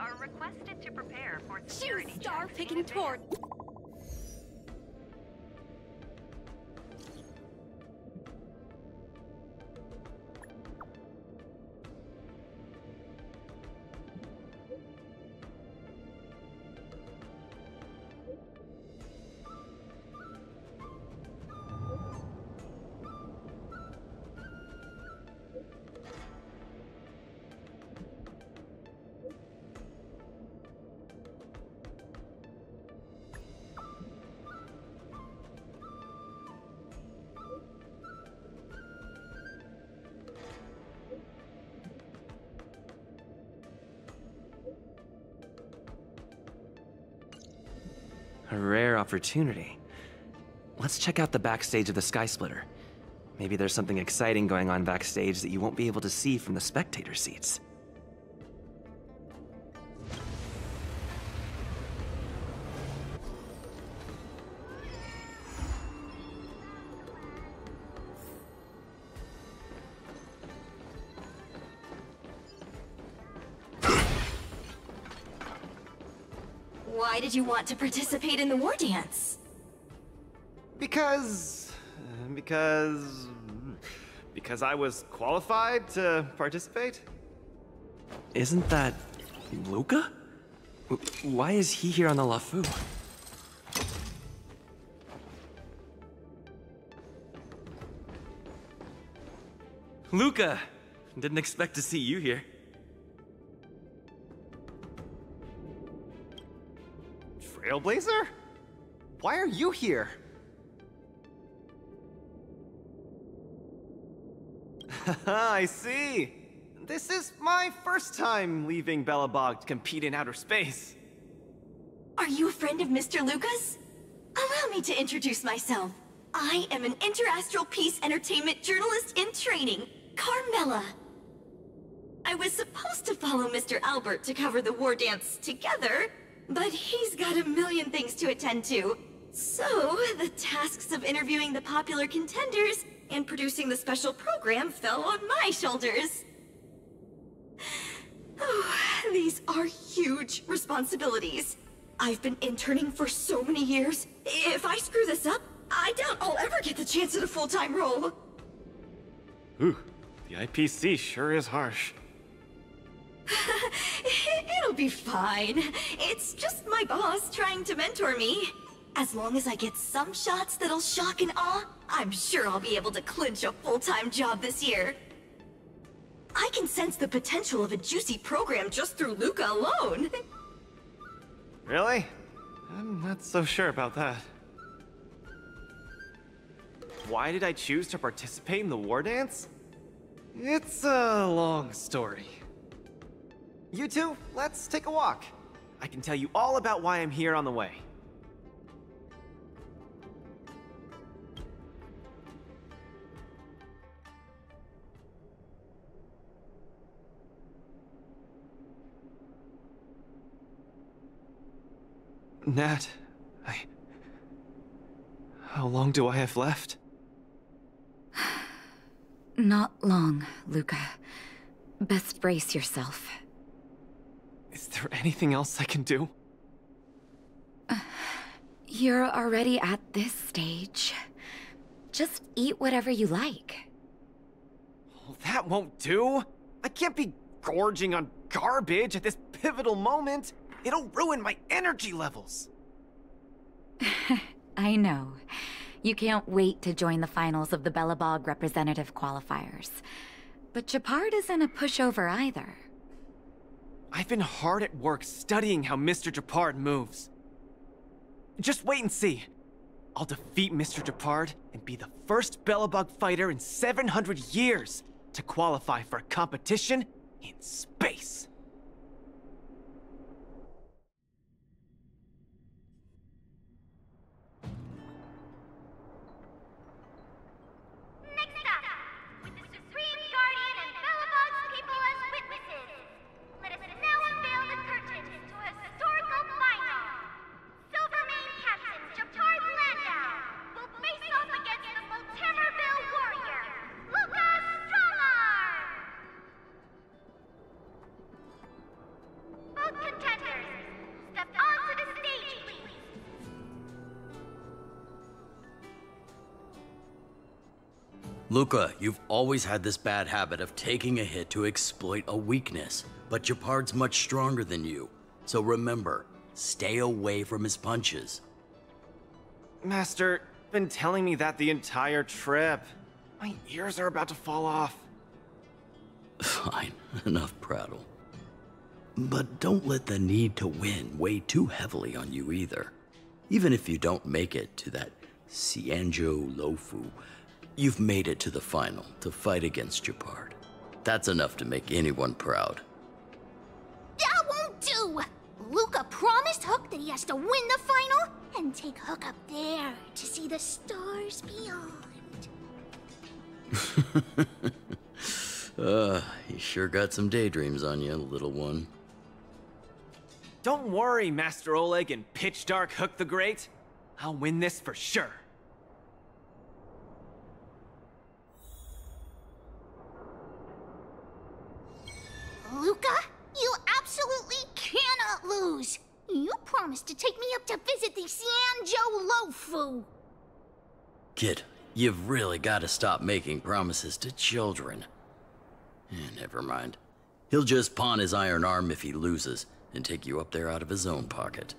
are requested to prepare for security star picking in toward. Opportunity. Let's check out the backstage of the Sky Splitter. Maybe there's something exciting going on backstage that you won't be able to see from the spectator seats. Did you want to participate in the war dance? Because. Because. Because I was qualified to participate? Isn't that Luca? Why is he here on the Luofu? Luca! Didn't expect to see you here. Trailblazer? Why are you here? I see. This is my first time leaving Belobog to compete in outer space. Are you a friend of Mr. Lucas? Allow me to introduce myself. I am an interastral peace entertainment journalist in training, Carmela. I was supposed to follow Mr. Albert to cover the war dance together, but he's got a million things to attend to. So, the tasks of interviewing the popular contenders and producing the special program fell on my shoulders. Oh, these are huge responsibilities. I've been interning for so many years. If I screw this up, I doubt I'll ever get the chance at a full-time role. Ooh, the IPC sure is harsh. It'll be fine. It's just my boss trying to mentor me. As long as I get some shots that'll shock and awe, I'm sure I'll be able to clinch a full-time job this year. I can sense the potential of a juicy program just through Luca alone. Really? I'm not so sure about that. Why did I choose to participate in the war dance? It's a long story. You two, let's take a walk. I can tell you all about why I'm here on the way. Nat, I. How long do I have left? Not long, Luca. Best brace yourself. Is there anything else I can do? You're already at this stage. Just eat whatever you like. That won't do. I can't be gorging on garbage at this pivotal moment. It'll ruin my energy levels. I know. You can't wait to join the finals of the Belobog representative qualifiers. But Gepard isn't a pushover either. I've been hard at work studying how Mr. Gepard moves. Just wait and see. I'll defeat Mr. Gepard and be the first Belobog fighter in 700 years to qualify for a competition in space. Luca, you've always had this bad habit of taking a hit to exploit a weakness, but Gepard's much stronger than you. So remember, stay away from his punches. Master, been telling me that the entire trip. My ears are about to fall off. Fine, enough prattle. But don't let the need to win weigh too heavily on you either. Even if you don't make it to that Xianzhou Luofu, you've made it to the final to fight against Gepard. That's enough to make anyone proud. That won't do! Luca promised Hook that he has to win the final and take Hook up there to see the stars beyond. Uh, you sure got some daydreams on you, little one. Don't worry, Master Oleg and Pitch Dark Hook the Great. I'll win this for sure. Luca, you absolutely cannot lose! You promised to take me up to visit the Xianzhou Luofu. Kid, you've really got to stop making promises to children. Eh, never mind. He'll just pawn his iron arm if he loses and take you up there out of his own pocket.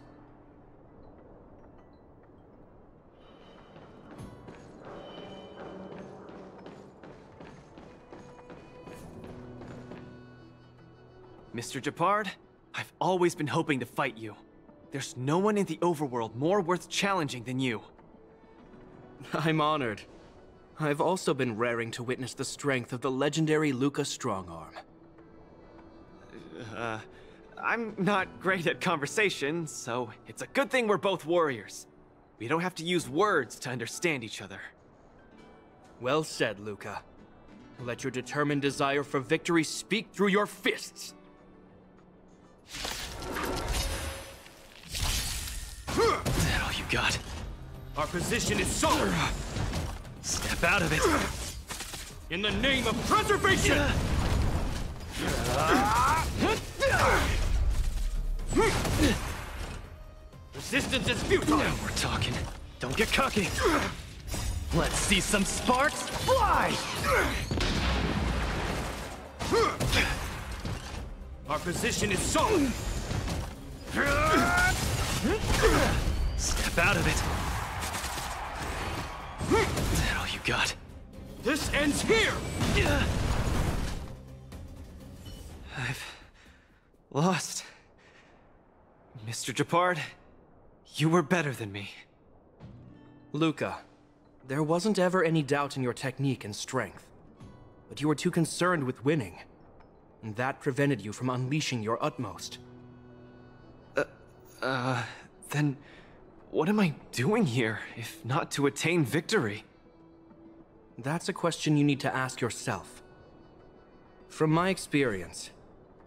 Mr. Gepard, I've always been hoping to fight you. There's no one in the overworld more worth challenging than you. I'm honored. I've also been raring to witness the strength of the legendary Luca Strongarm. Uh, I'm not great at conversation, so it's a good thing we're both warriors. We don't have to use words to understand each other. Well said, Luca. Let your determined desire for victory speak through your fists. That all you got? Our position is solid. Step out of it. In the name of preservation! Resistance is futile! Now we're talking. Don't get cocky. Let's see some sparks fly! Our position is solid! Step out of it. That all you got? This ends here! I've lost. Mr. Gepard, you were better than me. Luca, there wasn't ever any doubt in your technique and strength. But you were too concerned with winning. And that prevented you from unleashing your utmost. Uh, then what am I doing here, if not to attain victory? That's a question you need to ask yourself. From my experience,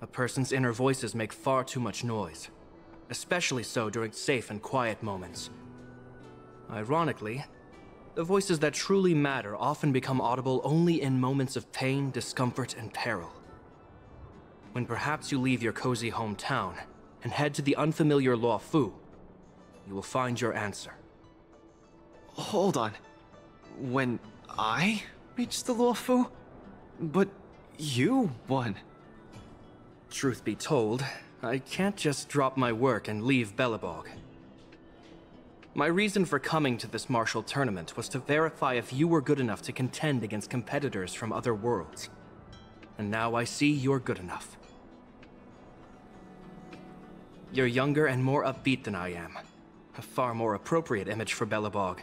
a person's inner voices make far too much noise, especially so during safe and quiet moments. Ironically, the voices that truly matter often become audible only in moments of pain, discomfort, and peril. When perhaps you leave your cozy hometown and head to the unfamiliar Luofu, you will find your answer. Hold on. When I reach the Luofu? But you won. Truth be told, I can't just drop my work and leave Belobog. My reason for coming to this martial tournament was to verify if you were good enough to contend against competitors from other worlds. And now I see you're good enough. You're younger and more upbeat than I am. A far more appropriate image for Belobog.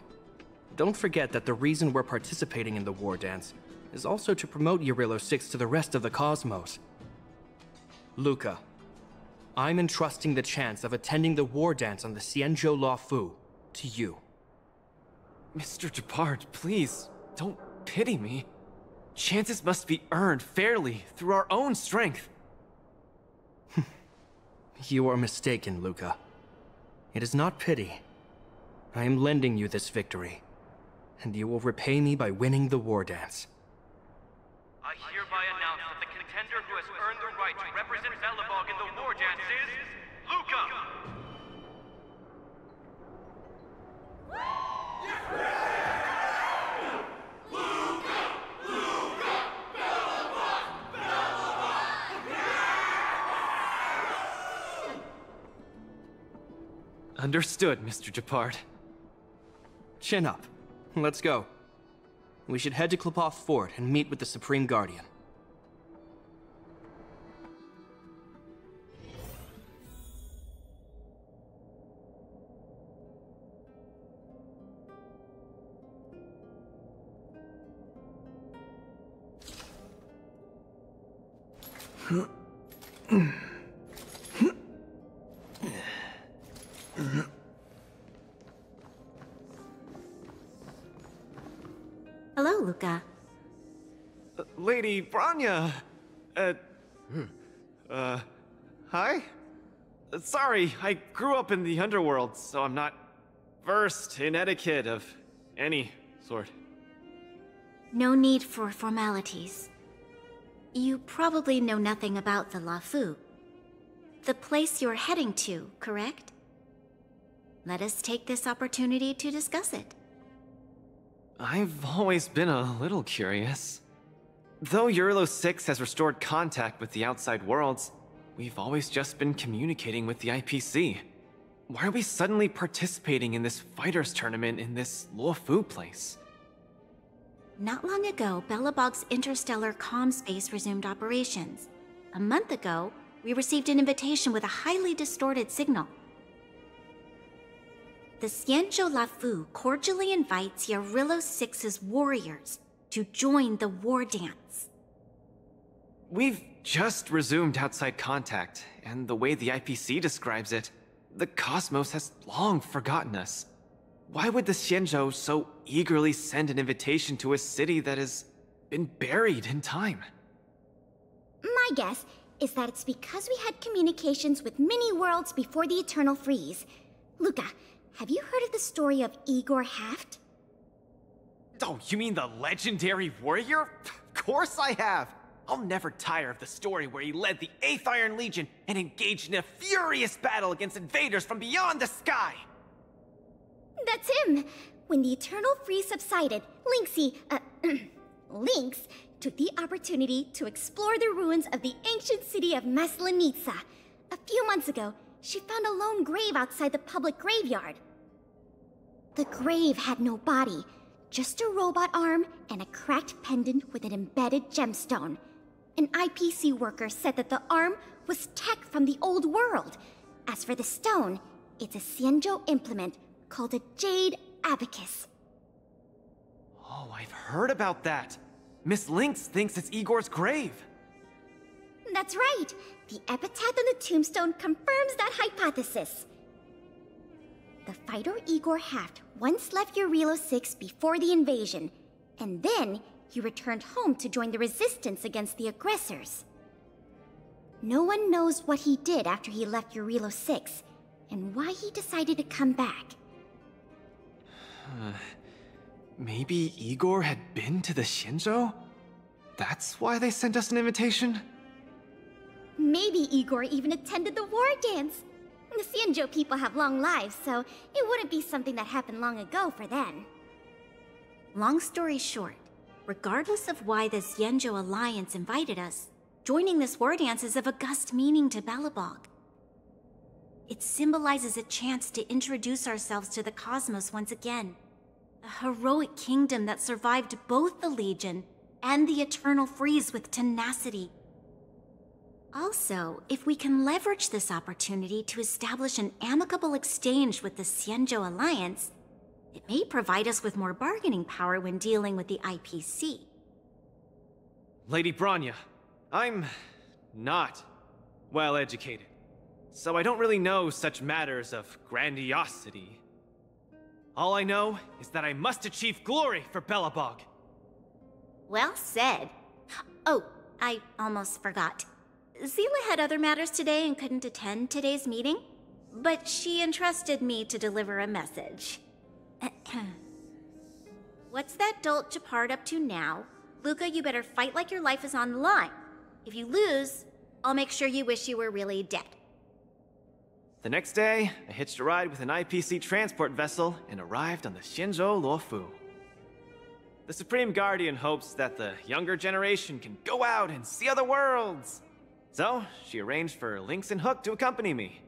Don't forget that the reason we're participating in the war dance is also to promote Jarilo 6 to the rest of the cosmos. Luca, I'm entrusting the chance of attending the war dance on the Xianzhou Fu to you. Mr. Gepard, please, don't pity me. Chances must be earned fairly through our own strength. You are mistaken, Luca. It is not pity. I am lending you this victory, and you will repay me by winning the war dance. I hereby announce that the contender who has earned the right to represent Belobog in the war dance is Luca. Understood, Mr. Gepard. Chin up. Let's go. We should head to Qlipoth Fort and meet with the Supreme Guardian. Hello, Luca. Uh, Lady Bronya! Uh. Uh. Hi? Uh, sorry, I grew up in the underworld, so I'm not versed in etiquette of any sort. No need for formalities. You probably know nothing about the Luofu. The place you're heading to, correct? Let us take this opportunity to discuss it. I've always been a little curious. Though Jarilo 6 has restored contact with the outside worlds, we've always just been communicating with the IPC. Why are we suddenly participating in this fighters tournament in this Luofu place? Not long ago, Belobog's interstellar comm space resumed operations. A month ago, we received an invitation with a highly distorted signal. The Xianzhou Luofu cordially invites Jarilo 6's warriors to join the war dance. We've just resumed outside contact, and the way the IPC describes it, the cosmos has long forgotten us. Why would the Xianzhou so eagerly send an invitation to a city that has been buried in time? My guess is that it's because we had communications with many worlds before the Eternal Freeze. Luca, have you heard of the story of Igor Haft? Oh, you mean the legendary warrior? Of course I have! I'll never tire of the story where he led the 8th Iron Legion and engaged in a furious battle against invaders from beyond the sky! That's him! When the Eternal Freeze subsided, Lynxie, uh, Lynx, took the opportunity to explore the ruins of the ancient city of Maslenitsa. A few months ago, she found a lone grave outside the public graveyard. The grave had no body, just a robot arm and a cracked pendant with an embedded gemstone. An IPC worker said that the arm was tech from the old world. As for the stone, it's a Xianzhou implement called a Jade Abacus. Oh, I've heard about that! Miss Lynx thinks it's Igor's grave! That's right! The epitaph on the tombstone confirms that hypothesis. The fighter Igor Haft once left Jarilo 6 before the invasion, and then he returned home to join the resistance against the aggressors. No one knows what he did after he left Jarilo 6, and why he decided to come back. Uh, maybe Igor had been to the Xianzhou? That's why they sent us an invitation? Maybe Igor even attended the war dance. The Xianzhou people have long lives, so it wouldn't be something that happened long ago for them. Long story short, regardless of why the Xianzhou Alliance invited us, joining this war dance is of august meaning to Belobog. It symbolizes a chance to introduce ourselves to the cosmos once again. A heroic kingdom that survived both the Legion and the Eternal Freeze with tenacity. Also, if we can leverage this opportunity to establish an amicable exchange with the Xianzhou Alliance, it may provide us with more bargaining power when dealing with the IPC. Lady Bronya, I'm not well educated, so I don't really know such matters of grandiosity. All I know is that I must achieve glory for Belobog. Well said. Oh, I almost forgot. Zila had other matters today and couldn't attend today's meeting, but she entrusted me to deliver a message. What's that dolt Gepard up to now? Luca, you better fight like your life is on the line. If you lose, I'll make sure you wish you were really dead. The next day, I hitched a ride with an IPC transport vessel and arrived on the Xianzhou Luofu. The Supreme Guardian hopes that the younger generation can go out and see other worlds. So, she arranged for Lynx and Hook to accompany me.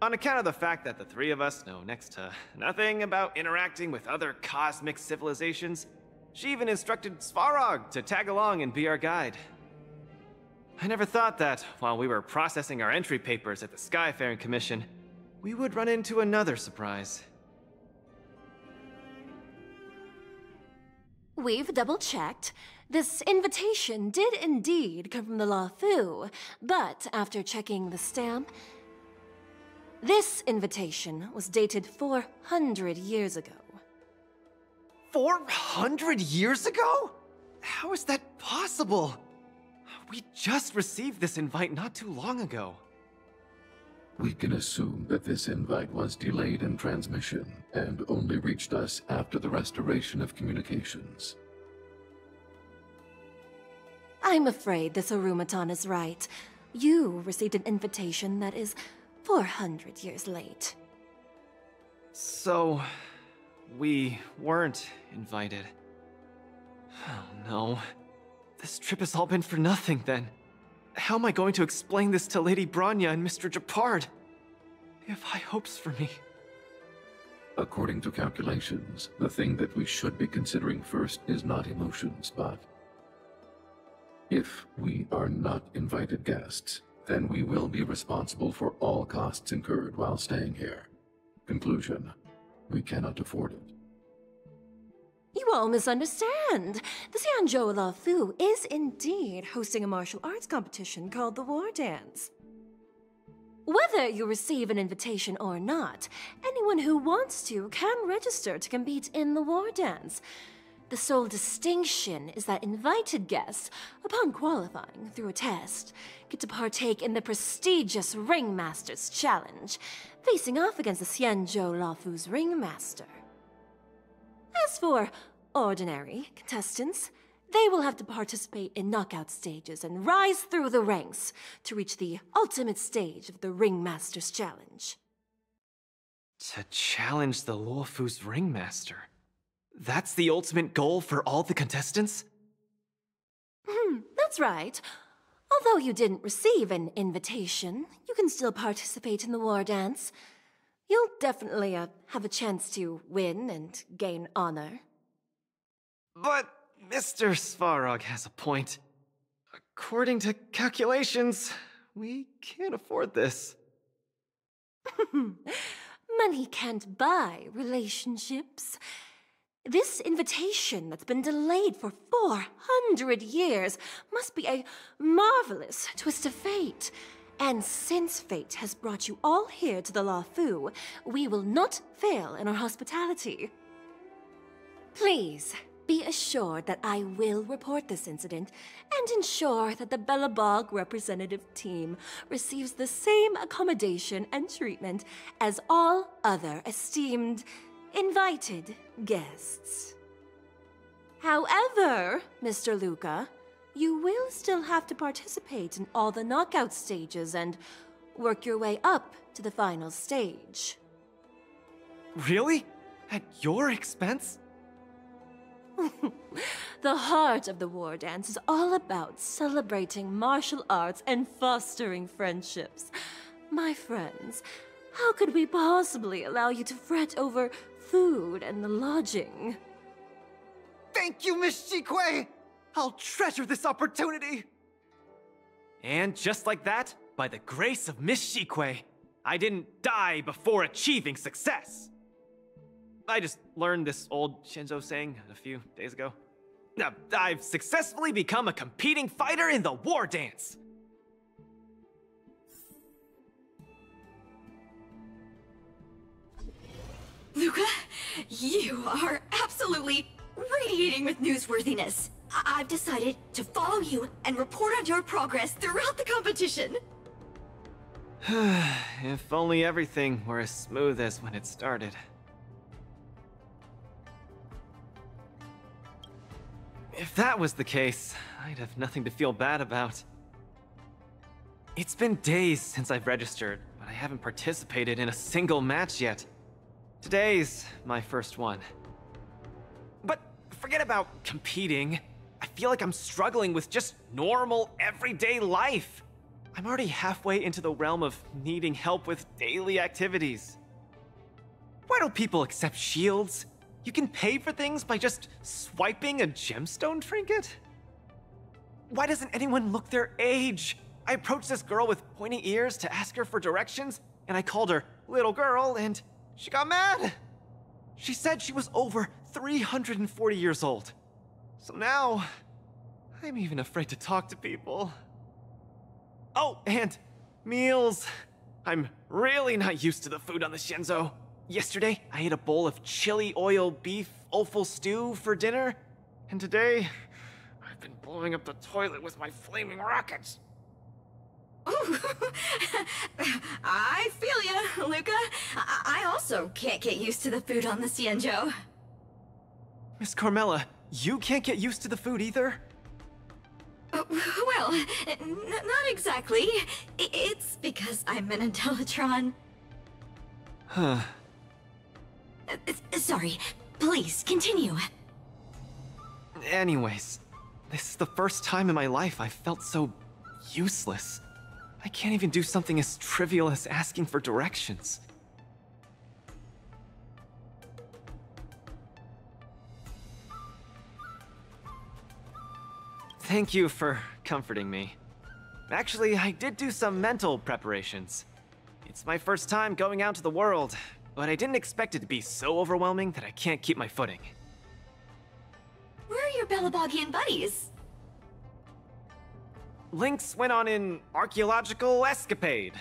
On account of the fact that the three of us know next to nothing about interacting with other cosmic civilizations, she even instructed Svarog to tag along and be our guide. I never thought that, while we were processing our entry papers at the Skyfaring Commission, we would run into another surprise. We've double checked. This invitation did indeed come from the Luofu, but after checking the stamp, this invitation was dated 400 years ago. 400 years ago? How is that possible? We just received this invite not too long ago. We can assume that this invite was delayed in transmission and only reached us after the restoration of communications. I'm afraid this automaton is right. You received an invitation that is 400 years late. So, we weren't invited. Oh no. This trip has all been for nothing then. How am I going to explain this to Lady Bronya and Mr. Gepard? They have high hopes for me. According to calculations, the thing that we should be considering first is not emotions, but if we are not invited guests, then we will be responsible for all costs incurred while staying here. Conclusion, we cannot afford it. You all misunderstand. The Xianzhou Luofu is indeed hosting a martial arts competition called the War Dance. Whether you receive an invitation or not, anyone who wants to can register to compete in the War Dance. The sole distinction is that invited guests, upon qualifying through a test, get to partake in the prestigious Ringmasters Challenge, facing off against the Xianzhou Luofu's Ringmaster. As for ordinary contestants, they will have to participate in knockout stages and rise through the ranks to reach the ultimate stage of the Ringmasters Challenge. To challenge the Luofu's Ringmaster? That's the ultimate goal for all the contestants? Hmm, that's right. Although you didn't receive an invitation, you can still participate in the war dance. You'll definitely uh, have a chance to win and gain honor. But Mr. Svarog has a point. According to calculations, we can't afford this. Money can't buy relationships. This invitation that's been delayed for 400 years must be a marvelous twist of fate. And since fate has brought you all here to the Luofu, we will not fail in our hospitality. Please, be assured that I will report this incident and ensure that the Belobog representative team receives the same accommodation and treatment as all other esteemed, invited guests. However, Mr. Luca, you will still have to participate in all the knockout stages and work your way up to the final stage. Really? At your expense? the heart of the war dance is all about celebrating martial arts and fostering friendships. My friends, how could we possibly allow you to fret over food and the lodging? Thank you, Miss Shikwe! I'll treasure this opportunity! And just like that, by the grace of Miss Shikwe, I didn't die before achieving success! I just learned this old Xianzhou saying a few days ago. Now, I've successfully become a competing fighter in the war dance! Luca, you are absolutely radiating with newsworthiness. I- I've decided to follow you and report on your progress throughout the competition. if only everything were as smooth as when it started. If that was the case, I'd have nothing to feel bad about. It's been days since I've registered, but I haven't participated in a single match yet. Today's my first one. But forget about competing. I feel like I'm struggling with just normal, everyday life. I'm already halfway into the realm of needing help with daily activities. Why don't people accept shields? You can pay for things by just swiping a gemstone trinket? Why doesn't anyone look their age? I approached this girl with pointy ears to ask her for directions, and I called her little girl, and she got mad. She said she was over 340 years old. So now, I'm even afraid to talk to people. Oh, and meals. I'm really not used to the food on the Xianzhou. Yesterday, I ate a bowl of chili oil beef offal stew for dinner, and today, I've been blowing up the toilet with my flaming rockets. I feel ya, Luca. I, I also can't get used to the food on the Xianzhou. Miss Carmela, you can't get used to the food either? Uh, Well, not exactly. I- It's because I'm an Intellitron. Huh. Uh, uh, Sorry. Please, continue. Anyways, this is the first time in my life I felt so useless. I can't even do something as trivial as asking for directions. Thank you for comforting me. Actually, I did do some mental preparations. It's my first time going out to the world, but I didn't expect it to be so overwhelming that I can't keep my footing. Where are your Belobogian buddies? Lynx went on an archaeological escapade.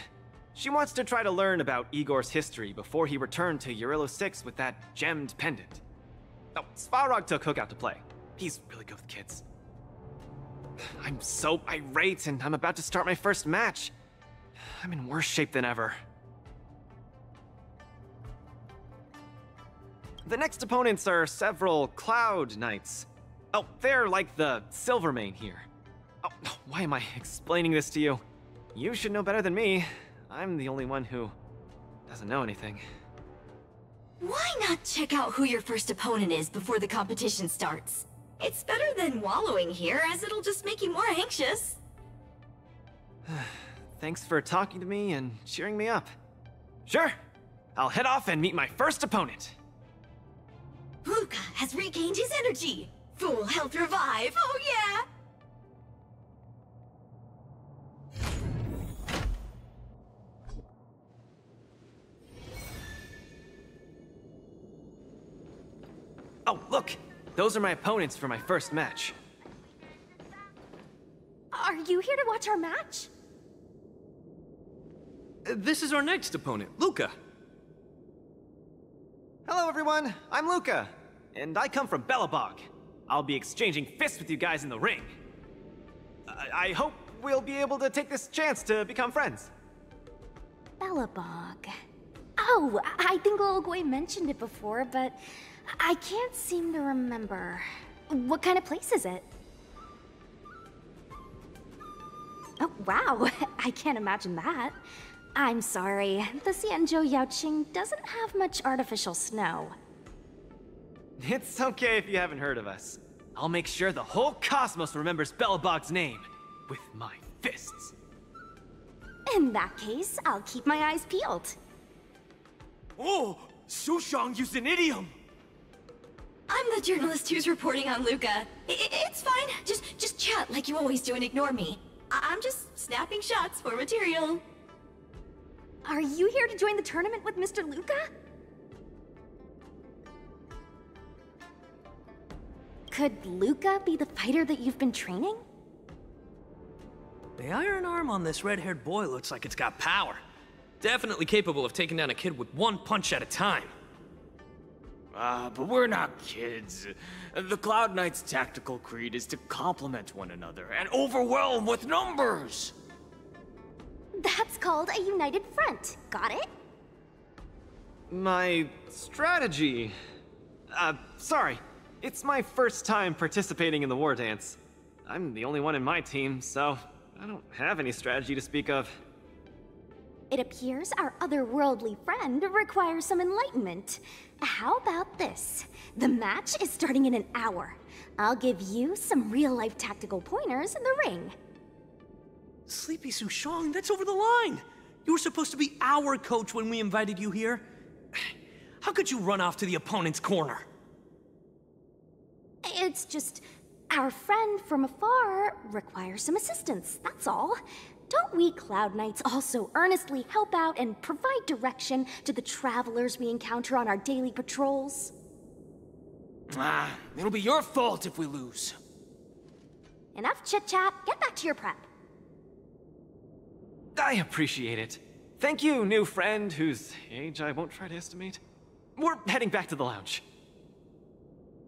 She wants to try to learn about Igor's history before he returned to Jarilo 6 with that gemmed pendant. Oh, Svarog took Hook out to play. He's really good with kids. I'm so irate and I'm about to start my first match. I'm in worse shape than ever. The next opponents are several Cloud Knights. Oh, they're like the Silvermane here. Oh, why am I explaining this to you? You should know better than me. I'm the only one who doesn't know anything. Why not check out who your first opponent is before the competition starts? It's better than wallowing here, as it'll just make you more anxious. Thanks for talking to me and cheering me up. Sure, I'll head off and meet my first opponent. Luca has regained his energy. Full health revive, oh yeah! Look! Those are my opponents for my first match. Are you here to watch our match? This is our next opponent, Luca. Hello, everyone. I'm Luca, and I come from Belobog. I'll be exchanging fists with you guys in the ring. I, I hope we'll be able to take this chance to become friends. Belobog. Oh, I think Olgoy mentioned it before, but I can't seem to remember. What kind of place is it? Oh, wow. I can't imagine that. I'm sorry. The Xianzhou Yaoqing doesn't have much artificial snow. It's okay if you haven't heard of us. I'll make sure the whole cosmos remembers Belobog's name with my fists. In that case, I'll keep my eyes peeled. Oh, Sushang used an idiom! I'm the journalist who's reporting on Luca. I- it's fine. Just just chat like you always do and ignore me. I- I'm just snapping shots for material. Are you here to join the tournament with Mr. Luca? Could Luca be the fighter that you've been training? The iron arm on this red-haired boy looks like it's got power. Definitely capable of taking down a kid with one punch at a time. Ah, but we're not kids. The Cloud Knight's tactical creed is to complement one another and overwhelm with numbers. That's called a united front. Got it? My strategy. Uh, sorry. It's my first time participating in the war dance. I'm the only one in my team, so I don't have any strategy to speak of. It appears our otherworldly friend requires some enlightenment. How about this? The match is starting in an hour. I'll give you some real life tactical pointers in the ring. Sleepy Sushang, that's over the line. You were supposed to be our coach when we invited you here. How could you run off to the opponent's corner? It's just our friend from afar requires some assistance, that's all. Don't we Cloud Knights also earnestly help out and provide direction to the travelers we encounter on our daily patrols? Ah, it'll be your fault if we lose. Enough chit chat, get back to your prep. I appreciate it. Thank you, new friend whose age I won't try to estimate. We're heading back to the lounge.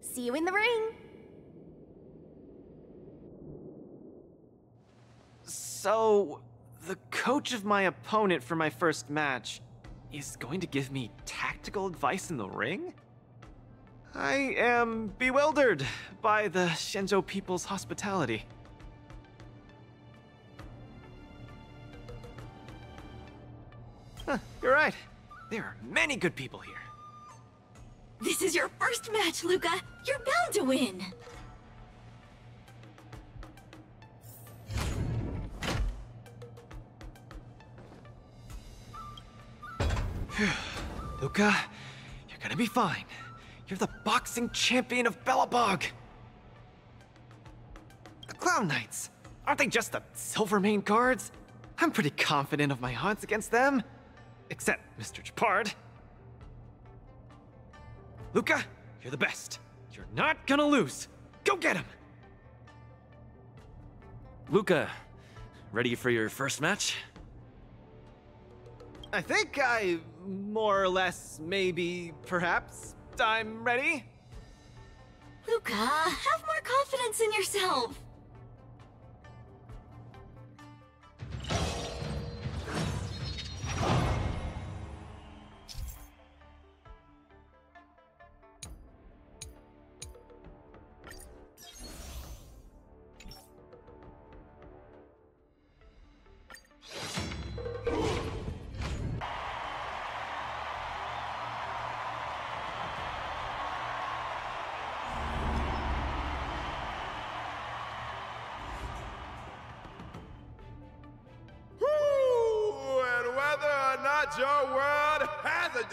See you in the ring! So, the coach of my opponent for my first match is going to give me tactical advice in the ring? I am bewildered by the Xianzhou people's hospitality. Huh, you're right. There are many good people here. This is your first match, Luca. You're bound to win. Luca, you're gonna be fine. You're the boxing champion of Belobog. The Cloud Knights, aren't they just the Silvermane guards? I'm pretty confident of my odds against them. Except Mr. Gepard. Luca, you're the best. You're not gonna lose. Go get him! Luca, ready for your first match? I think I more or less, maybe, perhaps, I'm ready. Luca, have more confidence in yourself.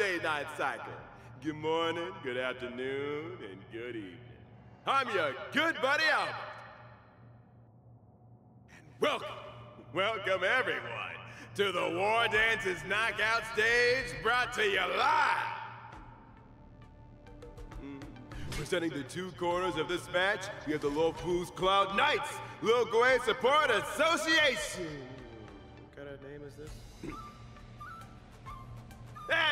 Has a day-night cycle. Good morning, good afternoon, and good evening. I'm your good buddy Albert. And welcome, welcome everyone to the War Dances Knockout Stage brought to you live. Mm. Presenting the two corners of this match, we have the Luofu's Cloud Knights, Lil Gwei Support Association.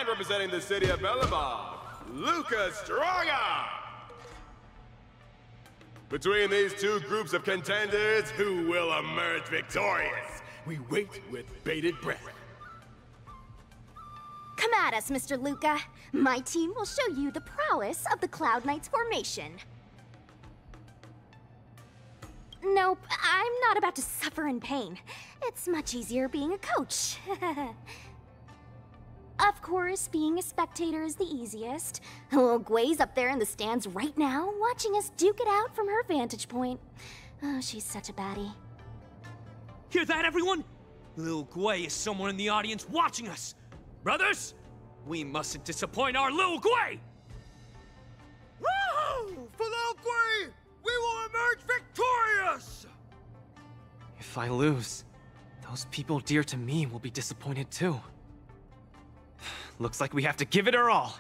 And representing the city of Belobog, Lucas Stronga. Between these two groups of contenders, who will emerge victorious? We wait with bated breath. Come at us, Mr. Luca. My team will show you the prowess of the Cloud Knights formation. Nope, I'm not about to suffer in pain. It's much easier being a coach. of course, being a spectator is the easiest. Little Gwei's up there in the stands right now, watching us duke it out from her vantage point. Oh, she's such a baddie. Hear that, everyone? Lil Gwei is someone in the audience watching us. Brothers, we mustn't disappoint our Lil Gwei! Woo! For Lil Gwei, we will emerge victorious! If I lose, those people dear to me will be disappointed too. Looks like we have to give it our all.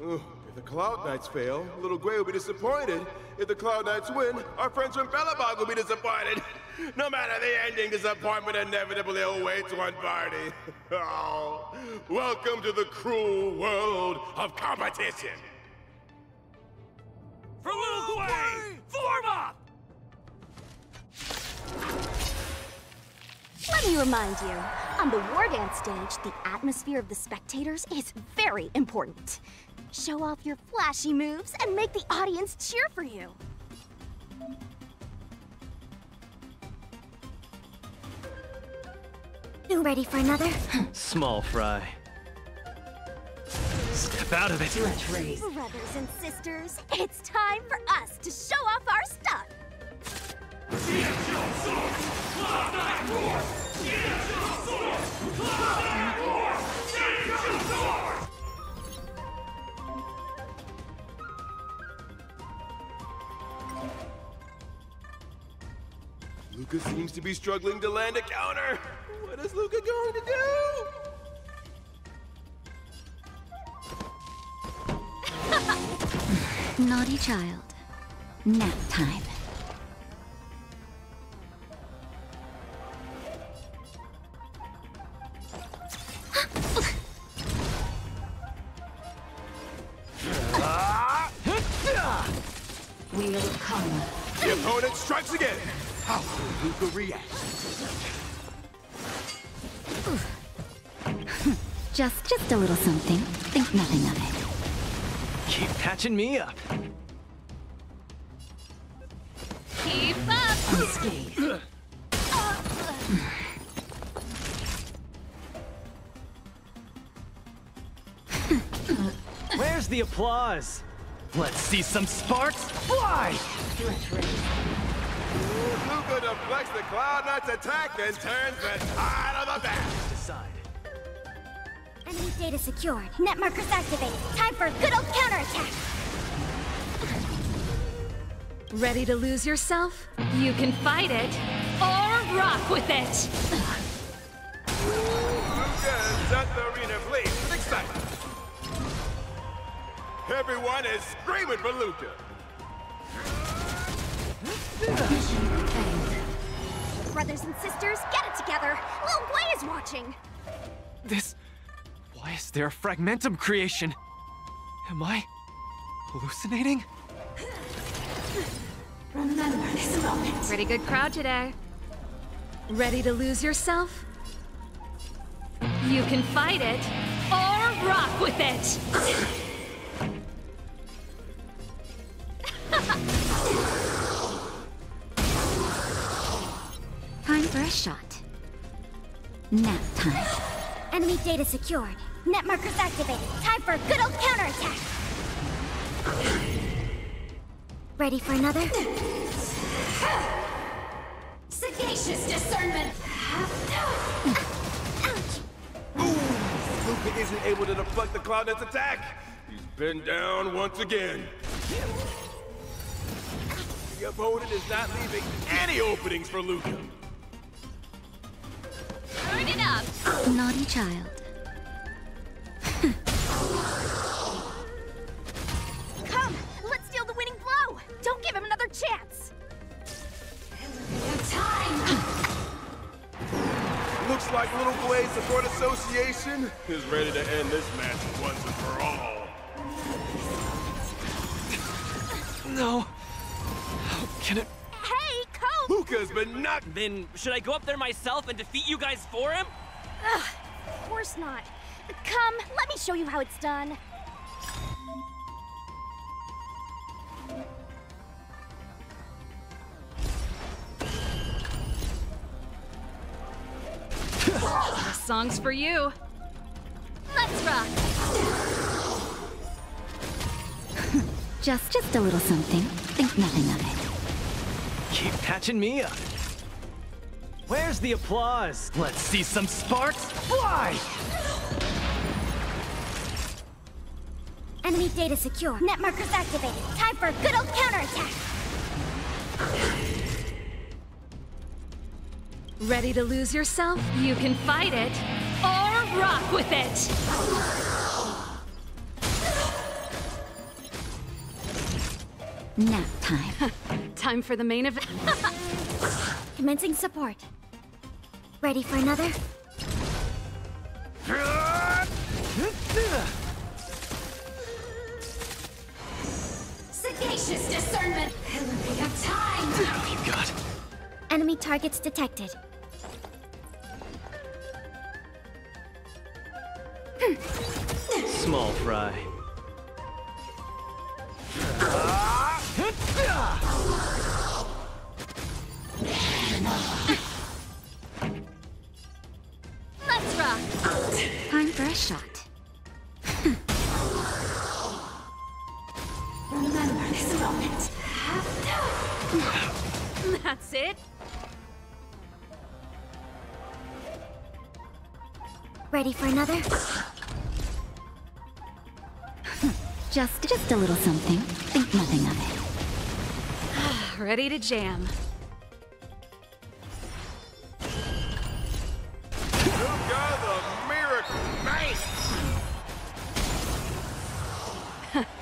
Ugh, if the Cloud Knights fail, Little Gray will be disappointed. If the Cloud Knights win, our friends from Belobog will be disappointed. No matter the ending, disappointment inevitably awaits one party. Oh, welcome to the cruel world of competition. For Little Gray, form up! Let me remind you, on the War Dance stage, the atmosphere of the spectators is very important. Show off your flashy moves and make the audience cheer for you. You ready for another? Small fry. Step out of it. Brothers and sisters, it's time for us to show off our stuff. Luka seems to be struggling to land a counter. What is Luka going to do? Naughty child. Nap time. Opponent strikes again. How will Luka react? Just, just a little something. Think nothing of it. Keep patching me up. Keep up! Unscathed. Where's the applause? Let's see some sparks fly! Luka deflects the Cloud Knight's attack and turns the tide of the battle. Decide. Enemy data secured. Net markers activated. Time for a good old counterattack. Ready to lose yourself? You can fight it, or rock with it! Luka has set the arena ablaze with excitement. Everyone is screaming for Luka. Brothers and sisters, get it together. Lil Gwei is watching. This... Why is there a fragmentum creation? Am I... hallucinating? Remember this moment. Pretty good crowd today. Ready to lose yourself? You can fight it, or rock with it! Time for a shot. Nap time. Enemy data secured. Net markers activated. Time for a good old counterattack. Ready for another? Sagacious discernment. Luka isn't able to deflect the Cloud Knight's attack. He's been down once again. The opponent is not leaving any openings for Luka. Turn it up! Naughty child. Come, let's deal the winning blow. Don't give him another chance. Looks like Little Blaze Support Association is ready to end this match once and for all. No. How can it... Hey, Cope! Luka's been knocked. Then should I go up there myself and defeat you guys for him? Ugh, of course not. Come, let me show you how it's done. This song's for you. Let's rock! Just, just a little something. Think nothing of it. Keep patching me up. Where's the applause? Let's see some sparks fly! Enemy data secure. Net markers activated. Time for a good old counterattack. Ready to lose yourself? You can fight it, or rock with it! Nap time. Time for the main event. Commencing support. Ready for another? Sagacious discernment. Olympic of time. You got Enemy targets detected. small fry. Shot. Remember this moment. That's it. Ready for another? Just, just a little something. Think nothing of it. Ready to jam.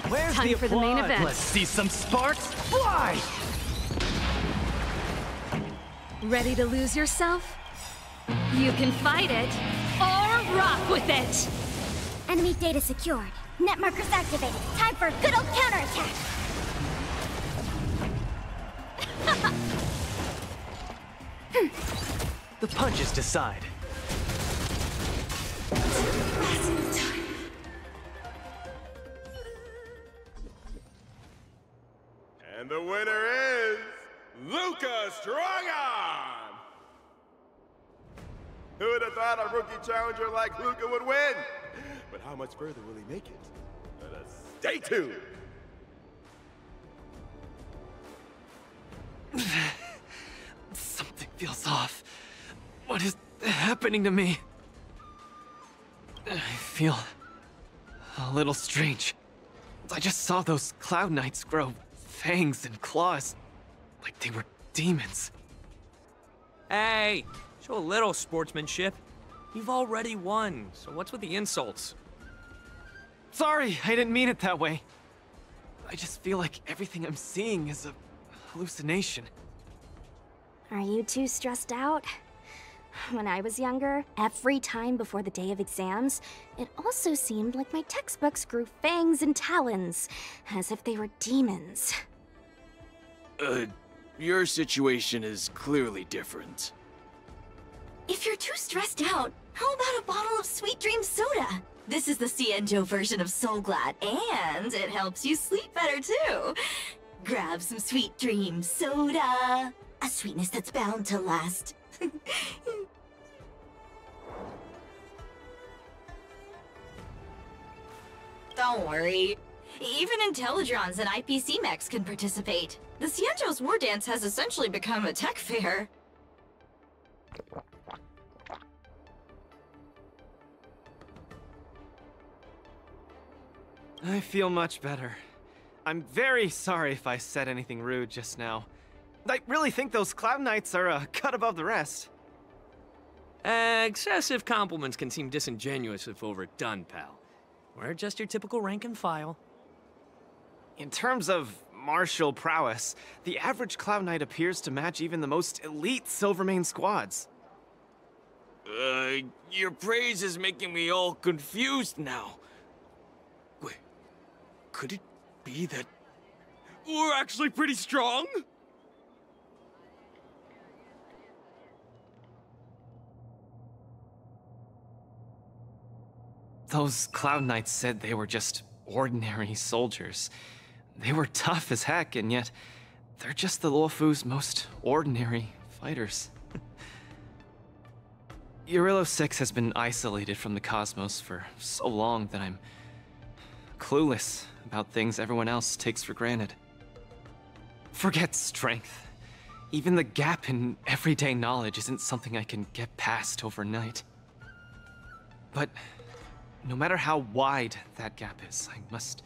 Where's Time the for the main event. Let's see some sparks fly! Ready to lose yourself? You can fight it, or rock with it! Enemy data secured. Net markers activated. Time for a good old counterattack. The punches decide. And the winner is Luka Strongon! Who would have thought a rookie challenger like Luka would win? But how much further will he make it? Let us stay tuned! Something feels off. What is happening to me? I feel a little strange. I just saw those Cloud Knights grow fangs and claws, like they were demons. Hey, show a little sportsmanship. You've already won, so what's with the insults? Sorry, I didn't mean it that way. I just feel like everything I'm seeing is a hallucination. Are you too stressed out? When I was younger, every time before the day of exams, it also seemed like my textbooks grew fangs and talons, as if they were demons. Uh, your situation is clearly different. If you're too stressed out, how about a bottle of Sweet Dream Soda? This is the Xianzhou version of Soulglad, and it helps you sleep better too. Grab some Sweet Dream Soda. A sweetness that's bound to last. Don't worry. Even Intellitrons and IPC mechs can participate. The Xianzhou's War Dance has essentially become a tech fair. I feel much better. I'm very sorry if I said anything rude just now. I really think those Cloud Knights are a cut above the rest. Uh, excessive compliments can seem disingenuous if overdone, pal. We're just your typical rank and file. In terms of martial prowess, the average Cloud Knight appears to match even the most elite Silvermane squads. Uh, your praise is making me all confused now. Wait, could it be that we're actually pretty strong? Those Cloud Knights said they were just ordinary soldiers. They were tough as heck, and yet they're just the Luofu's most ordinary fighters. Jarilo 6 has been isolated from the cosmos for so long that I'm clueless about things everyone else takes for granted. Forget strength. Even the gap in everyday knowledge isn't something I can get past overnight. But no matter how wide that gap is, I must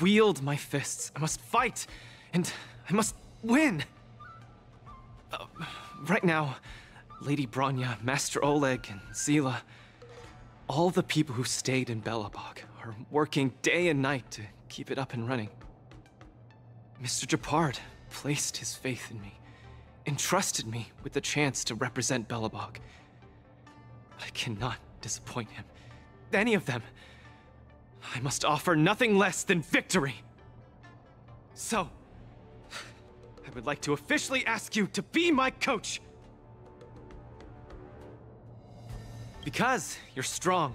wield my fists. I must fight, and I must win. Uh, right now, Lady Bronya, Master Oleg, and Seele, all the people who stayed in Belobog are working day and night to keep it up and running. Mr. Gepard placed his faith in me, entrusted me with the chance to represent Belobog. I cannot disappoint him. Any of them. I must offer nothing less than victory. So, I would like to officially ask you to be my coach. Because you're strong,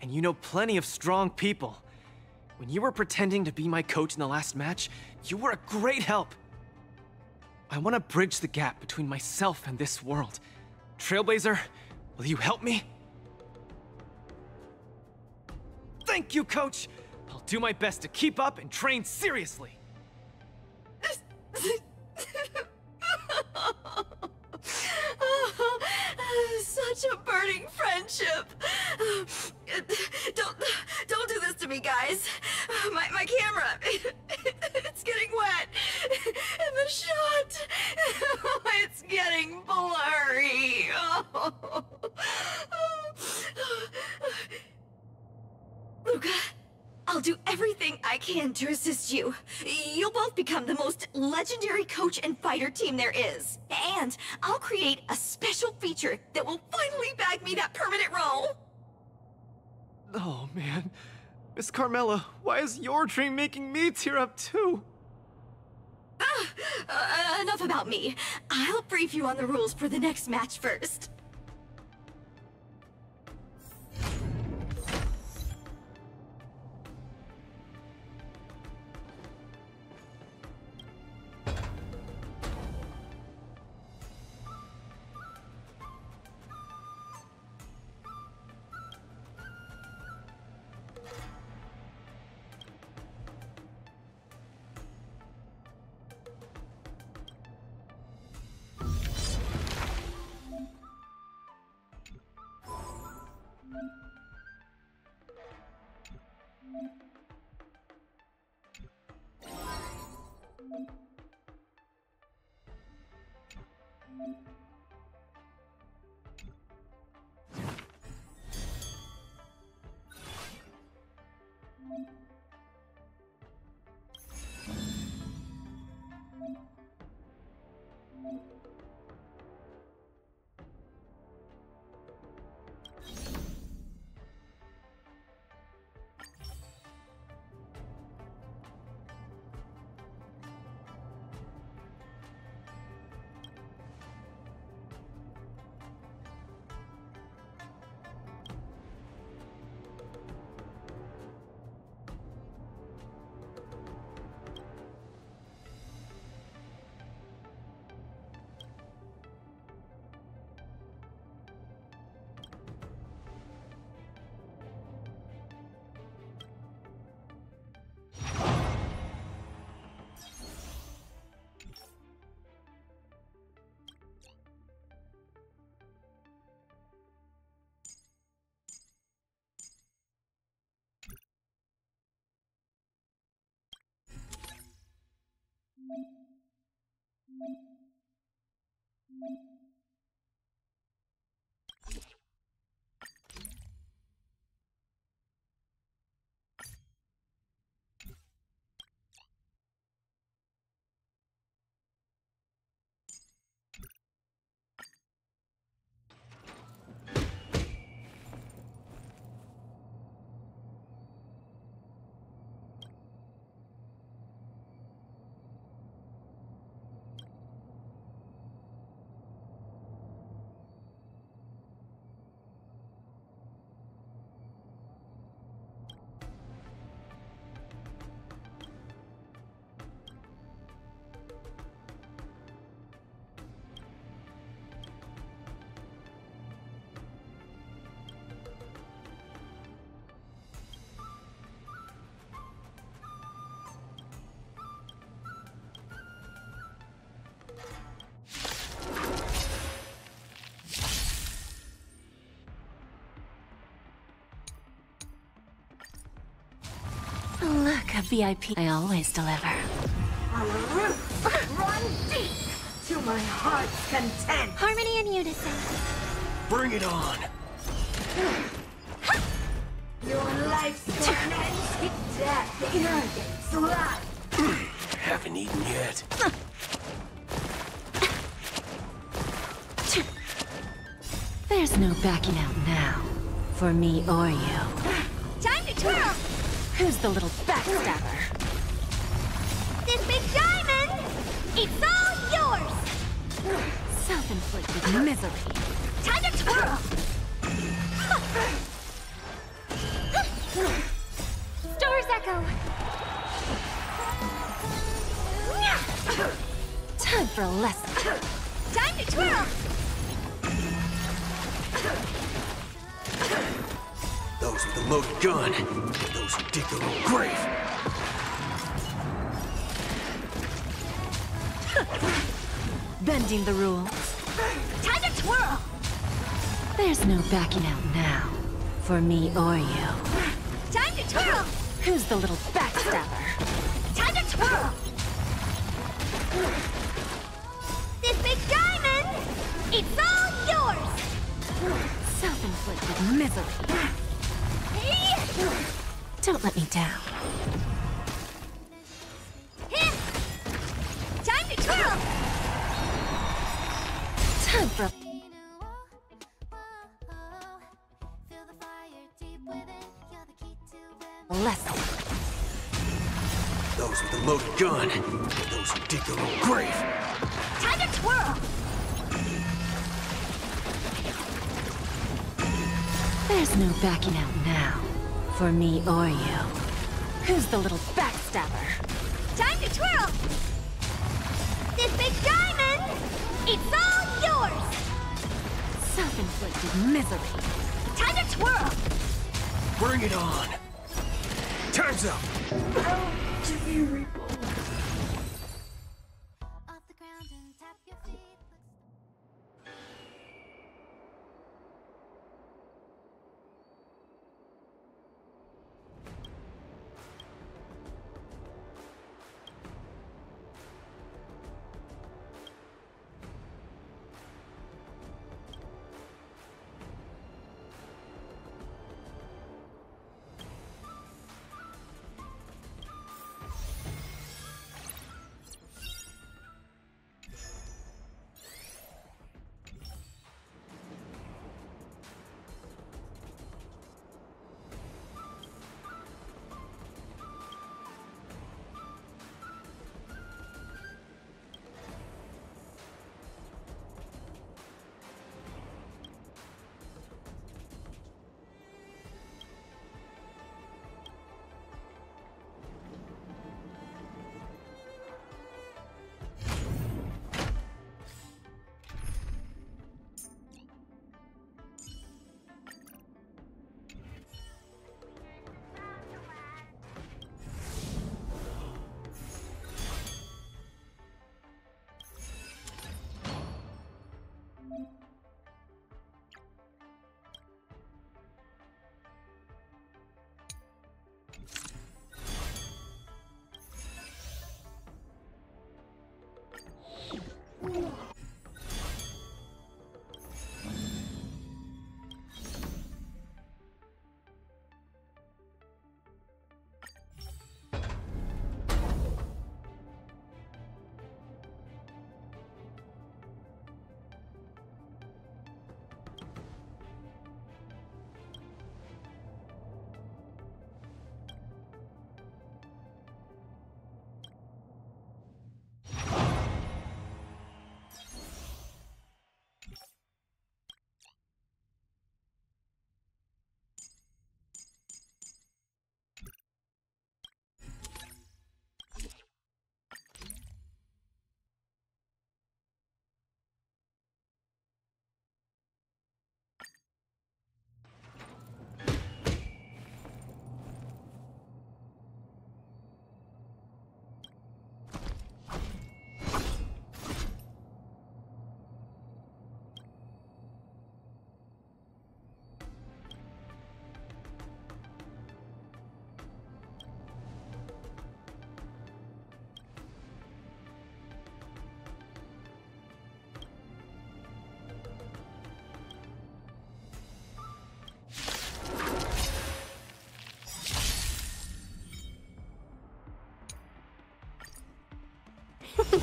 and you know plenty of strong people. When you were pretending to be my coach in the last match, you were a great help. I want to bridge the gap between myself and this world. Trailblazer, will you help me? Thank you, coach! I'll do my best to keep up and train seriously. Such a burning friendship. Don't don't do this to me, guys. My my camera, it's getting wet, and the shot, it's getting blurry. Oh. Can to assist you. You'll both become the most legendary coach and fighter team there is. And I'll create a special feature that will finally bag me that permanent role. Oh, man. Miss Carmela, why is your dream making me tear up too? Uh, enough about me. I'll brief you on the rules for the next match first. Look, a VIP. I always deliver. On a roof, run deep to my heart's content. Harmony and unison. Bring it on. Your life's gonna end with death in Arden's life. Haven't eaten yet. There's no backing out now. For me or you. Time to twirl! Who's the little backstabber? This big diamond! It's all yours! Self-inflicted misery. Time to twirl! Stars echo! Time for a lesson. Time to twirl! Those with a loaded gun. Those who dig their own grave. Bending the rules. Time to twirl! There's no backing out now. For me or you. Time to twirl! Who's the little backstabber? Time to twirl! This big diamond! It's all yours! Self-inflicted misery. Don't let me down. Me or you. Who's the little Oh.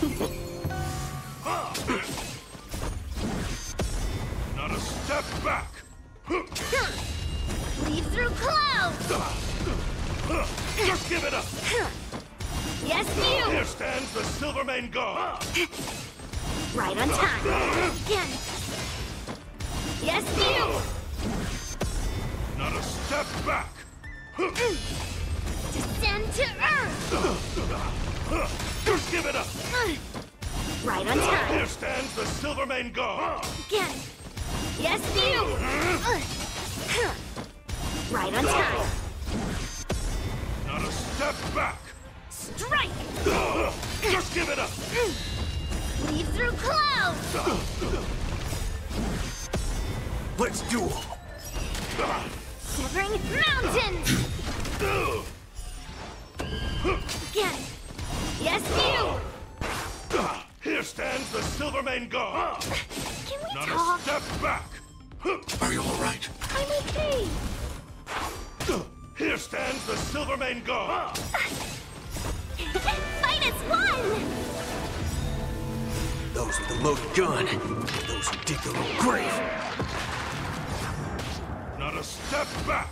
Not a step back! Leave through clouds! Just give it up! Yes, you! Here stands the Silvermane Guard! Right on time. Again. Yes, you! Not a step back! Descend to earth! Just give it up! Right on time. Here stands the Silvermane Guard! Again. Yes, you! Right on time. Not a step back! Strike! Just give it up! Leave through clouds! Let's duel. Severing mountains! Stands the Silvermane Guard! Can we Not talk? a step back! Are you all right? I'm okay. Here stands the Silvermane Guard! Fight is won! Those with the loaded gun. Those who dig their own grave. Not a step back!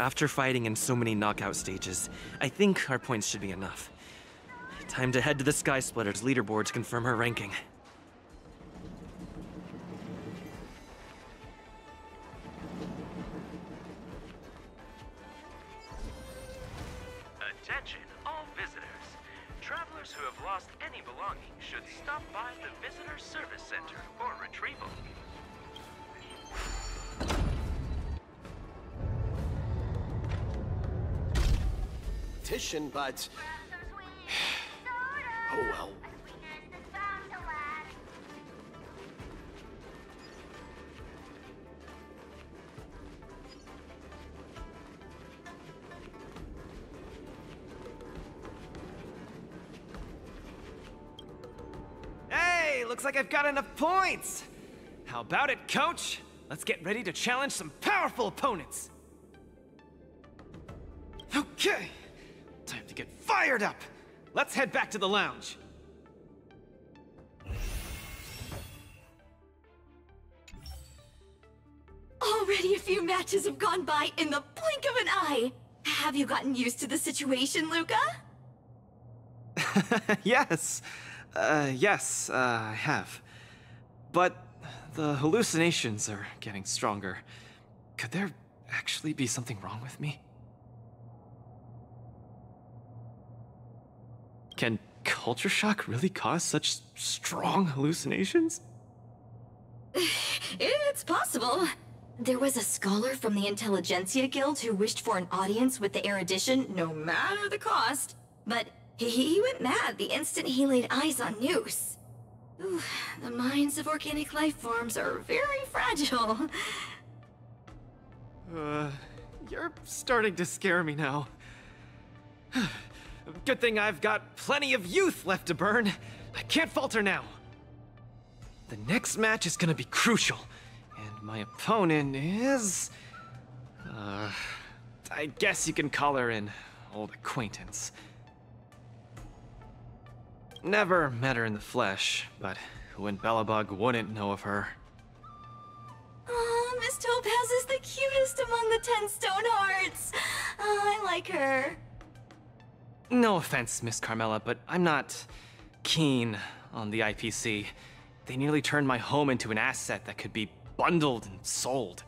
After fighting in so many knockout stages, I think our points should be enough. Time to head to the Sky Splitter's leaderboard to confirm her ranking. Like I've got enough points. How about it, coach? Let's get ready to challenge some powerful opponents. Okay, time to get fired up. Let's head back to the lounge. Already a few matches have gone by in the blink of an eye. Have you gotten used to the situation, Luka? yes. Uh, yes, uh, I have. But the hallucinations are getting stronger. Could there actually be something wrong with me? Can culture shock really cause such strong hallucinations? It's possible. There was a scholar from the Intelligentsia Guild who wished for an audience with the erudition, no matter the cost. But he, he went mad the instant he laid eyes on Nous. Ooh, the minds of organic life forms are very fragile. Uh, you're starting to scare me now. Good thing I've got plenty of youth left to burn. I can't falter now. The next match is gonna be crucial, and my opponent is. Uh, I guess you can call her an old acquaintance. Never met her in the flesh, but who in Belobog wouldn't know of her? Oh, Miss Topaz is the cutest among the Ten Stone Hearts. Oh, I like her. No offense, Miss Carmela, but I'm not keen on the IPC. They nearly turned my home into an asset that could be bundled and sold.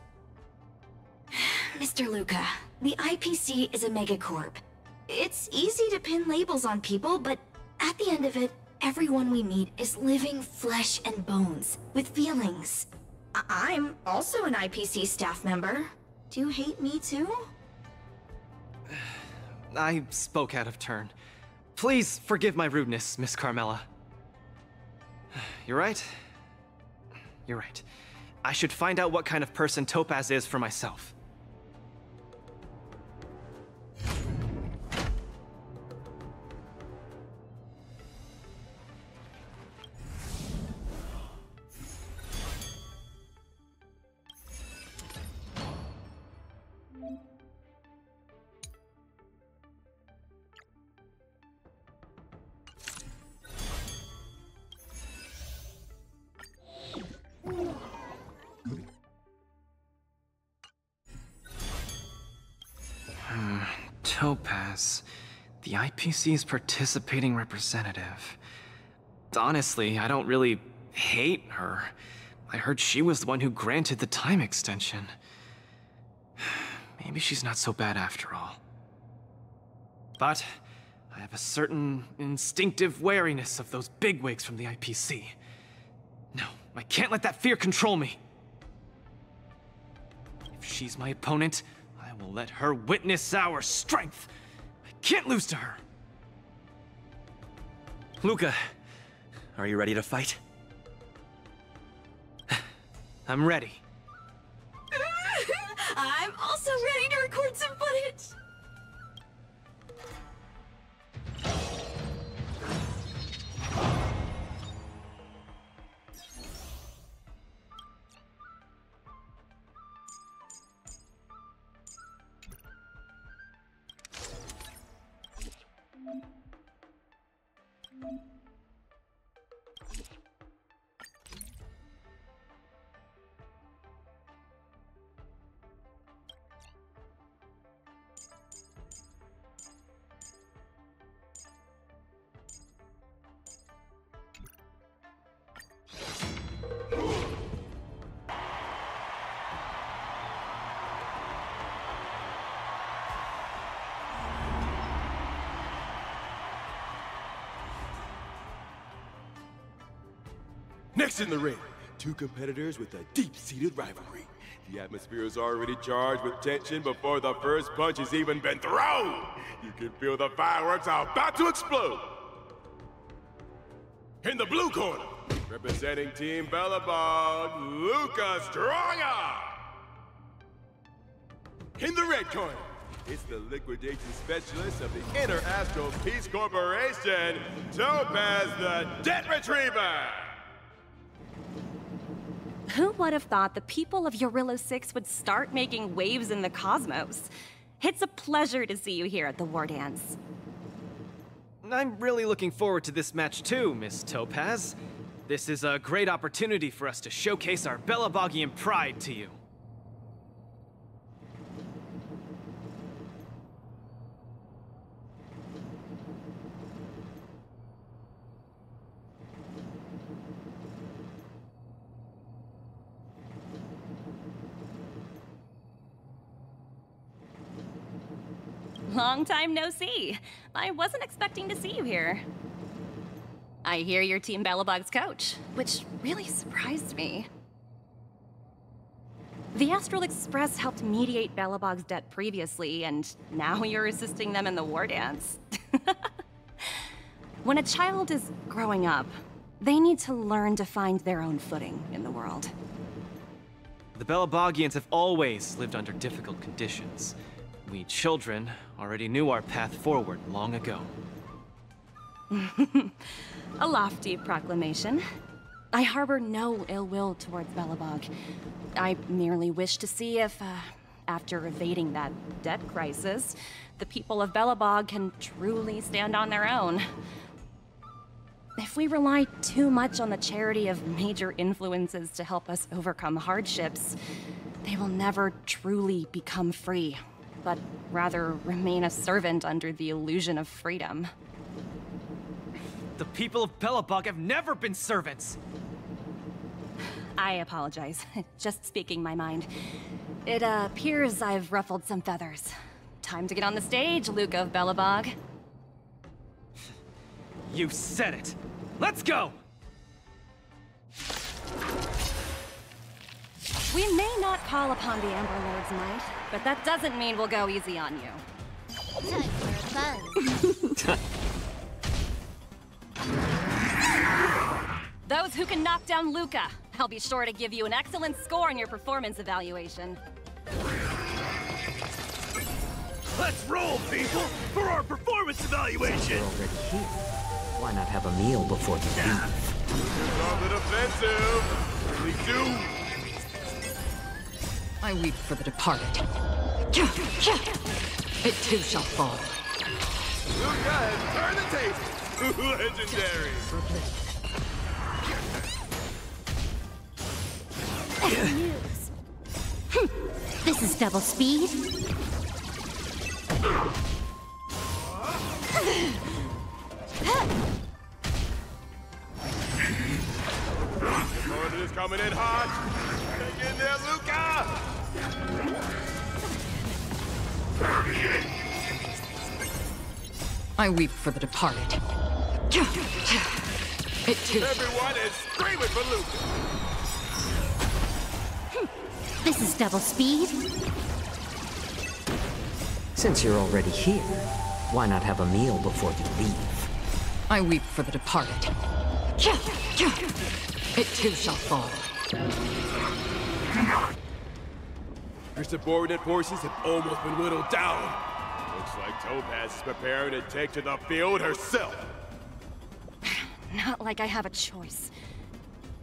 Mr. Luka, the IPC is a megacorp. It's easy to pin labels on people, but at the end of it, everyone we meet is living flesh and bones, with feelings. I- I'm also an IPC staff member. Do you hate me too? I spoke out of turn. Please forgive my rudeness, Miss Carmela. You're right. You're right. I should find out what kind of person Topaz is for myself. IPC's participating representative. Honestly, I don't really hate her. I heard she was the one who granted the time extension. Maybe she's not so bad after all. But I have a certain instinctive wariness of those bigwigs from the IPC. No, I can't let that fear control me. If she's my opponent, I will let her witness our strength. I can't lose to her. Luka, are you ready to fight? I'm ready. I'm also ready to record some footage. In the ring, two competitors with a deep-seated rivalry. The atmosphere is already charged with tension before the first punch has even been thrown. You can feel the fireworks are about to explode. In the blue corner, representing Team Belobog, Luka Stronga. In the red corner, it's the liquidation specialist of the Interastral Peace Corporation, Topaz the Debt Retriever. Who would have thought the people of Jarilo 6 would start making waves in the cosmos? It's a pleasure to see you here at the War Dance. I'm really looking forward to this match too, Miss Topaz. This is a great opportunity for us to showcase our Belobogian pride to you. Long time no see. I wasn't expecting to see you here. I hear you're Team Belobog's coach, which really surprised me. The Astral Express helped mediate Belobog's debt previously, and now you're assisting them in the war dance. when a child is growing up, they need to learn to find their own footing in the world. The Belobogians have always lived under difficult conditions. We children already knew our path forward long ago. A lofty proclamation. I harbor no ill will towards Belobog. I merely wish to see if, uh, after evading that debt crisis, the people of Belobog can truly stand on their own. If we rely too much on the charity of major influences to help us overcome hardships, they will never truly become free, but rather remain a servant under the illusion of freedom. The people of Belobog have never been servants! I apologize. Just speaking my mind. It uh, appears I've ruffled some feathers. Time to get on the stage, Luka of Belobog. You said it! Let's go! We may not call upon the Amber Lord's might, but that doesn't mean we'll go easy on you. Time for a. Those who can knock down Luka, I'll be sure to give you an excellent score in your performance evaluation. Let's roll, people, for our performance evaluation! Why not have a meal before you leave? On the defensive. We do. I weep for the departed. It too shall fall. Luka has turned the table. Legendary. News. This is double speed. Lord is coming in hot. Hang in there, Luka. I weep for the departed. It too Everyone is screaming for Luka. This is double speed. Since you're already here, why not have a meal before you leave? I weep for the departed. It too shall fall. Your subordinate forces have almost been whittled down. Looks like Topaz is preparing to take to the field herself. Not like I have a choice.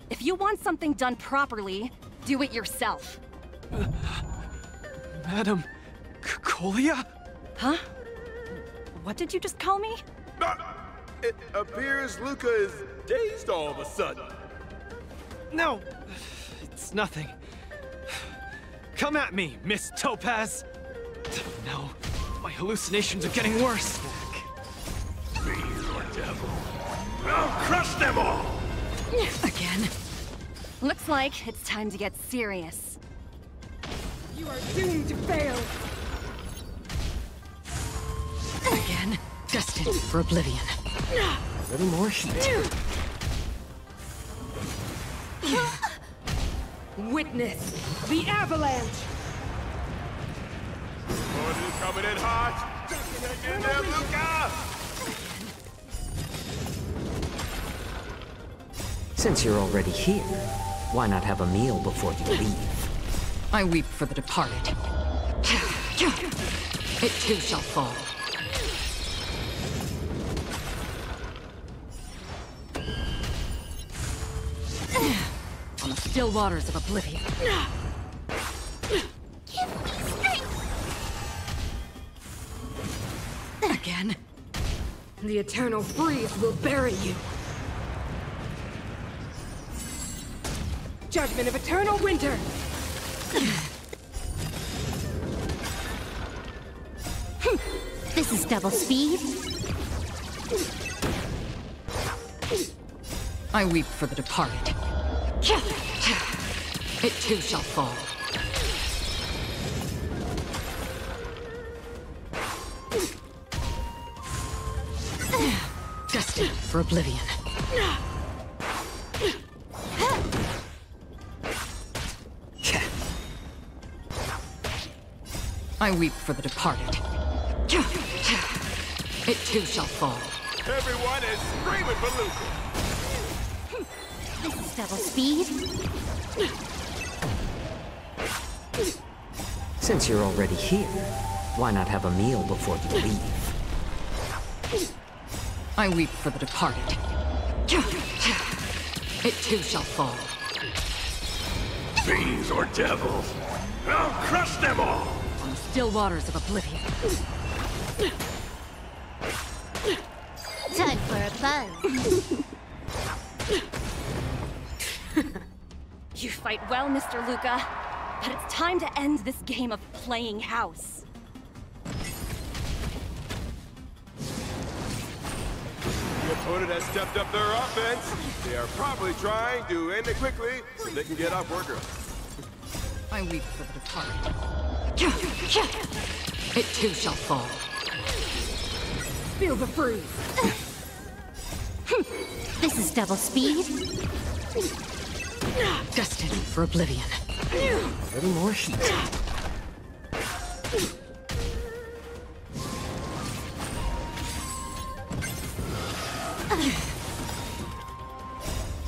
If you want something done properly, do it yourself. Madam... Colia? Huh? What did you just call me? It appears Luka is dazed all of a sudden. No, it's nothing. Come at me, Miss Topaz! No, my hallucinations are getting worse. Fiend or devil. I'll crush them all! Again? Looks like it's time to get serious. You are doomed to fail. Again, destined for oblivion. A little more heat. Witness the avalanche. Lord is coming in hot. Hang in there, Luka. Since you're already here, why not have a meal before you leave? I weep for the departed. It too shall fall. On the still waters of oblivion. Again? The eternal freeze will bury you. Judgment of eternal winter. Hmm. This is double speed. I weep for the departed. It too shall fall. Destined for oblivion. I weep for the departed. It too shall fall. Everyone is screaming for Luka. This is double speed. Since you're already here, why not have a meal before you leave? I weep for the departed. It too shall fall. Fiends or devils. I'll crush them all! On the still waters of oblivion. Time for a buzz. You fight well, Mr. Luka. But it's time to end this game of playing house. The opponent has stepped up their offense. They are probably trying to end it quickly so they can get off work early. I weep for the departed. It too shall fall. Feel the freeze. This is double speed. Destined for oblivion. A little more heat.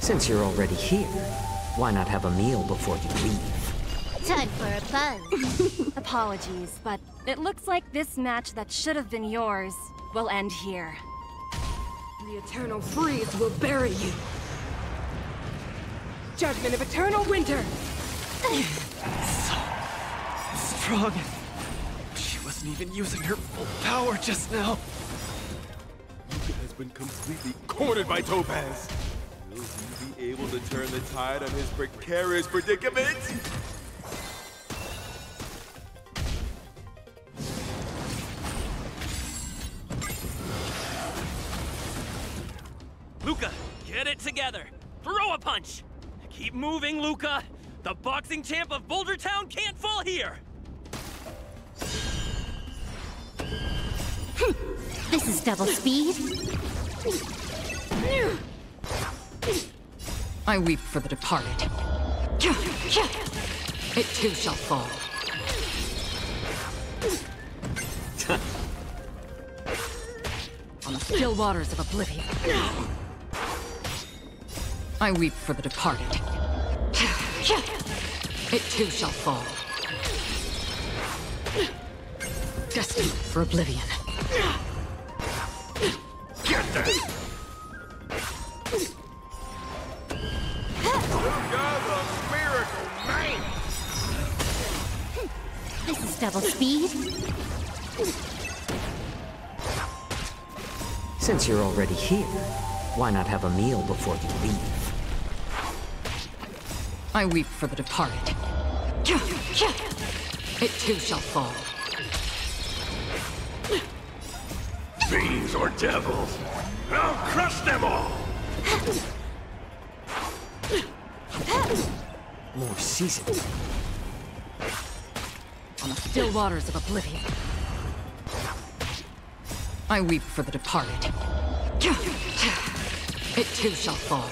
Since you're already here, why not have a meal before you leave? Time for a buzz. Apologies, but it looks like this match that should have been yours will end here. The eternal freeze will bury you. Judgment of eternal winter. So strong. She wasn't even using her full power just now. Luka has been completely cornered by Topaz. Will he be able to turn the tide on his precarious predicament? Keep moving, Luka. The boxing champ of Boulder Town can't fall here. Hmm. This is double speed. I weep for the departed. It too shall fall. On the still waters of oblivion. I weep for the departed. It too shall fall. Destined for oblivion. Get that! Luka the Miracle This is double speed. Since you're already here, why not have a meal before you leave? I weep for the departed. It too shall fall. Fiends or devils, I'll crush them all! More seasons. On the still waters of oblivion. I weep for the departed. It too shall fall.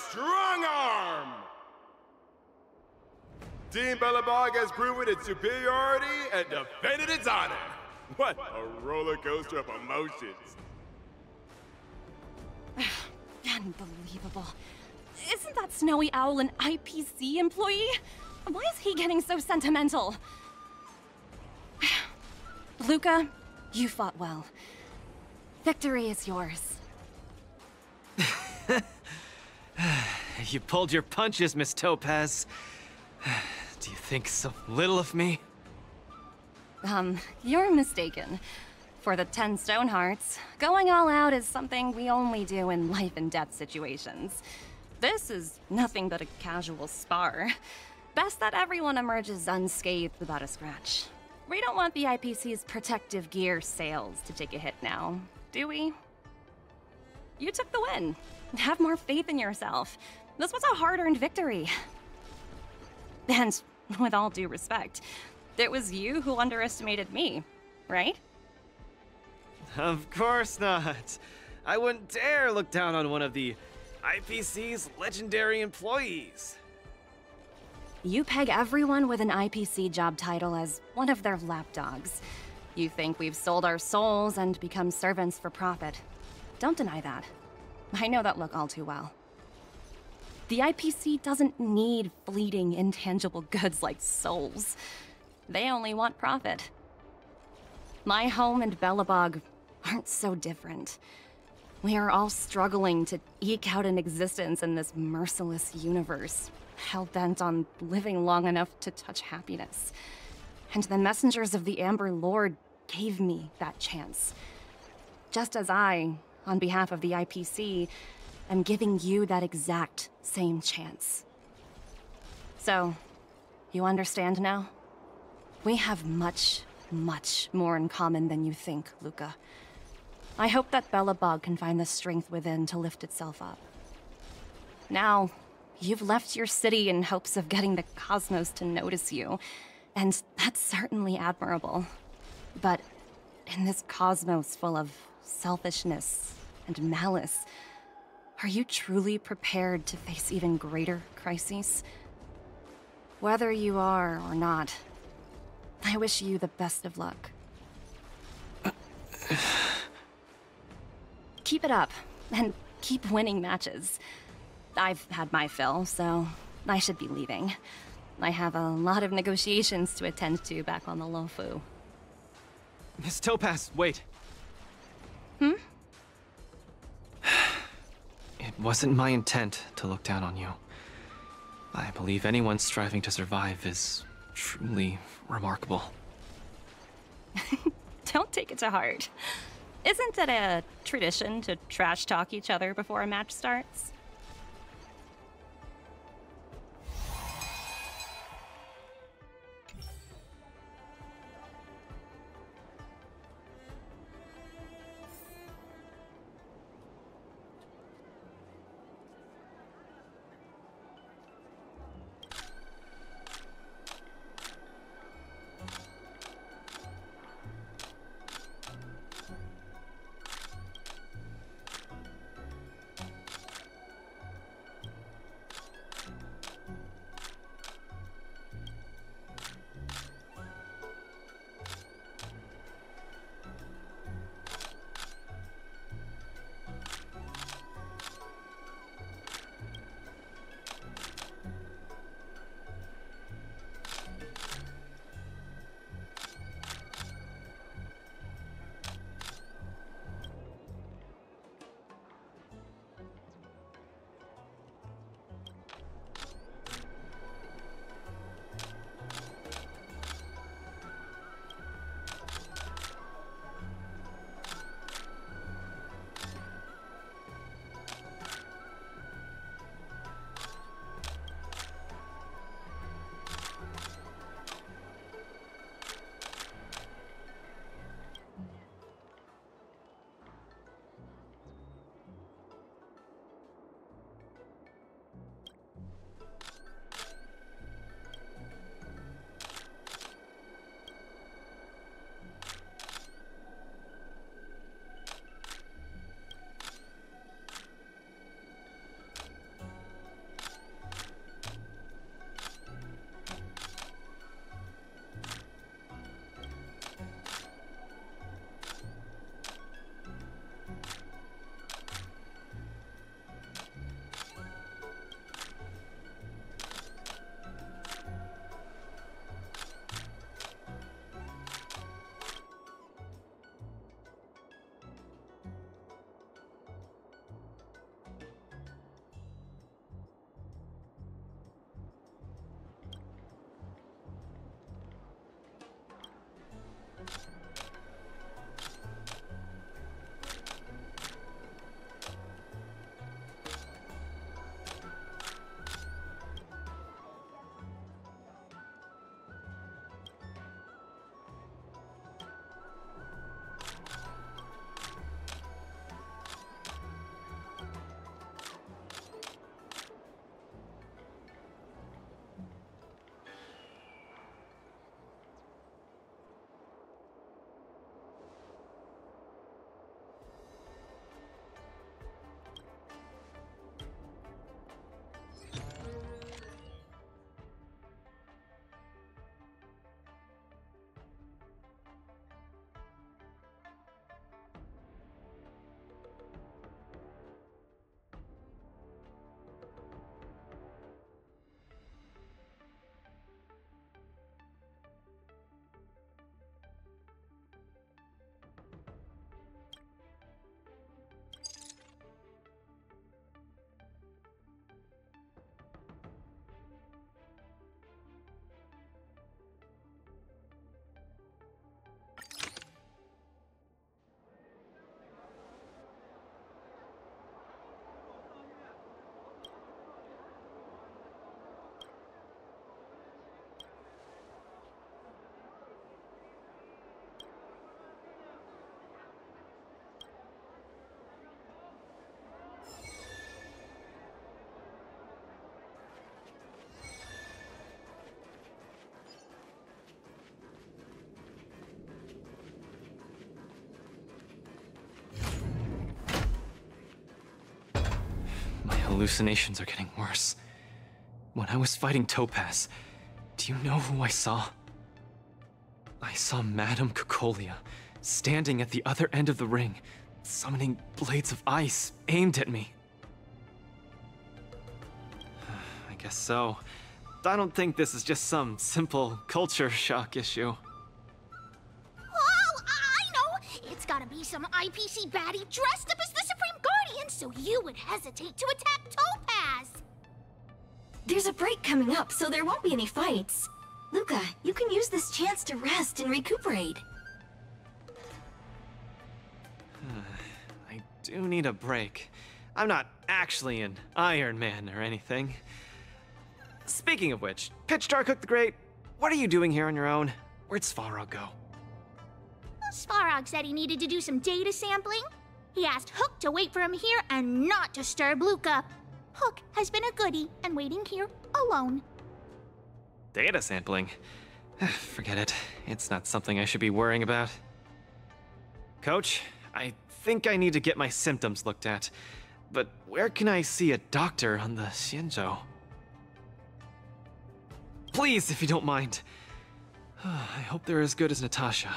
Luka Strongarm! Team Belobog has proven its superiority and defended its honor. What a roller coaster of emotions. Unbelievable. Isn't that Snowy Owl an IPC employee? Why is he getting so sentimental? Luka, you fought well. Victory is yours. You pulled your punches, Miss Topaz. Do you think so little of me? Um, you're mistaken. For the Ten Stone Hearts, going all out is something we only do in life and death situations. This is nothing but a casual spar. Best that everyone emerges unscathed without a scratch. We don't want the IPC's protective gear sales to take a hit now, do we? You took the win. Have more faith in yourself. This was a hard-earned victory. And with all due respect, it was you who underestimated me, right? Of course not. I wouldn't dare look down on one of the IPC's legendary employees. You peg everyone with an IPC job title as one of their lapdogs. You think we've sold our souls and become servants for profit. Don't deny that. I know that look all too well. The IPC doesn't need fleeting, intangible goods like souls. They only want profit. My home and Belobog aren't so different. We are all struggling to eke out an existence in this merciless universe, hell-bent on living long enough to touch happiness. And the messengers of the Amber Lord gave me that chance. Just as I, on behalf of the IPC, am giving you that exact same chance. So, you understand now? We have much, much more in common than you think, Luka. I hope that Belobog can find the strength within to lift itself up. Now, you've left your city in hopes of getting the cosmos to notice you, and that's certainly admirable. But in this cosmos full of selfishness and malice, are you truly prepared to face even greater crises? Whether you are or not, I wish you the best of luck. keep it up, and keep winning matches. I've had my fill, so I should be leaving. I have a lot of negotiations to attend to back on the Luofu. Miss Topaz, wait. Hmm? It wasn't my intent to look down on you. I believe anyone striving to survive is truly remarkable. Don't take it to heart. Isn't it a tradition to trash talk each other before a match starts? Hallucinations are getting worse. When I was fighting Topaz, do you know who I saw? I saw Madame Cocolia standing at the other end of the ring, summoning blades of ice aimed at me. I guess so. I don't think this is just some simple culture shock issue. Oh, I know! It's gotta be some IPC baddie dressed you would hesitate to attack Topaz! There's a break coming up, so there won't be any fights. Luka, you can use this chance to rest and recuperate. I do need a break. I'm not actually an Iron Man or anything. Speaking of which, Pitch Dark Hook the Great, what are you doing here on your own? Where'd Svarog go? Svarog said he needed to do some data sampling. He asked Hook to wait for him here and not disturb Luka. Hook has been a goody and waiting here alone. Data sampling? Forget it. It's not something I should be worrying about. Coach, I think I need to get my symptoms looked at. But where can I see a doctor on the Xianzhou? Please, if you don't mind. I hope they're as good as Natasha.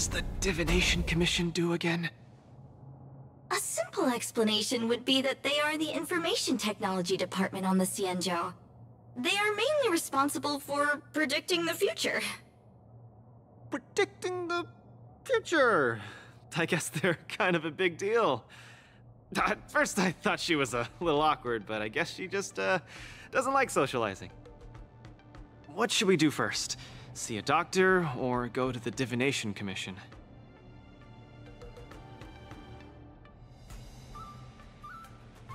Does the Divination Commission do again? A simple explanation would be that they are the Information Technology Department on the Xianzhou. They are mainly responsible for predicting the future. Predicting the future? I guess they're kind of a big deal. At first I thought she was a little awkward, but I guess she just, uh, doesn't like socializing. What should we do first? See a doctor or go to the Divination Commission?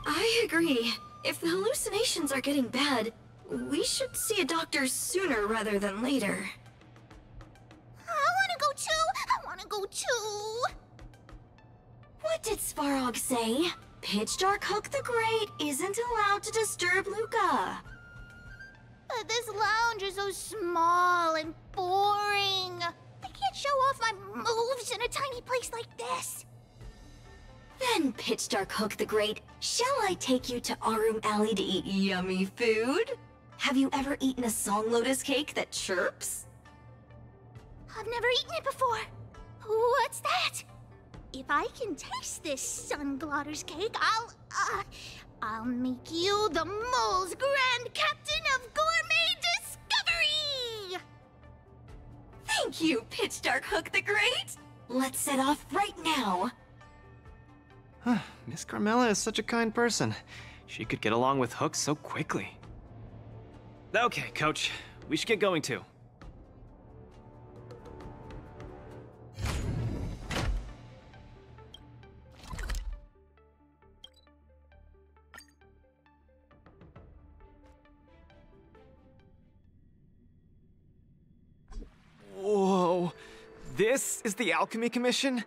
I agree. If the hallucinations are getting bad, we should see a doctor sooner rather than later. I wanna go too! I wanna go too! What did Svarog say? Pitch Dark Hook the Great isn't allowed to disturb Luka. But this lounge is so small and boring. I can't show off my moves in a tiny place like this. Then, Pitch Dark Hook the Great, shall I take you to Aurum Alley to eat yummy food? Have you ever eaten a song lotus cake that chirps? I've never eaten it before. What's that? If I can taste this sun glotter's cake, I'll, uh, I'll make you the mole's grand captain of gourmet discovery! Thank you, Pitch Dark Hook the Great! Let's set off right now. Miss Carmela is such a kind person. She could get along with Hook so quickly. Okay, Coach. We should get going too. This is the Alchemy Commission?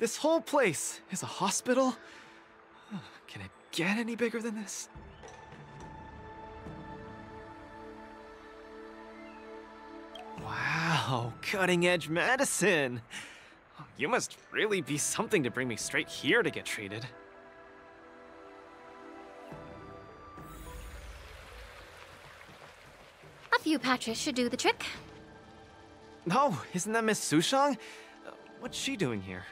This whole place is a hospital? Can it get any bigger than this? Wow, cutting edge medicine. You must really be something to bring me straight here to get treated. A few patches should do the trick. No, isn't that Miss Sushang? Uh, what's she doing here?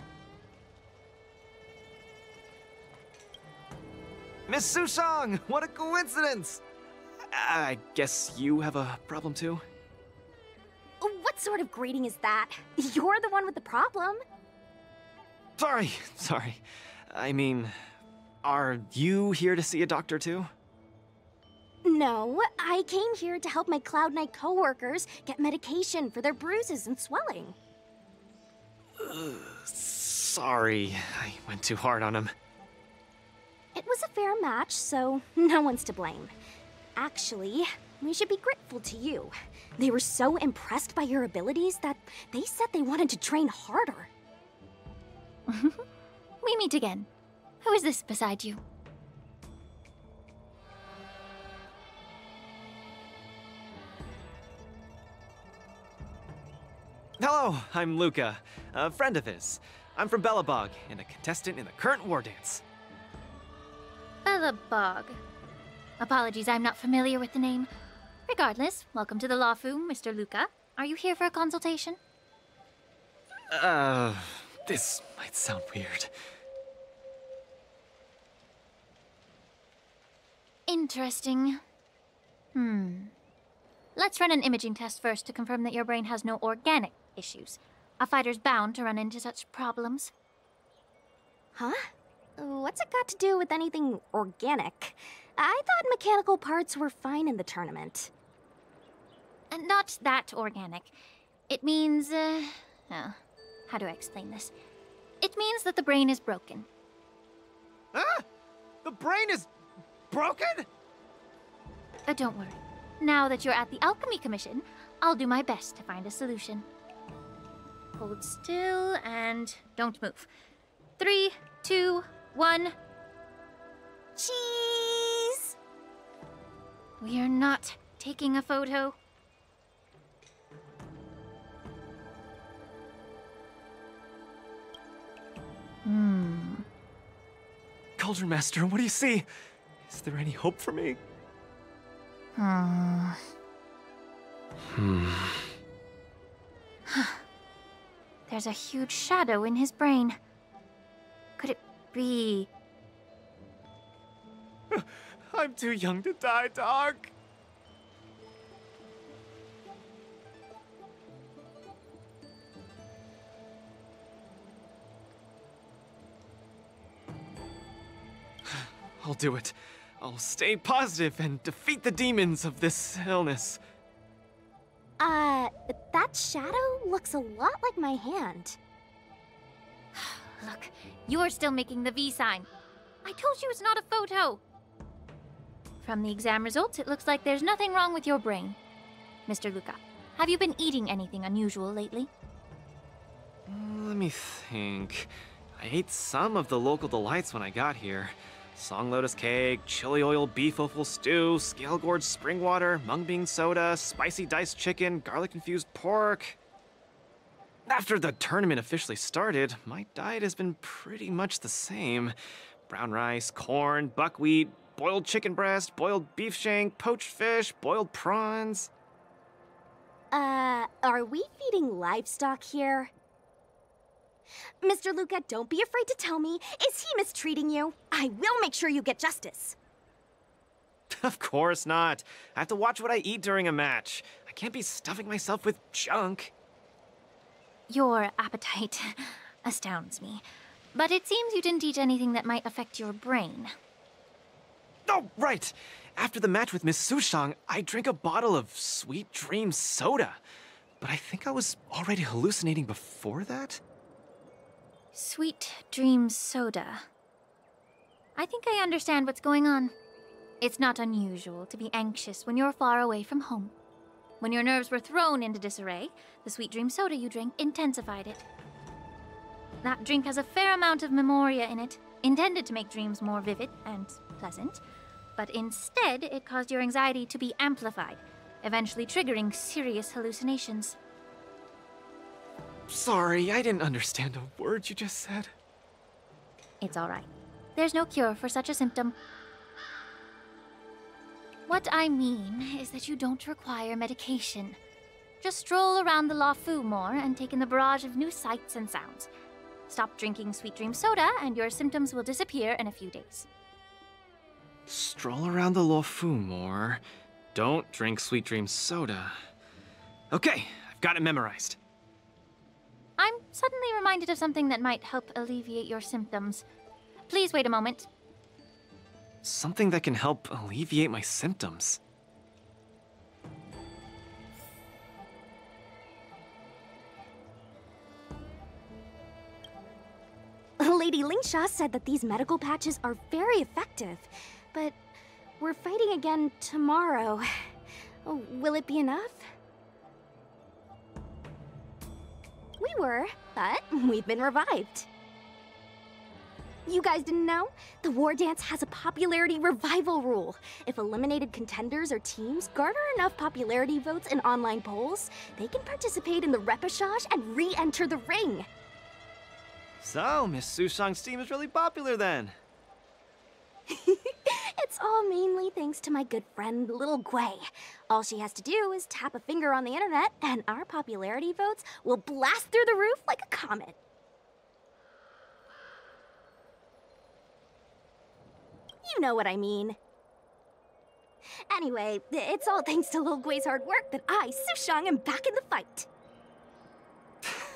Miss Sushang! What a coincidence! I guess you have a problem too? What sort of greeting is that? You're the one with the problem. Sorry, sorry. I mean, are you here to see a doctor too? No, I came here to help my Cloud Knight coworkers get medication for their bruises and swelling. Sorry, I went too hard on him. It was a fair match, so no one's to blame. Actually, we should be grateful to you. They were so impressed by your abilities that they said they wanted to train harder. we meet again. Who is this beside you? Hello, I'm Luka, a friend of his. I'm from Belobog, and a contestant in the current war dance. Belobog. Apologies, I'm not familiar with the name. Regardless, welcome to the Luofu, Mr. Luka. Are you here for a consultation? Uh, this might sound weird. Interesting. Hmm. Let's run an imaging test first to confirm that your brain has no organic issues. A fighter's bound to run into such problems. Huh? What's it got to do with anything organic? I thought mechanical parts were fine in the tournament. Uh, not that organic. It means, uh, oh, how do I explain this? It means that the brain is broken. Ah! The brain is broken? Uh, don't worry. Now that you're at the Alchemy Commission, I'll do my best to find a solution. Hold still and don't move. Three, two, one. Cheese! We are not taking a photo. Hmm. Cauldron Master, what do you see? Is there any hope for me? Hmm. Hmm. There's a huge shadow in his brain. Could it be... I'm too young to die, Doc. I'll do it. I'll stay positive and defeat the demons of this illness. Uh, that shadow looks a lot like my hand. Look, you're still making the V sign. I told you it's not a photo. From the exam results, it looks like there's nothing wrong with your brain. Mr. Luka, have you been eating anything unusual lately? Let me think. I ate some of the local delights when I got here. Song lotus cake, chili oil beef offal stew, scale gourd spring water, mung bean soda, spicy diced chicken, garlic infused pork. After the tournament officially started, my diet has been pretty much the same. Brown rice, corn, buckwheat, boiled chicken breast, boiled beef shank, poached fish, boiled prawns. Uh, are we feeding livestock here? Mr. Luka, don't be afraid to tell me. Is he mistreating you? I will make sure you get justice. Of course not. I have to watch what I eat during a match. I can't be stuffing myself with junk. Your appetite astounds me. But it seems you didn't eat anything that might affect your brain. Oh, right! After the match with Miss Sushang, I drank a bottle of Sweet Dream soda. But I think I was already hallucinating before that? Sweet Dream Soda. I think I understand what's going on. It's not unusual to be anxious when you're far away from home. When your nerves were thrown into disarray, the Sweet Dream Soda you drank intensified it. That drink has a fair amount of memoria in it, intended to make dreams more vivid and pleasant, but instead it caused your anxiety to be amplified, eventually triggering serious hallucinations. Sorry, I didn't understand a word you just said. It's all right. There's no cure for such a symptom. What I mean is that you don't require medication. Just stroll around the Luofu more and take in the barrage of new sights and sounds. Stop drinking Sweet Dream Soda, and your symptoms will disappear in a few days. Stroll around the Luofu more. Don't drink Sweet Dream Soda. Okay, I've got it memorized. I'm suddenly reminded of something that might help alleviate your symptoms. Please wait a moment. Something that can help alleviate my symptoms. Lady Lingsha said that these medical patches are very effective. But we're fighting again tomorrow. Oh, will it be enough? We were, but we've been revived. You guys didn't know? The War Dance has a popularity revival rule. If eliminated contenders or teams garner enough popularity votes in online polls, they can participate in the repechage and re-enter the ring. So, Miss Sushang's team is really popular then. It's all mainly thanks to my good friend, Little Gwei. All she has to do is tap a finger on the internet, and our popularity votes will blast through the roof like a comet. You know what I mean. Anyway, it's all thanks to Lil Gwei's hard work that I, Sushang, am back in the fight.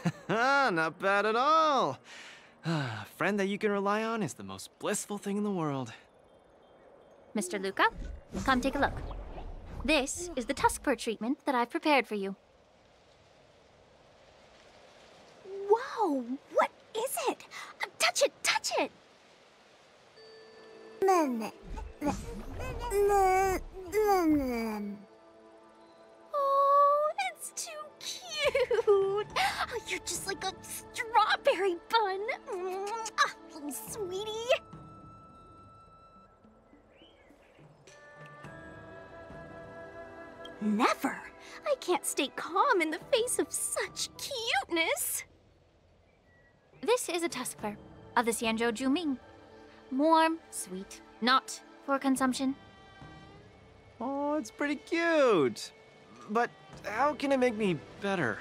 Ah, not bad at all. A friend that you can rely on is the most blissful thing in the world. Mr. Luka, come take a look. This is the tusk fur treatment that I've prepared for you. Whoa, what is it? Uh, touch it, touch it! Oh, it's too cute! Oh, you're just like a strawberry bun! Ah, little sweetie! Never! I can't stay calm in the face of such cuteness! This is a tusk fur of the Xianzhou Juming. Warm, sweet, not for consumption. Oh, it's pretty cute. But how can it make me better?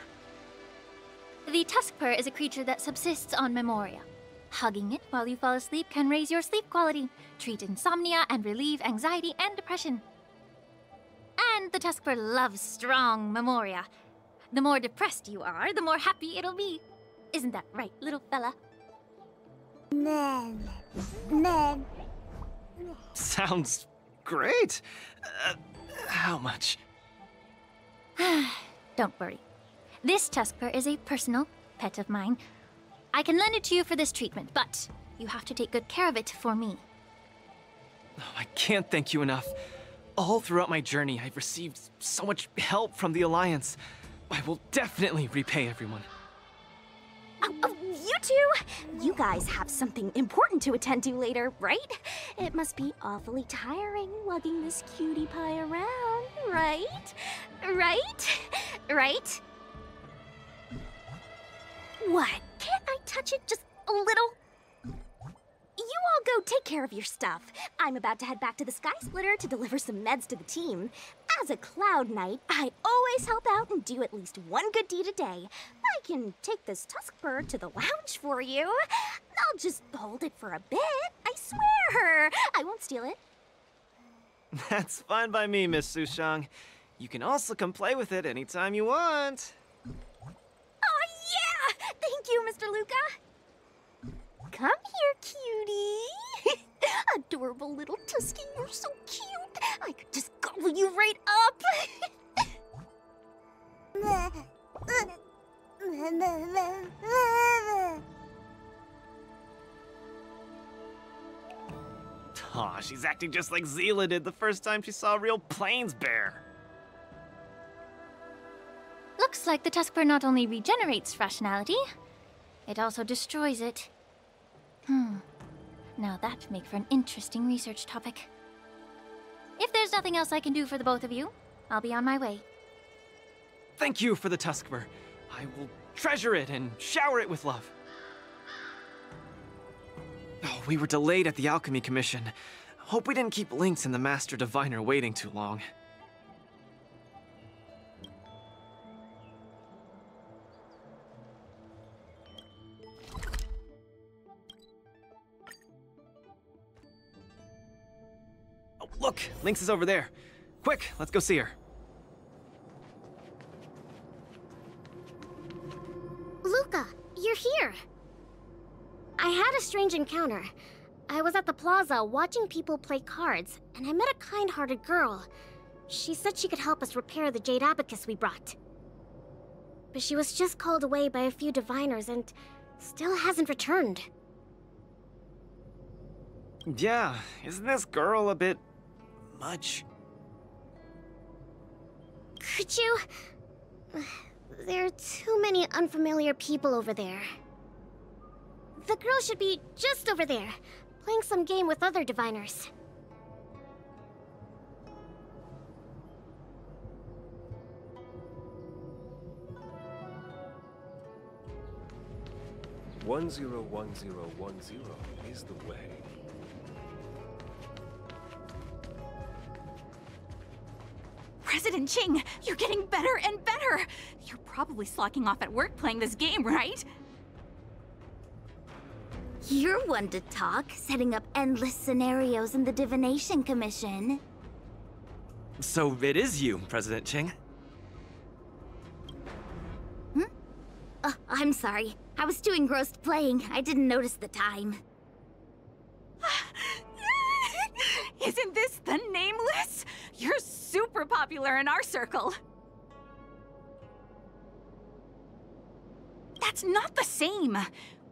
The tusk fur is a creature that subsists on memoria. Hugging it while you fall asleep can raise your sleep quality, treat insomnia, and relieve anxiety and depression. And the tusk fur loves strong memoria. The more depressed you are, the more happy it'll be. Isn't that right, little fella? Mom. Mom. Sounds great. Uh, how much? Don't worry. This tusk fur is a personal pet of mine. I can lend it to you for this treatment, but you have to take good care of it for me. Oh, I can't thank you enough. All throughout my journey, I've received so much help from the Alliance. I will definitely repay everyone. Oh, oh, you two! You guys have something important to attend to later, right? It must be awfully tiring lugging this cutie pie around, right? Right? Right? What? Can't I touch it just a little? You all go take care of your stuff. I'm about to head back to the Sky Splitter to deliver some meds to the team. As a Cloud Knight, I always help out and do at least one good deed a day. I can take this tusk fur to the lounge for you. I'll just hold it for a bit. I swear. I won't steal it. That's fine by me, Miss Sushang. You can also come play with it anytime you want. Oh, yeah! Thank you, Mr. Luka. Come here, cutie. Adorable little Tusky, you're so cute. I could just gobble you right up. Aw, she's acting just like Zila did the first time she saw a real plains bear. Looks like the tusk fur not only regenerates rationality, it also destroys it. Hmm. Now that'd make for an interesting research topic. If there's nothing else I can do for the both of you, I'll be on my way. Thank you for the Tuskver. I will treasure it and shower it with love. Oh, we were delayed at the Alchemy Commission. Hope we didn't keep Lynx and the Master Diviner waiting too long. Look! Lynx is over there. Quick, let's go see her. Luka, you're here. I had a strange encounter. I was at the plaza watching people play cards, and I met a kind-hearted girl. She said she could help us repair the jade abacus we brought. But she was just called away by a few diviners and still hasn't returned. Yeah, isn't this girl a bit... much? Could you... There are too many unfamiliar people over there. The girl should be just over there, playing some game with other diviners. One zero one zero one zero is the way. President Ching, you're getting better and better! You're probably slacking off at work playing this game, right? You're one to talk, setting up endless scenarios in the Divination Commission. So it is you, President Ching. Uh, I'm sorry. I was too engrossed playing. I didn't notice the time. Isn't this the Nameless? You're super popular in our circle. That's not the same.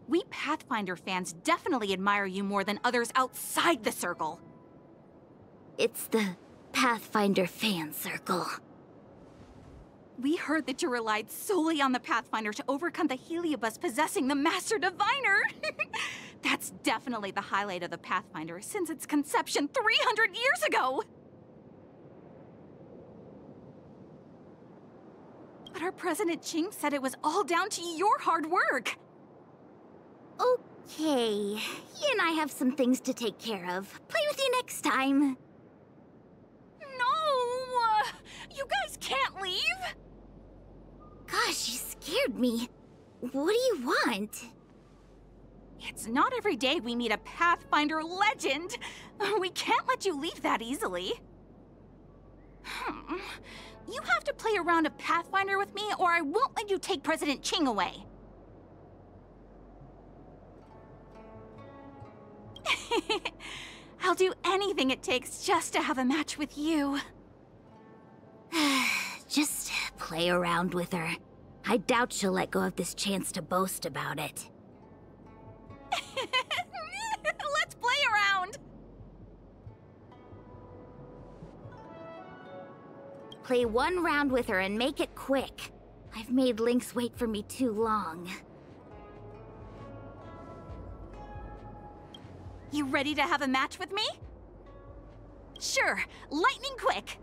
We Pathfinder fans definitely admire you more than others outside the circle. It's the Pathfinder fan circle. We heard that you relied solely on the Pathfinder to overcome the Heliobus possessing the Master Diviner. That's definitely the highlight of the Pathfinder since its conception 300 years ago. But our President Ching said it was all down to your hard work. Okay, he and I have some things to take care of. Play with you next time. No! uh, You guys can't leave! Gosh, you scared me. What do you want? It's not every day we meet a Pathfinder legend. We can't let you leave that easily. Hmm. You have to play around a round of Pathfinder with me, or I won't let you take President Ching away. I'll do anything it takes just to have a match with you. Just play around with her. I doubt she'll let go of this chance to boast about it. Let's play around! Play one round with her and make it quick. I've made Lynx wait for me too long. You ready to have a match with me? Sure, lightning quick.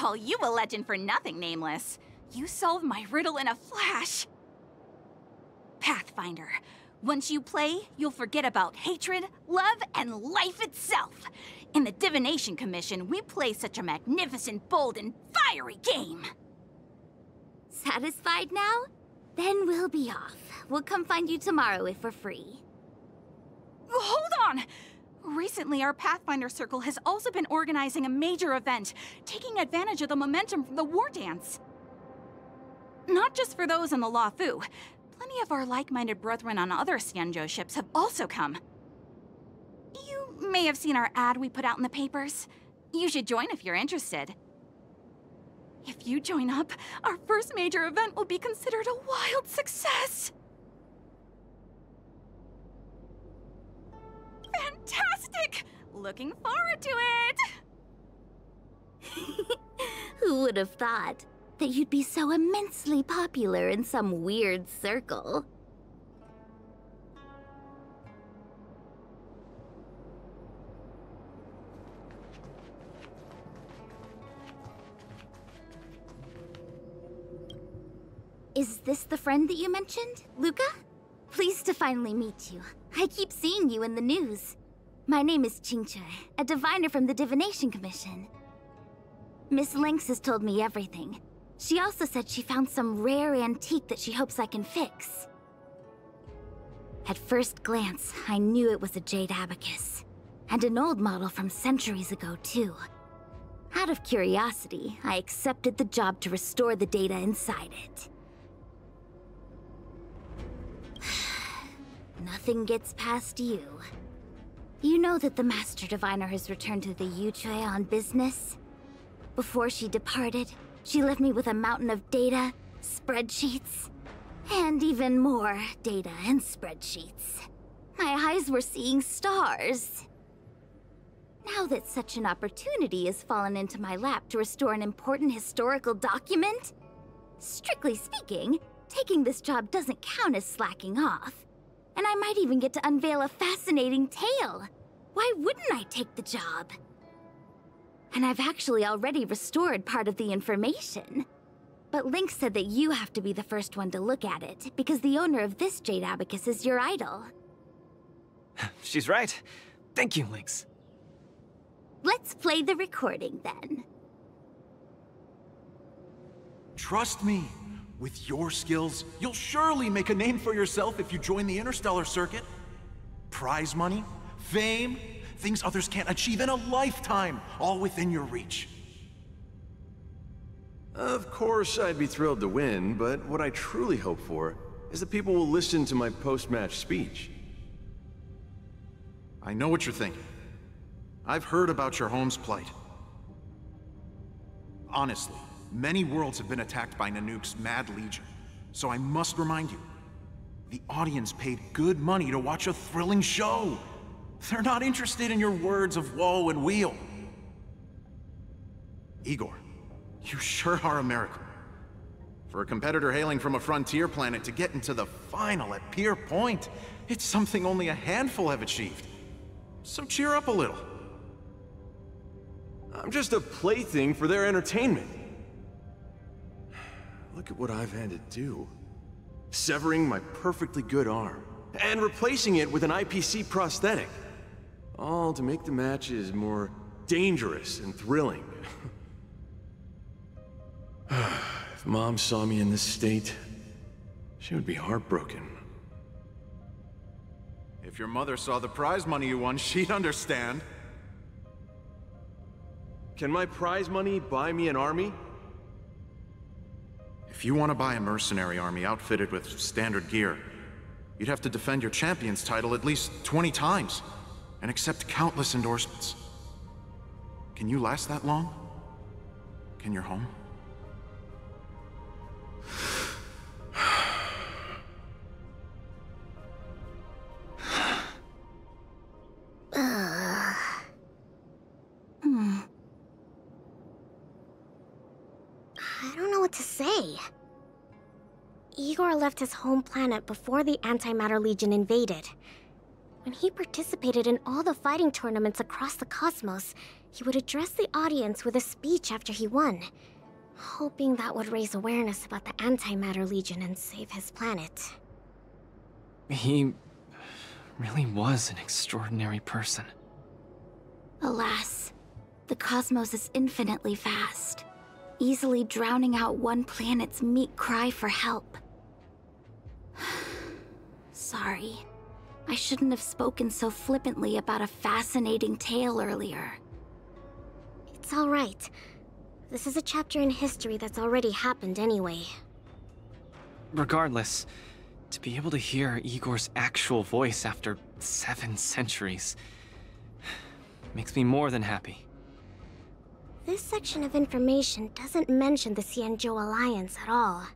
Call you a legend for nothing, Nameless. You solved my riddle in a flash. Pathfinder. Once you play, you'll forget about hatred, love, and life itself. In the Divination Commission, we play such a magnificent, bold, and fiery game. Satisfied now? Then we'll be off. We'll come find you tomorrow if we're free. Hold on! Recently, our Pathfinder Circle has also been organizing a major event, taking advantage of the momentum from the War Dance. Not just for those in the Luofu. Plenty of our like-minded brethren on other Xianzhou ships have also come. You may have seen our ad we put out in the papers. You should join if you're interested. If you join up, our first major event will be considered a wild success. Fantastic! Looking forward to it! Who would have thought that you'd be so immensely popular in some weird circle? Is this the friend that you mentioned, Luka? Pleased to finally meet you. I keep seeing you in the news. My name is Qingque, a diviner from the Divination Commission. Miss Lynx has told me everything. She also said she found some rare antique that she hopes I can fix. At first glance, I knew it was a jade abacus. And an old model from centuries ago, too. Out of curiosity, I accepted the job to restore the data inside it. Nothing gets past you. You know that the Master Diviner has returned to the Yuque on business? Before she departed, she left me with a mountain of data, spreadsheets, and even more data and spreadsheets. My eyes were seeing stars. Now that such an opportunity has fallen into my lap to restore an important historical document, strictly speaking, taking this job doesn't count as slacking off. And I might even get to unveil a fascinating tale. Why wouldn't I take the job? And I've actually already restored part of the information. But Lynx said that you have to be the first one to look at it, because the owner of this Jade Abacus is your idol. She's right. Thank you, Lynx. Let's play the recording then. Trust me, with your skills, you'll surely make a name for yourself if you join the Interstellar Circuit. Prize money, fame, things others can't achieve in a lifetime, all within your reach. Of course, I'd be thrilled to win, but what I truly hope for is that people will listen to my post-match speech. I know what you're thinking. I've heard about your home's plight. Honestly, many worlds have been attacked by Nanook's Mad Legion, so I must remind you, the audience paid good money to watch a thrilling show. They're not interested in your words of woe and weal. Igor, you sure are a miracle. For a competitor hailing from a frontier planet to get into the final at Pier Point, it's something only a handful have achieved. So cheer up a little. I'm just a plaything for their entertainment. Look at what I've had to do. Severing my perfectly good arm, and replacing it with an IPC prosthetic. All to make the matches more dangerous and thrilling. if Mom saw me in this state, she would be heartbroken. If your mother saw the prize money you won, she'd understand. Can my prize money buy me an army? If you want to buy a mercenary army outfitted with standard gear, you'd have to defend your champion's title at least 20 times, and accept countless endorsements. Can you last that long? Can your home? Know say. Igor left his home planet before the Antimatter Legion invaded. When he participated in all the fighting tournaments across the cosmos, he would address the audience with a speech after he won, hoping that would raise awareness about the Antimatter Legion and save his planet. He really was an extraordinary person. Alas, the cosmos is infinitely vast, easily drowning out one planet's meek cry for help. Sorry. I shouldn't have spoken so flippantly about a fascinating tale earlier. It's alright. This is a chapter in history that's already happened anyway. Regardless, to be able to hear Igor's actual voice after seven centuries makes me more than happy. This section of information doesn't mention the Xianzhou Alliance at all.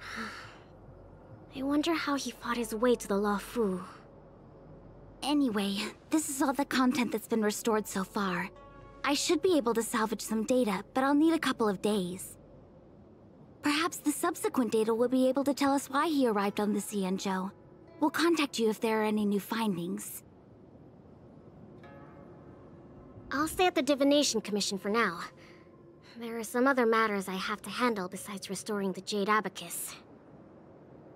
I wonder how he fought his way to the Luofu. Anyway, this is all the content that's been restored so far. I should be able to salvage some data, but I'll need a couple of days. Perhaps the subsequent data will be able to tell us why he arrived on the Xianzhou. We'll contact you if there are any new findings. I'll stay at the Divination Commission for now. There are some other matters I have to handle besides restoring the Jade Abacus.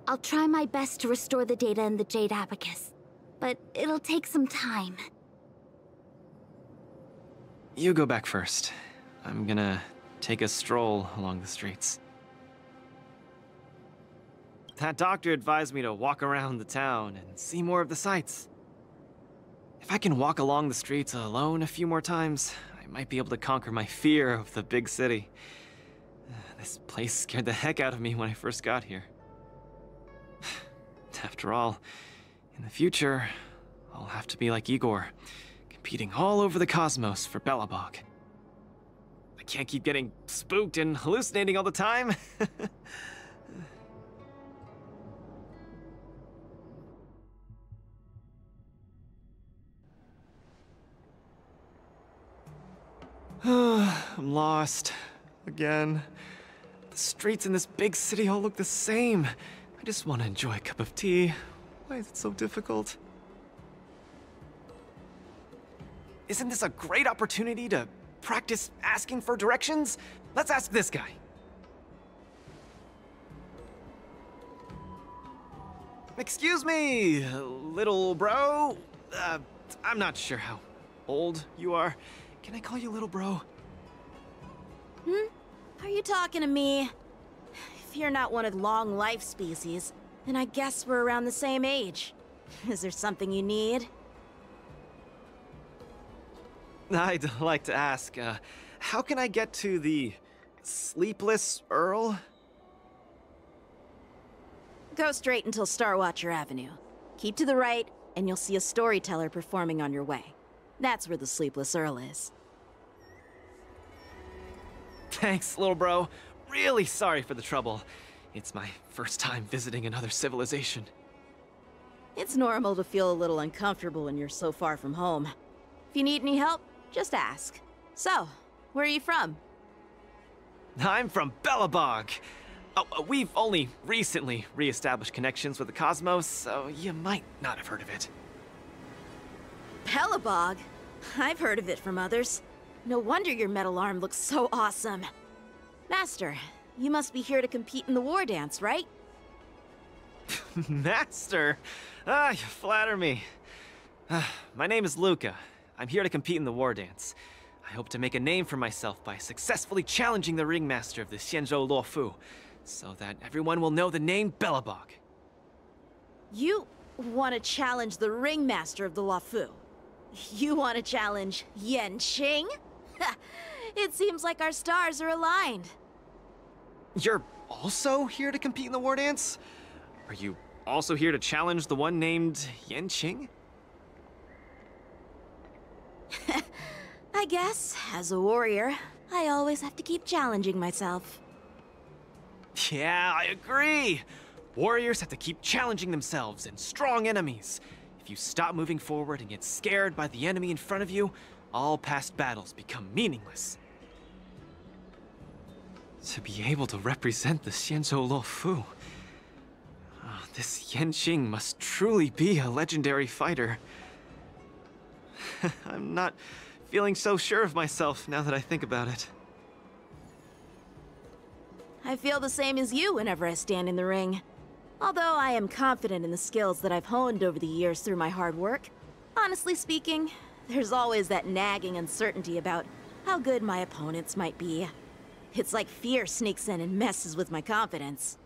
I'll try my best to restore the data in the Jade Abacus, but it'll take some time. You go back first. I'm gonna take a stroll along the streets. That doctor advised me to walk around the town and see more of the sights. If I can walk along the streets alone a few more times, I might be able to conquer my fear of the big city. This place scared the heck out of me when I first got here. After all, in the future, I'll have to be like Igor, competing all over the cosmos for Belobog. I can't keep getting spooked and hallucinating all the time. I'm lost. Again. The streets in this big city all look the same. I just want to enjoy a cup of tea. Why is it so difficult? Isn't this a great opportunity to practice asking for directions? Let's ask this guy. Excuse me, little bro. Uh, I'm not sure how old you are. Can I call you little bro? Hmm? Are you talking to me? If you're not one of long life species, then I guess we're around the same age. Is there something you need? I'd like to ask, uh, how can I get to the Sleepless Earl? Go straight until Starwatcher Avenue. Keep to the right, and you'll see a storyteller performing on your way. That's where the Sleepless Earl is. Thanks, little bro. Really sorry for the trouble. It's my first time visiting another civilization. It's normal to feel a little uncomfortable when you're so far from home. If you need any help, just ask. So, where are you from? I'm from Belobog. Oh, uh, we've only recently re-established connections with the cosmos, so you might not have heard of it. Belobog? I've heard of it from others. No wonder your metal arm looks so awesome. Master, you must be here to compete in the war dance, right? Master? Ah, you flatter me. Uh, my name is Luka. I'm here to compete in the war dance. I hope to make a name for myself by successfully challenging the ringmaster of the Xianzhou Luofu, so that everyone will know the name Belobog. You want to challenge the ringmaster of the Luofu? You want to challenge Yanqing? it seems like our stars are aligned. You're also here to compete in the war dance? Are you also here to challenge the one named Yanqing? I guess, as a warrior, I always have to keep challenging myself. Yeah, I agree! Warriors have to keep challenging themselves and strong enemies. If you stop moving forward and get scared by the enemy in front of you, all past battles become meaningless. To be able to represent the Xianzhou Luofu, oh, this Yanqing must truly be a legendary fighter. I'm not feeling so sure of myself now that I think about it. I feel the same as you whenever I stand in the ring. Although I am confident in the skills that I've honed over the years through my hard work, honestly speaking, there's always that nagging uncertainty about how good my opponents might be. It's like fear sneaks in and messes with my confidence.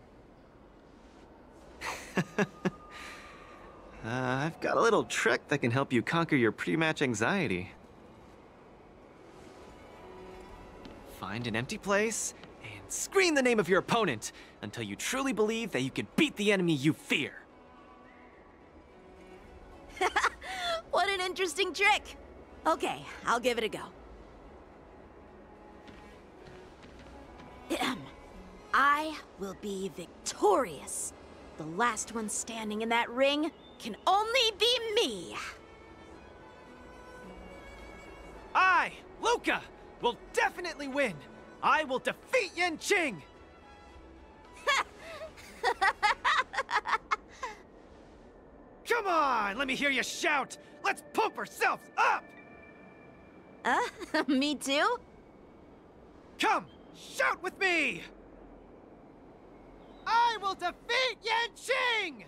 uh, I've got a little trick that can help you conquer your pre-match anxiety. Find an empty place and scream the name of your opponent until you truly believe that you can beat the enemy you fear. what an interesting trick! Okay, I'll give it a go. I will be victorious. The last one standing in that ring can only be me. I, Luka, will definitely win. I will defeat Yanqing. Come on, let me hear you shout. Let's pump ourselves up. Uh, me too? Come, shout with me! I will defeat Yanqing!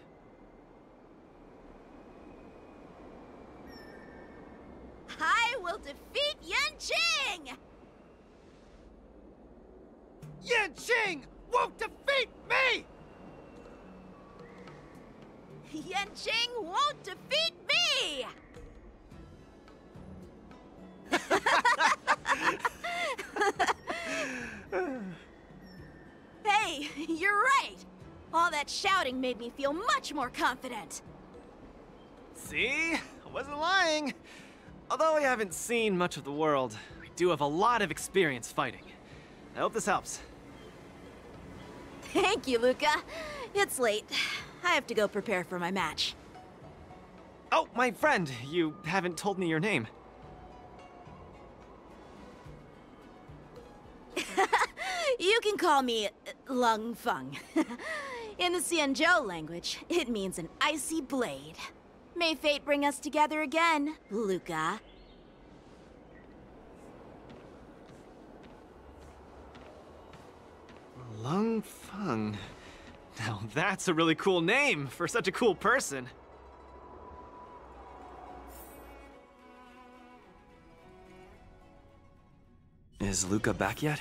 I will defeat Yanqing! Yanqing won't defeat me! Yanqing won't defeat me! hey, you're right! All that shouting made me feel much more confident. See? I wasn't lying. Although I haven't seen much of the world, I do have a lot of experience fighting. I hope this helps. Thank you, Luka. It's late. I have to go prepare for my match. Oh, my friend, you haven't told me your name. you can call me uh, Lung Feng. In the Xianzhou language, it means an icy blade. May fate bring us together again, Luka. Lung Feng. Now that's a really cool name for such a cool person. Is Luka back yet?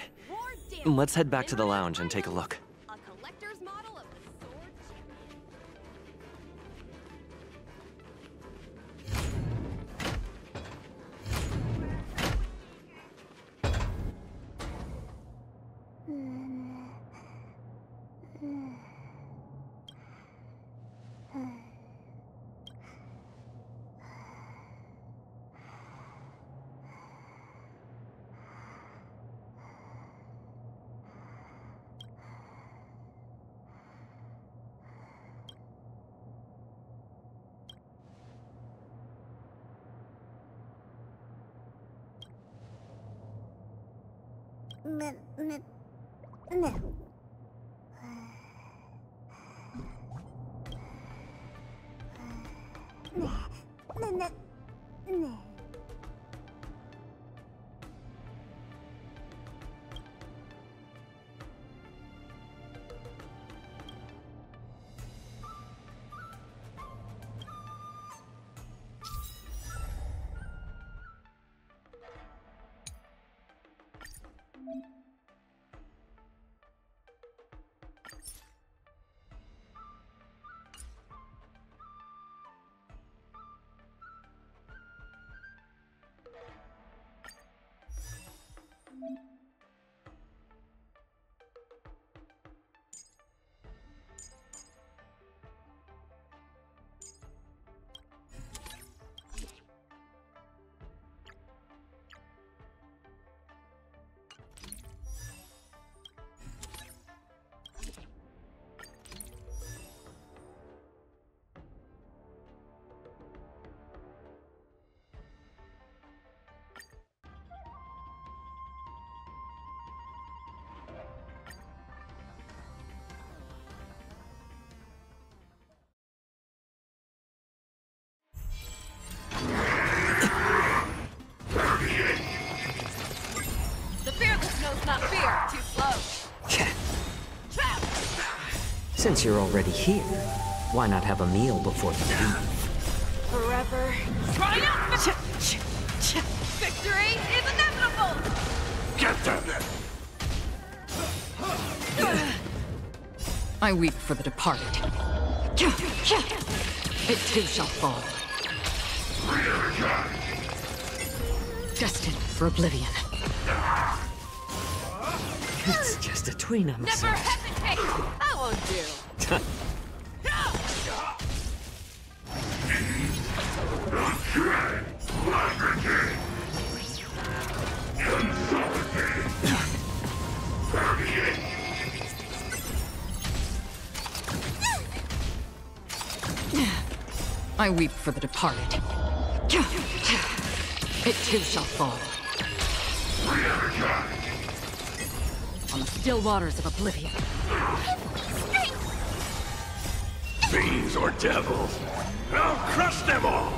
Let's head back to the lounge and take a look. The Since you're already here, why not have a meal before you leave? Forever. Triumph! Victory is inevitable! Get them! I weep for the departed. It too shall fall. Destined for oblivion. It's just a tween on the Never hesitate! Won't do. I weep for the departed. It too shall fall. On the still waters of oblivion. Fiends or devils? I'll crush them all!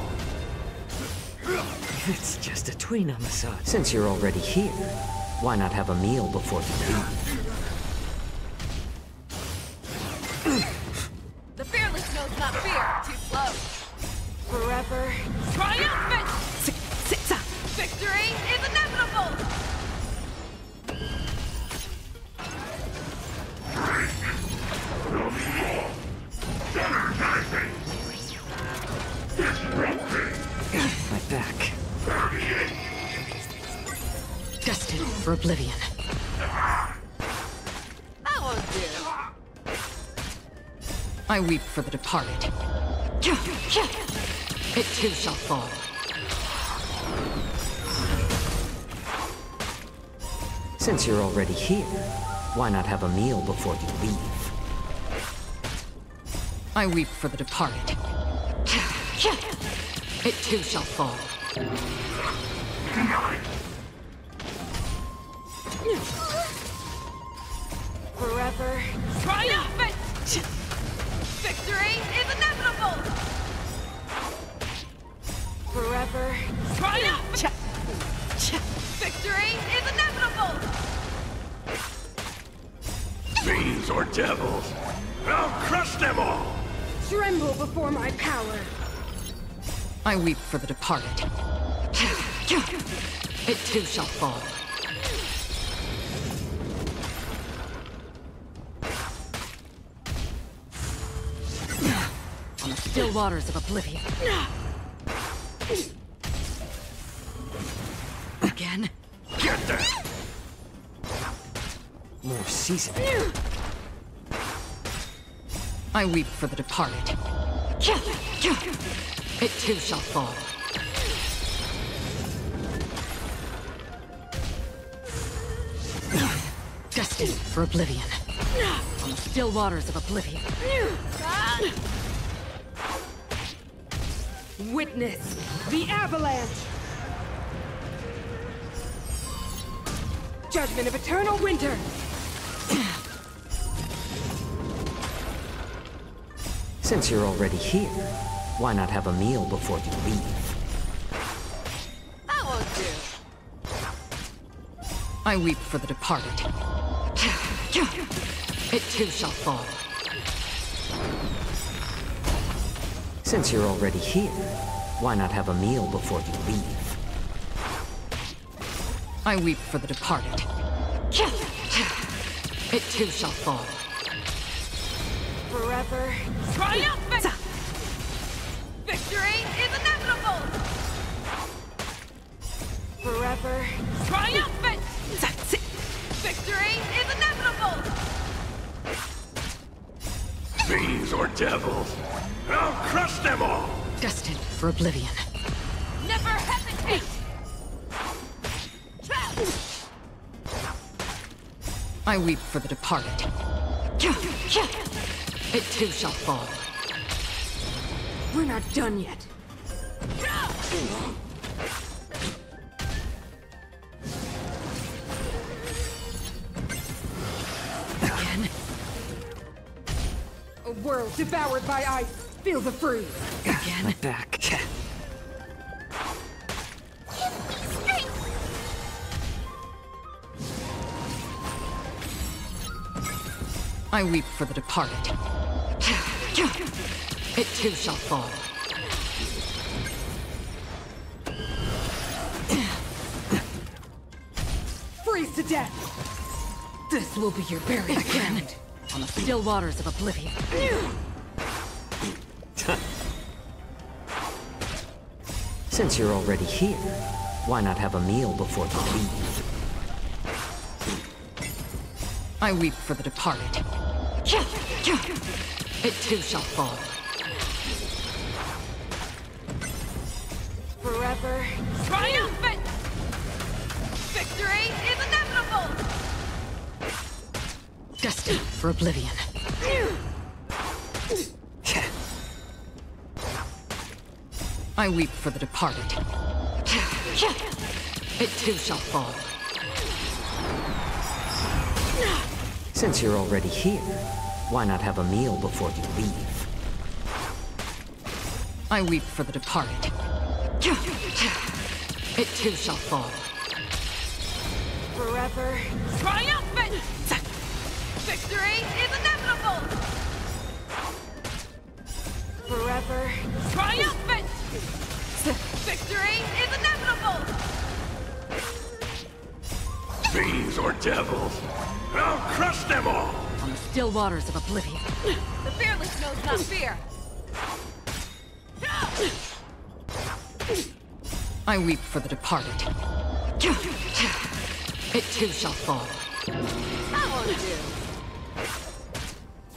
It's just a tween on the side. Since you're already here, why not have a meal before leave? I weep for the departed. It too shall fall. Since you're already here, why not have a meal before you leave? I weep for the departed. It too shall fall. It too shall fall. On the still waters of oblivion. Again? Get them! More seasoning. I weep for the departed. It too shall fall. For oblivion. On the still waters of oblivion. Witness the avalanche. Judgment of eternal winter. Since you're already here, why not have a meal before you leave? That won't do. I weep for the departed. It too shall fall. Since you're already here, why not have a meal before you leave? I weep for the departed. It too shall fall. Forever. Triumphant! Victory is inevitable! Forever. Triumphant! Fiends or devils, I'll crush them all! Destined for oblivion. Never hesitate! I weep for the departed. It too shall fall. We're not done yet. Devoured by ice. Feel the freeze. Again? Back. I weep for the departed. It too shall fall. Freeze to death. This will be your burial ground on the still waters of oblivion. Since you're already here, why not have a meal before you leave? I weep for the departed. It too shall fall. Forever. Triumphant! Victory is inevitable! Destined for oblivion. I weep for the departed. It too shall fall. Since you're already here, why not have a meal before you leave? I weep for the departed. It too shall fall. Forever. Triumphant! Victory is inevitable! Forever. Triumphant! Victory is inevitable! Fiends or devils, I'll crush them all! On the still waters of oblivion. The fearless knows not fear! I weep for the departed. It too shall fall. I won't do.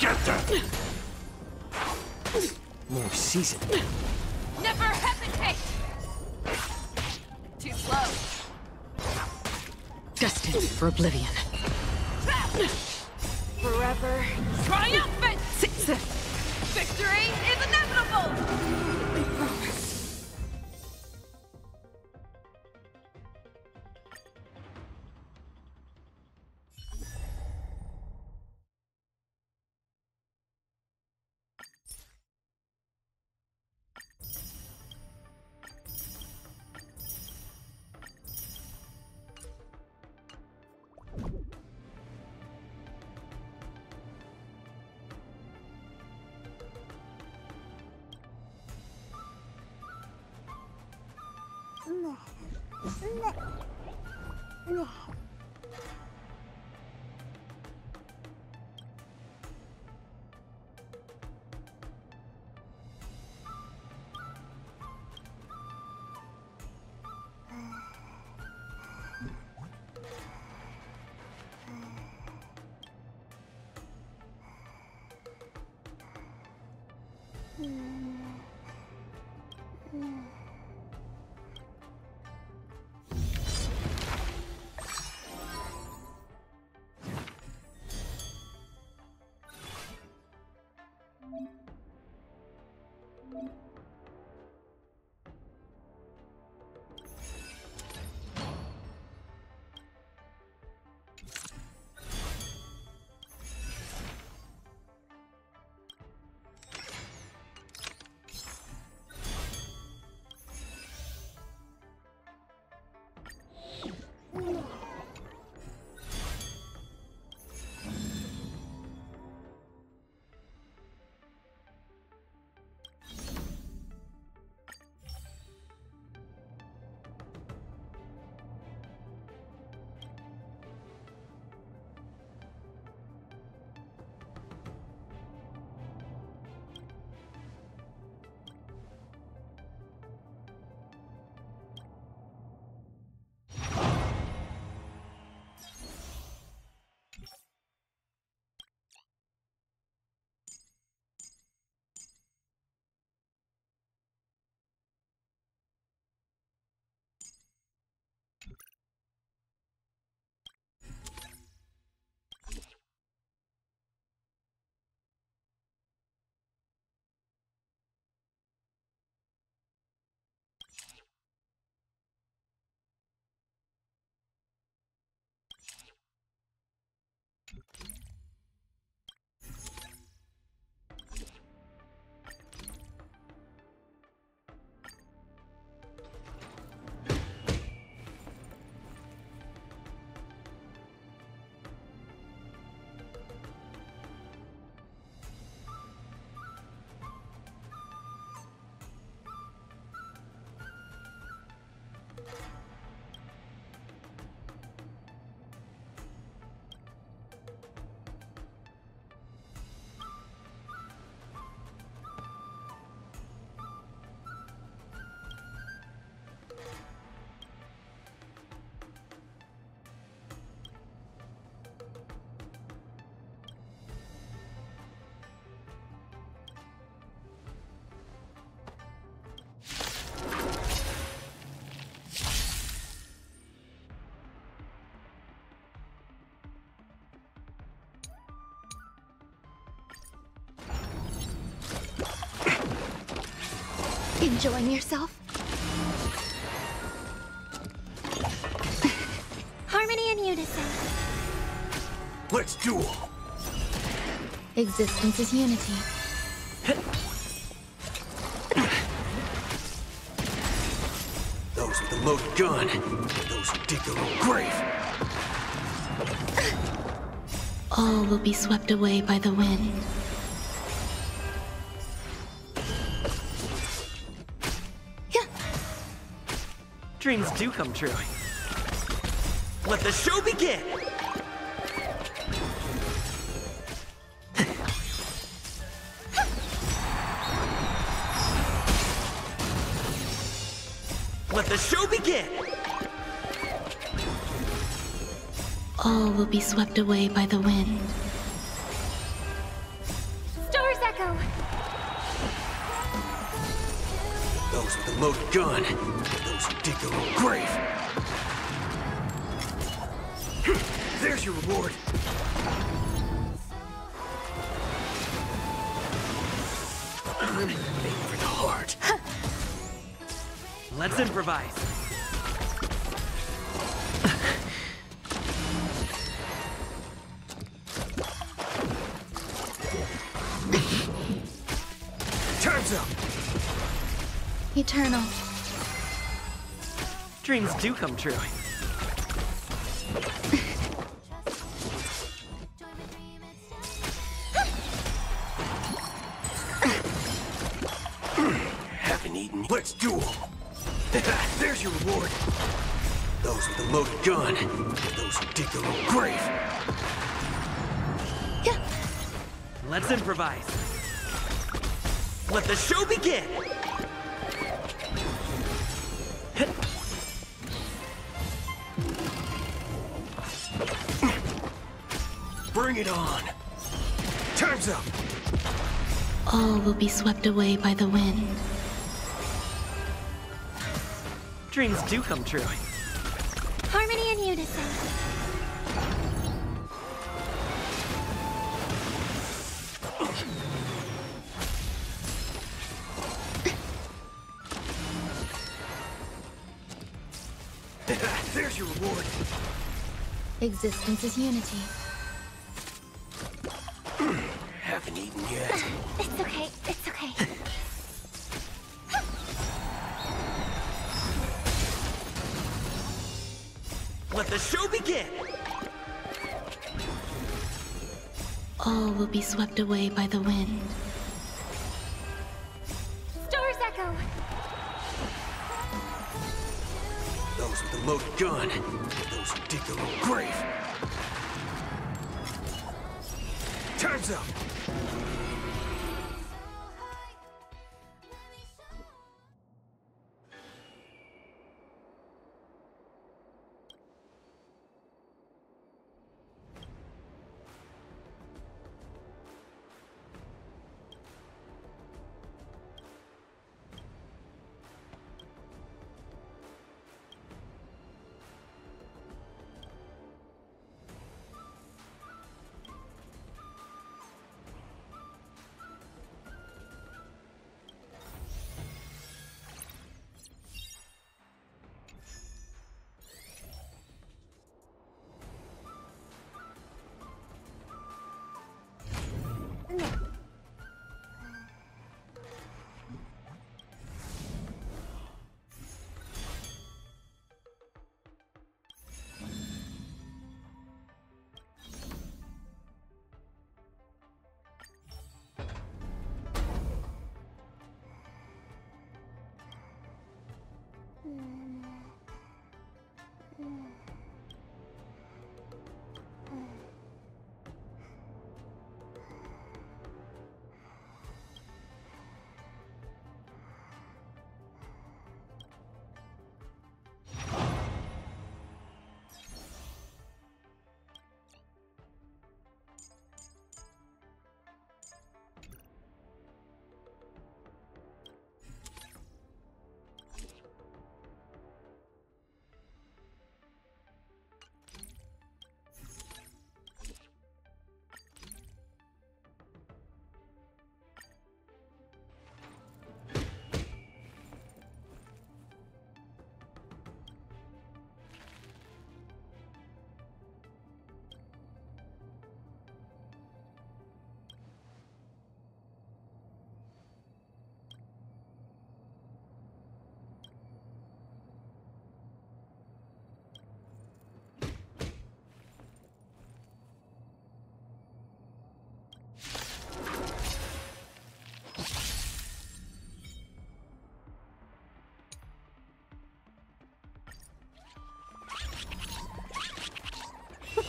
Get that! More season. Never hesitate! Too slow. Destined for oblivion. Forever. Triumphant! Victory is inevitable! Enjoying yourself? Harmony and unison. Let's duel! Existence is unity. Those with a loaded gun, those who dig their own grave. All will be swept away by the wind. Do come true. Let the show begin! Let the show begin! All will be swept away by the wind. Do come true. Haven't eaten. Let's duel. There's your reward. Those with the loaded gun. Those who dig their own grave. Let's improvise. Let the show begin! Bring it on. Time's up. All will be swept away by the wind. Dreams do come true. Harmony and unison. There's your reward. Existence is unity. Swept away by the wind.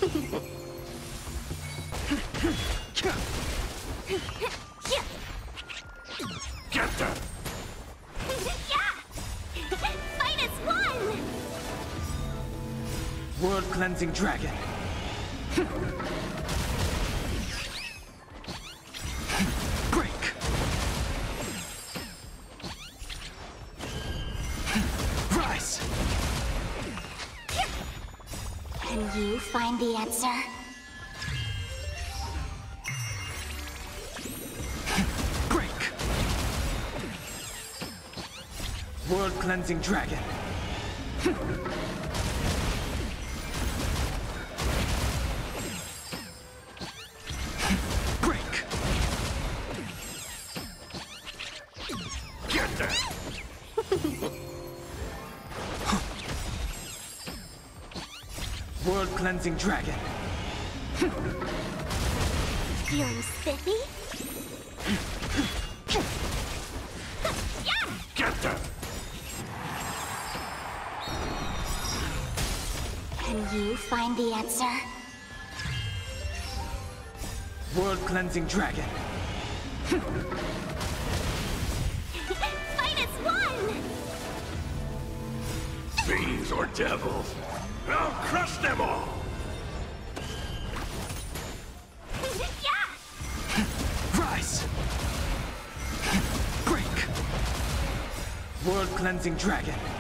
Get them! Fight one! World cleansing dragon. Cleansing Dragon. World Cleansing Dragon. Spiffy? Find the answer? World Cleansing Dragon. Fight as one! Fiends or devils? I'll crush them all! Rise! Break! World Cleansing Dragon.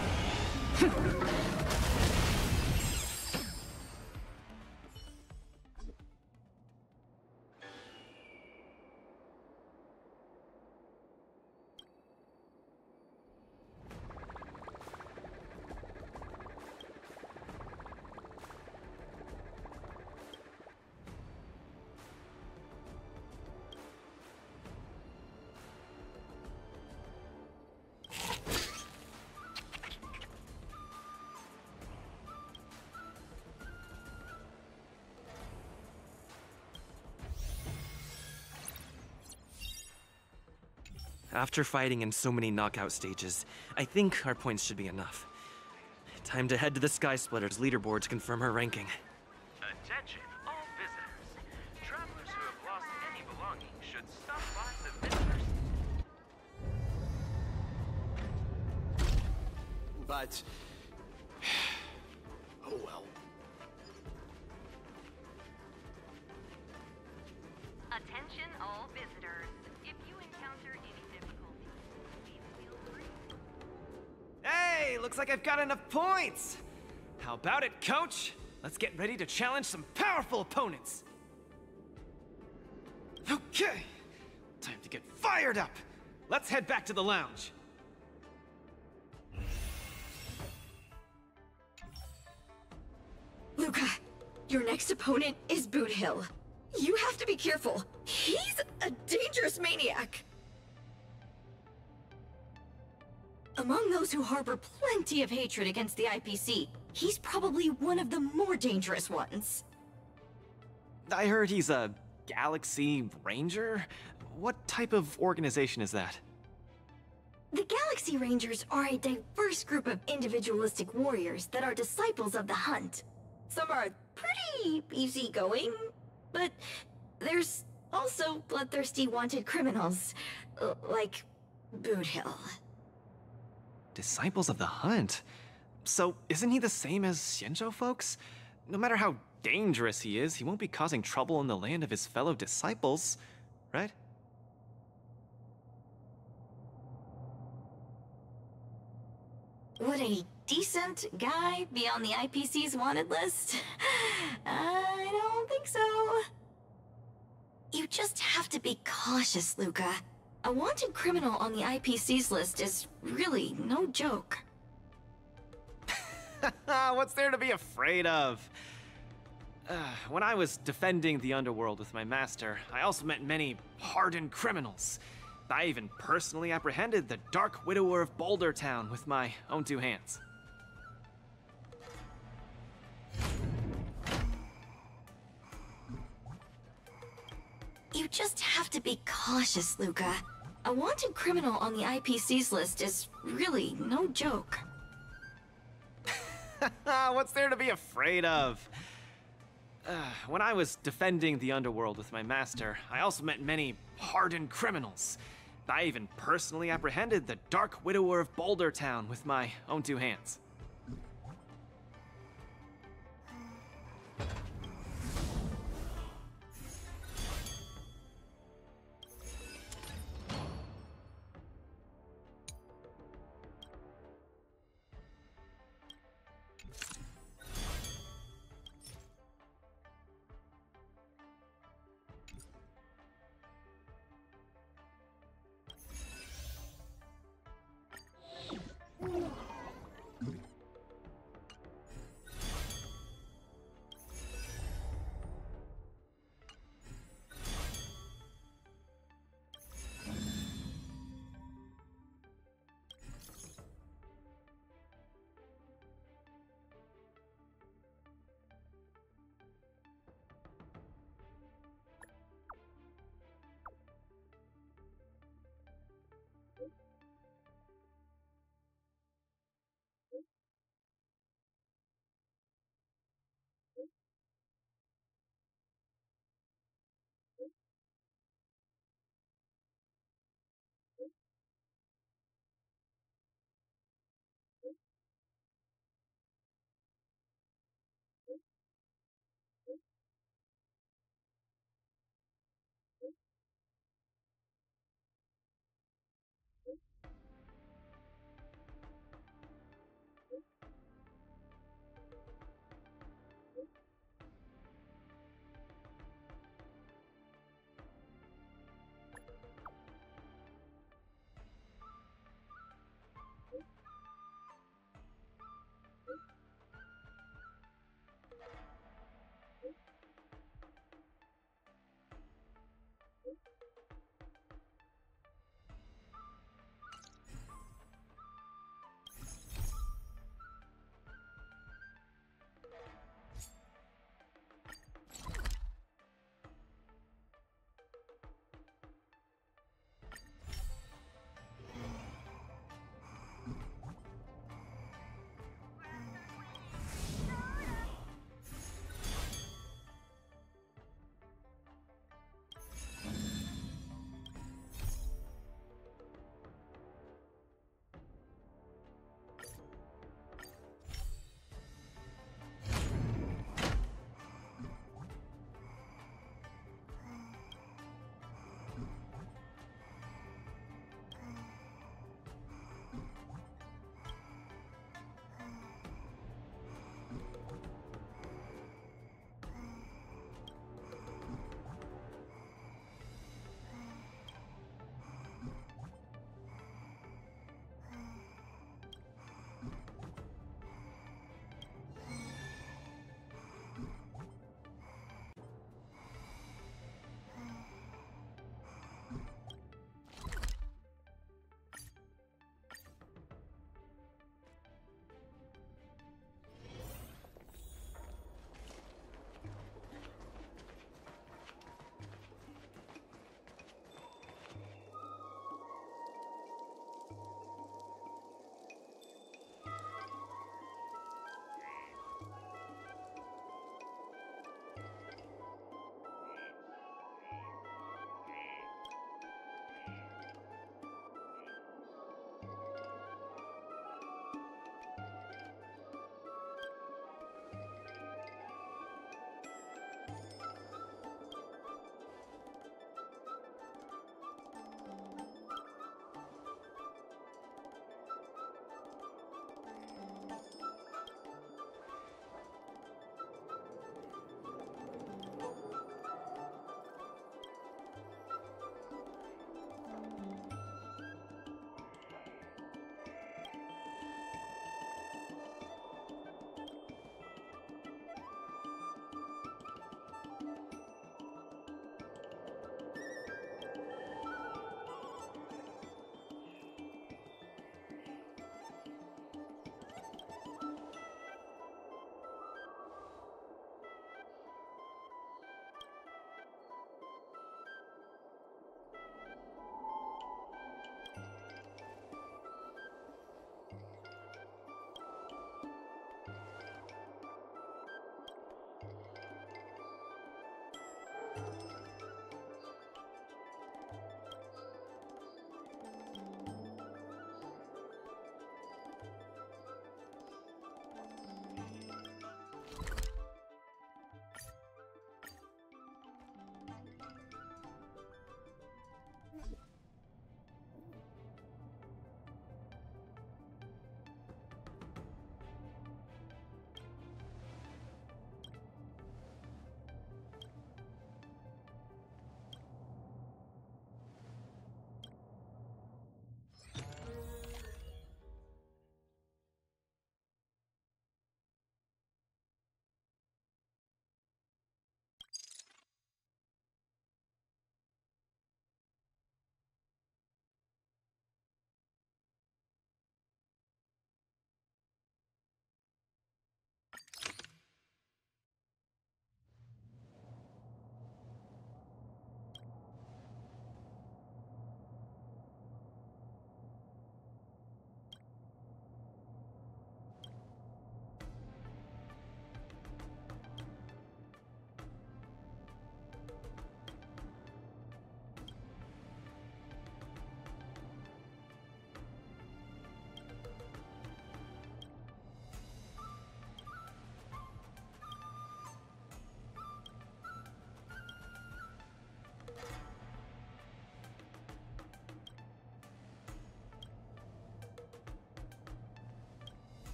After fighting in so many knockout stages, I think our points should be enough. Time to head to the Sky Splitters leaderboard to confirm her ranking. Attention, all visitors. Travelers who have lost any belongings should stop by the visitors. But. Like I've got enough points! How about it, coach? Let's get ready to challenge some powerful opponents! Okay, time to get fired up! Let's head back to the lounge. Luka, your next opponent is Boothill. You have to be careful. He's a dangerous maniac. Those who harbor plenty of hatred against the IPC, he's probably one of the more dangerous ones. I heard he's a Galaxy Ranger? What type of organization is that? The Galaxy Rangers are a diverse group of individualistic warriors that are disciples of the hunt. Some are pretty easygoing, but there's also bloodthirsty wanted criminals, like Boothill. Disciples of the Hunt? So, isn't he the same as Xianzhou folks? No matter how dangerous he is, he won't be causing trouble in the land of his fellow disciples, right? Would a decent guy be on the IPC's wanted list? I don't think so. You just have to be cautious, Luka. A wanted criminal on the IPC's list is really no joke. What's there to be afraid of? Uh, when I was defending the underworld with my master, I also met many hardened criminals. I even personally apprehended the Dark Widower of Boulder Town with my own two hands. You just have to be cautious, Luka. A wanted criminal on the IPC's list is really no joke. What's there to be afraid of? Uh, when I was defending the underworld with my master, I also met many hardened criminals. I even personally apprehended the Dark Widower of Boulder Town with my own two hands.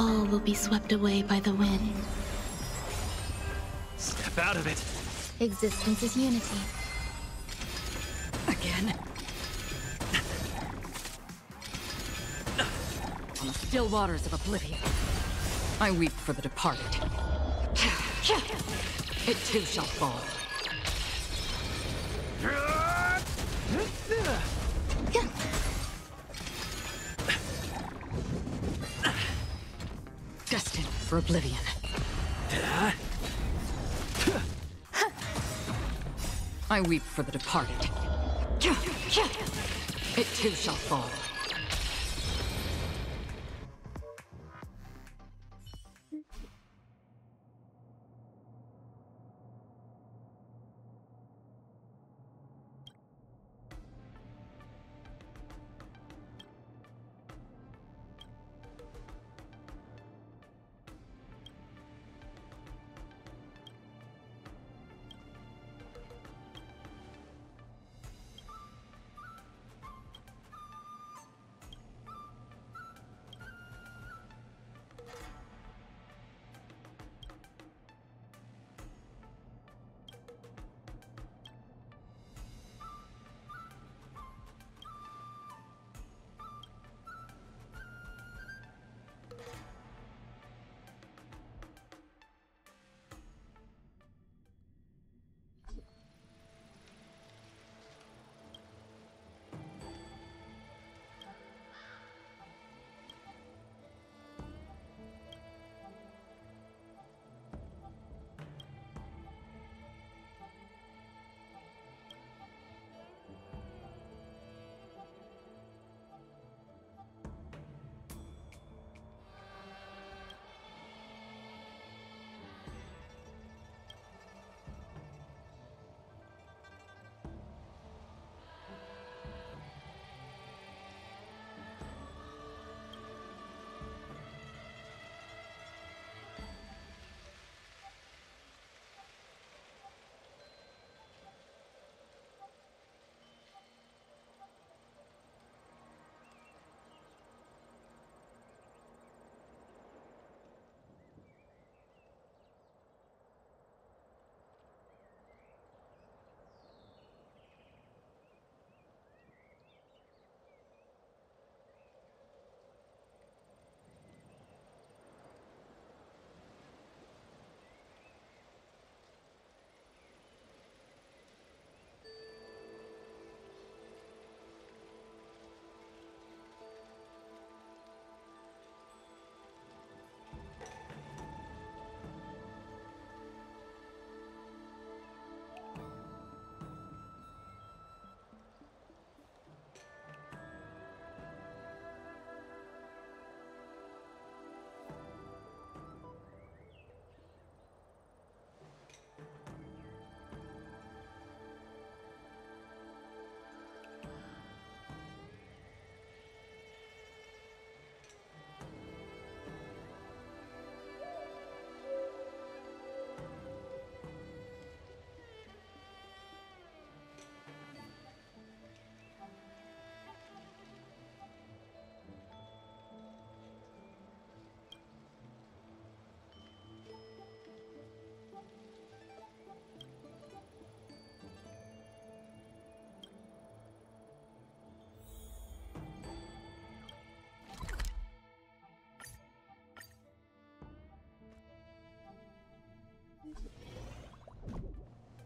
All will be swept away by the wind. Step out of it. Existence is unity. Again? On the still waters of oblivion, I weep for the departed. It too shall fall. For oblivion. I weep for the departed. It too shall fall.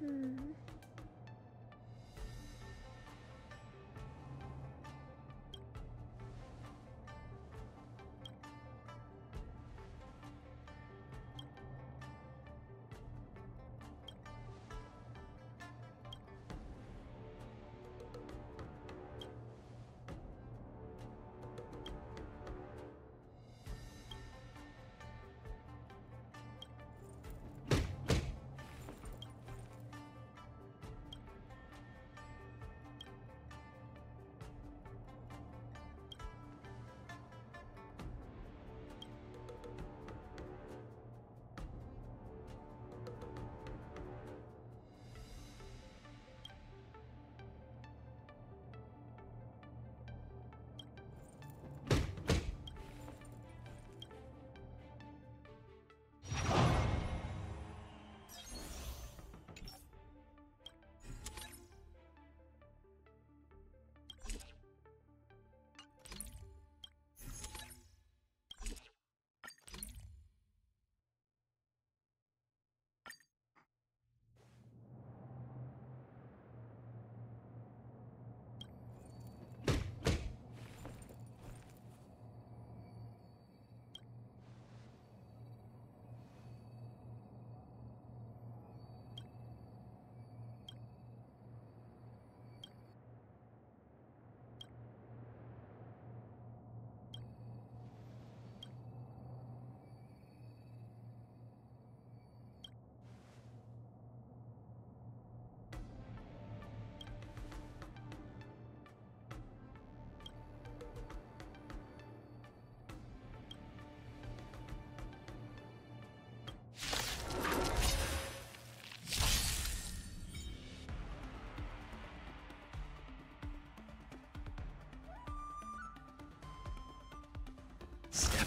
嗯。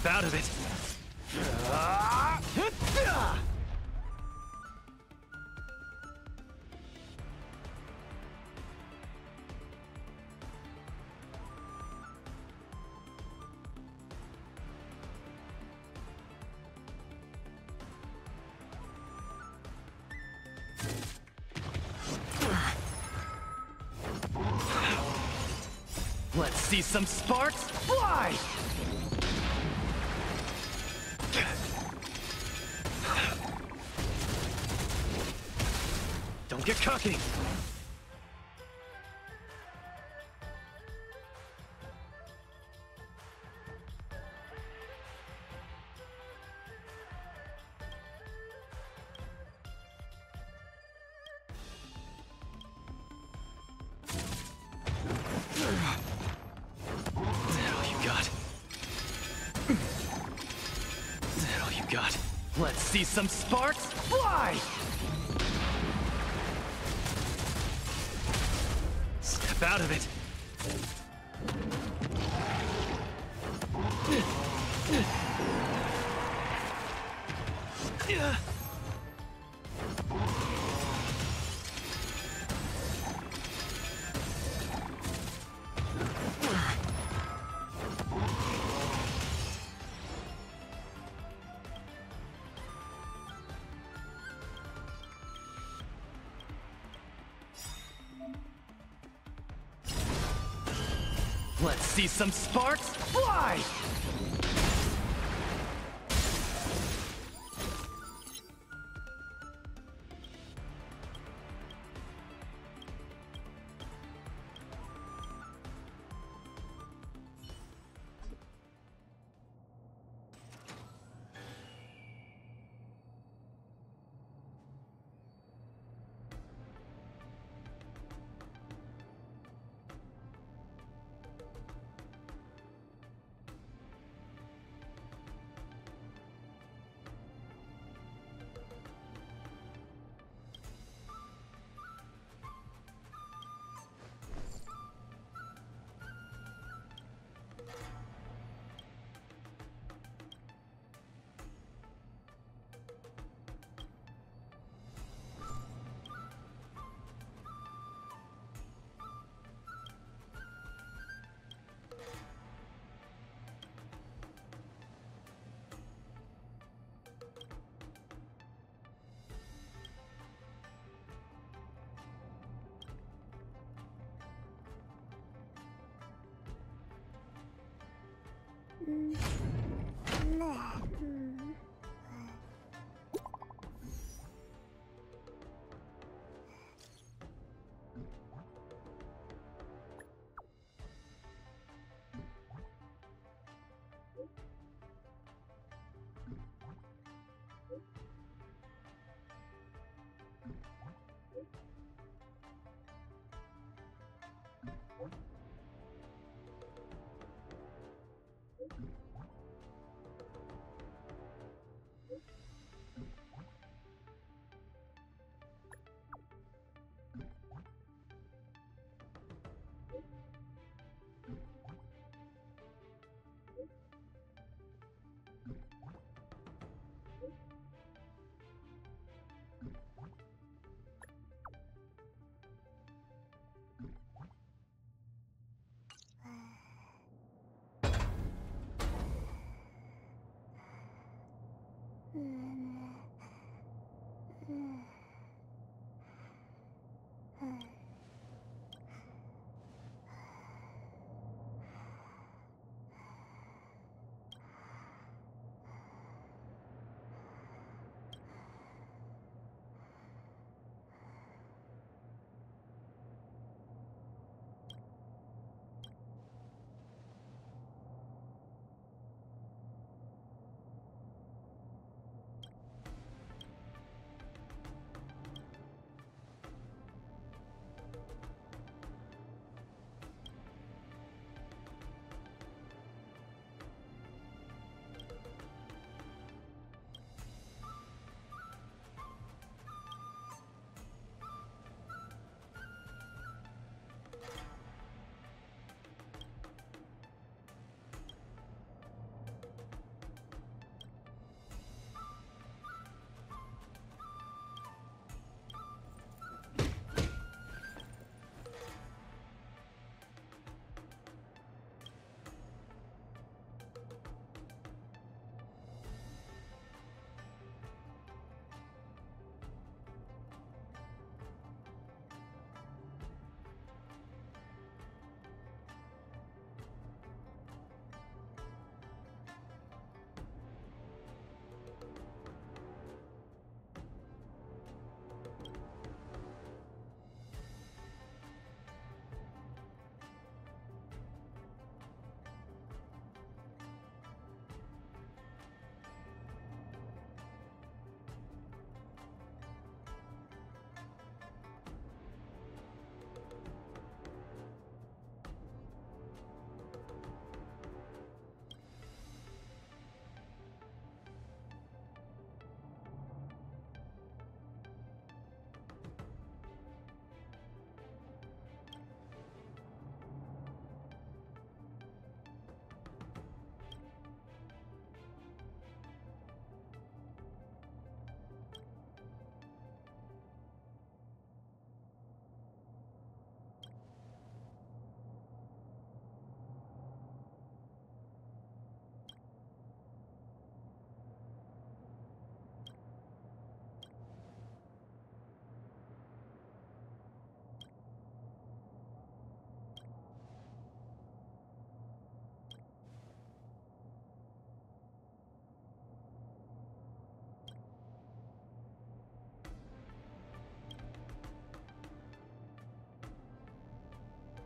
Out of it. Let's see some sparks fly! Got? Let's see some sparks see some sparks fly! Mm.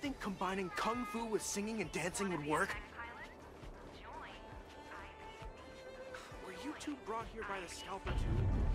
think combining kung fu with singing and dancing would work? Were you two brought here by the scalper too?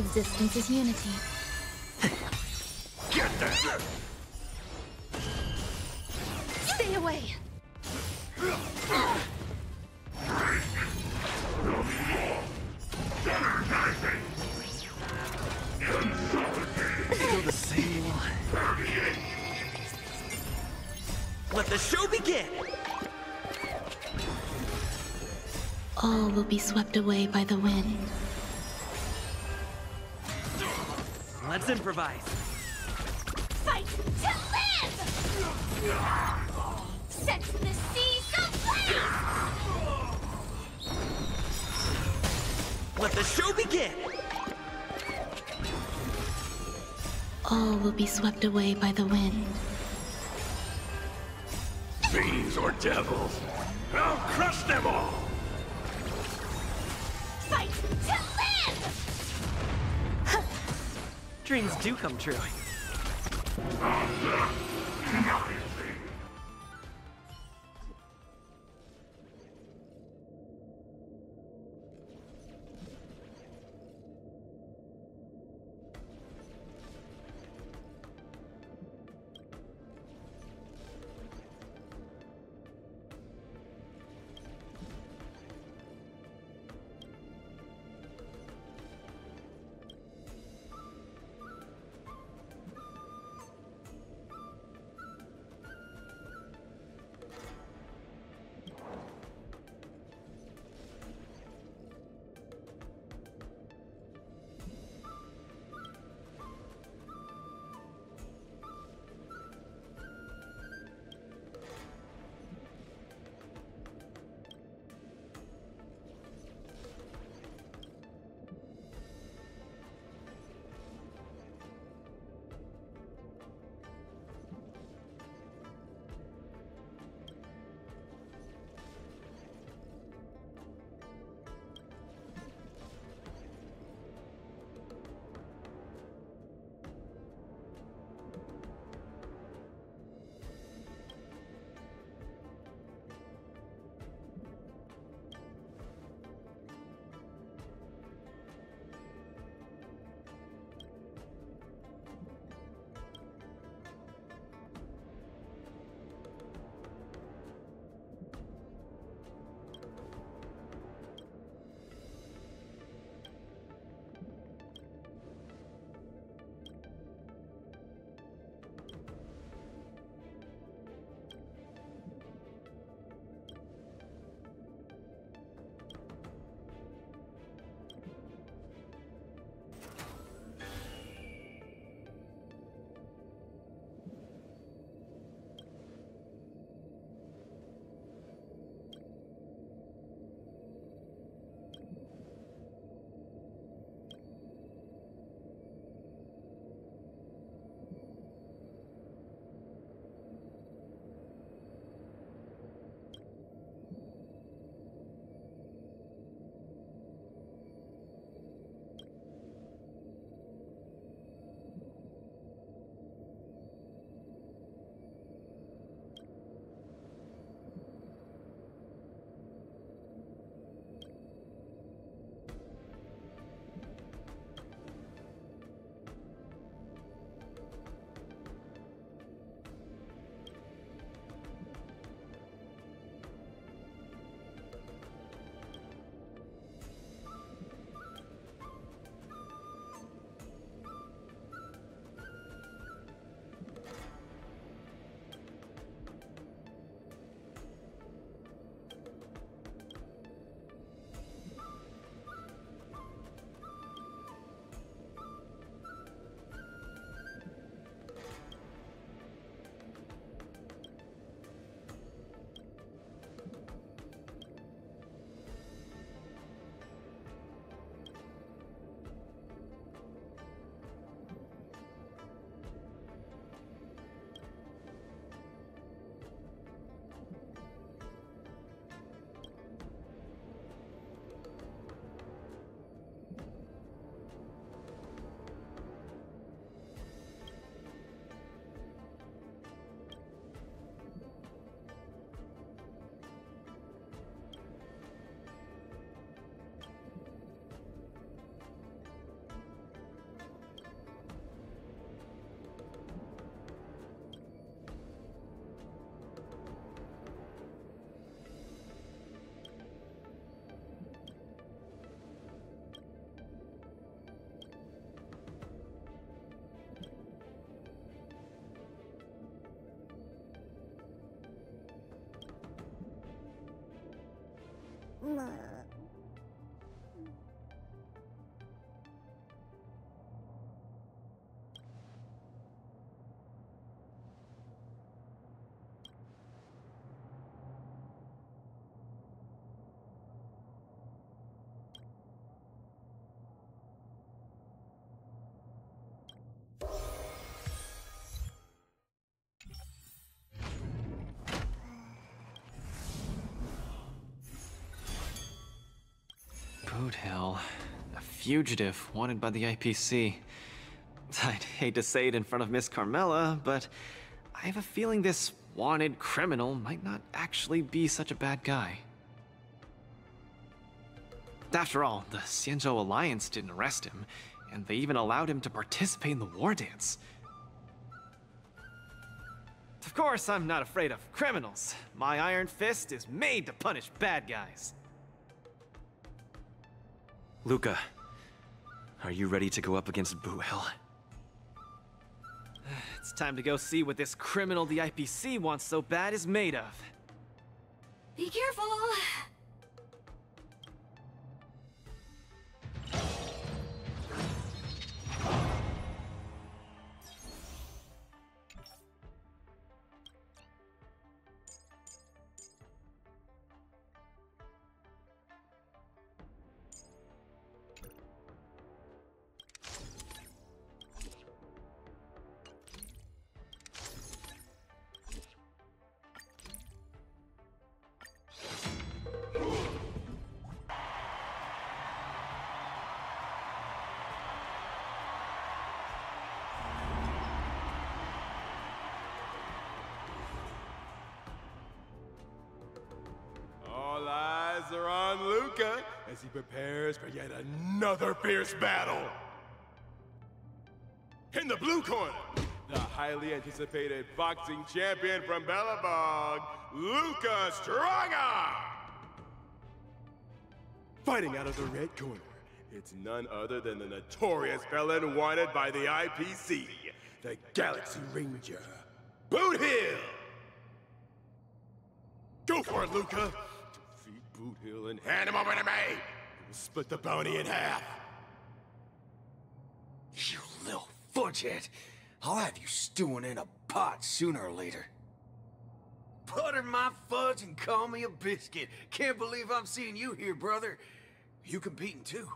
Existence is unity. Get there! Stay away! Still the same one. Let the show begin! All will be swept away by the wind. Improvise. Fight to live! Set the seas ablaze! Let the show begin! All will be swept away by the wind. Come true. Mama. Boothill. A fugitive wanted by the IPC. I'd hate to say it in front of Miss Carmela, but I have a feeling this wanted criminal might not actually be such a bad guy. After all, the Xianzhou Alliance didn't arrest him, and they even allowed him to participate in the war dance. Of course, I'm not afraid of criminals. My Iron Fist is made to punish bad guys. Luka, are you ready to go up against Boothill? It's time to go see what this criminal the IPC wants so bad is made of. Be careful! Prepares for yet another fierce battle. In the blue corner, the highly anticipated boxing champion from Belobog, Luka Strongarm! Fighting out of the red corner, it's none other than the notorious felon wanted by the IPC, the Galaxy Ranger, Boothill! Go for it, Luka! Defeat Boothill and hand him over to me! Split the bounty in half. You little fudgehead. I'll have you stewing in a pot sooner or later. Butter my fudge and call me a biscuit. Can't believe I'm seeing you here, brother. You competing too?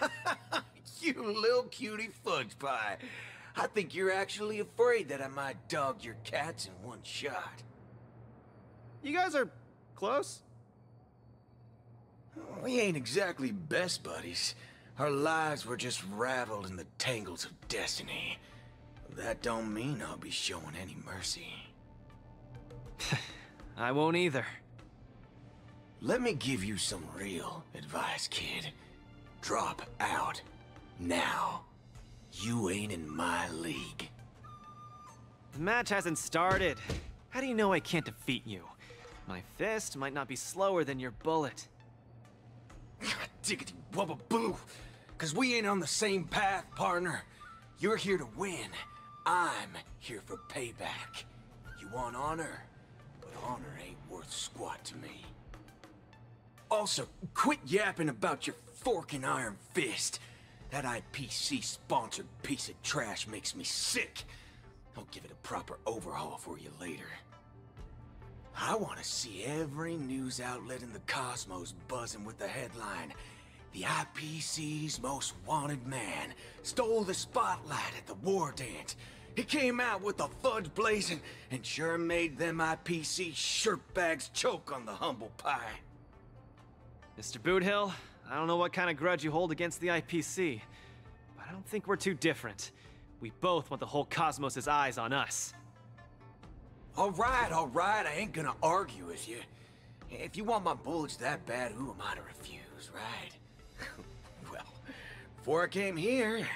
you little cutie fudge pie. I think you're actually afraid that I might dog your cats in one shot. You guys are close? We ain't exactly best buddies. Our lives were just raveled in the tangles of destiny. That don't mean I'll be showing any mercy. I won't either. Let me give you some real advice, kid. Drop out. Now. You ain't in my league. The match hasn't started. How do you know I can't defeat you? My fist might not be slower than your bullet. Diggity wubba boo! Cause we ain't on the same path, partner. You're here to win. I'm here for payback. You want honor? But honor ain't worth squat to me. Also, quit yapping about your forking iron fist. That IPC-sponsored piece of trash makes me sick. I'll give it a proper overhaul for you later. I want to see every news outlet in the cosmos buzzing with the headline, The IPC's most wanted man stole the spotlight at the war dance. He came out with the fudge blazing and sure made them IPC shirtbags choke on the humble pie. Mr. Boothill, I don't know what kind of grudge you hold against the IPC, but I don't think we're too different. We both want the whole cosmos' eyes on us. All right, all right, I ain't gonna argue with you. If you want my bullets that bad, who am I to refuse, right? well, before I came here,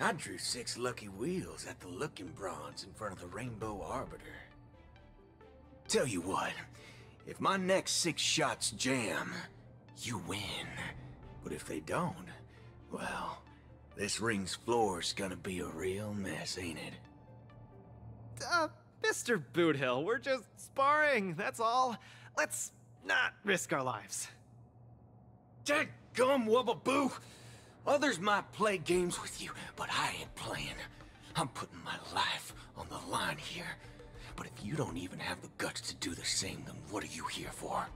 I drew six lucky wheels at the Looking Bronze in front of the Rainbow Arbiter. Tell you what, if my next six shots jam, you win. But if they don't, well, this ring's floor's gonna be a real mess, ain't it? Uh, Mr. Boothill, we're just sparring, that's all. Let's not risk our lives. Dadgum wubbaboo! Others might play games with you, but I ain't playing. I'm putting my life on the line here. But if you don't even have the guts to do the same, then what are you here for?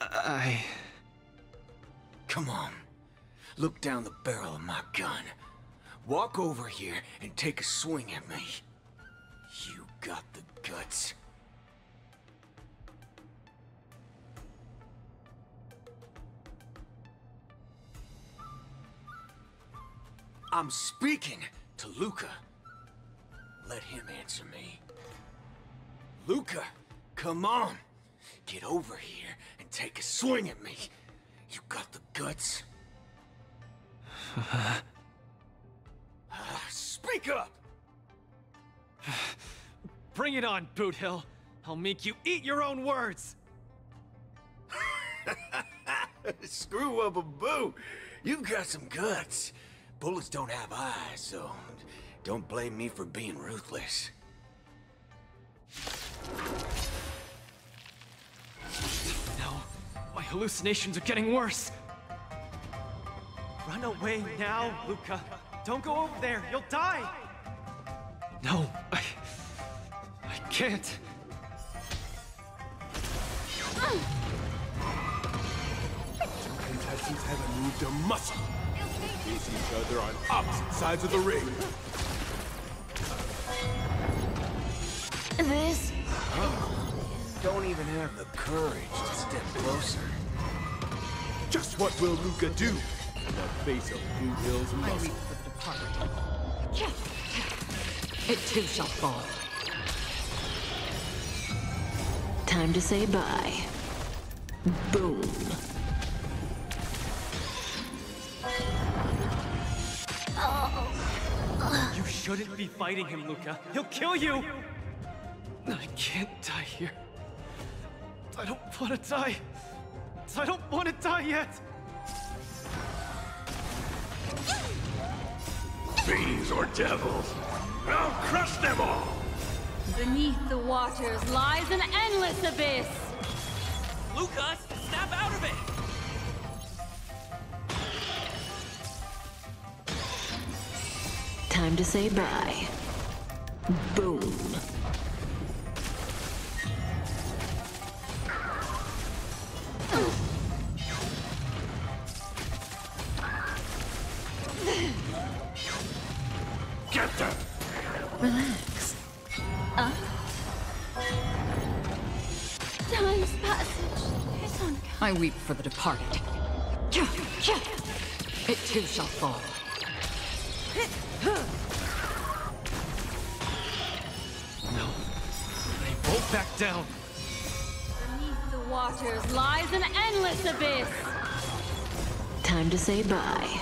I... Come on. Look down the barrel of my gun. Walk over here and take a swing at me got the guts. I'm speaking to Luka. Let him answer me. Luka, come on. Get over here and take a swing at me. You got the guts? uh, speak up! Bring it on, Boothill. I'll make you eat your own words. Screw up a boo. You've got some guts. Bullets don't have eyes, so don't blame me for being ruthless. No, my hallucinations are getting worse. Run away now, Luka. Don't go over there. You'll die. No, I... I can't. Contestants haven't moved a muscle. Face each other on opposite sides of the ring. This? Don't even have the courage to step closer. Just what will Luka do in the face of Boothill's muscle? weep for the. It too shall fall. Time to say bye. Boom. You shouldn't be fighting him, Luka. He'll kill you! I can't die here. I don't want to die. I don't want to die yet! Fiends or devils, I'll crush them all! Beneath the waters lies an endless abyss! Lucas, snap out of it! Time to say bye. Boom. Oh. I weep for the departed. It too shall fall. No. I won't back down. Beneath the waters lies an endless abyss! Time to say bye.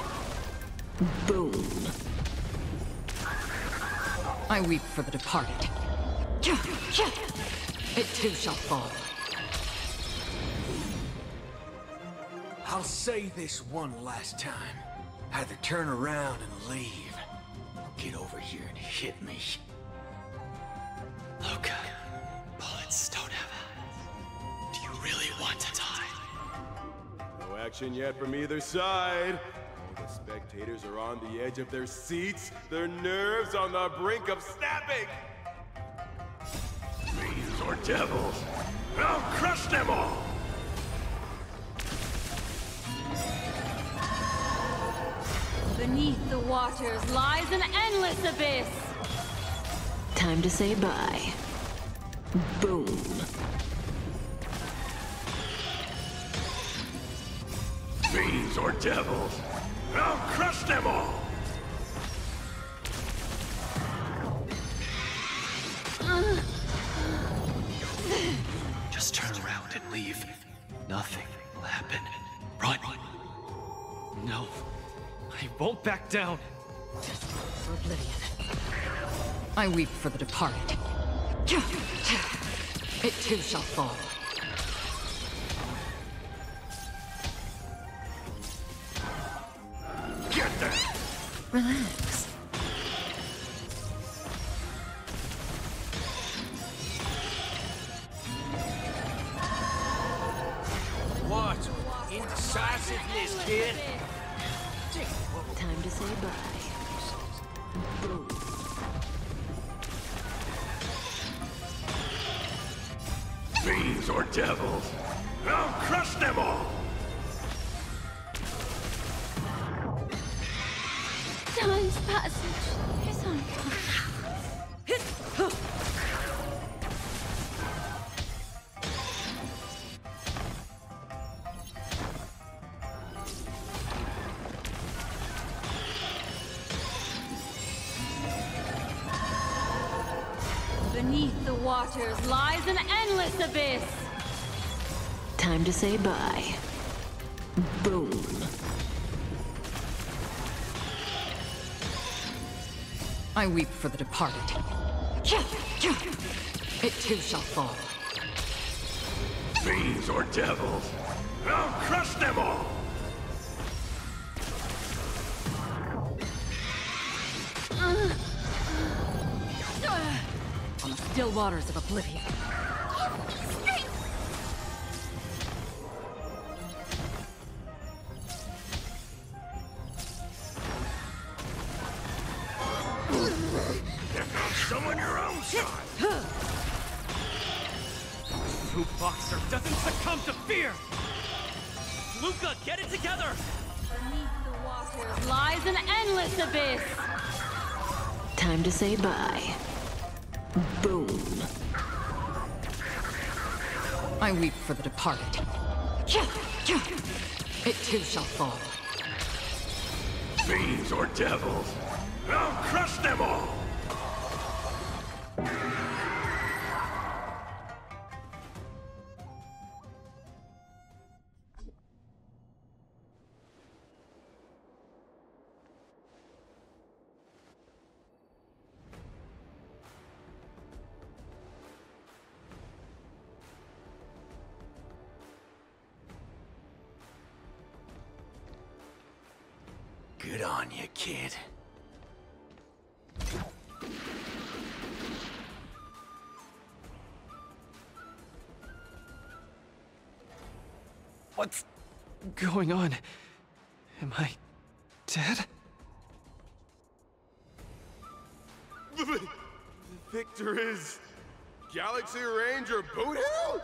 Boom. I weep for the departed. It too shall fall. I'll say this one last time. Either turn around and leave, or get over here and hit me. Luka, bullets don't have eyes. Do you really want to die? No action yet from either side. All the spectators are on the edge of their seats, their nerves on the brink of snapping. Fiends or devils, I'll crush them all! Beneath the waters lies an endless abyss! Time to say bye. Boom. Fiends or devils, I'll crush them all! Just turn around and leave. Nothing will happen. Run. No. I won't back down. For oblivion. I weep for the departed. It too shall fall. Get them! Relax. What? Indecisiveness, kid? Time to say bye. Boom. Fiends or devils, I'll crush them all! Time's passage is on waters lies an endless abyss! Time to say bye. Boom. I weep for the departed. It too shall fall. Fiends or devils, I'll crush them all! Uh, uh, On the still waters of oblivion. Someone your own side! Fruit Boxer doesn't succumb to fear! Luka, get it together! Beneath the waters lies an endless abyss! Time to say bye. Boom. I weep for the departed. It too shall fall. Fiends or devils, I'll crush them all! Kid. What's going on? Am I dead? The victor is Galaxy Ranger Boothill?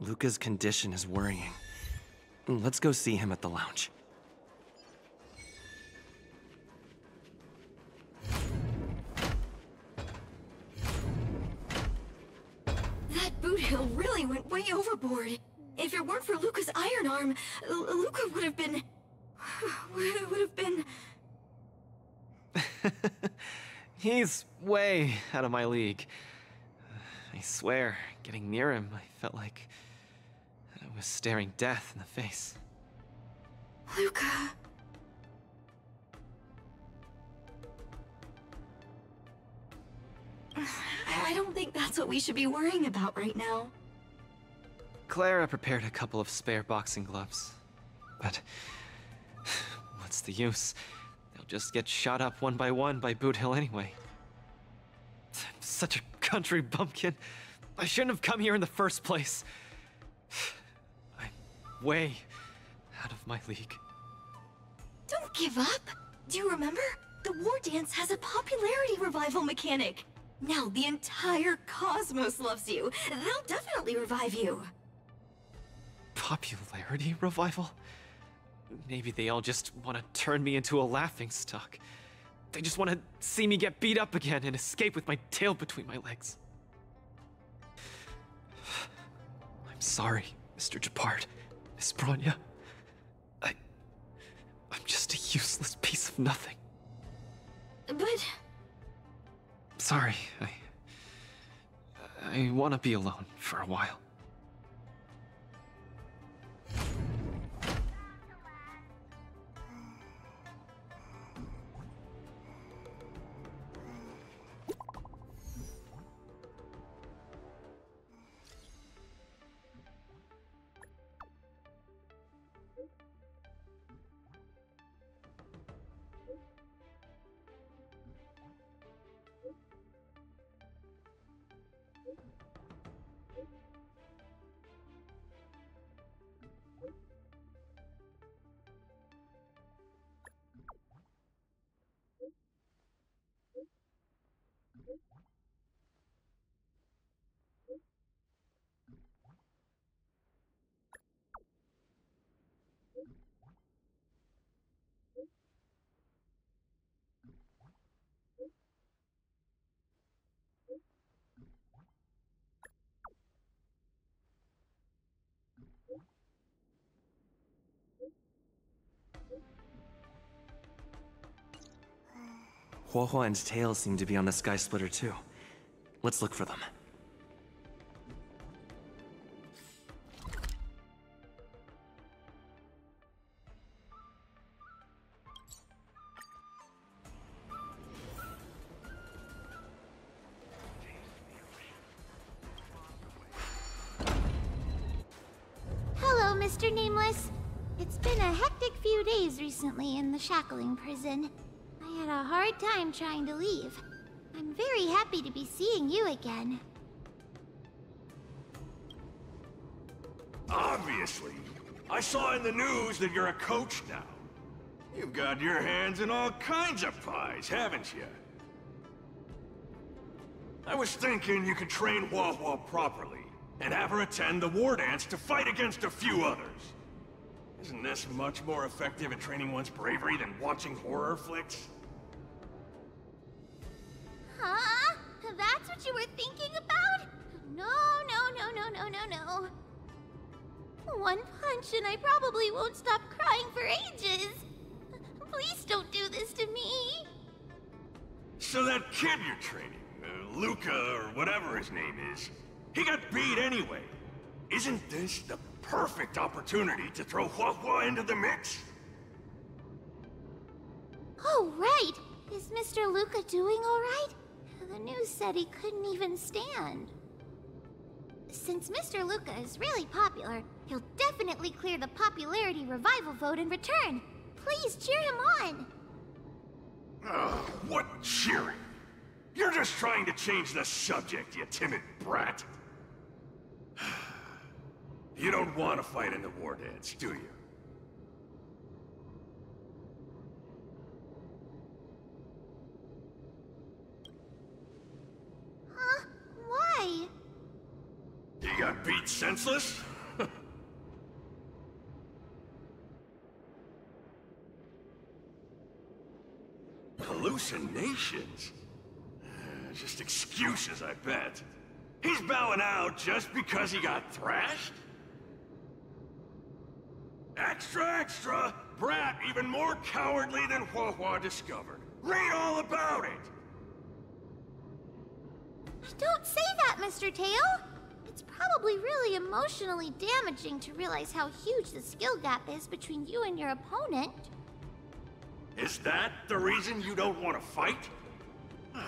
Luka's condition is worrying. Let's go see him at the lounge. That Boothill really went way overboard. If it weren't for Luka's iron arm, L Luka would have been... would have been... He's way out of my league. I swear, getting near him, I felt like was staring death in the face. Luka... I don't think that's what we should be worrying about right now. Clara prepared a couple of spare boxing gloves. But what's the use? They'll just get shot up one by one by Boothill anyway. I'm such a country bumpkin. I shouldn't have come here in the first place. Way out of my league. Don't give up! Do you remember? The War Dance has a popularity revival mechanic. Now the entire cosmos loves you. They'll definitely revive you. Popularity revival? Maybe they all just want to turn me into a laughing stock. They just want to see me get beat up again and escape with my tail between my legs. I'm sorry, Mr. Gepard, Miss Bronya. I... I'm just a useless piece of nothing. But... Sorry, I... I want to be alone for a while. Huohuo and Tail seem to be on the Sky Splitter too. Let's look for them. Hello, Mr. Nameless. It's been a hectic few days recently in the shackling prison. A hard time trying to leave. I'm very happy to be seeing you again. Obviously. I saw in the news that you're a coach now. You've got your hands in all kinds of pies, haven't you? I was thinking you could train Huohuo properly, and have her attend the war dance to fight against a few others. Isn't this much more effective at training one's bravery than watching horror flicks? Huh? That's what you were thinking about? No, no, no, no, no, no, no. One punch and I probably won't stop crying for ages. Please don't do this to me. So that kid you're training, uh, Luka or whatever his name is, he got beat anyway. Isn't this the perfect opportunity to throw Huohuo into the mix? Oh, right. Is Mr. Luka doing all right? The news said he couldn't even stand. Since Mr. Luka is really popular, he'll definitely clear the popularity revival vote in return. Please cheer him on. Ugh, what cheering? You're just trying to change the subject, you timid brat. You don't want to fight in the war dance, do you? He got beat senseless? Hallucinations? Uh, just excuses, I bet. He's bowing out just because he got thrashed? Extra, extra! Brat even more cowardly than Huohuo discovered. Read all about it! Don't say that, Mr. Tail! It's probably really emotionally damaging to realize how huge the skill gap is between you and your opponent. Is that the reason you don't want to fight?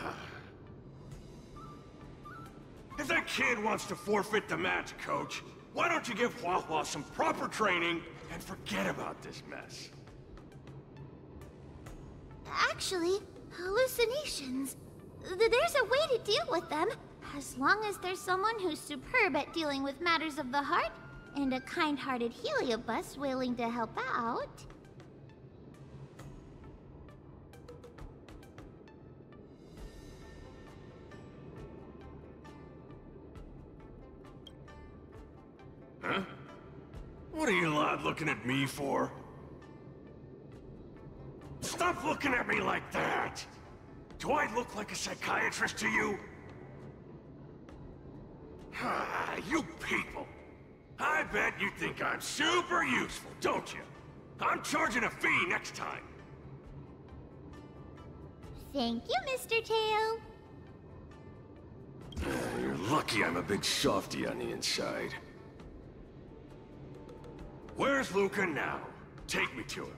if that kid wants to forfeit the match, Coach, why don't you give Huohuo some proper training and forget about this mess? Actually, hallucinations. There's a way to deal with them, as long as there's someone who's superb at dealing with matters of the heart, and a kind-hearted Heliobus willing to help out. Huh? What are you lot looking at me for? Stop looking at me like that! Do I look like a psychiatrist to you? Ah, you people! I bet you think I'm super useful, don't you? I'm charging a fee next time. Thank you, Mr. Tail. Ah, You're lucky I'm a big softy on the inside. Where's Luka now? Take me to him.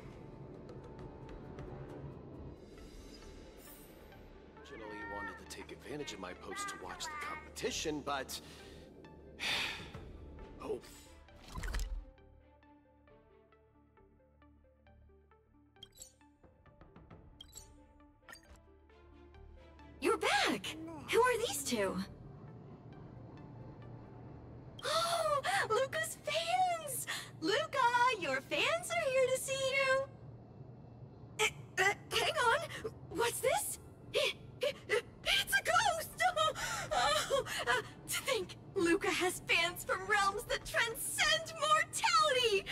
Originally wanted to take advantage of my post to watch the competition, but... You're back! Who are these two? Oh, Luka's fans! Luka, your fans are here to see you! Uh, uh, hang on! What's this? Luka has fans from realms that transcend mortality!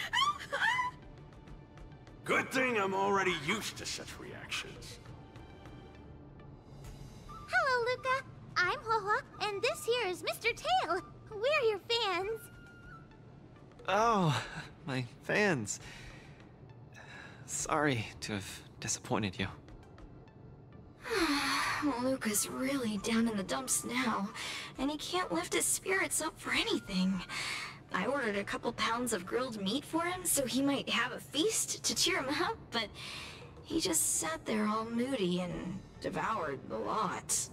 Good thing I'm already used to such reactions. Hello, Luka. I'm Hua and this here is Mr. Tail. We're your fans. Oh, my fans. Sorry to have disappointed you. Luka's really down in the dumps now, and he can't lift his spirits up for anything. I ordered a couple pounds of grilled meat for him so he might have a feast to cheer him up, but he just sat there all moody and devoured the lot.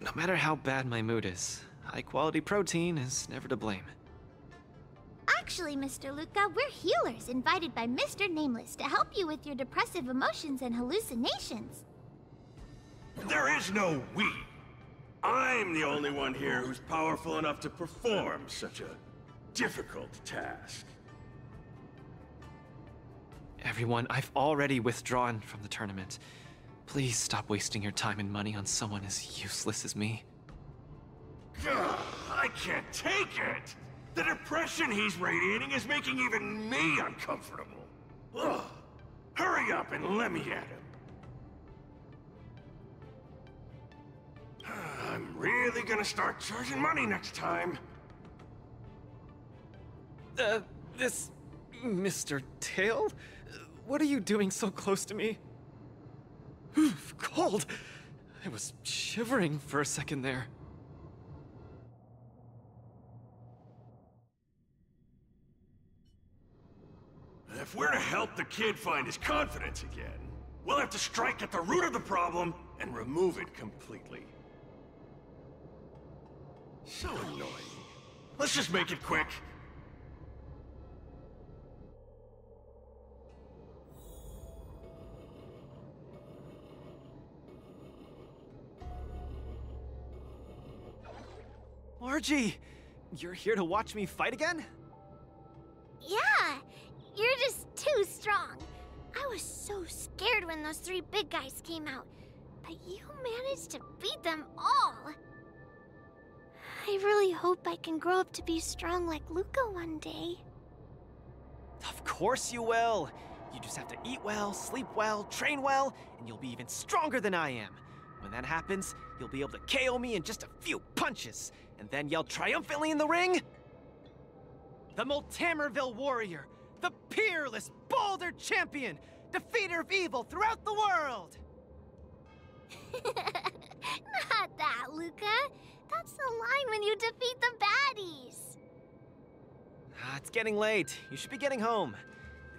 No matter how bad my mood is, high quality protein is never to blame. Actually, Mr. Luka, we're healers invited by Mr. Nameless to help you with your depressive emotions and hallucinations. There is no we. I'm the only one here who's powerful enough to perform such a difficult task. Everyone, I've already withdrawn from the tournament. Please stop wasting your time and money on someone as useless as me. Ugh, I can't take it! The depression he's radiating is making even me uncomfortable. Ugh. Hurry up and let me at him. I'm really gonna start charging money next time. Uh, this... Mr. Tail? What are you doing so close to me? Oof, cold! I was shivering for a second there. If we're to help the kid find his confidence again, we'll have to strike at the root of the problem and remove it completely. So annoying. Let's just make it quick. Margie! You're here to watch me fight again? Yeah, you're just too strong. I was so scared when those three big guys came out, but you managed to beat them all. I really hope I can grow up to be strong like Luka one day. Of course you will. You just have to eat well, sleep well, train well, and you'll be even stronger than I am. When that happens, you'll be able to KO me in just a few punches, and then yell triumphantly in the ring. The Multamerville warrior, the peerless Boulder champion, defeater of evil throughout the world! Not that, Luka. That's the line when you defeat the baddies. Ah, it's getting late. You should be getting home.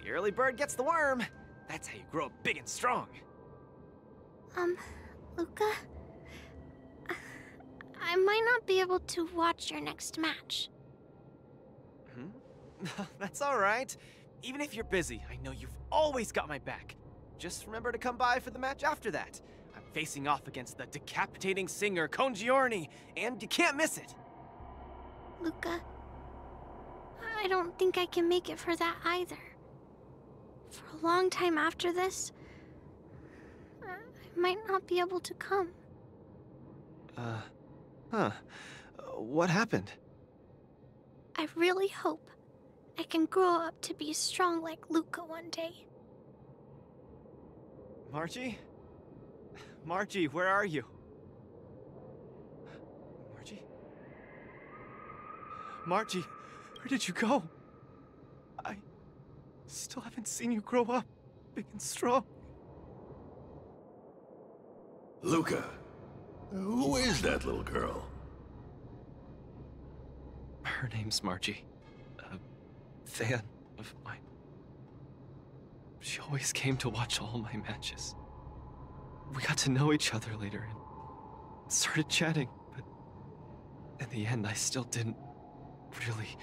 The early bird gets the worm. That's how you grow up big and strong. Um, Luka? I might not be able to watch your next match. That's all right. Even if you're busy, I know you've always got my back. Just remember to come by for the match after that. I'm facing off against the decapitating singer Congiorni, and you can't miss it. Luka, I don't think I can make it for that either. For a long time after this, I might not be able to come. Uh, huh. Uh, what happened? I really hope I can grow up to be strong like Luka one day. Margie? Margie, where are you? Margie? Margie, where did you go? I still haven't seen you grow up big and strong. Luka, who is that little girl? Her name's Margie. Fan of mine. She always came to watch all my matches. We got to know each other later and started chatting, but in the end, I still didn't really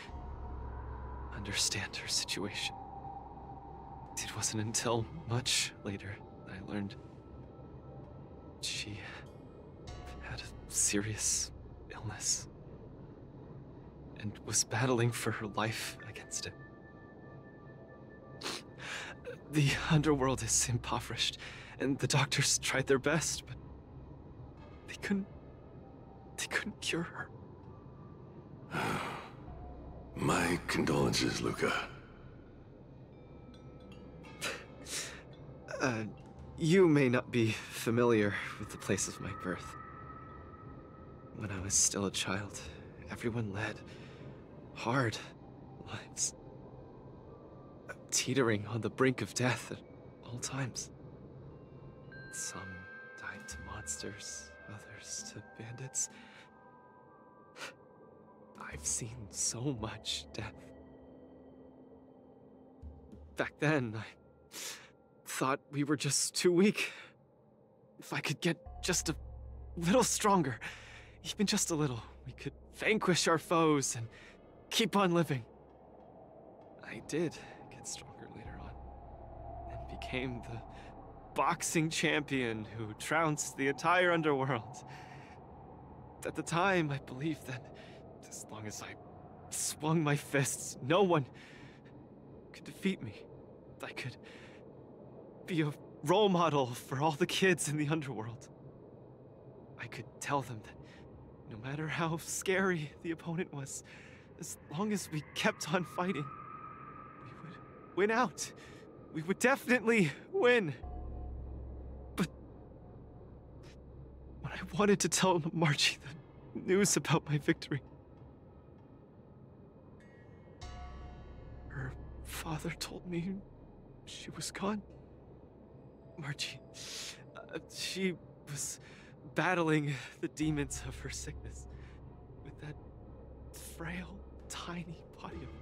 understand her situation. It wasn't until much later that I learned she had a serious illness and was battling for her life against it. The underworld is impoverished, and the doctors tried their best, but they couldn't. They couldn't cure her. My condolences, Luka. Uh, you may not be familiar with the place of my birth. When I was still a child, everyone led hard lives. Teetering on the brink of death at all times. Some died to monsters, others to bandits. I've seen so much death. Back then, I thought we were just too weak. If I could get just a little stronger, even just a little, we could vanquish our foes and keep on living. I did get stronger later on, and became the boxing champion who trounced the entire underworld. At the time, I believed that as long as I swung my fists, no one could defeat me. I could be a role model for all the kids in the underworld. I could tell them that no matter how scary the opponent was, as long as we kept on fighting, we would win out. We would definitely win. But when I wanted to tell Margie the news about my victory, her father told me she was gone. Margie, uh, she was battling the demons of her sickness with that frail, tiny body of.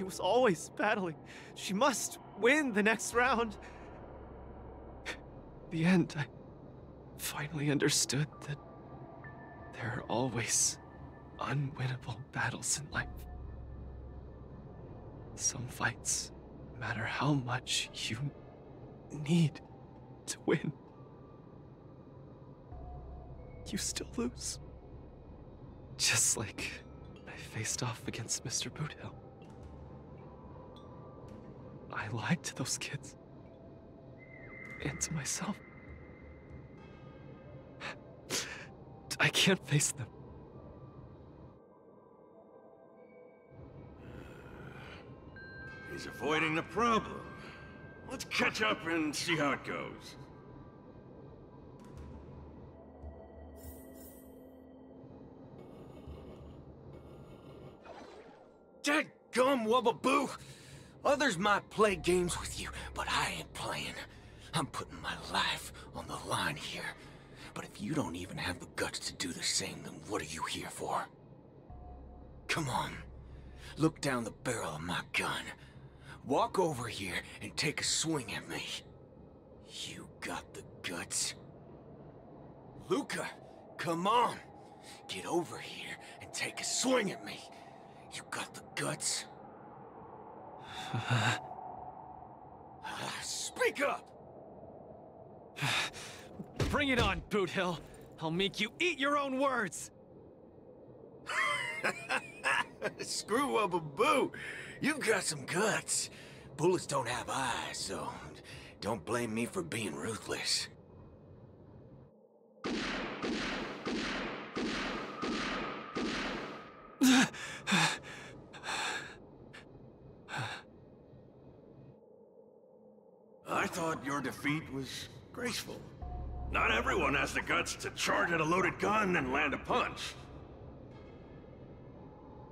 She was always battling. She must win the next round. the end, I finally understood that there are always unwinnable battles in life. Some fights, no matter how much you need to win, you still lose. Just like I faced off against Mr. Boothill. I lied to those kids. And to myself. I can't face them. He's avoiding the problem. Let's catch up and see how it goes. Dadgum Wubbaboo! Others might play games with you, but I ain't playing. I'm putting my life on the line here. But if you don't even have the guts to do the same, then what are you here for? Come on. Look down the barrel of my gun. Walk over here and take a swing at me. You got the guts? Luka, come on. Get over here and take a swing at me. You got the guts? Speak up! Bring it on, Boothill. I'll make you eat your own words! Screw up a boot. You've got some guts. Bullets don't have eyes, so don't blame me for being ruthless. I thought your defeat was graceful. Not everyone has the guts to charge at a loaded gun and land a punch.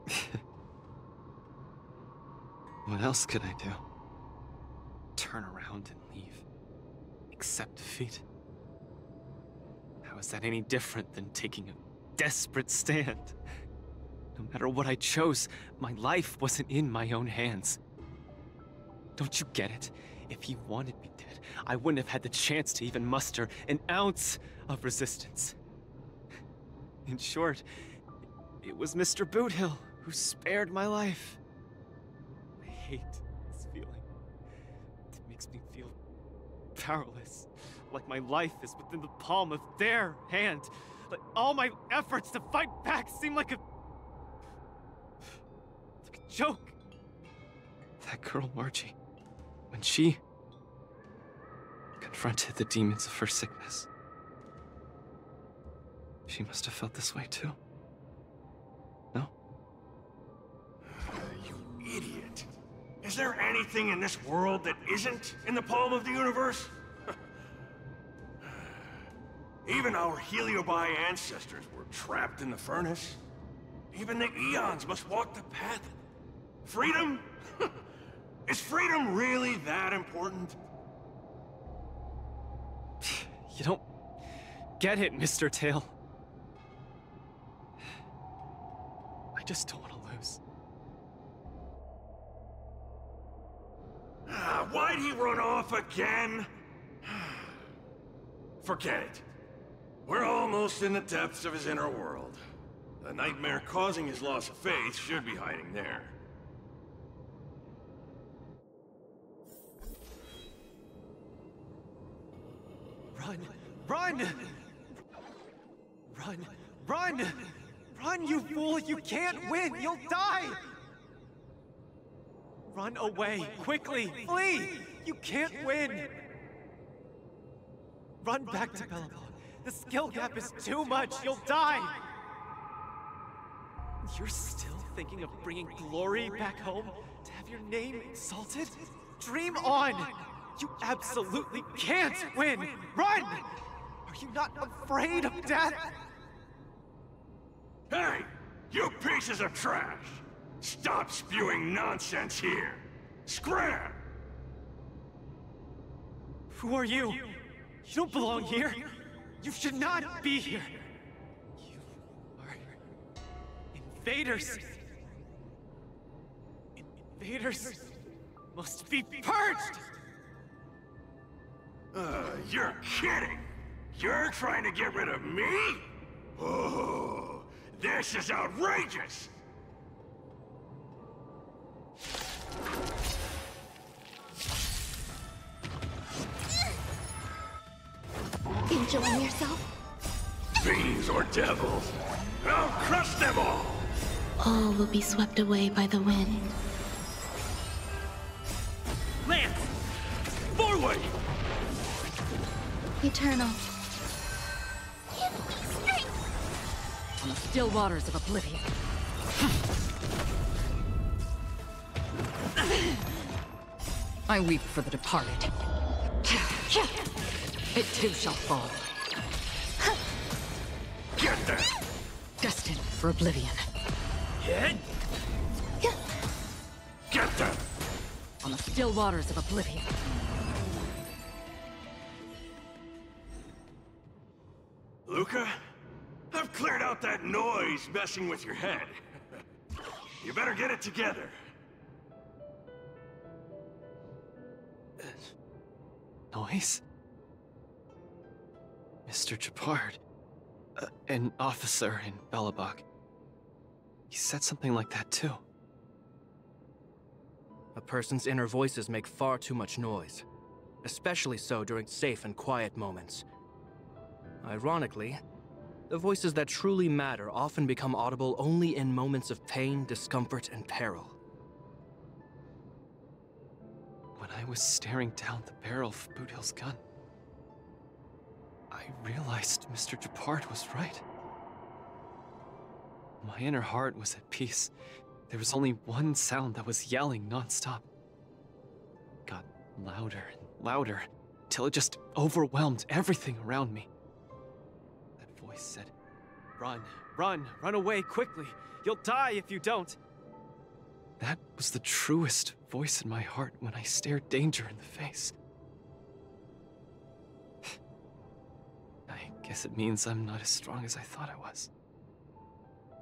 What else could I do? Turn around and leave. Accept defeat. How is that any different than taking a desperate stand? No matter what I chose, my life wasn't in my own hands. Don't you get it? If he wanted me dead, I wouldn't have had the chance to even muster an ounce of resistance. In short, it was Mr. Boothill who spared my life. I hate this feeling. It makes me feel powerless, like my life is within the palm of their hand. Like all my efforts to fight back seem like a like a joke. That girl Margie, when she confronted the demons of her sickness, she must have felt this way too. No? Uh, you idiot. Is there anything in this world that isn't in the palm of the universe? Even our Heliobi ancestors were trapped in the furnace. Even the Eons must walk the path. Freedom? Is freedom really that important? You don't get it, Mr. Tail. I just don't want to lose. Ah, why'd he run off again? Forget it. We're almost in the depths of his inner world. The nightmare causing his loss of faith should be hiding there. Run! Run! Run! Run! Run, you fool! You can't win! You'll die! Run away! Quickly! Flee! You can't win! Run back to Belobog. The skill gap is too much! You'll die! You're still thinking of bringing glory back home? To have your name exalted? Dream on! You absolutely can't win! Run! Are you not afraid of death? Hey! You pieces of trash! Stop spewing nonsense here! Scram! Who are you? You don't belong here. You should not be here. You are invaders. Invaders must be purged! Uh, you're kidding! You're trying to get rid of me? Oh, this is outrageous! Enjoying yourself? Fiends or devils, I'll crush them all! All will be swept away by the wind. Lance! Forward! Eternal. On the still waters of oblivion. I weep for the departed. It too shall fall. Get there! Destined for oblivion. Get? Get them! On the still waters of oblivion. Luka, I've cleared out that noise messing with your head. you better get it together. Noise? Mr. Gepard. Uh, an officer in Belobog. He said something like that too. A person's inner voices make far too much noise, especially so during safe and quiet moments. Ironically, the voices that truly matter often become audible only in moments of pain, discomfort, and peril. When I was staring down the barrel of Boothill's gun, I realized Mr. Gepard was right. My inner heart was at peace. There was only one sound that was yelling nonstop. It got louder and louder, till it just overwhelmed everything around me. Said, Run, run, run away quickly. You'll die if you don't. That was the truest voice in my heart when I stared danger in the face. I guess it means I'm not as strong as I thought I was.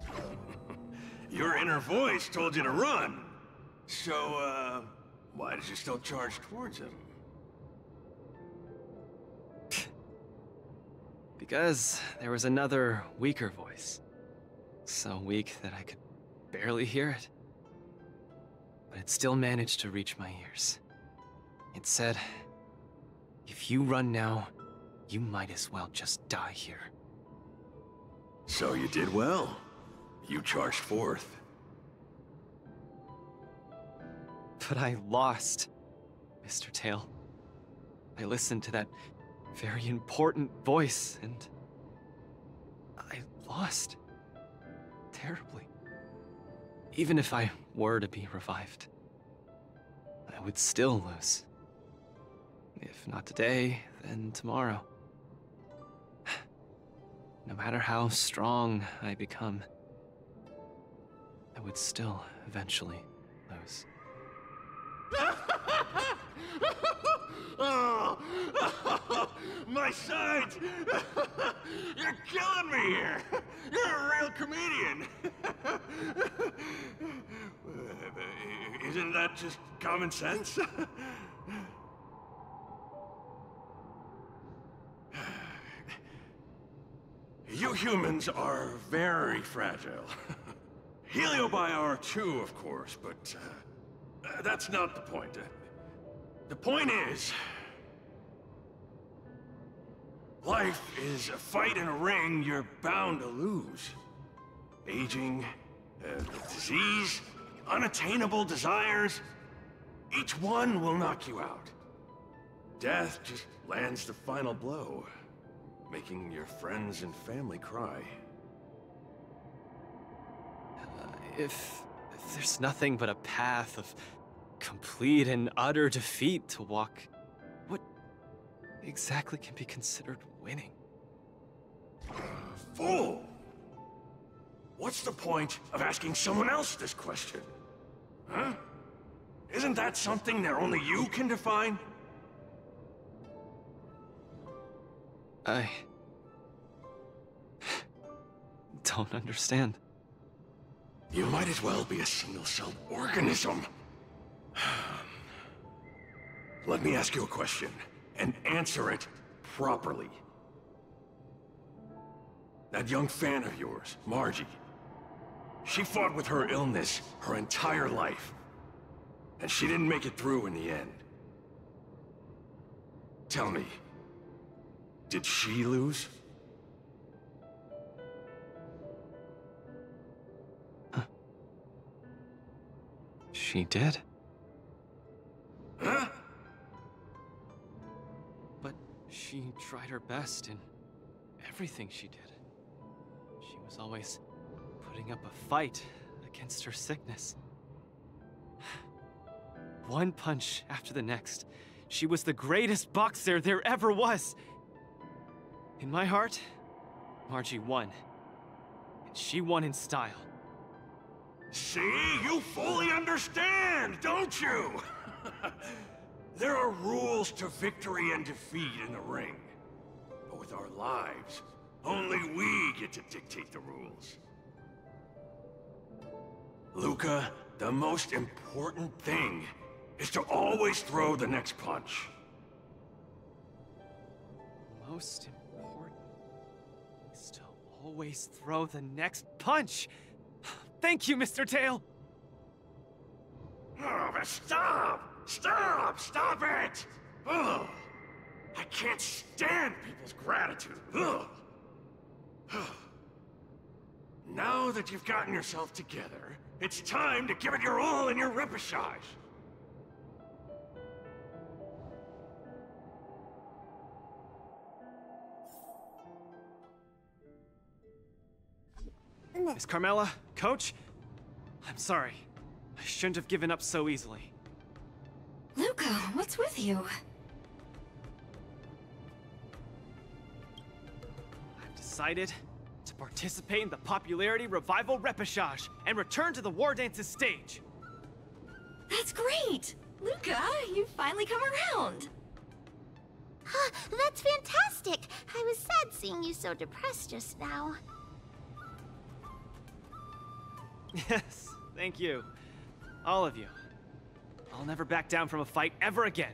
Your inner voice told you to run. So, uh, why did you still charge towards him? Because there was another weaker voice. So weak that I could barely hear it. But it still managed to reach my ears. It said, if you run now, you might as well just die here. So you did well. You charged forth. But I lost, Mr. Tail. I listened to that very important voice, and I lost. Terribly. Even if I were to be revived, I would still lose. If not today, then tomorrow. No matter how strong I become, I would still eventually lose. my sides! You're killing me here! You're a real comedian! Isn't that just common sense? you humans are very fragile. Heliobiar too, of course, but uh, that's not the point. The point is... Life is a fight in a ring you're bound to lose. Aging, uh, disease, unattainable desires, each one will knock you out. Death just lands the final blow, making your friends and family cry. If, if there's nothing but a path of complete and utter defeat to walk, what exactly can be considered winning? Fool! What's the point of asking someone else this question? Huh? Isn't that something that only you can define? I... don't understand. You might as well be a single-celled organism. Let me ask you a question, and answer it properly. That young fan of yours, Margie, she fought with her illness her entire life. And she didn't make it through in the end. Tell me, did she lose? She did. Huh? But she tried her best in everything she did. She was always putting up a fight against her sickness. one punch after the next. She was the greatest boxer there ever was. In my heart, Margie won. And she won in style. See? You fully understand, don't you? there are rules to victory and defeat in the ring. But with our lives, only we get to dictate the rules. Luka, the most important thing is to always throw the next punch. Most important is to always throw the next punch. Thank you, Mr. Tail. Oh, stop! Stop! Stop it! Ugh. I can't stand people's gratitude. Ugh. now that you've gotten yourself together, it's time to give it your all in your repechage. Miss Carmela, Coach, I'm sorry. I shouldn't have given up so easily. Luka, what's with you? I've decided to participate in the popularity revival repechage and return to the War Dances stage. That's great! Luka, you've finally come around! Huh, that's fantastic! I was sad seeing you so depressed just now. Yes, thank you. All of you. I'll never back down from a fight ever again.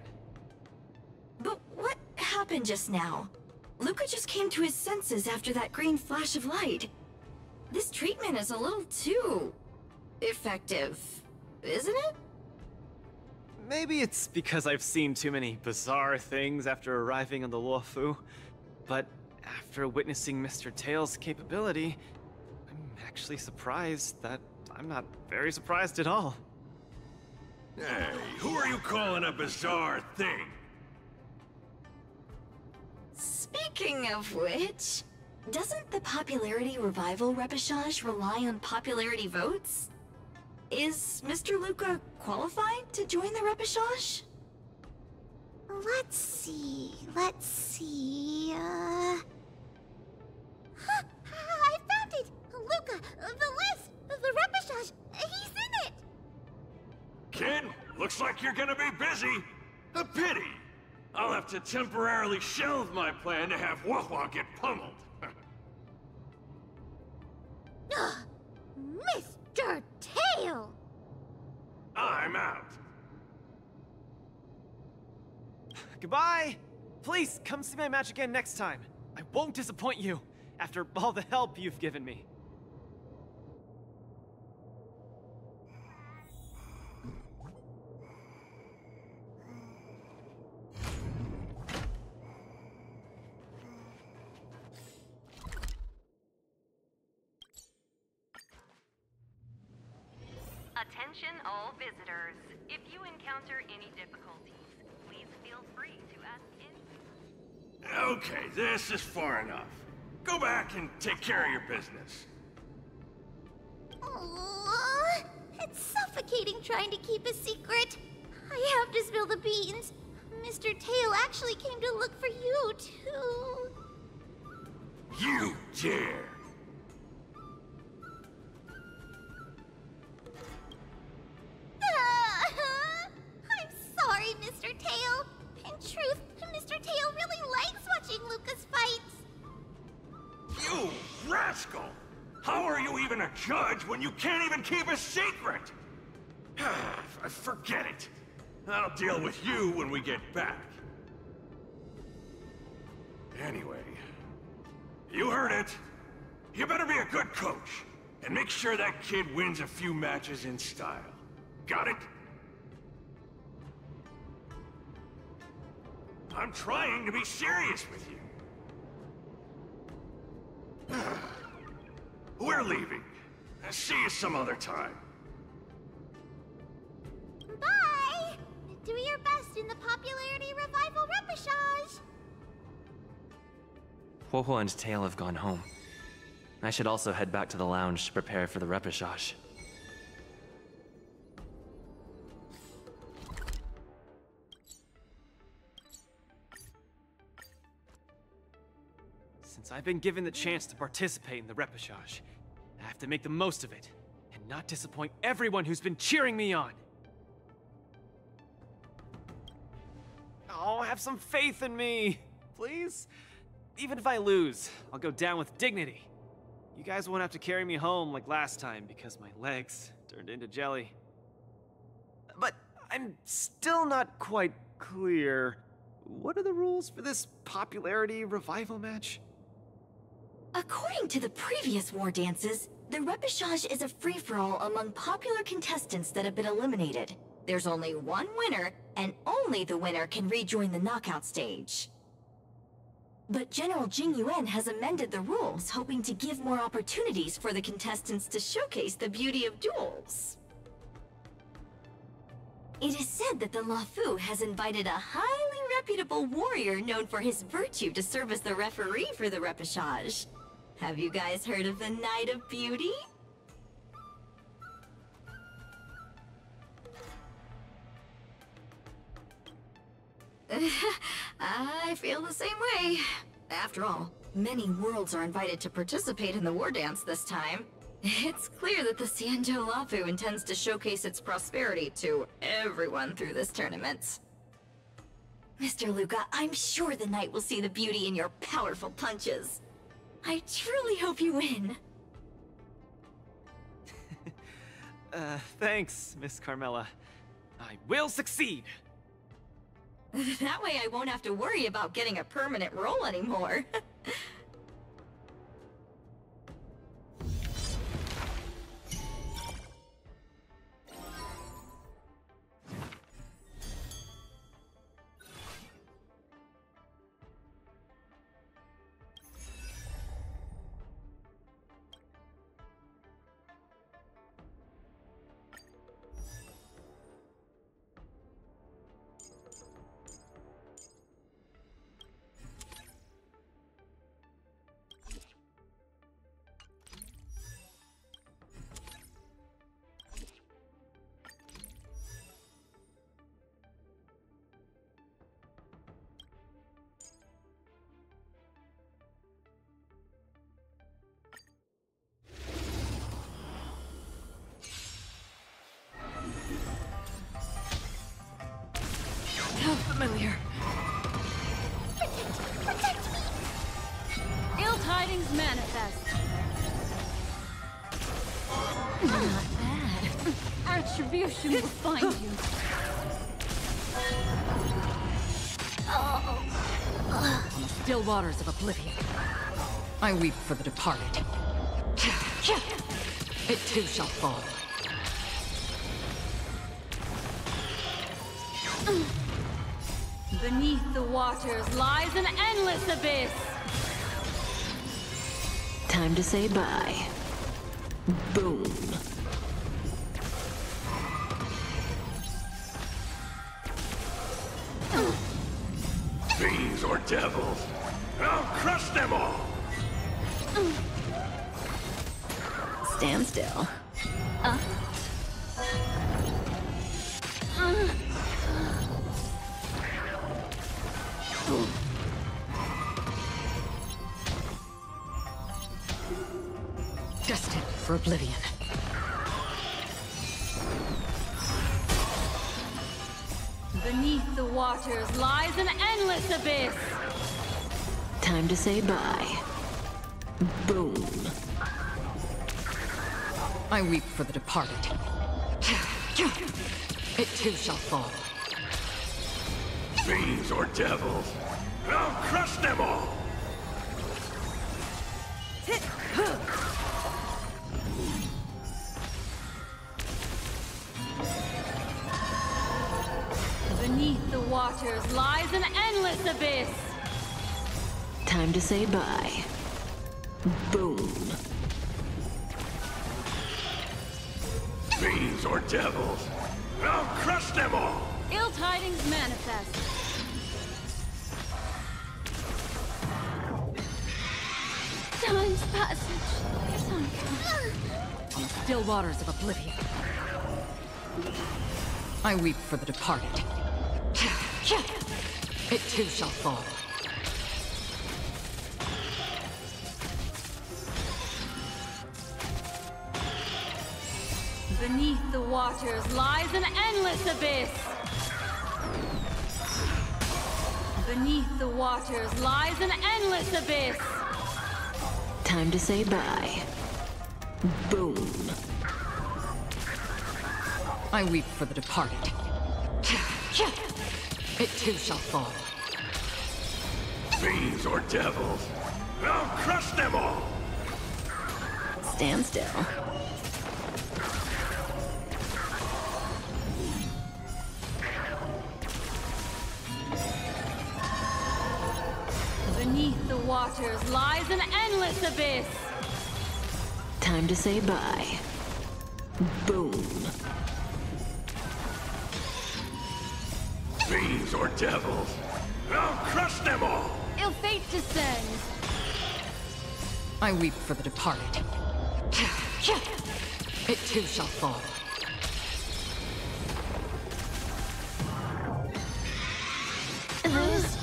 But what happened just now? Luka just came to his senses after that green flash of light. This treatment is a little too... effective, isn't it? Maybe it's because I've seen too many bizarre things after arriving on the Luofu, but after witnessing Mr. Tail's capability, I'm actually surprised that I'm not very surprised at all. Hey, who are you calling a bizarre thing? Speaking of which, doesn't the popularity revival repechage rely on popularity votes? Is Mr. Luka qualified to join the repechage? Let's see, let's see, uh... Huh, I found it! Luka, the list, the repechage, he's in it! Kid, looks like you're gonna be busy. A pity. I'll have to temporarily shelve my plan to have Wawa get pummeled. Ugh, Mr. Tail! I'm out. Goodbye! Please, come see my match again next time. I won't disappoint you, after all the help you've given me. All visitors. If you encounter any difficulties, please feel free to ask in. Okay, this is far enough. Go back and take care of your business. Aww, it's suffocating trying to keep a secret. I have to spill the beans. Mr. Tail actually came to look for you, too. You dare! Tail. In truth, Mr. Tail really likes watching Luka's fights. You rascal! How are you even a judge when you can't even keep a secret? Forget it. I'll deal with you when we get back. Anyway, you heard it. You better be a good coach, and make sure that kid wins a few matches in style. Got it? I'm trying to be serious with you. We're leaving. See you some other time. Bye! Do your best in the popularity revival repechage. Huohuo and Tail have gone home. I should also head back to the lounge to prepare for the repechage. Since I've been given the chance to participate in the repechage, I have to make the most of it, and not disappoint everyone who's been cheering me on. Oh, have some faith in me, please? Even if I lose, I'll go down with dignity. You guys won't have to carry me home like last time because my legs turned into jelly. But I'm still not quite clear. What are the rules for this popularity revival match? According to the previous war dances, the repechage is a free-for-all among popular contestants that have been eliminated. There's only one winner, and only the winner can rejoin the knockout stage. But General Jing Yuan has amended the rules, hoping to give more opportunities for the contestants to showcase the beauty of duels. It is said that the Luofu has invited a highly reputable warrior known for his virtue to serve as the referee for the repechage. Have you guys heard of the Knight of Beauty? I feel the same way. After all, many worlds are invited to participate in the war dance this time. It's clear that the Xianzhou Luofu intends to showcase its prosperity to everyone through this tournament. Mr. Luka, I'm sure the knight will see the beauty in your powerful punches. I truly hope you win. Uh, thanks, Miss Carmela. I will succeed! that way I won't have to worry about getting a permanent role anymore. Retribution will find you. In still waters of oblivion. I weep for the departed. It too shall fall. Beneath the waters lies an endless abyss. Time to say bye. Boom. Say bye. Boom. I weep for the departed. It too shall fall. Fiends or devils, I'll crush them all! Time to say bye. Boom. Fiends or devils, I'll crush them all! Ill tidings manifest. Time's passage is uncountable. In still waters of oblivion. I weep for the departed. It too shall fall. Beneath the waters lies an endless abyss. Beneath the waters lies an endless abyss. Time to say bye. Boom. I weep for the departed. It too shall fall. Fiends or devils. I'll crush them all! Stand still. Beneath the waters lies an endless abyss. Time to say bye. Boom. Fiends or devils. I'll crush them all! Ill fate descends. I weep for the departed. It too shall fall. This isn't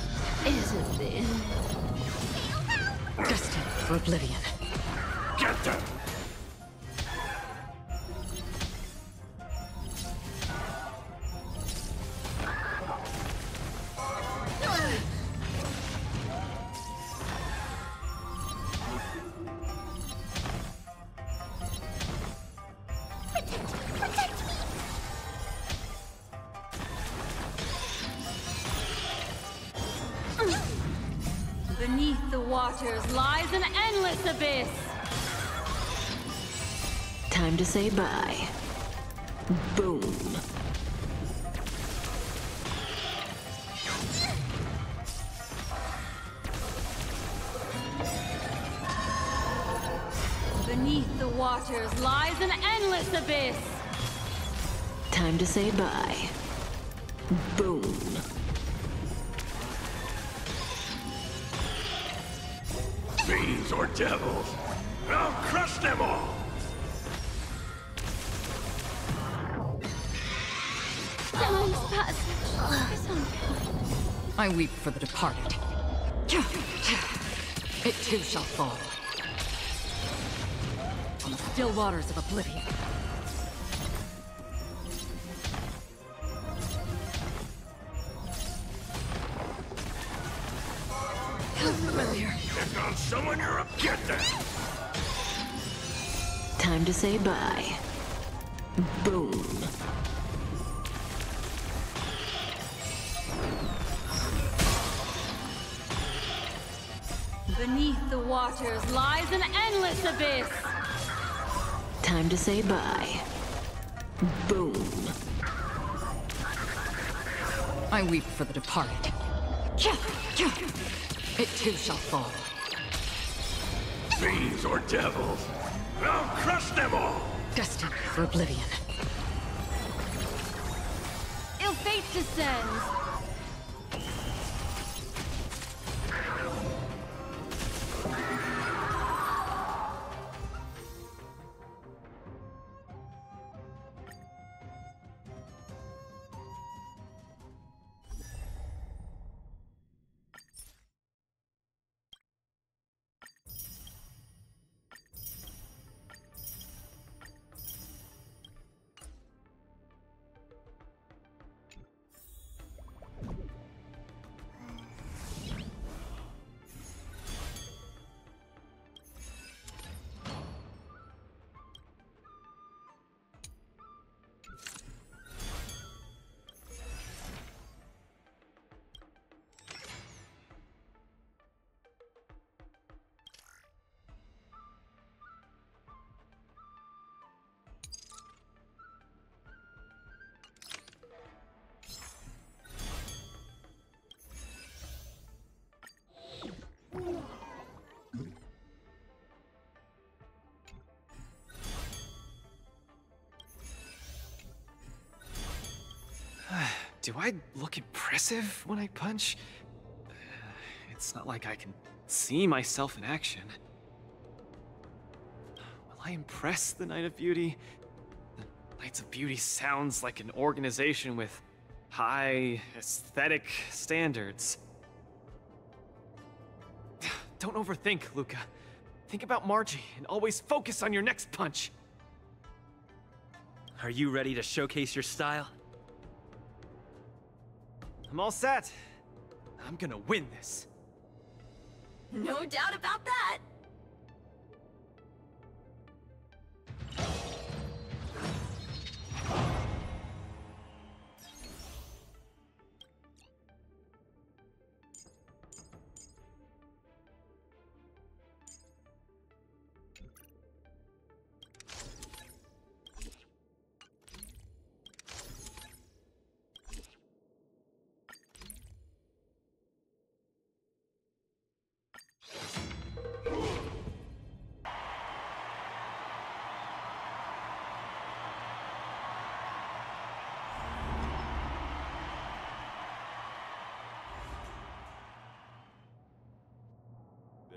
Destined for oblivion. Get them! To say bye. Boom. Fiends or devils. I'll crush them all! I weep for the departed. It too shall fall. On the still waters of oblivion. Say bye. Boom. Beneath the waters lies an endless abyss. Time to say bye. Boom. I weep for the departed. It too shall fall. Fiends or devils. I'll crush them all! Destined for oblivion. Ill fate descends. Do I look impressive when I punch? Uh, It's not like I can see myself in action. Will I impress the Knight of Beauty? The Knights of Beauty sounds like an organization with high aesthetic standards. Don't overthink, Luka. Think about Margie and always focus on your next punch. Are you ready to showcase your style? I'm all set. I'm gonna win this. No doubt about that.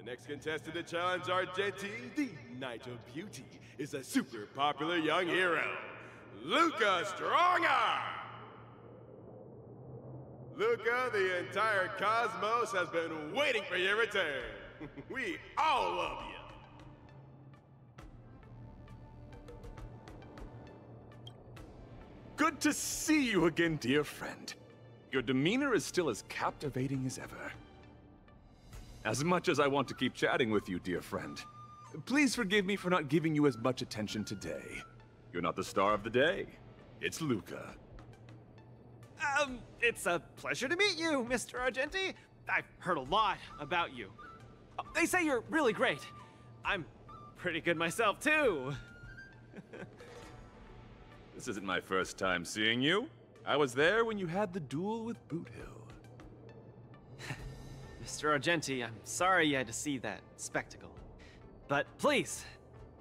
The next contestant to challenge Argenti, the Knight of Beauty, is a super popular young hero, Luka Strongarm! Luka, the entire cosmos has been waiting for your return. we all love you. Good to see you again, dear friend. Your demeanor is still as captivating as ever. As much as I want to keep chatting with you, dear friend, please forgive me for not giving you as much attention today. You're not the star of the day. It's Luka. Um, it's a pleasure to meet you, Mr. Argenti. I've heard a lot about you. They say you're really great. I'm pretty good myself, too. This isn't my first time seeing you. I was there when you had the duel with Boothill. Mr. Argenti, I'm sorry you had to see that spectacle. But please,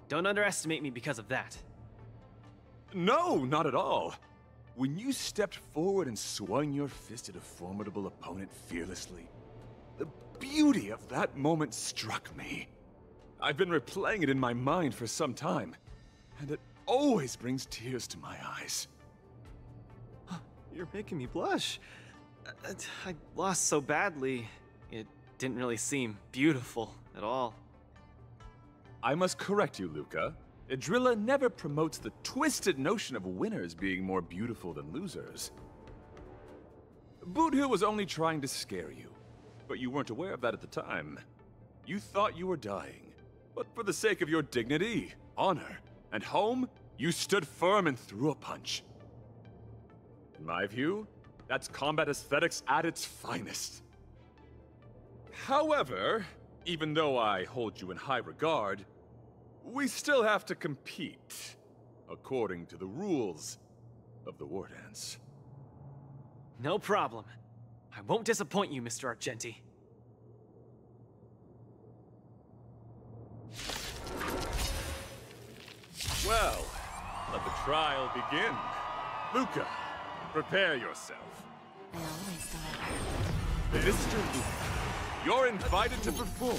don't underestimate me because of that. No, not at all. When you stepped forward and swung your fist at a formidable opponent fearlessly, the beauty of that moment struck me. I've been replaying it in my mind for some time, and it always brings tears to my eyes. You're making me blush. I lost so badly, it didn't really seem beautiful at all. I must correct you, Luka. Idrila never promotes the twisted notion of winners being more beautiful than losers. Boot was only trying to scare you, but you weren't aware of that at the time. You thought you were dying, but for the sake of your dignity, honor, and home, you stood firm and threw a punch. In my view, that's combat aesthetics at its finest. However, even though I hold you in high regard, we still have to compete, according to the rules of the War Dance. No problem. I won't disappoint you, Mr. Argenti. Well, let the trial begin. Luka, prepare yourself. I always deliver. Mr. Luka, you're invited to perform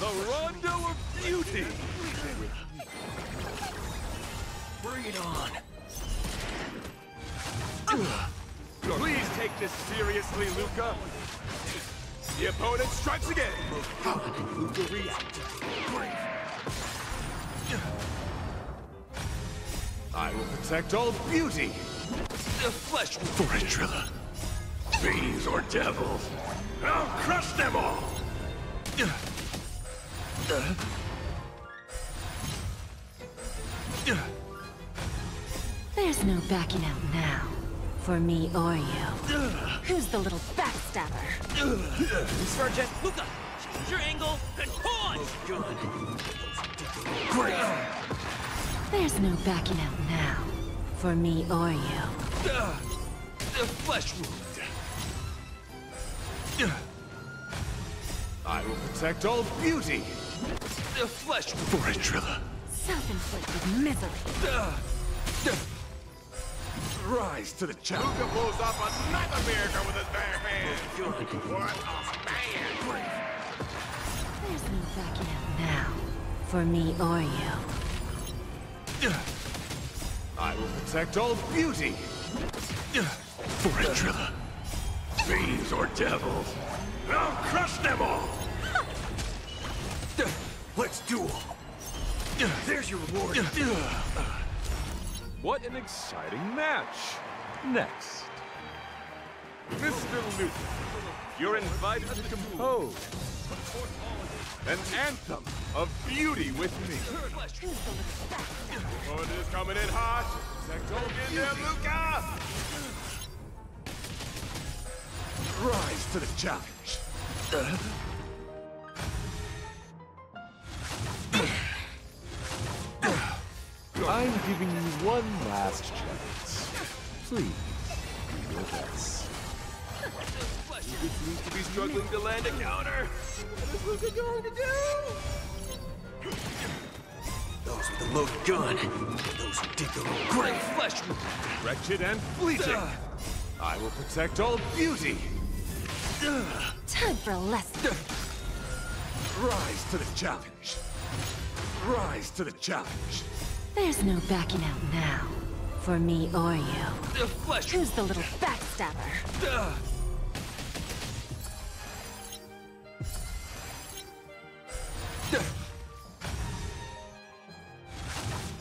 the Rondo of Beauty. Bring it on. Please take this seriously, Luka. The opponent strikes again. How Luka react? I will protect all beauty. The flesh will For Idrila. Fiends or devils, I'll crush them all! There's no backing out now. For me or you. Who's the little backstabber? Mr. Argenti, Luka, change your angle and punch! Great! There's no backing out now. For me or you. The flesh wound. I will protect all beauty. The flesh. For Idrila. Self-inflicted misery. Rise to the challenge. Luka pulls off another miracle with his bare hands. What a man! There's no backing out now. For me or you. I will protect all beauty. For Idrila. Fiends or devils, I'll crush them all! Let's duel. There's your reward. What an exciting match! Next. Mr. Luke, you're invited to compose an anthem of beauty with me. Opponent oh, is coming in hot. Sector in there, Luka! Rise to the challenge. I'm giving you one last chance. Please, do your best. Luka seems to be struggling to land a counter. What is Luka going to do? Those with the loaded gun. Those who dig their own grave flesh. Wretched and fleeting. I will protect all beauty. Time for a lesson. Rise to the challenge. Rise to the challenge. There's no backing out now. For me or you. The flesh. Who's the little backstabber?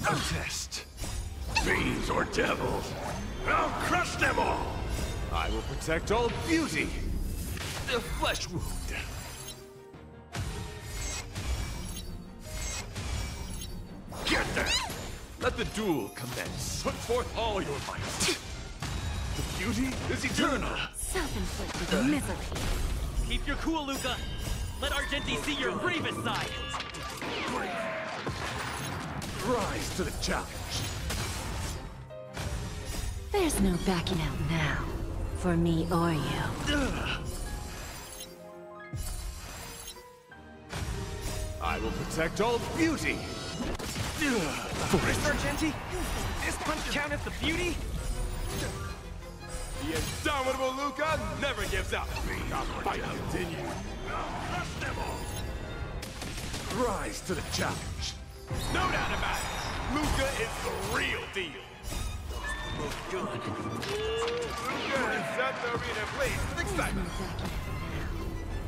A test. Fiends or devils. I'll crush them all. I will protect all beauty. The flesh wound. Get that! Let the duel commence. Put forth all your might. The beauty is eternal. Self-inflicted misery. Keep your cool, Luka. Let Argenti see your bravest side. Rise to the challenge. There's no backing out now. For me or you. I will protect all beauty. Mr. Argenti, this punch count as the beauty? The indomitable Luka never gives up. The fight continues. Rise to the challenge. No doubt about it. Luka is the real deal. Good. Luka has set the arena ablaze with excitement.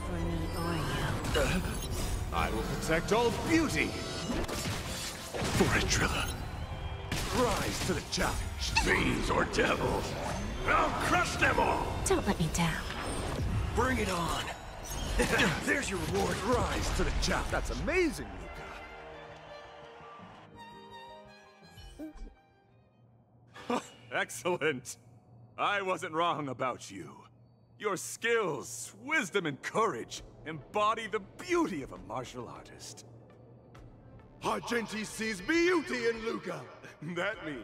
For me or you. I will protect all beauty. For Idrila. Rise to the challenge. Fiends or devils. I'll crush them all. Don't let me down. Bring it on. There's your reward. Rise to the challenge. That's amazing, Luka. Excellent. I wasn't wrong about you. Your skills, wisdom, and courage embody the beauty of a martial artist. Argenti sees beauty in Luka. That means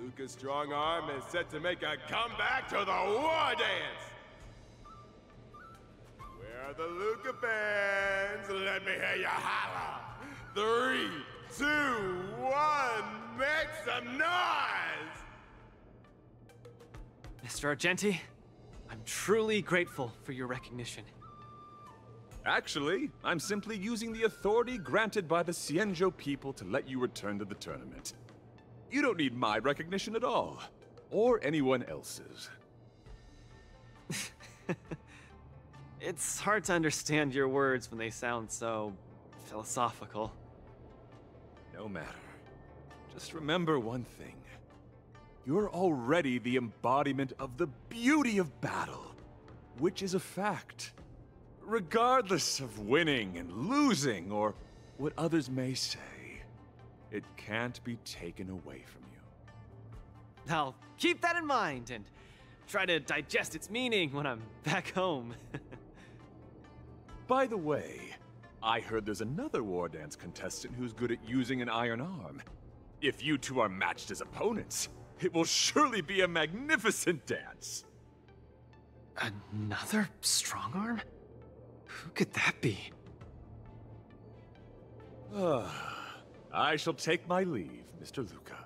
Luka's strong arm is set to make a comeback to the war dance. Where are the Luka fans? Let me hear you holla. Three, two, one, make some noise! Mr. Argenti, I'm truly grateful for your recognition. Actually, I'm simply using the authority granted by the Xianzhou people to let you return to the tournament. You don't need my recognition at all. Or anyone else's. It's hard to understand your words when they sound so philosophical. No matter. Just remember one thing. You're already the embodiment of the beauty of battle, which is a fact. Regardless of winning and losing, or what others may say, it can't be taken away from you. I'll keep that in mind and try to digest its meaning when I'm back home. By the way, I heard there's another War Dance contestant who's good at using an iron arm. If you two are matched as opponents, it will surely be a magnificent dance. Another strong arm? Who could that be? I shall take my leave, Mr. Luka.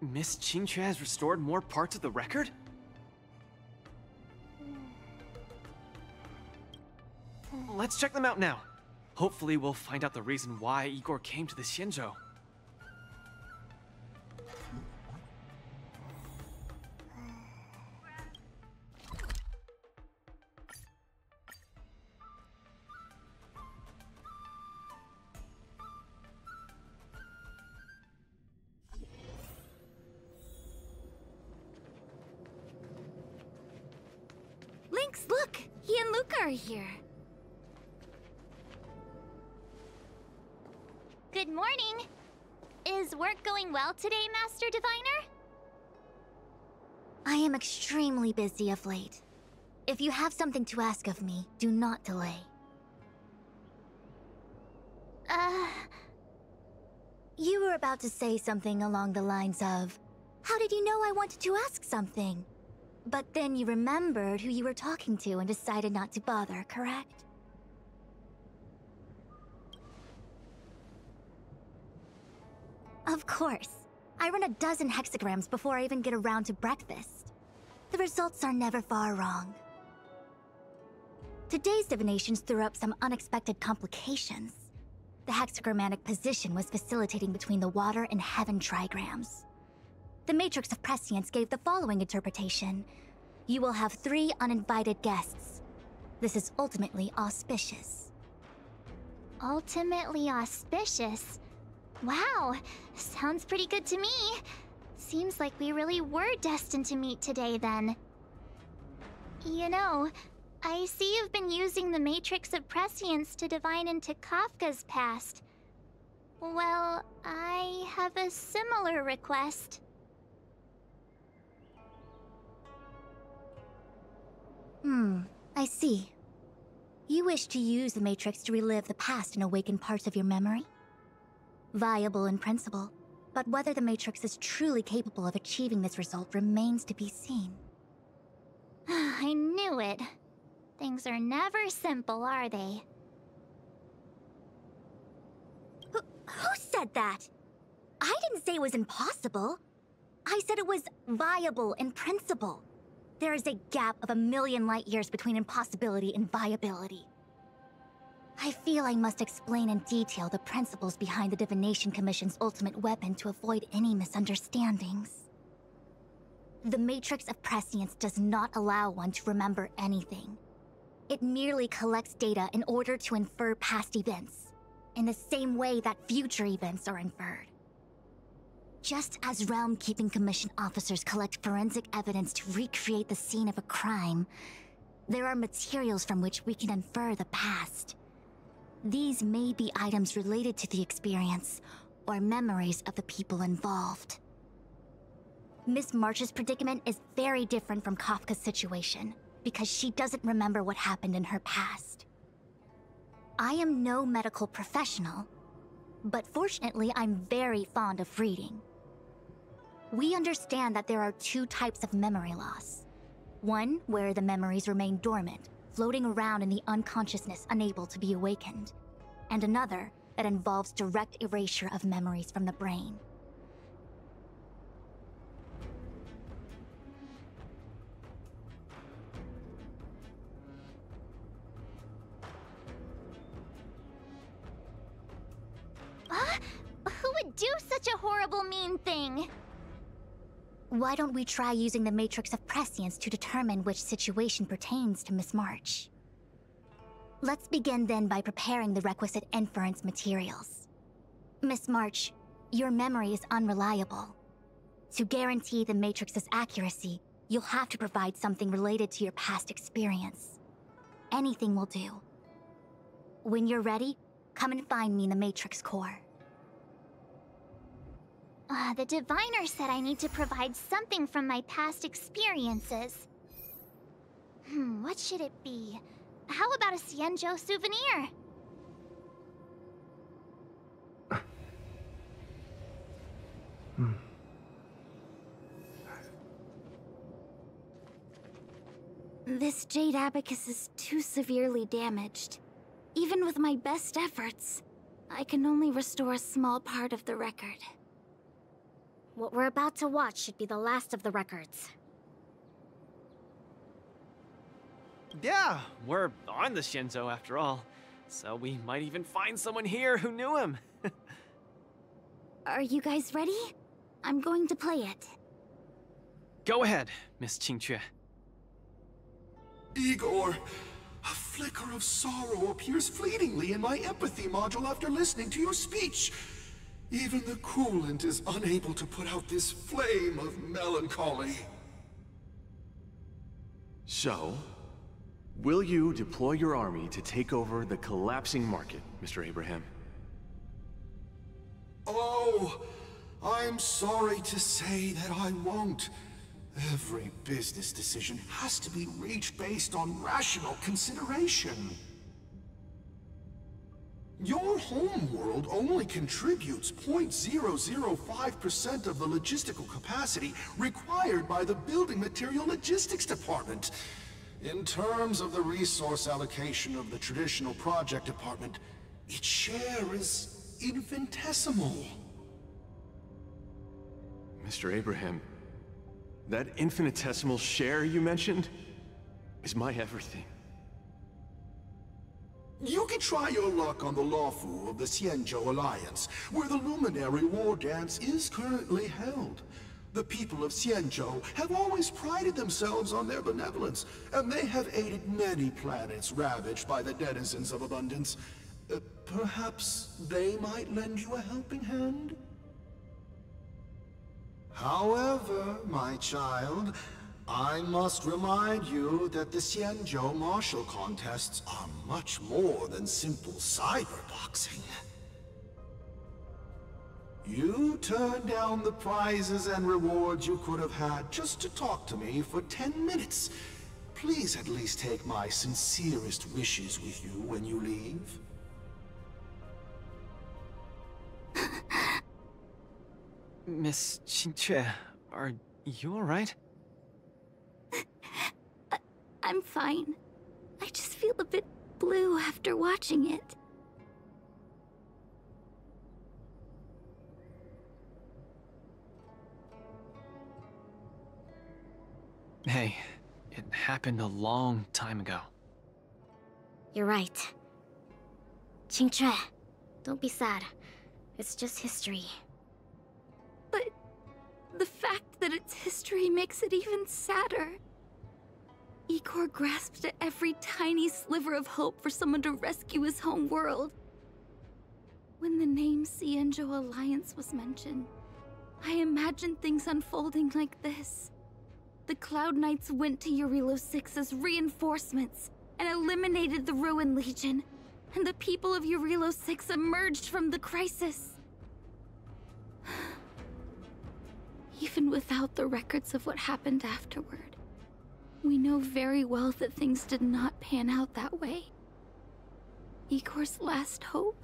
Miss Qingque has restored more parts of the record? Let's check them out now. Hopefully we'll find out the reason why Igor came to the Xianzhou. Work going well today, Master Diviner? I am extremely busy of late. If you have something to ask of me, do not delay. Uh... You were about to say something along the lines of, How did you know I wanted to ask something? But then you remembered who you were talking to and decided not to bother, correct? Of course. I run a dozen hexagrams before I even get around to breakfast. The results are never far wrong. Today's divinations threw up some unexpected complications. The hexagrammatic position was facilitating between the water and heaven trigrams. The Matrix of Prescience gave the following interpretation. You will have three uninvited guests. This is ultimately auspicious. Ultimately auspicious? Wow, sounds pretty good to me. Seems like we really were destined to meet today then. You know, I see you've been using the Matrix of Prescience to divine into Kafka's past. Well, I have a similar request. Hmm, I see. You wish to use the Matrix to relive the past and awaken parts of your memory? Viable in principle, but whether the Matrix is truly capable of achieving this result remains to be seen. I knew it. Things are never simple, are they? Who, who said that? I didn't say it was impossible. I said it was viable in principle. There is a gap of a million light years between impossibility and viability. I feel I must explain in detail the principles behind the Divination Commission's ultimate weapon to avoid any misunderstandings. The Matrix of Prescience does not allow one to remember anything. It merely collects data in order to infer past events, in the same way that future events are inferred. Just as Realm Keeping Commission officers collect forensic evidence to recreate the scene of a crime, there are materials from which we can infer the past. These may be items related to the experience, or memories of the people involved. Miss March's predicament is very different from Kafka's situation, because she doesn't remember what happened in her past. I am no medical professional, but fortunately I'm very fond of reading. We understand that there are two types of memory loss. One where the memories remain dormant, floating around in the unconsciousness unable to be awakened. And another that involves direct erasure of memories from the brain. Huh? Who would do such a horrible, mean thing? Why don't we try using the Matrix of Prescience to determine which situation pertains to Miss March? Let's begin then by preparing the requisite inference materials. Miss March, your memory is unreliable. To guarantee the Matrix's accuracy, you'll have to provide something related to your past experience. Anything will do. When you're ready, come and find me in the Matrix core. Uh, the diviner said I need to provide something from my past experiences. Hmm, what should it be? How about a Xianzhou souvenir? This jade abacus is too severely damaged. Even with my best efforts, I can only restore a small part of the record. What we're about to watch should be the last of the records. Yeah, we're on the Xianzhou after all. So we might even find someone here who knew him. Are you guys ready? I'm going to play it. Go ahead, Miss Qingque. Igor, a flicker of sorrow appears fleetingly in my empathy module after listening to your speech. Even the coolant is unable to put out this flame of melancholy. So, will you deploy your army to take over the collapsing market, Mr. Abraham? Oh, I'm sorry to say that I won't. Every business decision has to be reached based on rational consideration. Your home world only contributes 0.005% of the logistical capacity required by the Building Material Logistics Department. In terms of the resource allocation of the traditional project department, its share is infinitesimal. Mr. Abraham, that infinitesimal share you mentioned is my everything. You can try your luck on the Luofu of the Xianzhou Alliance, where the Luminary War Dance is currently held. The people of Xianzhou have always prided themselves on their benevolence, and they have aided many planets ravaged by the denizens of abundance. Uh, perhaps they might lend you a helping hand? However, my child, I must remind you that the Xianzhou martial contests are much more than simple cyberboxing. You turned down the prizes and rewards you could have had just to talk to me for ten minutes. Please at least take my sincerest wishes with you when you leave. Miss Qingque, are you alright? I'm fine. I just feel a bit blue after watching it. Hey, it happened a long time ago. You're right. Qingque, don't be sad. It's just history. The fact that it's history makes it even sadder. Igor grasped at every tiny sliver of hope for someone to rescue his home world. When the name Xianzhou Alliance was mentioned, I imagined things unfolding like this. The Cloud Knights went to Jarilo 6 as reinforcements and eliminated the Ruin Legion, and the people of Jarilo 6 emerged from the crisis. Even without the records of what happened afterward, we know very well that things did not pan out that way. Igor's last hope,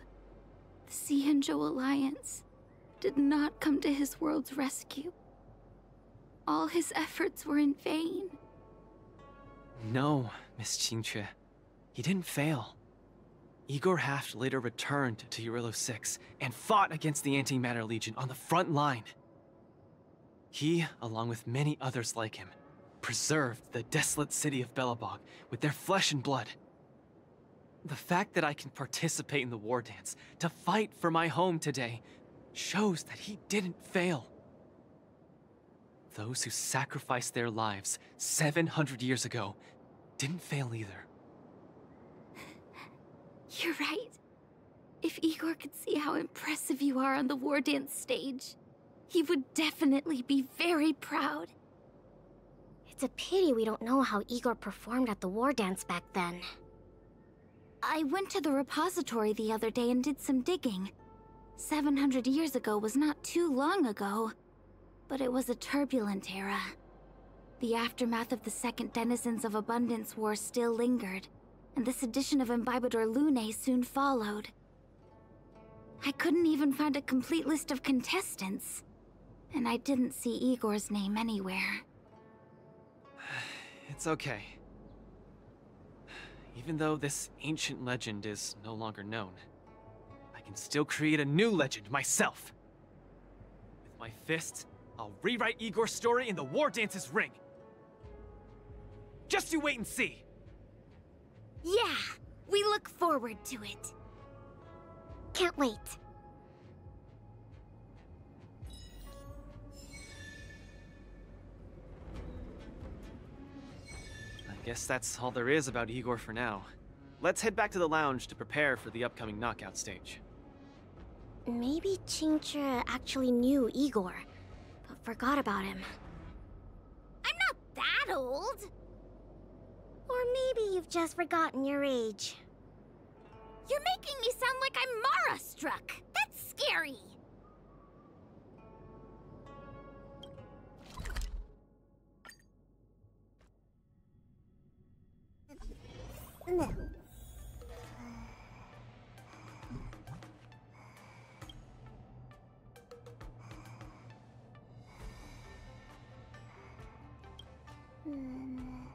the Xianzhou Alliance, did not come to his world's rescue. All his efforts were in vain. No, Miss Qingque. He didn't fail. Igor Haft later returned to Jarilo 6 and fought against the Antimatter Legion on the front line. He, along with many others like him, preserved the desolate city of Belobog with their flesh and blood. The fact that I can participate in the war dance to fight for my home today shows that he didn't fail. Those who sacrificed their lives 700 years ago didn't fail either. You're right. If Igor could see how impressive you are on the war dance stage, he would definitely be very proud. It's a pity we don't know how Igor performed at the war dance back then. I went to the repository the other day and did some digging. 700 years ago was not too long ago, but it was a turbulent era. The aftermath of the Second Denizens of Abundance War still lingered, and the sedition of Imbibitor Lunae soon followed. I couldn't even find a complete list of contestants, and I didn't see Igor's name anywhere. It's okay. Even though this ancient legend is no longer known, I can still create a new legend myself. With my fists, I'll rewrite Igor's story in the War Dance's ring. Just you wait and see! Yeah, we look forward to it. Can't wait. Guess that's all there is about Igor for now. Let's head back to the lounge to prepare for the upcoming knockout stage. Maybe Qingzhi actually knew Igor, but forgot about him. I'm not that old! Or maybe you've just forgotten your age. You're making me sound like I'm Mara struck. That's scary. No. Mm.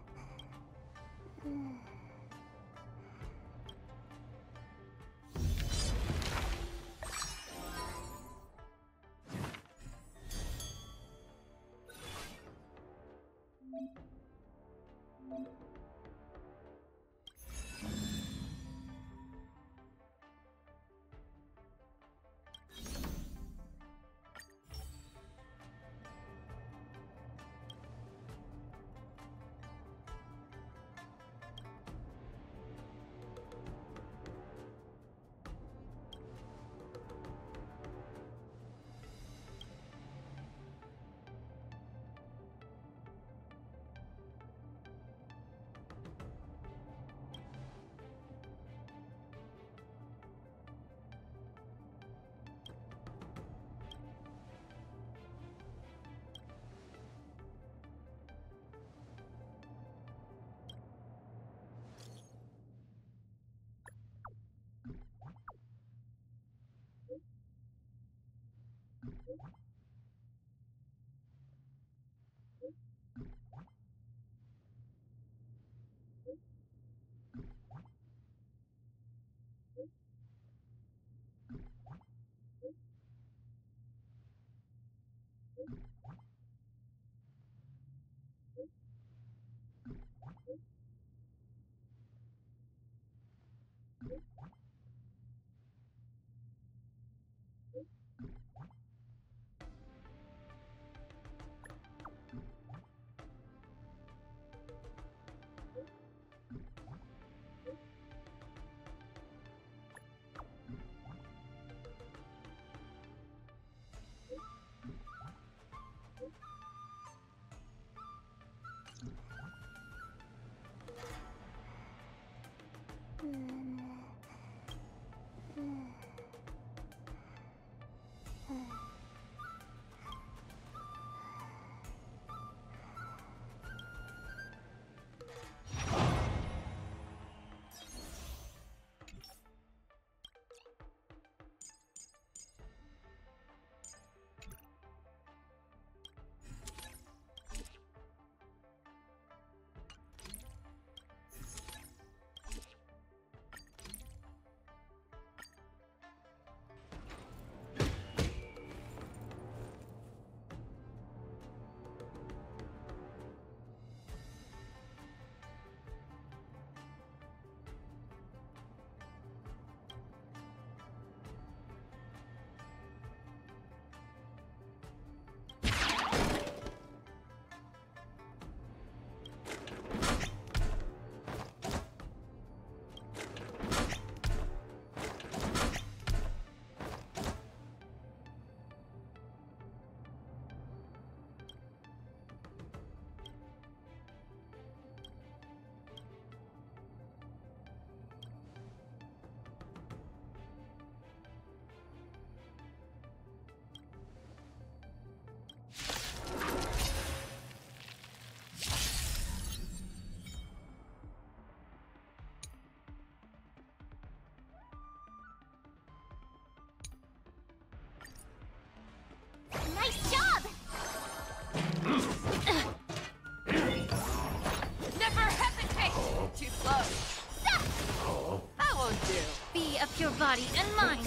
body and mind.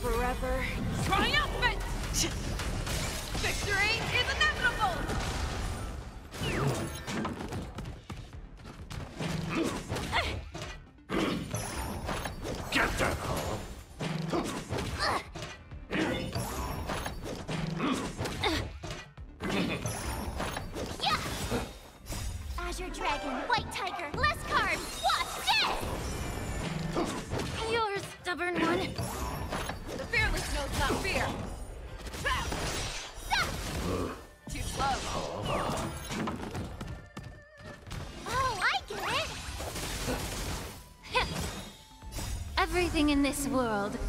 Forever. Triumph! world.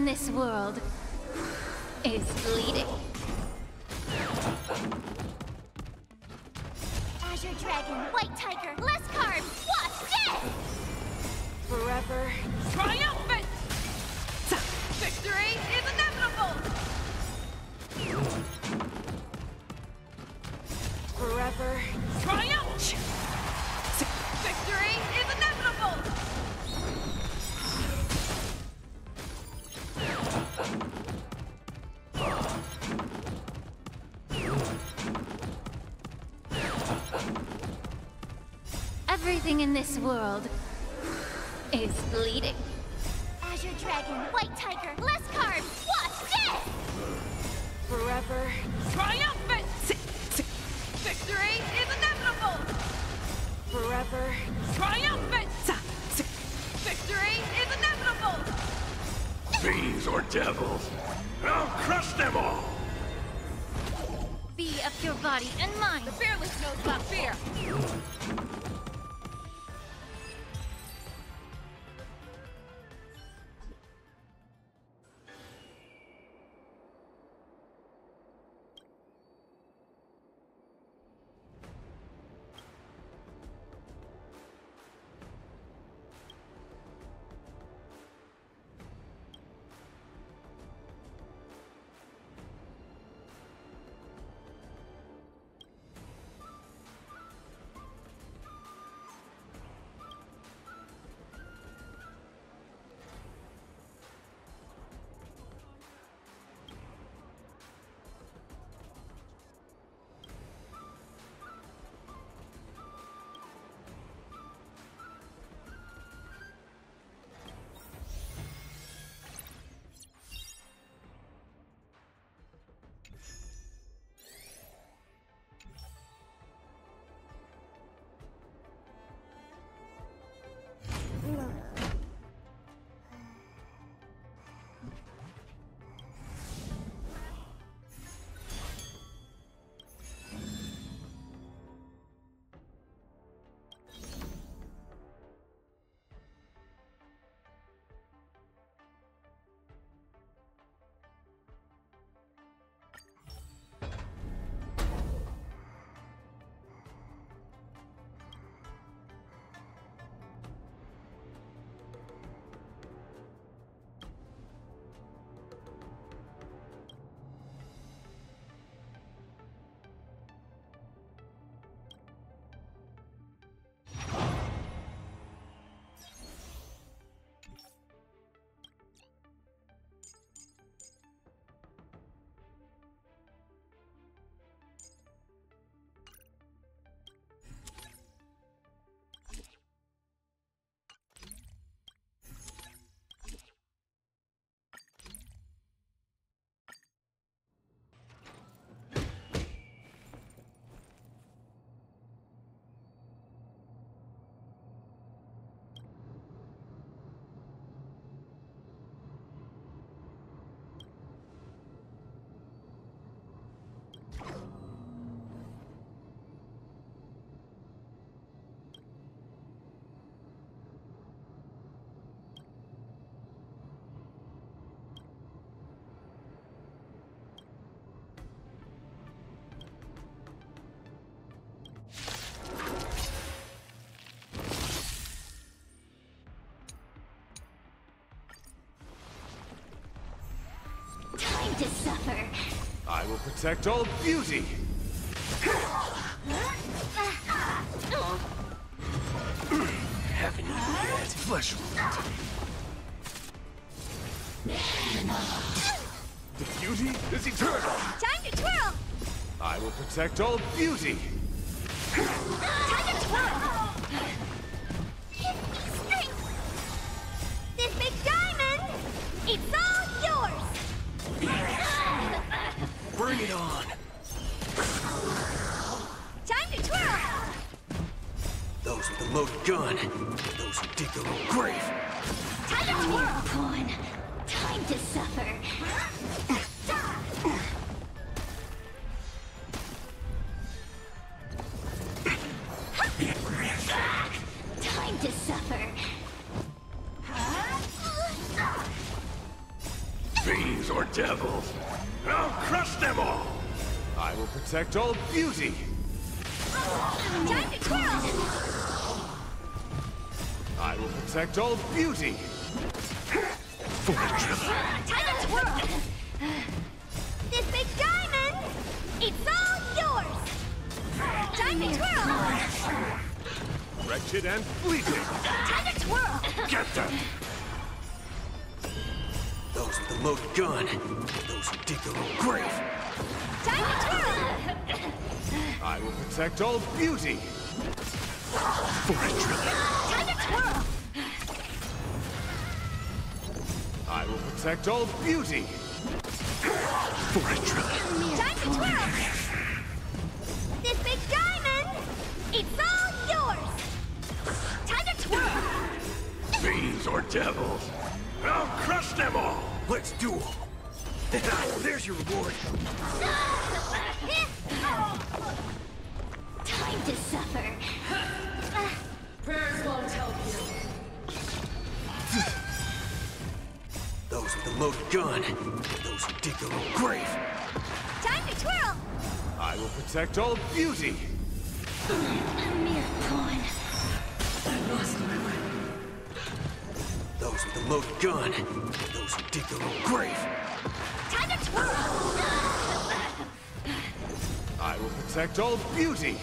in this world. world. Suffer. I will protect all beauty. Haven't eaten yet. Flesh wound. The beauty is eternal. Time to twirl! I will protect all beauty. Protect all beauty. Time to twirl! I will protect all beauty. All beauty.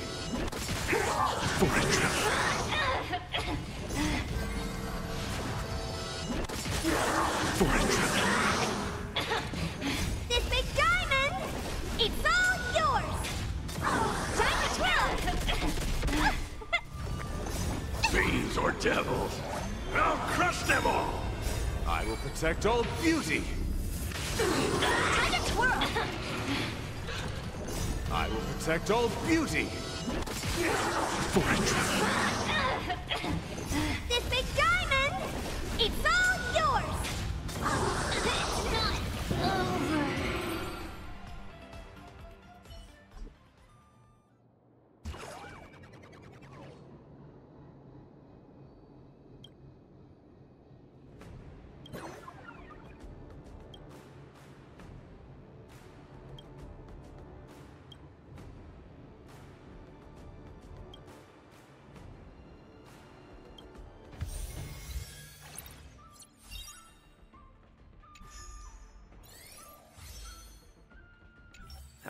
This big diamond, it's all yours! Time to twirl! Fiends or devils. I'll crush them all. I will protect all beauty. I will protect all beauty.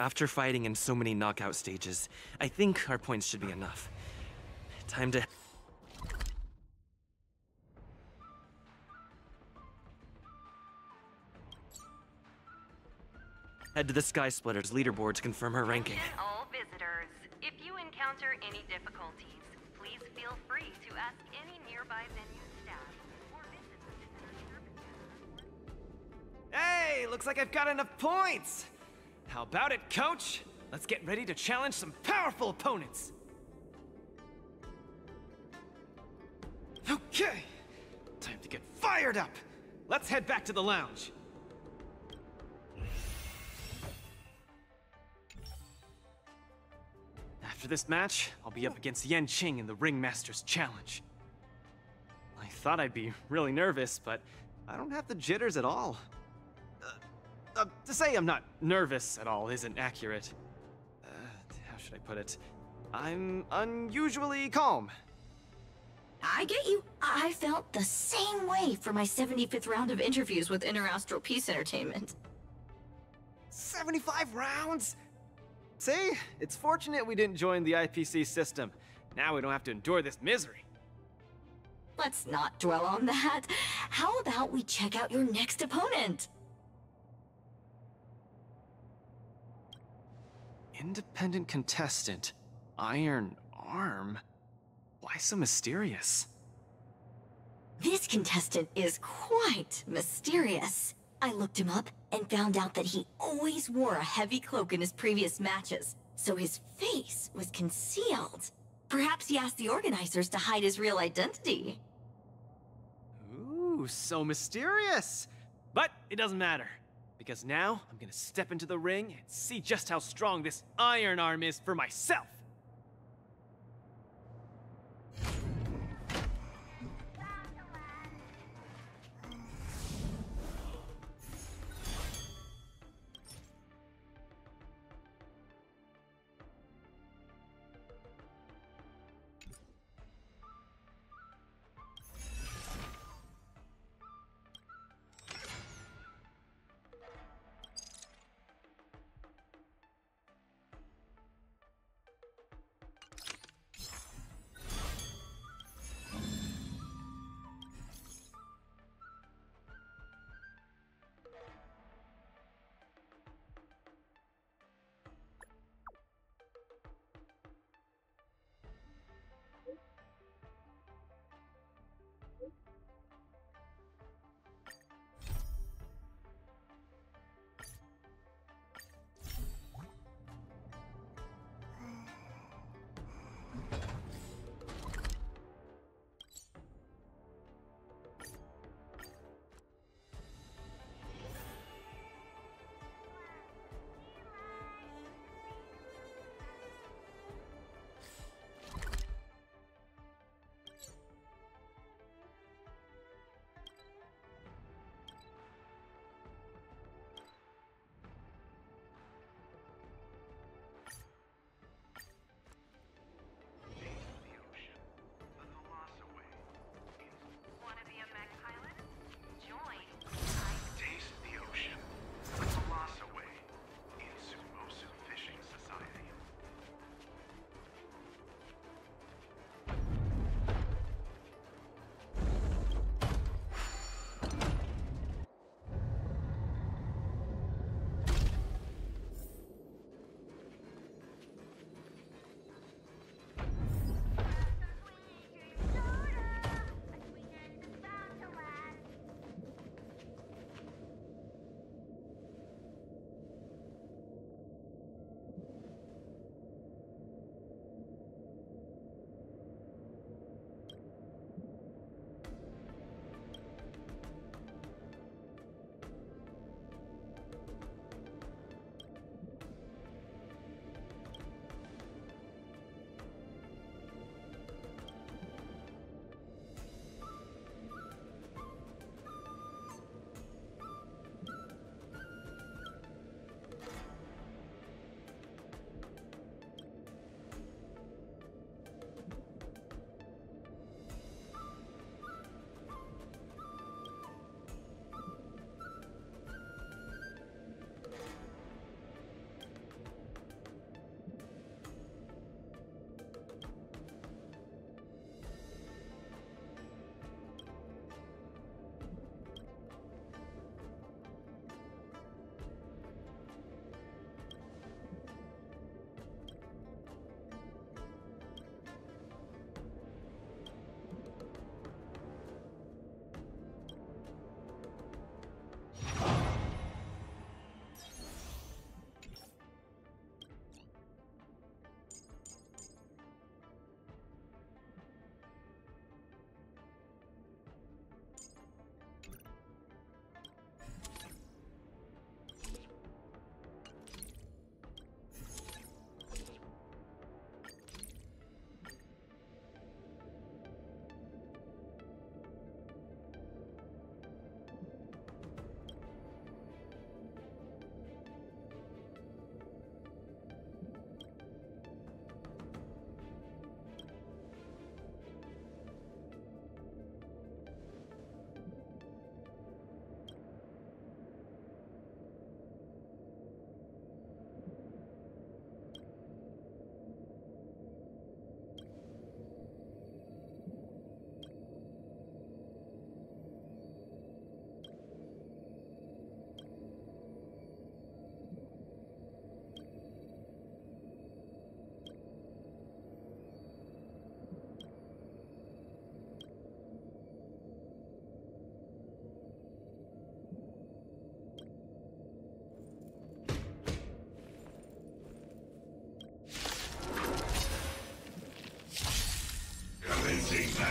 After fighting in so many knockout stages, I think our points should be enough. Time to... Head to the Sky Splitters leaderboard to confirm her ranking. All visitors. If you encounter any difficulties, please feel free to ask any nearby venue staff or visit the visitor service center. Hey, looks like I've got enough points. How about it, coach? Let's get ready to challenge some powerful opponents. Okay, time to get fired up. Let's head back to the lounge. After this match, I'll be up against Yanqing in the Ringmasters Challenge. I thought I'd be really nervous, but I don't have the jitters at all. Uh, to say I'm not nervous at all isn't accurate. Uh, how should I put it? I'm unusually calm. I get you. I felt the same way for my 75th round of interviews with Interastral Peace Entertainment. 75 rounds? See? It's fortunate we didn't join the IPC system. Now we don't have to endure this misery. Let's not dwell on that. How about we check out your next opponent? Independent contestant. Iron Arm? Why so mysterious? This contestant is quite mysterious. I looked him up and found out that he always wore a heavy cloak in his previous matches, so his face was concealed. Perhaps he asked the organizers to hide his real identity. Ooh, so mysterious! But it doesn't matter, because now I'm gonna step into the ring and see just how strong this Iron Arm is for myself!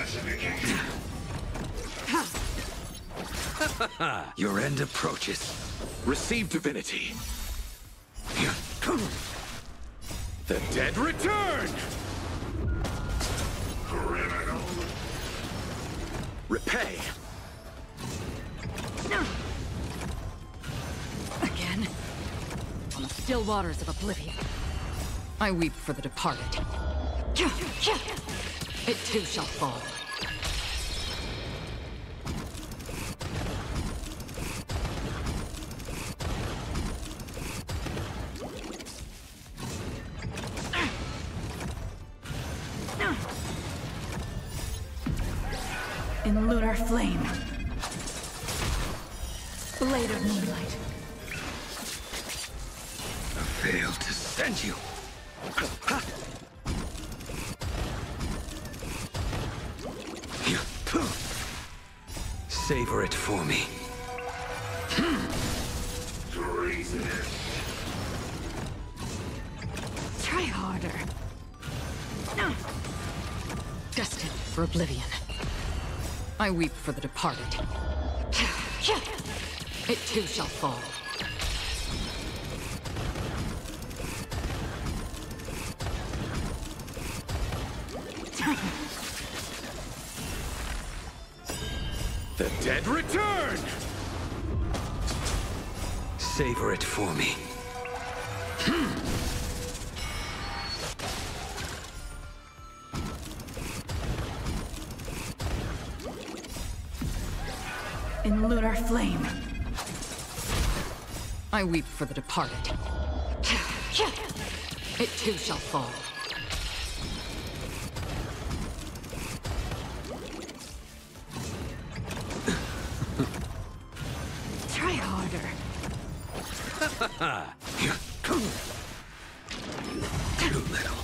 Your end approaches. Receive divinity. The dead return! Criminal. Repay. Again? On the still waters of oblivion. I weep for the departed. It too shall fall. I weep for the departed. It too shall fall. For the departed. It too shall fall. Try harder. Too little.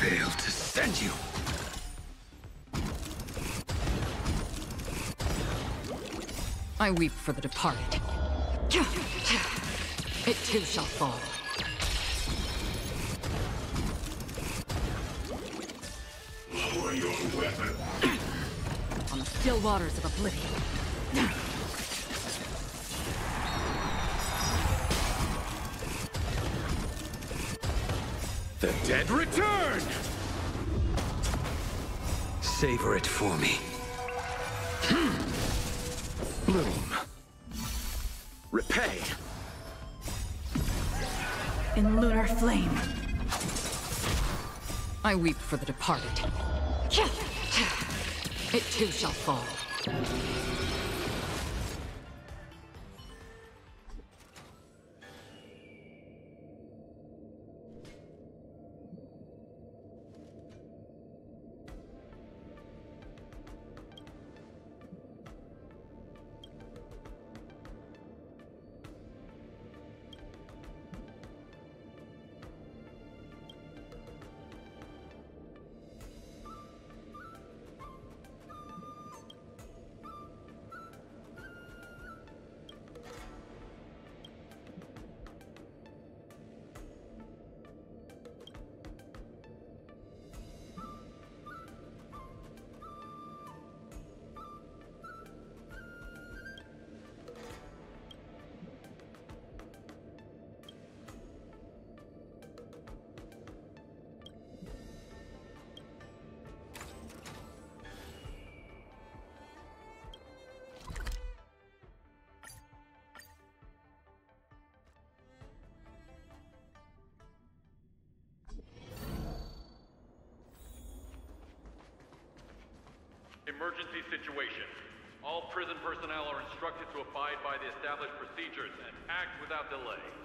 Failed to send you. I weep for the departed. It too shall fall. Lower your weapon. On the still waters of oblivion. The dead return! Savor it for me. For the departed. It too shall fall. Emergency situation. All prison personnel are instructed to abide by the established procedures and act without delay.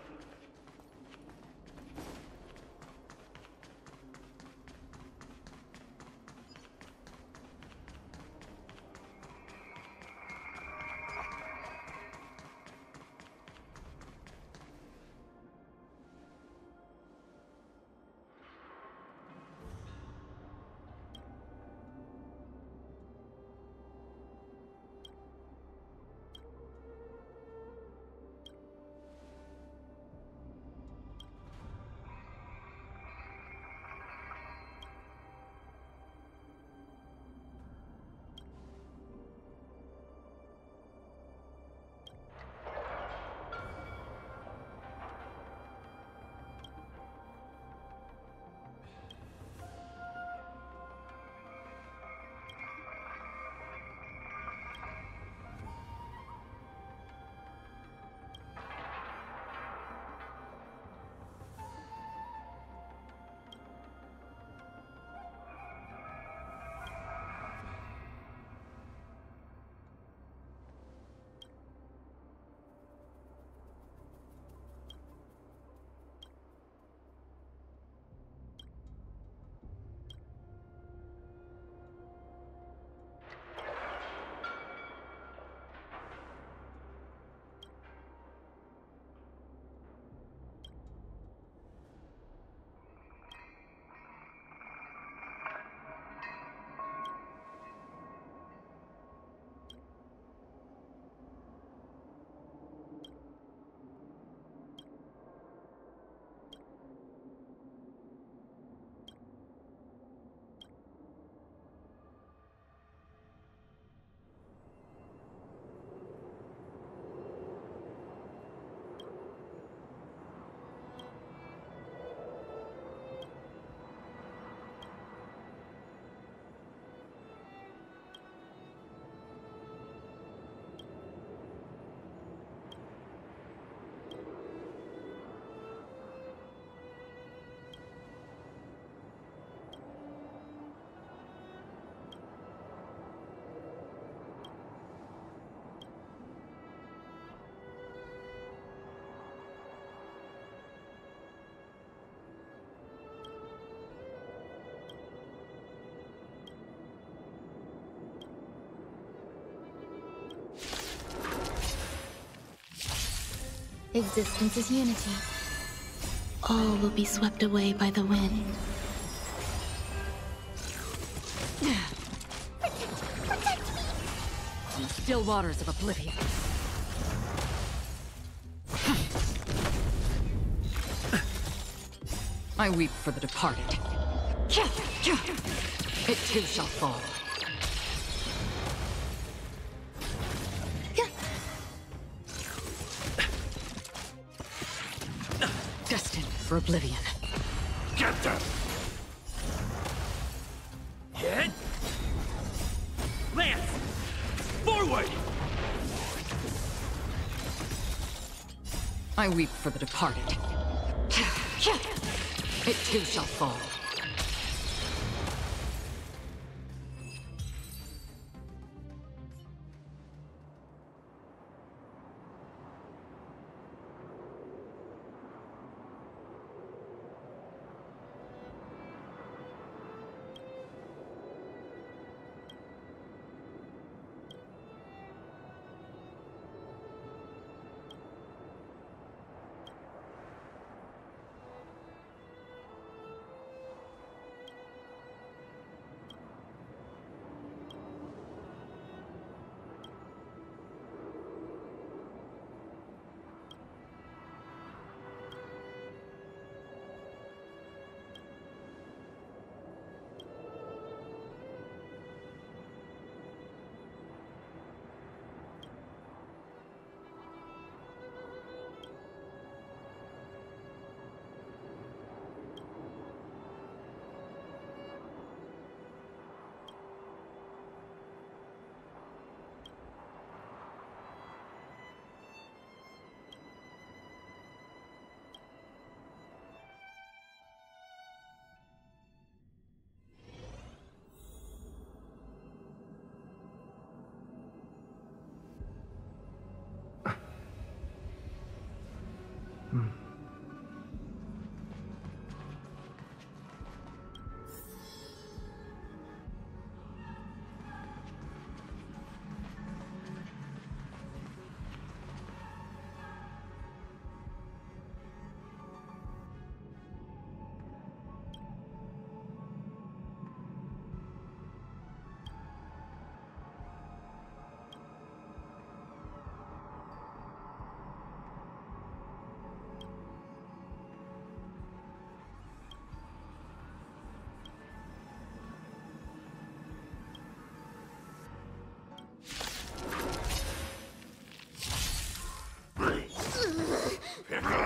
Existence is unity. All will be swept away by the wind. In the still waters of oblivion. I weep for the departed. It too shall fall. For oblivion. Get them! Hit! Lance! Forward! I weep for the departed. It too shall fall.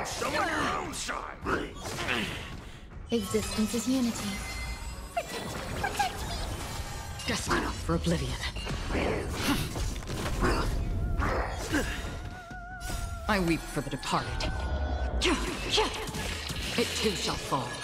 Someone your own side! Existence is unity. protect Destined for oblivion. I weep for the departed. It too shall fall.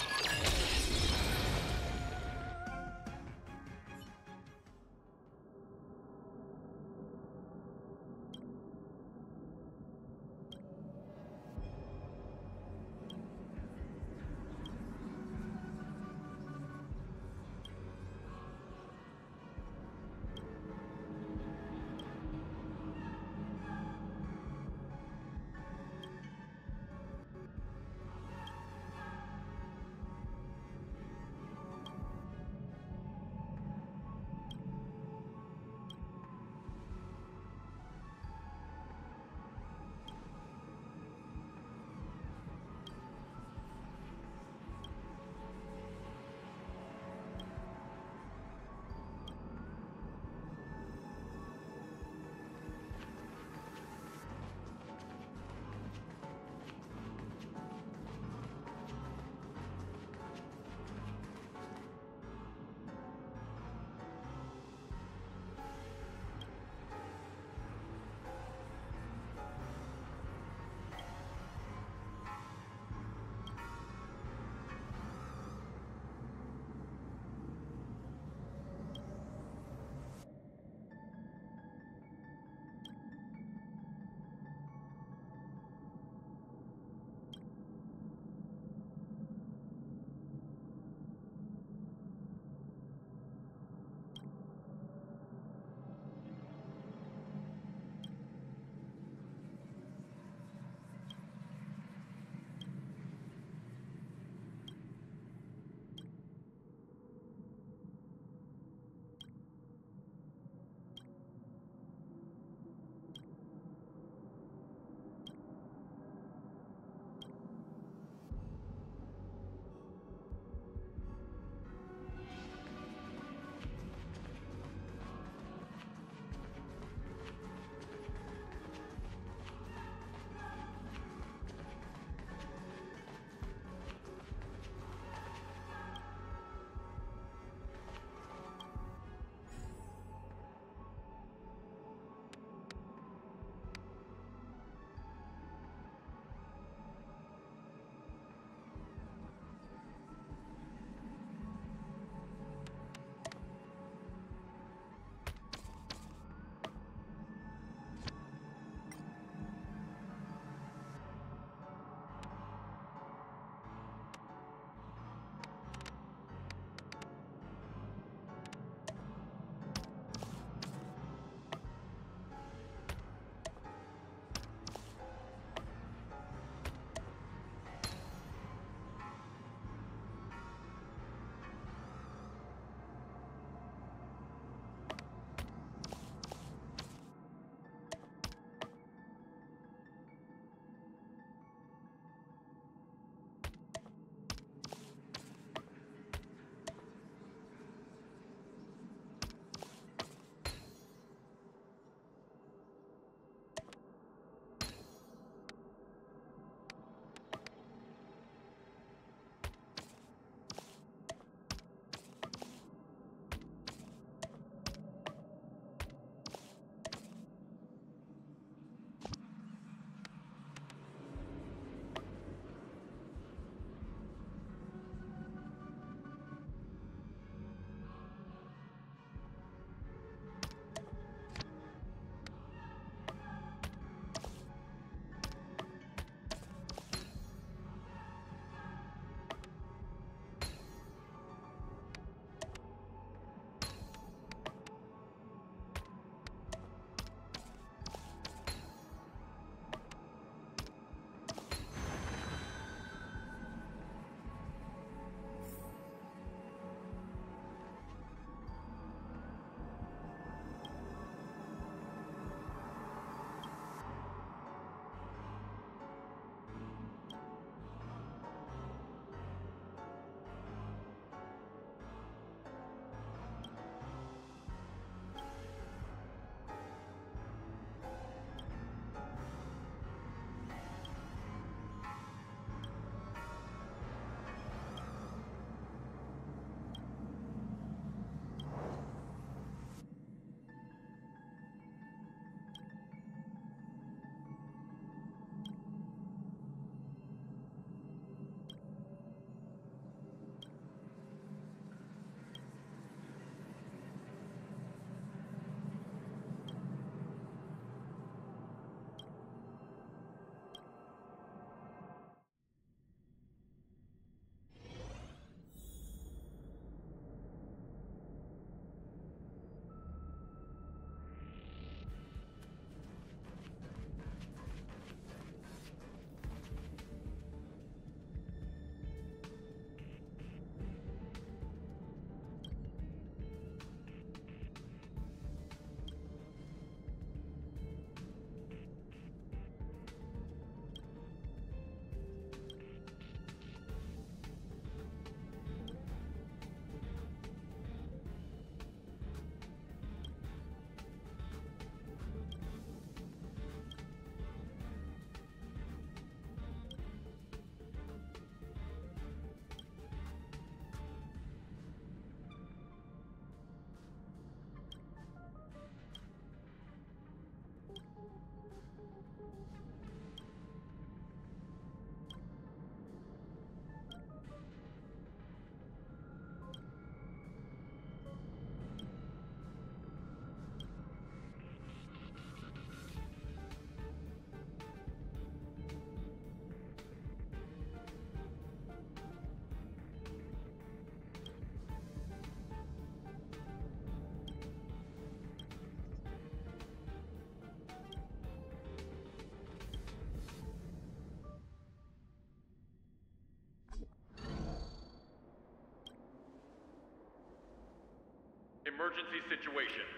Emergency situation.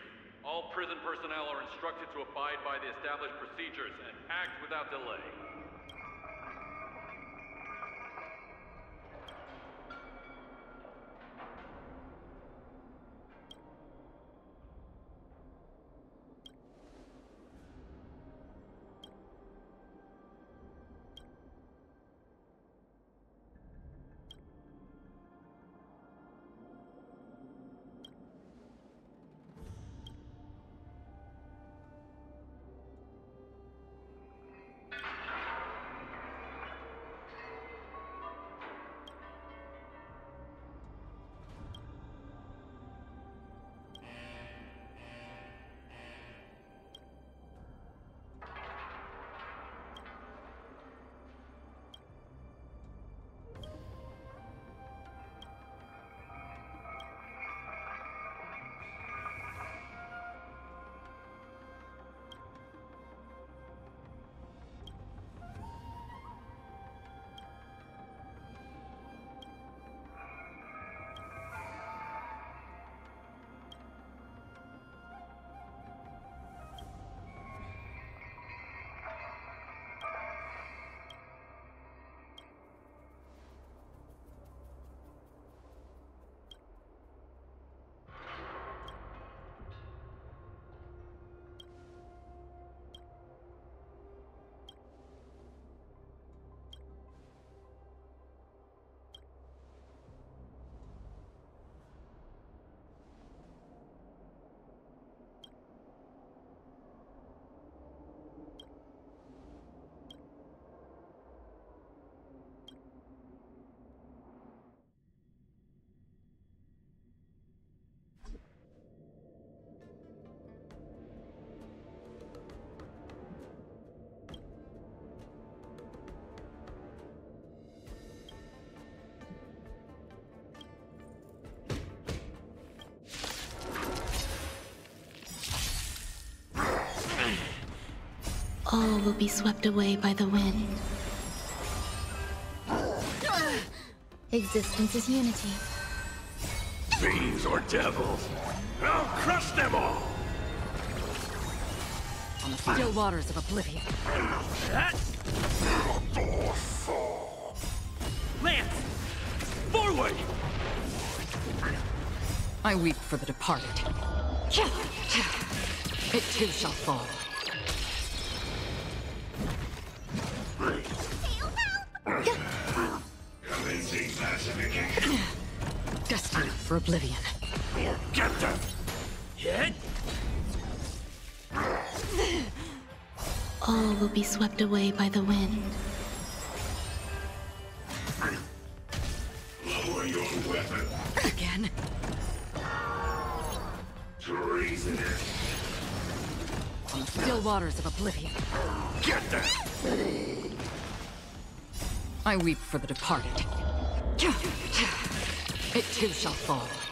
All prison personnel are instructed to abide by the established procedures and act without delay. All will be swept away by the wind. Existence is unity. Fiends or devils, I'll crush them all! On the still waters of oblivion. Lance! Forward! I weep for the departed. It too shall fall. Oblivion. Get them! Hit! All will be swept away by the wind. Lower your weapon. Again? Treasonous. On the still waters of oblivion. Get them! I weep for the departed. It too shall fall.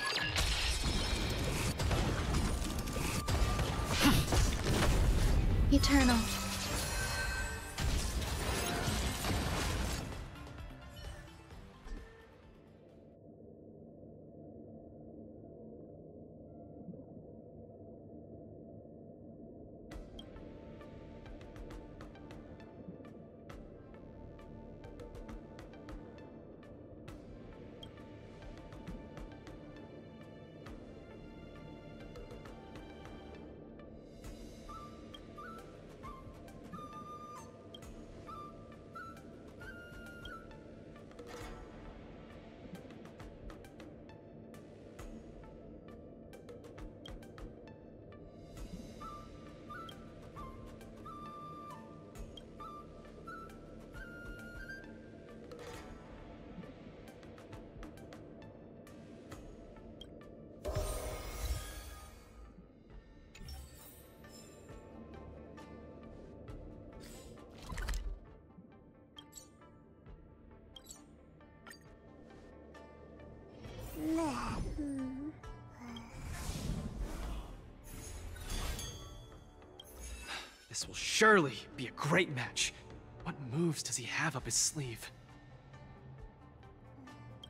Surely be a great match. What moves does he have up his sleeve?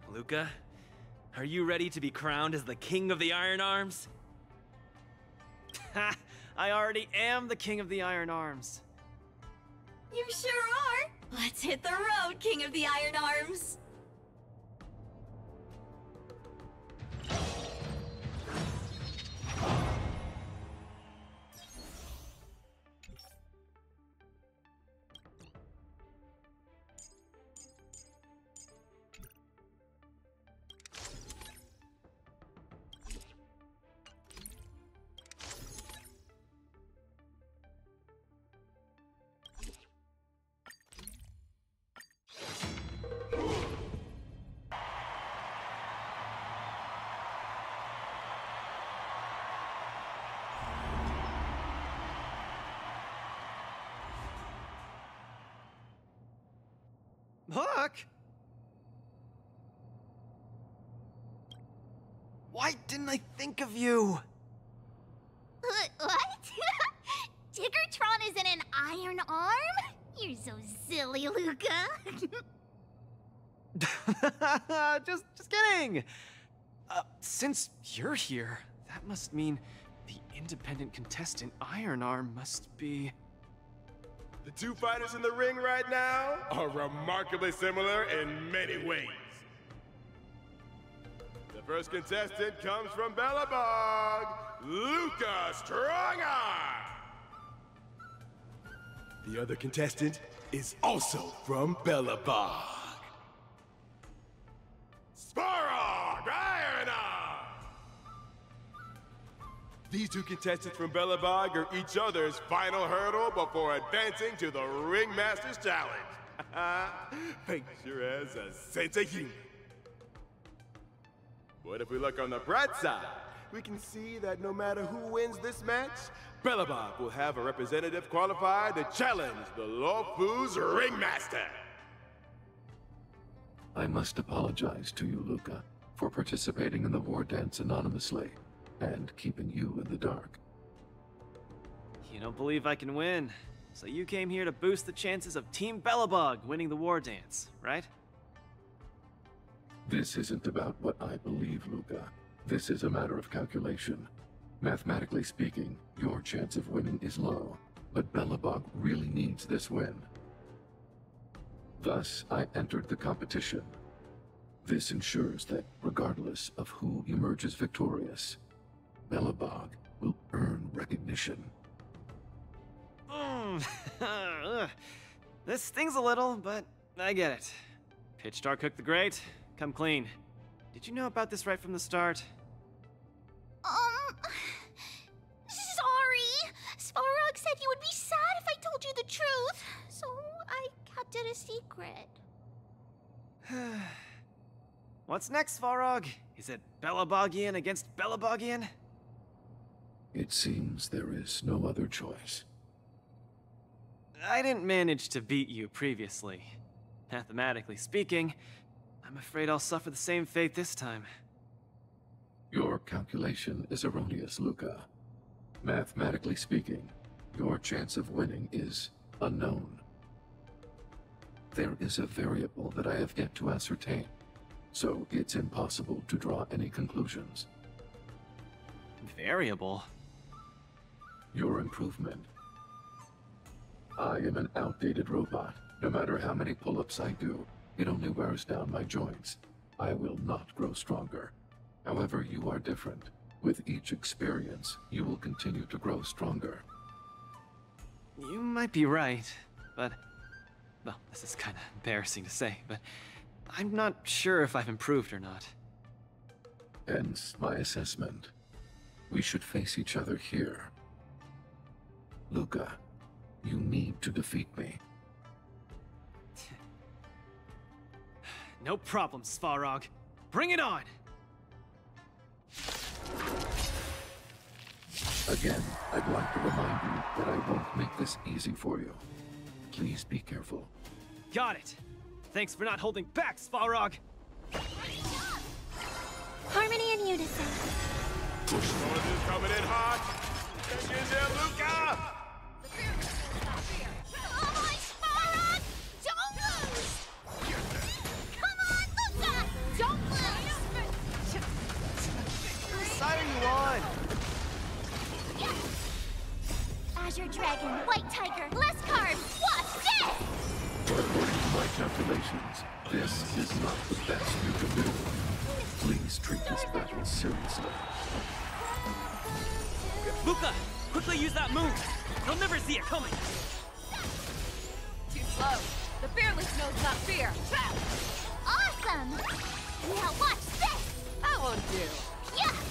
Luka, are you ready to be crowned as the King of the Iron Arms? Ha! I already am the king of the Iron Arms. You sure are. Let's hit the road, King of the Iron Arms. Didn't I think of you? What? Tiggertron is in an iron arm? You're so silly, Luka. just, just kidding. Uh, since you're here, that must mean the independent contestant Iron Arm must be. The two fighters in the ring right now are remarkably similar in many ways. First contestant comes from Belobog, Luka Strongarm. The other contestant is also from Belobog. Svarog Ironarm! These two contestants from Belobog are each other's final hurdle before advancing to the Ringmaster's Challenge. Picture as a sense of humor. But if we look on the bright side, we can see that no matter who wins this match, Belobog will have a representative qualified to challenge the Luofu's Ringmaster. I must apologize to you, Luka, for participating in the war dance anonymously and keeping you in the dark. You don't believe I can win, so you came here to boost the chances of Team Belobog winning the war dance, right? This isn't about what I believe, Luka. This is a matter of calculation. Mathematically speaking, your chance of winning is low, but Belobog really needs this win. Thus, I entered the competition. This ensures that, regardless of who emerges victorious, Belobog will earn recognition. Mm. this stings a little, but I get it. Pitch Dark Cook the Great, come clean. Did you know about this right from the start? Um. Sorry. Svarog said you would be sad if I told you the truth, so I kept it a secret. What's next, Svarog? Is it Belobogian against Belobogian? It seems there is no other choice. I didn't manage to beat you previously. Mathematically speaking, I'm afraid I'll suffer the same fate this time. Your calculation is erroneous, Luka. Mathematically speaking, your chance of winning is unknown. There is a variable that I have yet to ascertain, so it's impossible to draw any conclusions. Variable? Your improvement. I am an outdated robot. No matter how many pull-ups I do, it only wears down my joints. I will not grow stronger. However, you are different. With each experience, you will continue to grow stronger. You might be right, but... Well, this is kinda embarrassing to say, but... I'm not sure if I've improved or not. Hence my assessment. We should face each other here. Luka, you need to defeat me. No problem, Svarog. Bring it on! Again, I'd like to remind you that I won't make this easy for you. Please be careful. Got it! Thanks for not holding back, Svarog! Harmony and unison. North is coming in hot. Hang in there, Luka! Dragon, White Tiger, less carbs, watch this! According to my calculations, this is not the best you can do. Please treat this battle seriously. Luka, quickly use that move. They'll never see it coming. Too slow. The fearless knows not fear. Awesome! Now watch this! That won't do. Yeah!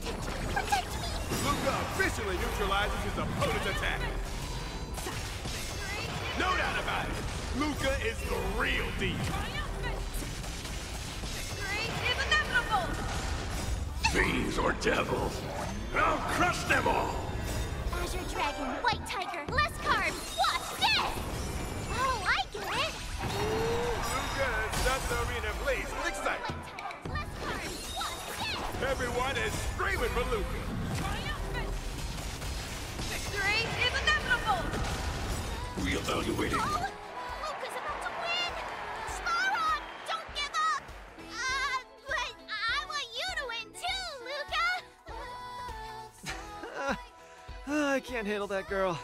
Protect, protect me! Luka officially neutralizes his opponent's attack. No doubt about it. Luka is the real deal. Victory is inevitable. Fiends or devils, I'll crush them all! Azure Dragon, White Tiger, less carbs, watch this! Oh, I get it! Luka set the arena ablaze with excitement. Everyone is screaming for Luka. Victory is inevitable. Reevaluating. Oh, Luka's about to win! Svarog, don't give up! Uh, but I want you to win too, Luka! I can't handle that girl.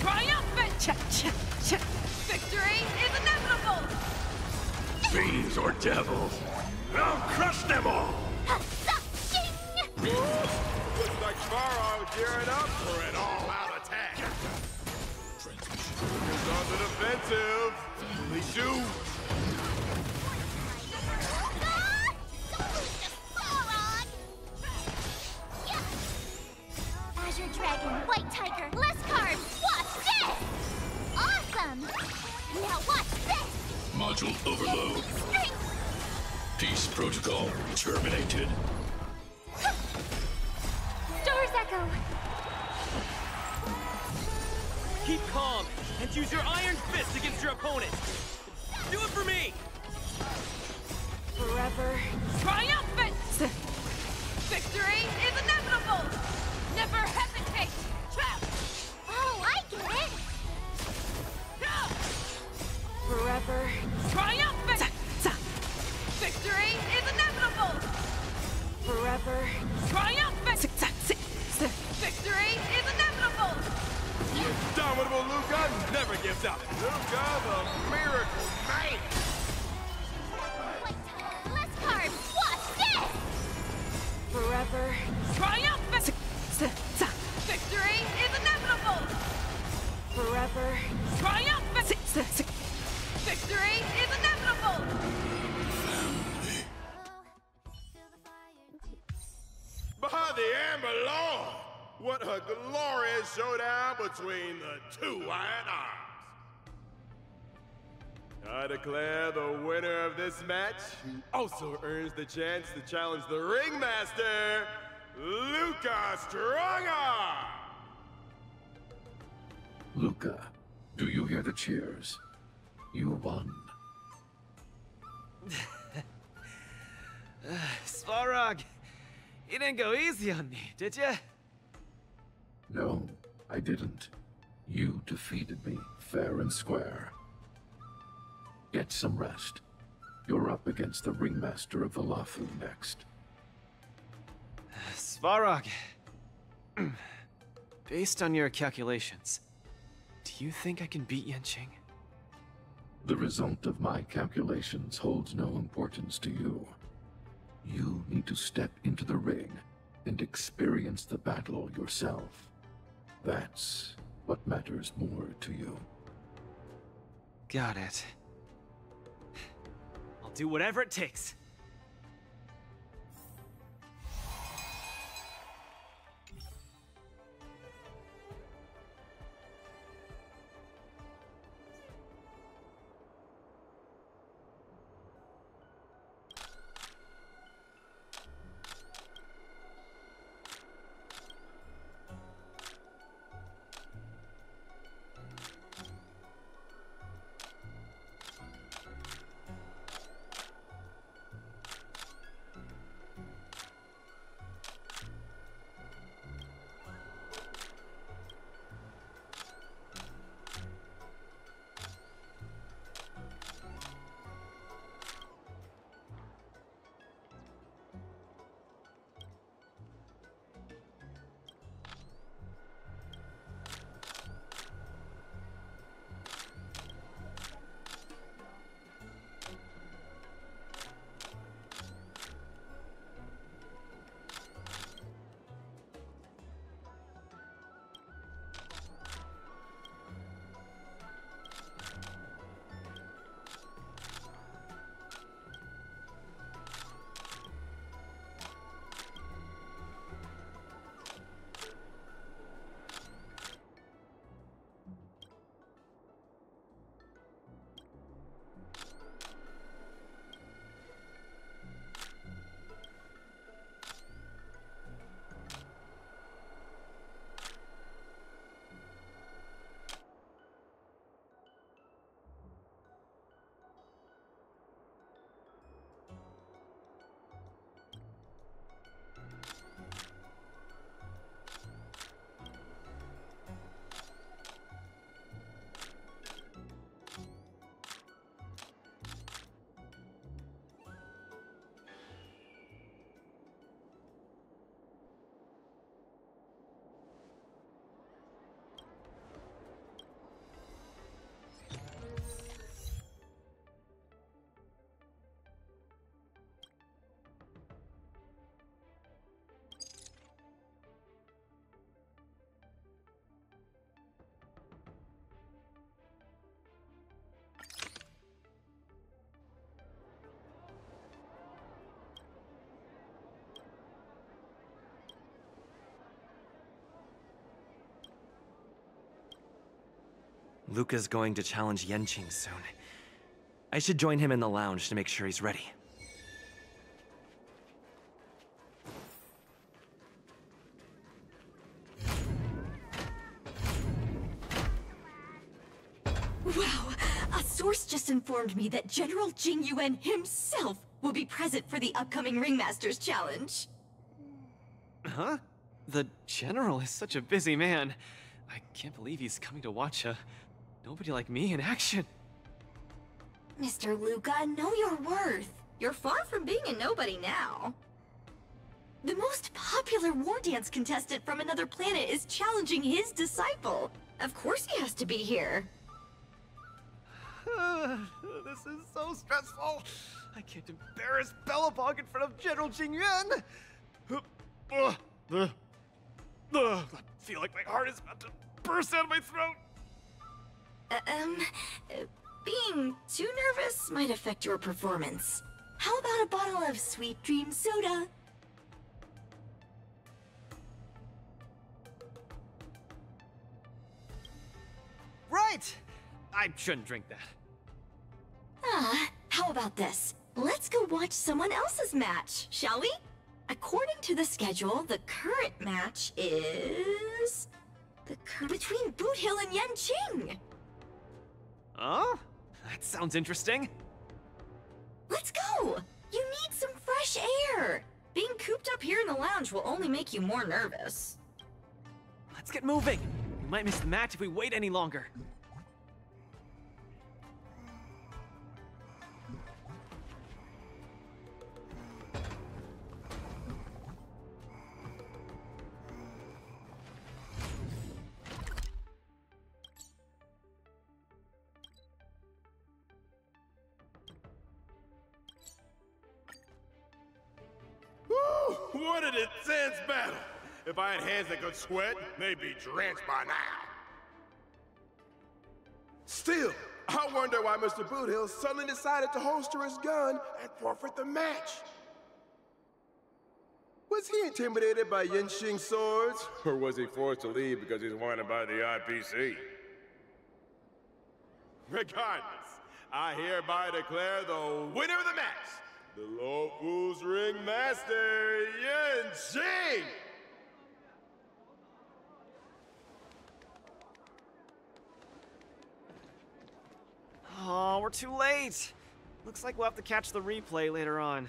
Triumphant. Cha cha cha. Victory is inevitable. Fiends or devils, I'll crush them all! Looks like Svarog gearing up for an all-out attack. Luka's on the defensive. Please do. Azure Dragon, White Tiger, less carbs, watch this! Awesome! Now watch this! Module overload. Strength! Peace protocol terminated. Stars Echo! Keep calm and use your iron fist against your opponent. Do it for me. Forever triumphant. Victory is inevitable. Never hesitate. Trap. Oh, I get it! Forever triumphant. Victory is inevitable. Forever triumphant. Victory is inevitable. Indomitable Luka never gives up. Luka, the miracle man. Less carbs, watch this! Forever triumphant. Victory is inevitable. Forever triumphant. Victory is inevitable. By the Amber Lord! What a glorious showdown between the two Iron Arms! I declare the winner of this match, who also earns the chance to challenge the ringmaster, Luka Strongarm! Luka, do you hear the cheers? You won. Svarog, you didn't go easy on me, did you? No, I didn't. You defeated me, fair and square. Get some rest. You're up against the ringmaster of the Luofu next. Svarog, based on your calculations, do you think I can beat Yanqing? The result of my calculations holds no importance to you. You need to step into the ring and experience the battle yourself. That's what matters more to you. Got it. I'll do whatever it takes. Luka's going to challenge Yanqing soon. I should join him in the lounge to make sure he's ready. Wow, a source just informed me that General Jing Yuan himself will be present for the upcoming Ringmasters Challenge. Huh? The General is such a busy man. I can't believe he's coming to watch a nobody like me in action. Mr. Luka, know your worth. You're far from being a nobody now. The most popular war dance contestant from another planet is challenging his disciple. Of course he has to be here. this is so stressful. I can't embarrass Belobog in front of General Jing Yuan. Uh, I feel like my heart is about to burst out of my throat. Uh, um, being too nervous might affect your performance. How about a bottle of Sweet Dream Soda? Right! I shouldn't drink that. Ah, how about this? Let's go watch someone else's match, shall we? According to the schedule, the current match is... The between Boothill and Yanqing. Huh? That sounds interesting. Let's go! You need some fresh air! Being cooped up here in the lounge will only make you more nervous. Let's get moving! We might miss the match if we wait any longer. Hands that could sweat, they'd be drenched by now. Still, I wonder why Mr. Boothill suddenly decided to holster his gun and forfeit the match. Was he intimidated by Yanqing's swords? Or was he forced to leave because he's wanted by the IPC? Regardless, I hereby declare the winner of the match, the Luofu's Ringmaster, Yanqing! Oh, we're too late. Looks like we'll have to catch the replay later on.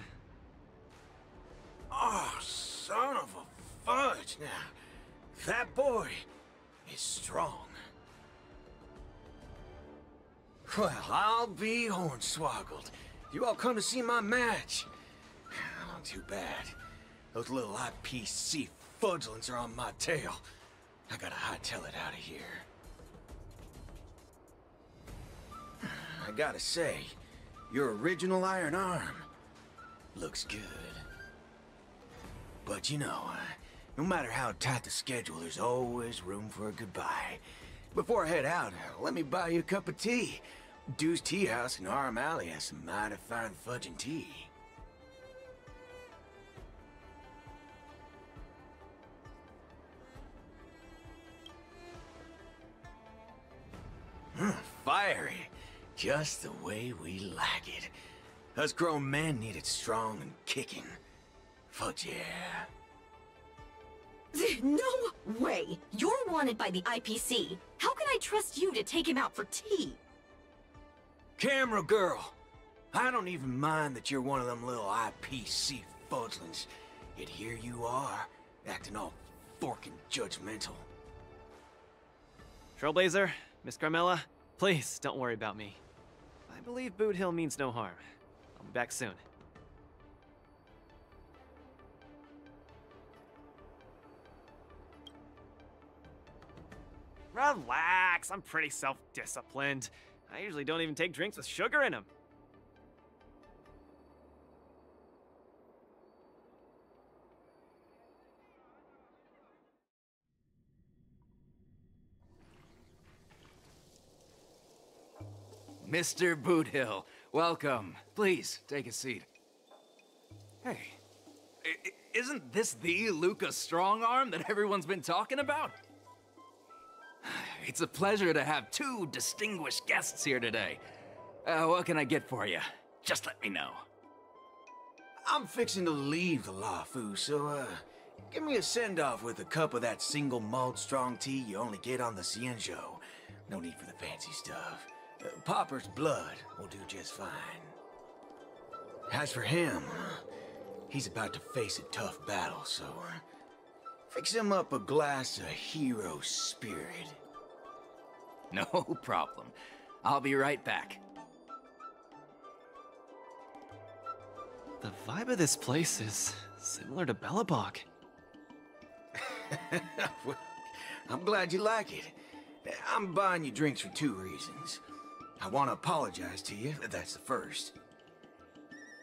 Oh, son of a fudge. Now, that boy is strong. Well, I'll be hornswoggled. You all come to see my match. Not too bad. Those little IPC fudgelings are on my tail. I gotta hightail it out of here. I gotta say, your original Iron Arm looks good. But you know, uh, no matter how tight the schedule, there's always room for a goodbye. Before I head out, let me buy you a cup of tea. Dew's Tea House in Aurum Alley has some mighty fine fudge and tea. Mm, Fiery. Just the way we like it. Us grown men need it strong and kicking. Fudge yeah. No way! You're wanted by the IPC. How can I trust you to take him out for tea? Camera girl! I don't even mind that you're one of them little IPC fudglings. Yet here you are, acting all forking judgmental. Trailblazer, Miss Carmella, please don't worry about me. I believe Boothill means no harm. I'll be back soon. Relax, I'm pretty self-disciplined. I usually don't even take drinks with sugar in them. Mr. Boothill, welcome. Please, take a seat. Hey, isn't this the Luka Strongarm that everyone's been talking about? it's a pleasure to have two distinguished guests here today. Uh, what can I get for you? Just let me know. I'm fixing to leave the Luofu, so, uh, give me a send-off with a cup of that single malt strong tea you only get on the Xianzhou. No need for the fancy stuff. Uh, Popper's blood will do just fine. As for him, he's about to face a tough battle, so uh, fix him up a glass of hero spirit. No problem. I'll be right back. The vibe of this place is similar to Belobog. I'm glad you like it. I'm buying you drinks for two reasons. I want to apologize to you, that's the first.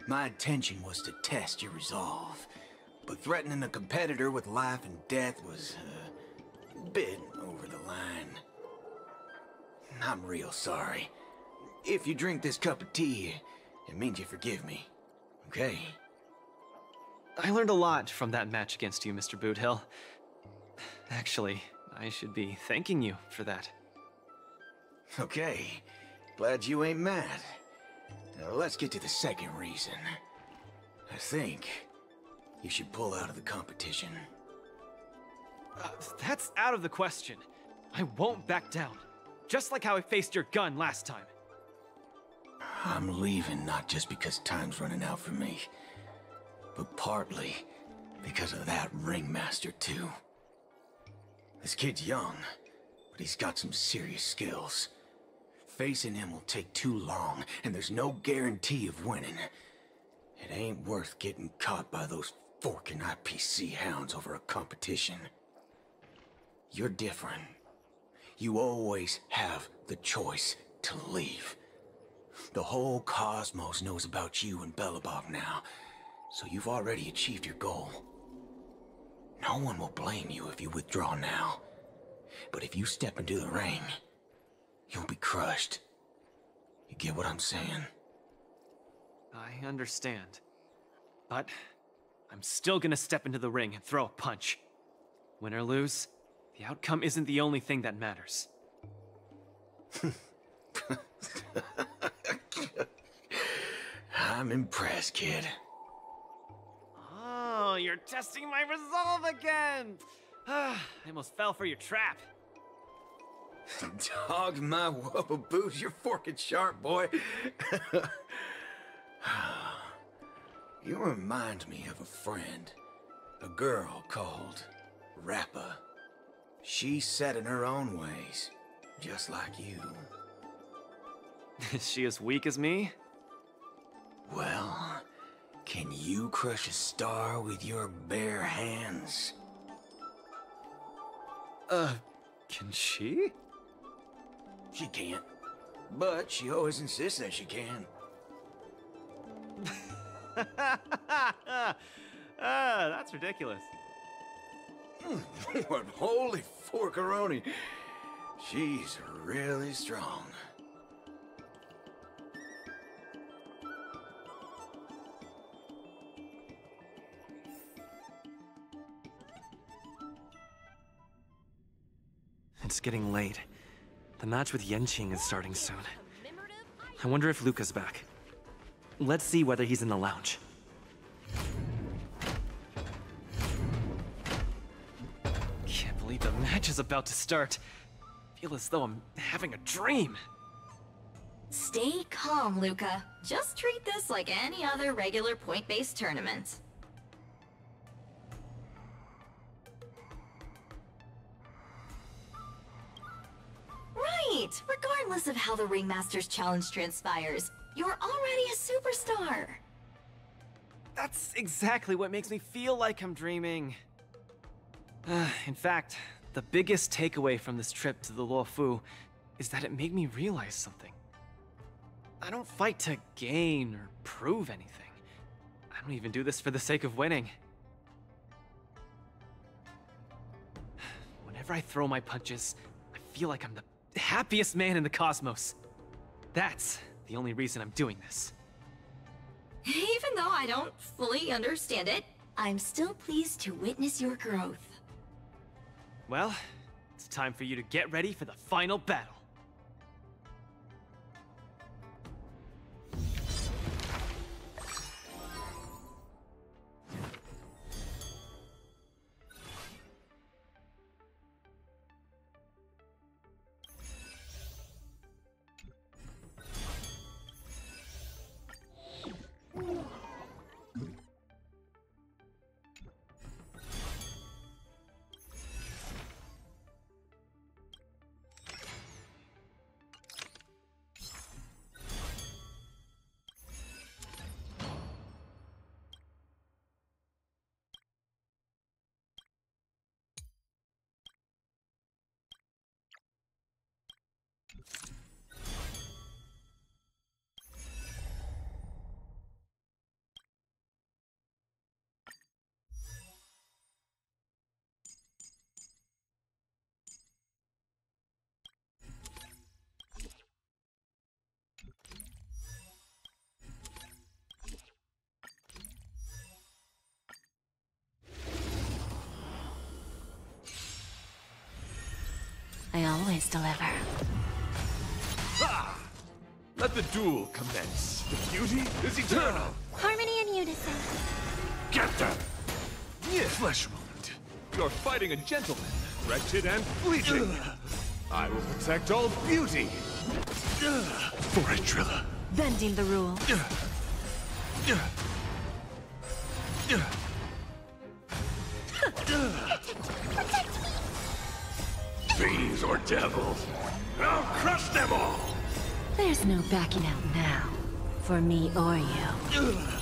My intention was to test your resolve, but threatening a competitor with life and death was uh, a bit over the line. I'm real sorry. If you drink this cup of tea, it means you forgive me, okay? I learned a lot from that match against you, Mr. Boothill. Actually, I should be thanking you for that. Okay, glad you ain't mad. Now let's get to the second reason. I think you should pull out of the competition. Uh, that's out of the question. I won't back down. Just like how I faced your gun last time. I'm leaving not just because time's running out for me, but partly because of that ringmaster too. This kid's young, but he's got some serious skills. Facing him will take too long, and there's no guarantee of winning. It ain't worth getting caught by those forking IPC hounds over a competition. You're different. You always have the choice to leave. The whole cosmos knows about you and Belobog now, so you've already achieved your goal. No one will blame you if you withdraw now. But if you step into the ring, you'll be crushed. You get what I'm saying? I understand. But I'm still gonna step into the ring and throw a punch. Win or lose, the outcome isn't the only thing that matters. I'm impressed, kid. Oh, you're testing my resolve again! I almost fell for your trap. Dog my whoa boots, you're forking sharp, boy. you remind me of a friend. A girl called Rappa. She's set in her own ways, just like you. Is she as weak as me? Well, can you crush a star with your bare hands? Uh, can she? She can't. But she always insists that she can. ah, that's ridiculous. what holy forkaroni. She's really strong. It's getting late. The match with Yanqing is starting soon. I wonder if Luka's back. Let's see whether he's in the lounge. Can't believe the match is about to start. feel as though I'm having a dream. Stay calm, Luka. Just treat this like any other regular point-based tournament. Right! Regardless of how the Ringmaster's challenge transpires, you're already a superstar! That's exactly what makes me feel like I'm dreaming. Uh, in fact, the biggest takeaway from this trip to the Luofu is that it made me realize something. I don't fight to gain or prove anything. I don't even do this for the sake of winning. Whenever I throw my punches, I feel like I'm the happiest man in the cosmos. That's the only reason I'm doing this. Even though I don't fully understand it, I'm still pleased to witness your growth. Well, it's time for you to get ready for the final battle. I always deliver. Ah! Let the duel commence. The beauty is eternal. Harmony and unison. Get them! Yeah. Flesh wound. You're fighting a gentleman, wretched and fleeting. I will protect all beauty. For Idrila. Bending the rules. Fiends devils, I'll crush them all! There's no backing out now. For me or you.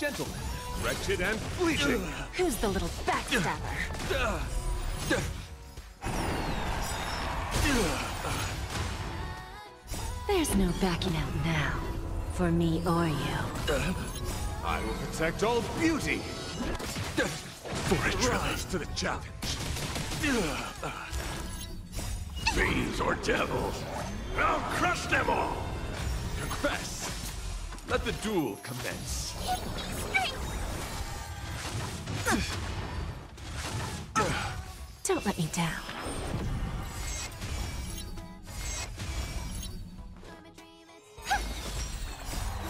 Gentleman, wretched and fleeting. Who's the little backstabber? There's no backing out now. For me or you. I will protect all beauty. For a rise to the challenge. Fiends or devils, I'll crush them all! Confess. Let the duel commence. Don't let me down.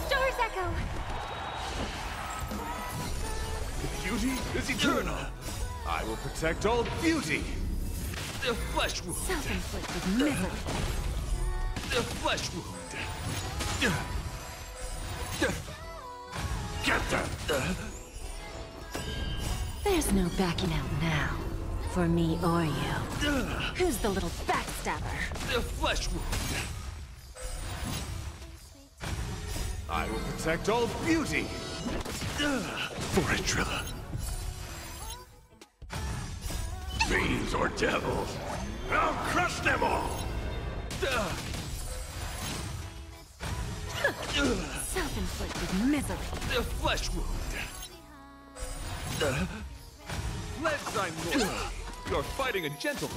Doors echo. The beauty is eternal. I will protect all beauty. The flesh wound. Self-inflicted misery. The flesh wound. There's no backing out now. For me or you. Who's the little backstabber? The flesh wound. I will protect all beauty. For Idrila. Fiends or devils, I'll crush them all! Self-inflicted misery. The flesh wound. Lord, you're fighting a gentleman.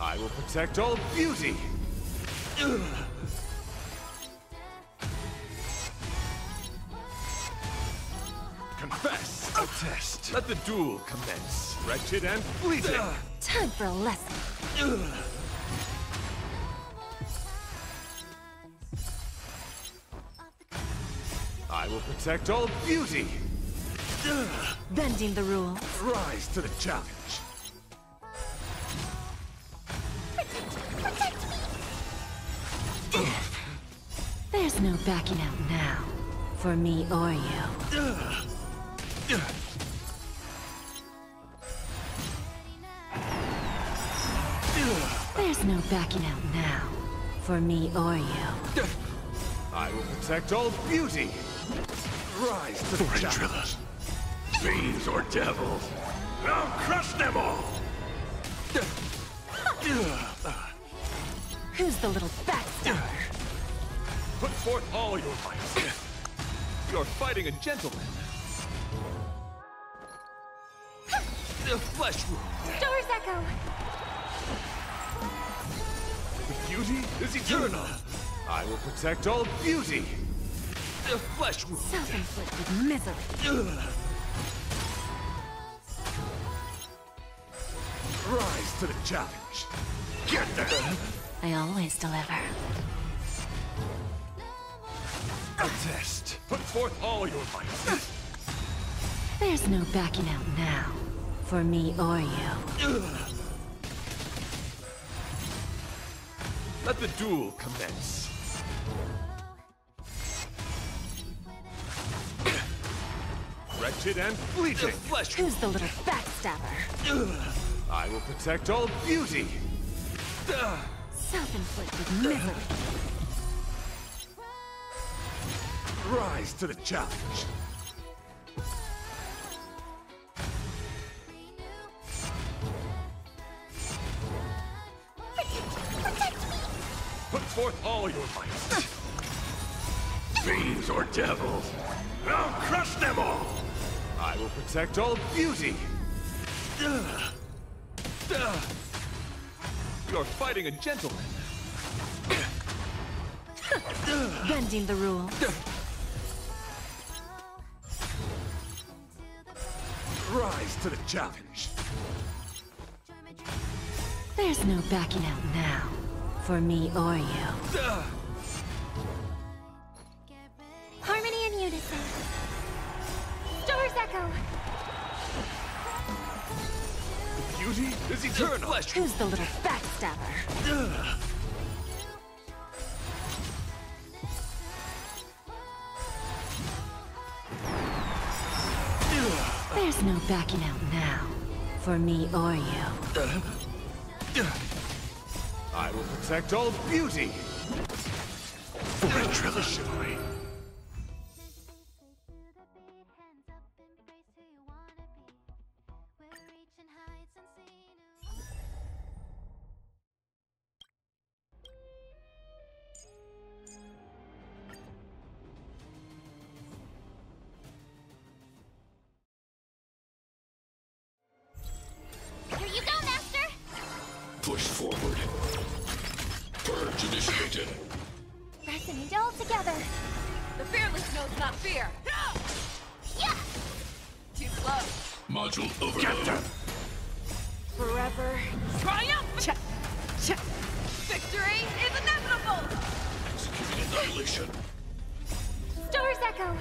I will protect all beauty. Confess. A test. Let the duel commence. Wretched and fleeting. Time for a lesson. I will protect all beauty. Bending the rules. Rise to the challenge. There's no backing out now. For me or you. There's no backing out now. For me or you. I will protect all beauty. Rise to the challenge. Fiends or devils, I'll crush them all! Who's the little backstabber? Put forth all your might. You're fighting a gentleman. The flesh wound. Doors echo. The beauty is eternal. I will protect all beauty. The flesh wound. Self-inflicted misery. Rise to the challenge. Get there. I always deliver. A test. Put forth all your might. There's no backing out now. For me or you. Let the duel commence. Wretched and flesh. Who's the little backstabber? I will protect all beauty. Self-inflicted misery. Rise to the challenge. Put forth all your might. Fiends or devils, I'll crush them all! I will protect all beauty. You're fighting a gentleman. Bending the rules. Rise to the challenge. There's no backing out now. For me or you. Harmony and unison. Doors echo. Beauty is eternal. Who's the little backstabber? There's no backing out now. For me or you. I will protect all beauty. For a trilogy. Module overload. Forever. Triumph! Check. Check. Victory is inevitable! Executing annihilation. Doors echo.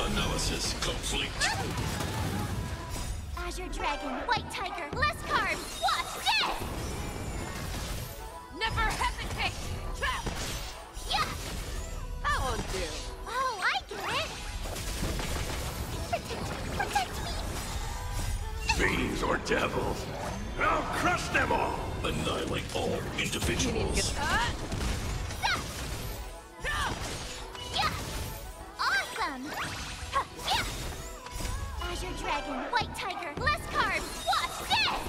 Analysis complete. Azure Dragon, White Tiger, less carbs. Watch this! Never hesitate! Trap! Yeah! That won't do. Or devils, I'll crush them all! Annihilate all individuals. Awesome! Azure Dragon, White Tiger, less carbs. Watch this!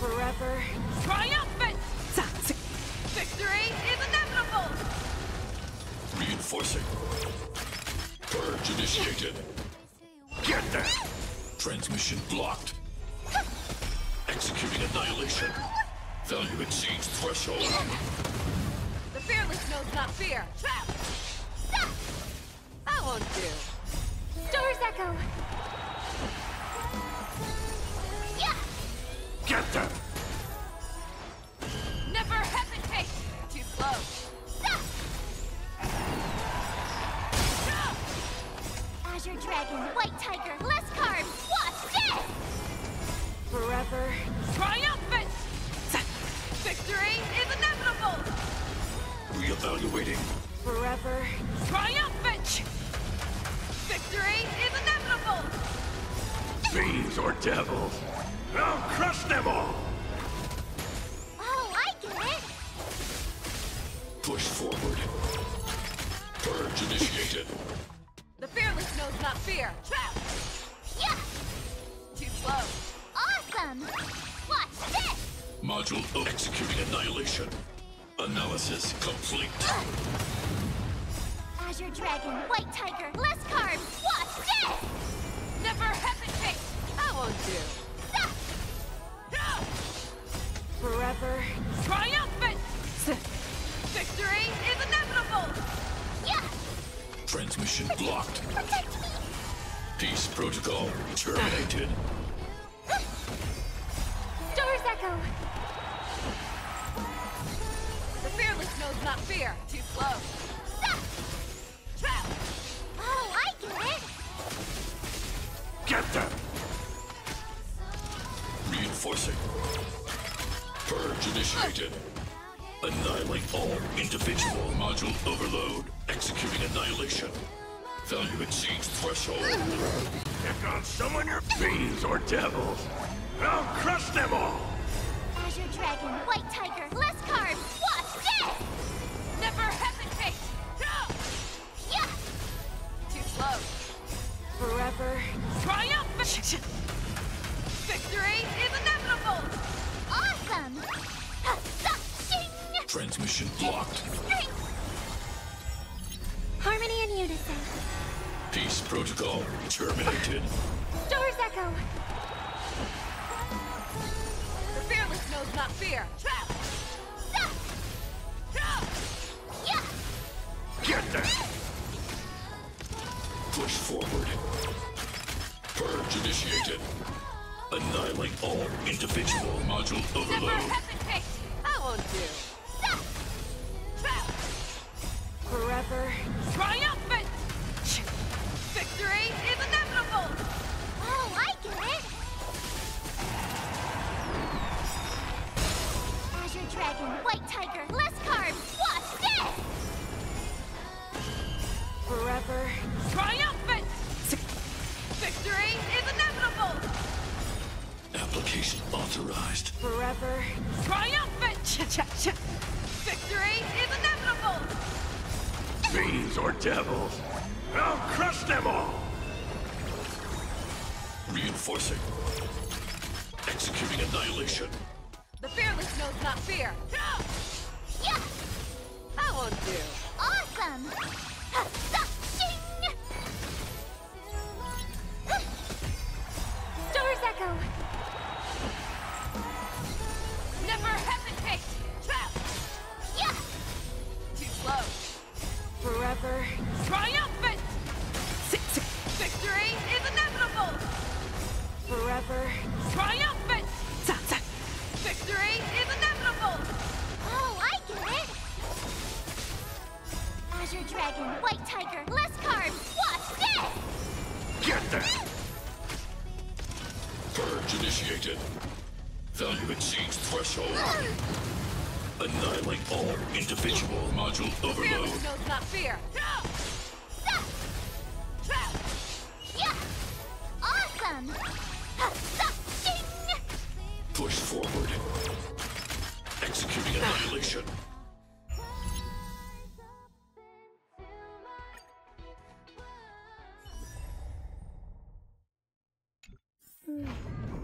Forever. Triumphant! Victory is inevitable! Reinforcing. Purge initiated. Get there! Transmission blocked. Executing annihilation. Value exceeds threshold. The fearless knows not fear. Trap! That won't do. Doors echo. Yeah! Get them! Never hesitate! Too close. Azure Dragon, White Tiger, less carbs. Watch this! Forever. Triumphant! Victory is inevitable! Reevaluating. Forever. Triumphant! Victory is inevitable! Fiends or devils, I'll crush them all! Oh, I get it! Push forward. Purge initiated. The fearless knows not fear. Trap! Yeah! Too close. Awesome! Watch this! Module of executing annihilation. Analysis complete. Azure Dragon, White Tiger, less carbs, watch this! Never hesitate! I won't do. Forever triumphant! Victory is inevitable! Yeah! Transmission blocked. Protect me! Peace protocol terminated. Stars Echo! The fearless knows not fear. Too slow. Trap! Oh, I get it! Get them! Reinforcing. Purge initiated. Annihilate all individual module overload. Executing annihilation. Value exceeds threshold. Pick on someone your fiends or devils. I'll crush them all! Azure Dragon, White Tiger, less carbs, watch this! Never hesitate! Yeah! Too slow. Forever triumphant! Victory is inevitable! Awesome! Shing! Transmission blocked. Strength! Harmony and unison. Peace protocol terminated. Stars Echo! The fearless knows not fear. Trap! Yeah! Get them! Push forward. Purge initiated. Annihilate all individual module Never overload. hesitate! I won't do. Trap! Forever triumphant! Victory is inevitable! Oh, I get it! Azure Dragon, White Tiger, less carbs, watch this! Forever triumphant! Victory is inevitable! Application authorized. Forever triumphant! Victory is inevitable! Fiends or devils. I'll crush them all! Reinforcing. Executing annihilation. The fearless knows not fear. Yeah! I won't do. Awesome! Shing! Stars Echo! Never hesitate! Trap! Yeah! Too slow. Forever triumphant! Victory is inevitable! Forever triumphant! Victory is inevitable! Oh, I get it! Azure Dragon, White Tiger, less carbs, watch this! Get them! Purge initiated. Value exceeds threshold. Annihilate all individual module overload. Fearless knows not fear. Trap! Yeah! Awesome! Push forward. Executing annihilation. I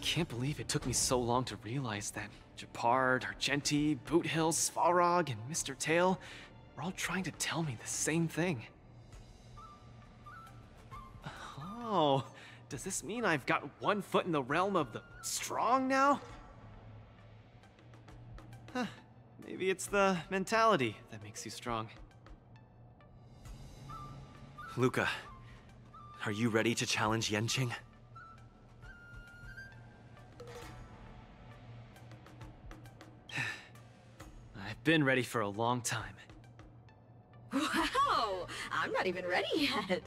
can't believe it took me so long to realize that Gepard, Argenti, Boothill, Svarog, and Mr. Tail were all trying to tell me the same thing. Oh, does this mean I've got one foot in the realm of the strong now? Huh, maybe it's the mentality that makes you strong. Luka, are you ready to challenge Yanqing? Been ready for a long time. Wow! I'm not even ready yet.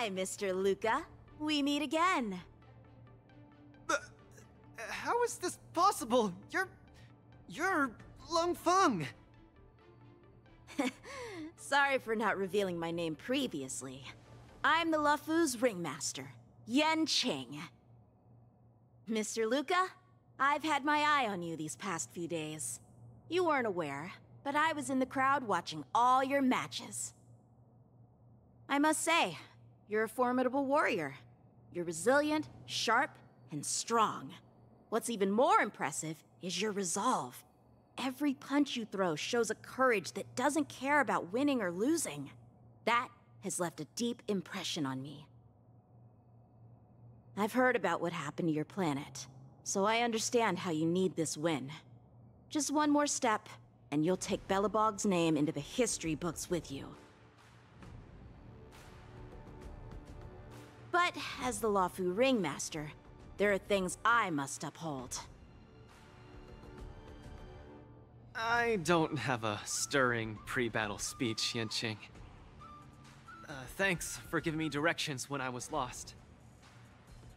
Hi, Mr. Luka. We meet again. Uh, how is this possible? You're... You're Lung Feng. Sorry for not revealing my name previously. I'm the Luofu's ringmaster, Yanqing. Mr. Luka, I've had my eye on you these past few days. You weren't aware, but I was in the crowd watching all your matches. I must say, you're a formidable warrior. You're resilient, sharp, and strong. What's even more impressive is your resolve. Every punch you throw shows a courage that doesn't care about winning or losing. That has left a deep impression on me. I've heard about what happened to your planet, so I understand how you need this win. Just one more step, and you'll take Belobog's name into the history books with you. But as the Luofu Ringmaster, there are things I must uphold. I don't have a stirring pre-battle speech, Yanqing. Uh, thanks for giving me directions when I was lost.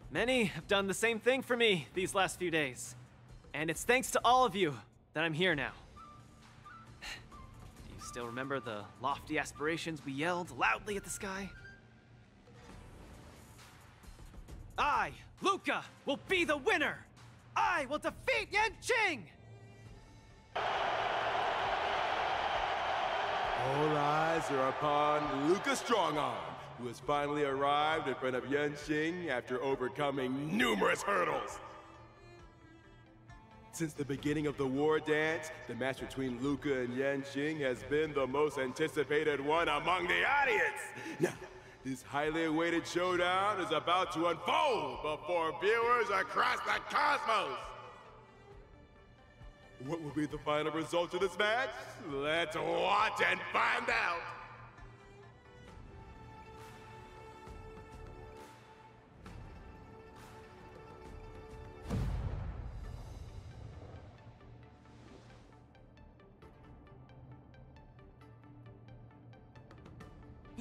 Many have done the same thing for me these last few days. And it's thanks to all of you that I'm here now. Do you still remember the lofty aspirations we yelled loudly at the sky? I, Luka, will be the winner! I will defeat Yanqing! All eyes are upon Luka Strongarm, who has finally arrived in front of Yanqing after overcoming numerous hurdles. Since the beginning of the war dance, the match between Luka and Yanqing has been the most anticipated one among the audience. Now, this highly awaited showdown is about to unfold before viewers across the cosmos. What will be the final result of this match? Let's watch and find out!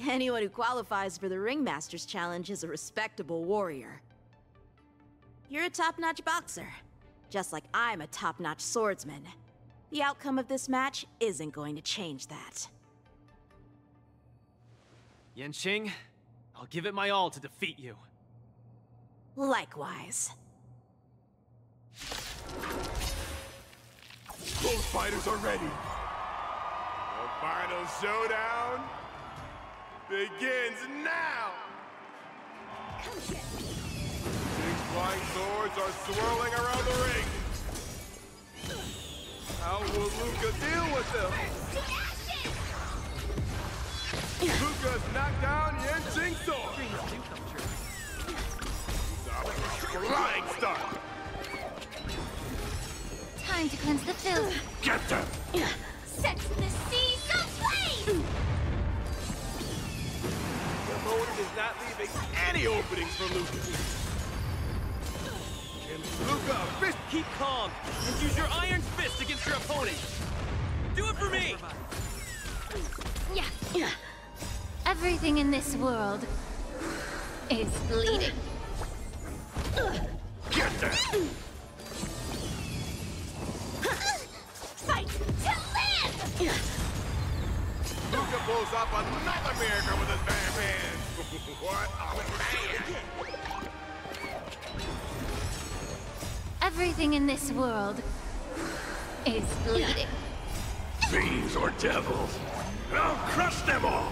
Anyone who qualifies for the Ringmaster's Challenge is a respectable warrior. You're a top-notch boxer, just like I'm a top-notch swordsman. The outcome of this match isn't going to change that. Yanqing, I'll give it my all to defeat you. Likewise. Both fighters are ready. The final showdown begins now! Big flying swords are swirling around the ring. How will Luka deal with them? Luka's knocked down Yanqing's sword. Flying start. Time to cleanse the filth. Get them! Set the seas aflame! Opponent is not leaving any openings for Luka. Can Luka fist Keep calm and use your iron fist against your opponent. Do it for me! Yeah. Everything in this world is bleeding. Get them! Fight to live! Luka pulls off another miracle with his bare hands. what a man! Everything in this world is bleeding. Fiends or devils, I'll crush them all!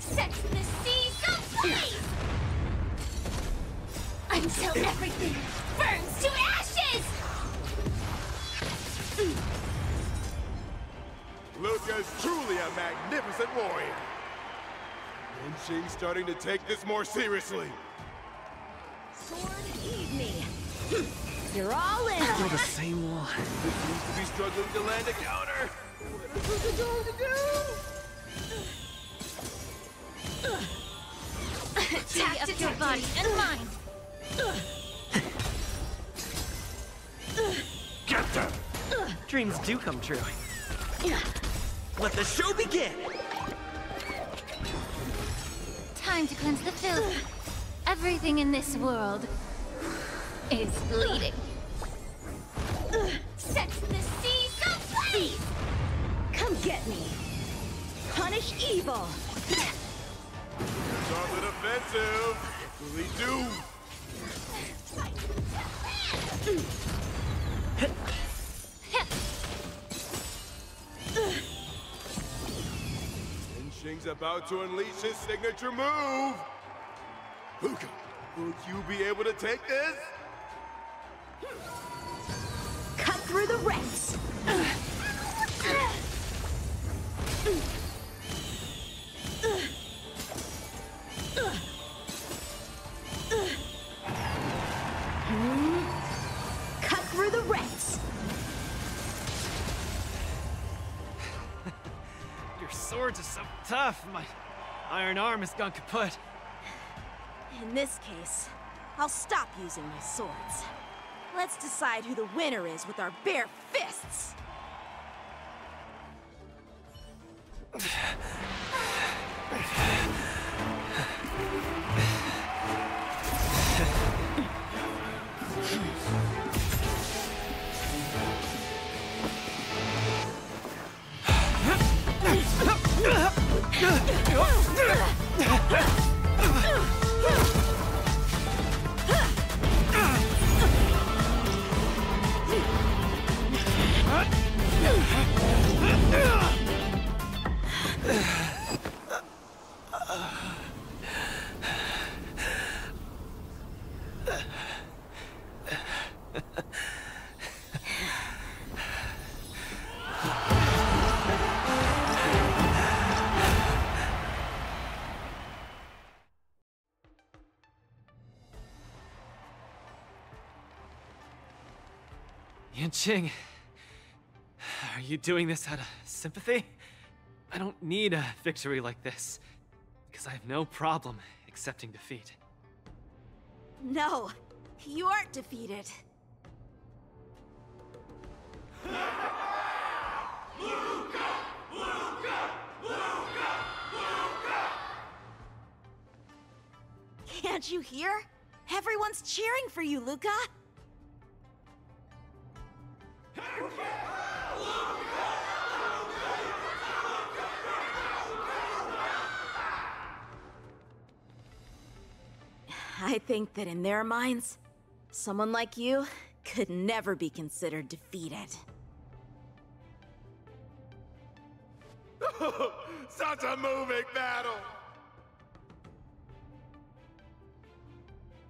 Set the seas aflame! Until everything burns to ashes! Luka's truly a magnificent warrior. Yanqing's starting to take this more seriously. Sword, heed me. You're all in. Still the same one. This seems to be struggling to land a counter. What is Luka going to do? Free up your body and mind. Get them! Dreams do come true. Let the show begin! time to cleanse the filth. Everything in this world is bleeding. Set the seas ablaze! Come get me. Punish evil. Something offensive. What will he do? Shing's about to unleash his signature move. Luka, will you be able to take this? Cut through the ranks. Hmm? Cut through the ranks. Swords are so tough. My iron arm has gone kaput. In this case, I'll stop using my swords. Let's decide who the winner is with our bare fists. Ugh! Yanqing, are you doing this out of sympathy? I don't need a victory like this, because I have no problem accepting defeat. No, you aren't defeated. Can't you hear? Everyone's cheering for you, Luka! I think that in their minds, someone like you could never be considered defeated. Such a moving battle!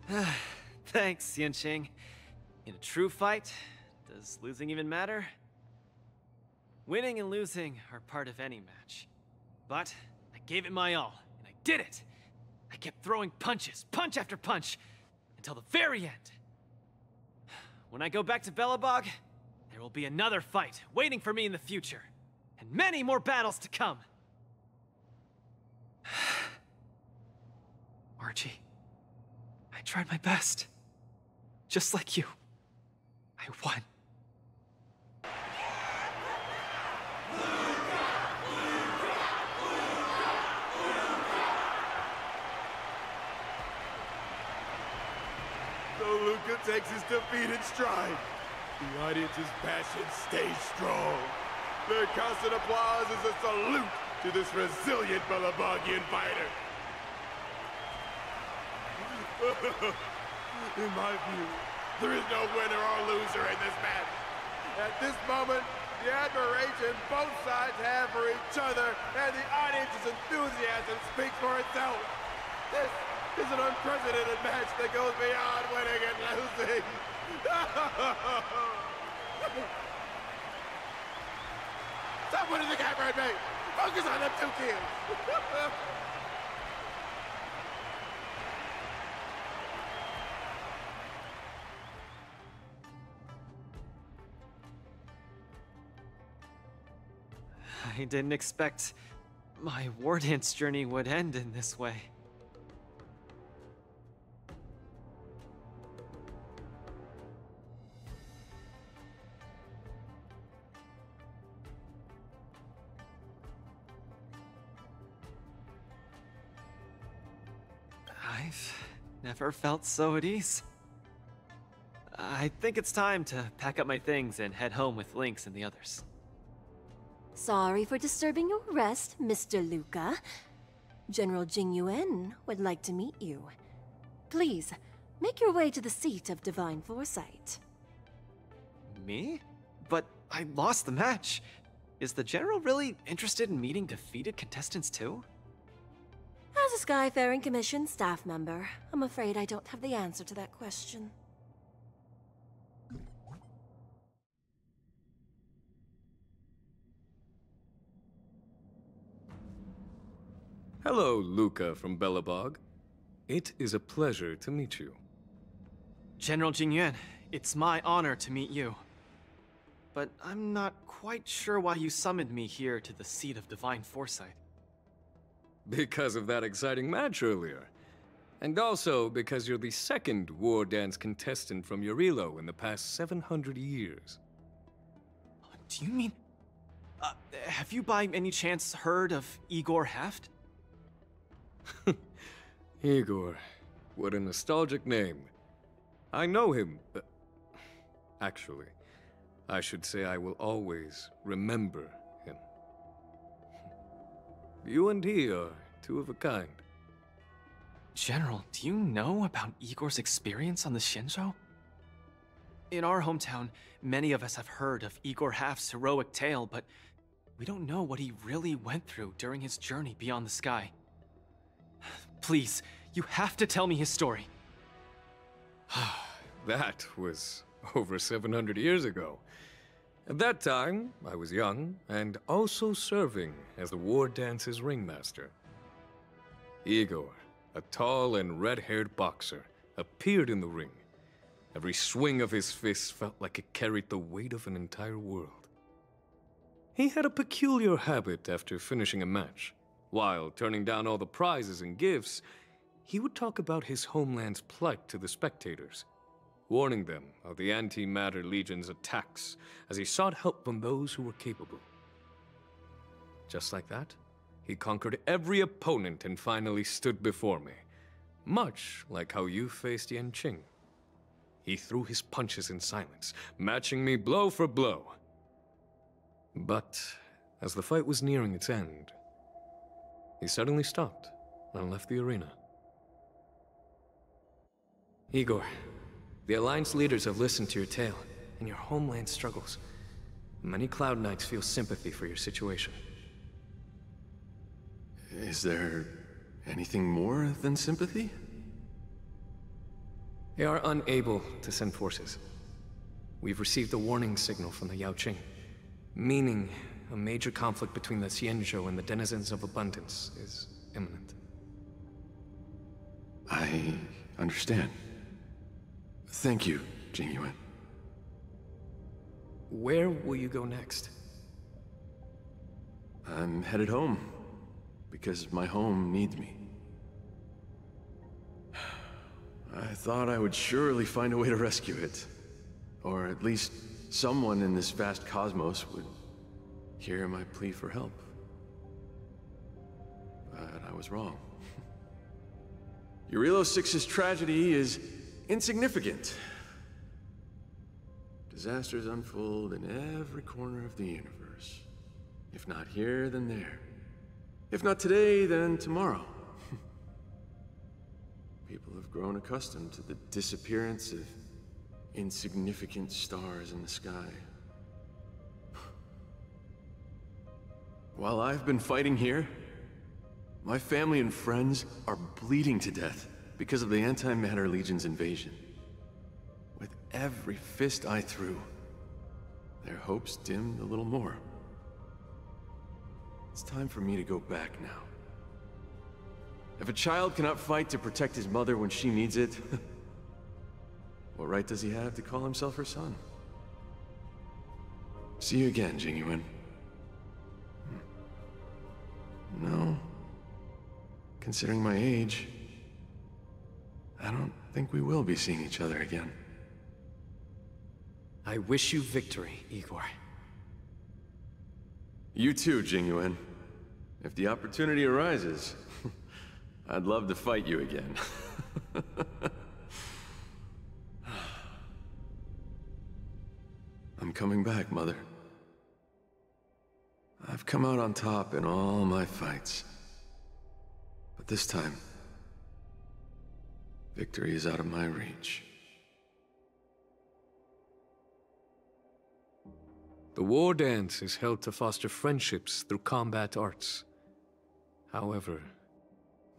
Thanks, Yanqing. In a true fight, does losing even matter? Winning and losing are part of any match. But I gave it my all, and I did it! I kept throwing punches, punch after punch, until the very end. When I go back to Belobog, there will be another fight waiting for me in the future, and many more battles to come. Archie, I tried my best. Just like you. I won. Though Luka takes his defeat in stride, the audience's passion stays strong. Their constant applause is a salute to this resilient Belobogian fighter. in my view, there is no winner or loser in this match. At this moment, the admiration both sides have for each other and the audience's enthusiasm speaks for itself. This is an unprecedented match that goes beyond winning and losing. Stop winning the camera me! Focus on them two kids! I didn't expect my war dance journey would end in this way. I've never felt so at ease. I think it's time to pack up my things and head home with Lynx and the others. Sorry for disturbing your rest, Mr. Luka. General Jing Yuan would like to meet you. Please, make your way to the seat of Divine Foresight. Me? But I lost the match. Is the General really interested in meeting defeated contestants too? As a Skyfaring Commission staff member, I'm afraid I don't have the answer to that question. Hello, Luka from Belobog. It is a pleasure to meet you. General Jing Yuan, it's my honor to meet you. But I'm not quite sure why you summoned me here to the seat of Divine Foresight. Because of that exciting match earlier. And also because you're the second War Dance contestant from Jarilo in the past 700 years. Do you mean... Uh, have you by any chance heard of Igor Haft? Igor. What a nostalgic name. I know him. Actually, I should say I will always remember him. You and he are two of a kind. General, do you know about Igor's experience on the Xianzhou? In our hometown, many of us have heard of Igor Haft's heroic tale, but we don't know what he really went through during his journey beyond the sky. Please, you have to tell me his story. that was over 700 years ago. At that time, I was young and also serving as the War Dance's ringmaster. Igor, a tall and red-haired boxer, appeared in the ring. Every swing of his fist felt like it carried the weight of an entire world. He had a peculiar habit after finishing a match. While turning down all the prizes and gifts, he would talk about his homeland's plight to the spectators, warning them of the Antimatter Legion's attacks as he sought help from those who were capable. Just like that, he conquered every opponent and finally stood before me, much like how you faced Yan Yanqing. He threw his punches in silence, matching me blow for blow. But as the fight was nearing its end, he suddenly stopped and left the arena. Igor, the Alliance leaders have listened to your tale and your homeland struggles. Many Cloud Knights feel sympathy for your situation. Is there anything more than sympathy? They are unable to send forces. We've received a warning signal from the Yao Yaoqing, meaning a major conflict between the Xianzhou and the denizens of abundance is imminent. I understand. Thank you, Jing Yuan. Where will you go next? I'm headed home, because my home needs me. I thought I would surely find a way to rescue it. Or at least someone in this vast cosmos would hear my plea for help. But I was wrong. Jarilo 6's tragedy is insignificant. Disasters unfold in every corner of the universe. If not here, then there. If not today, then tomorrow. People have grown accustomed to the disappearance of insignificant stars in the sky. While I've been fighting here, my family and friends are bleeding to death because of the Antimatter Legion's invasion. With every fist I threw, their hopes dimmed a little more. It's time for me to go back now. If a child cannot fight to protect his mother when she needs it, what right does he have to call himself her son? See you again, Jing Yuan. No. Considering my age, I don't think we will be seeing each other again. I wish you victory, Igor. You too, Jing Yuan. If the opportunity arises, I'd love to fight you again. I'm coming back, Mother. I've come out on top in all my fights. But this time, victory is out of my reach. The War Dance is held to foster friendships through combat arts. However,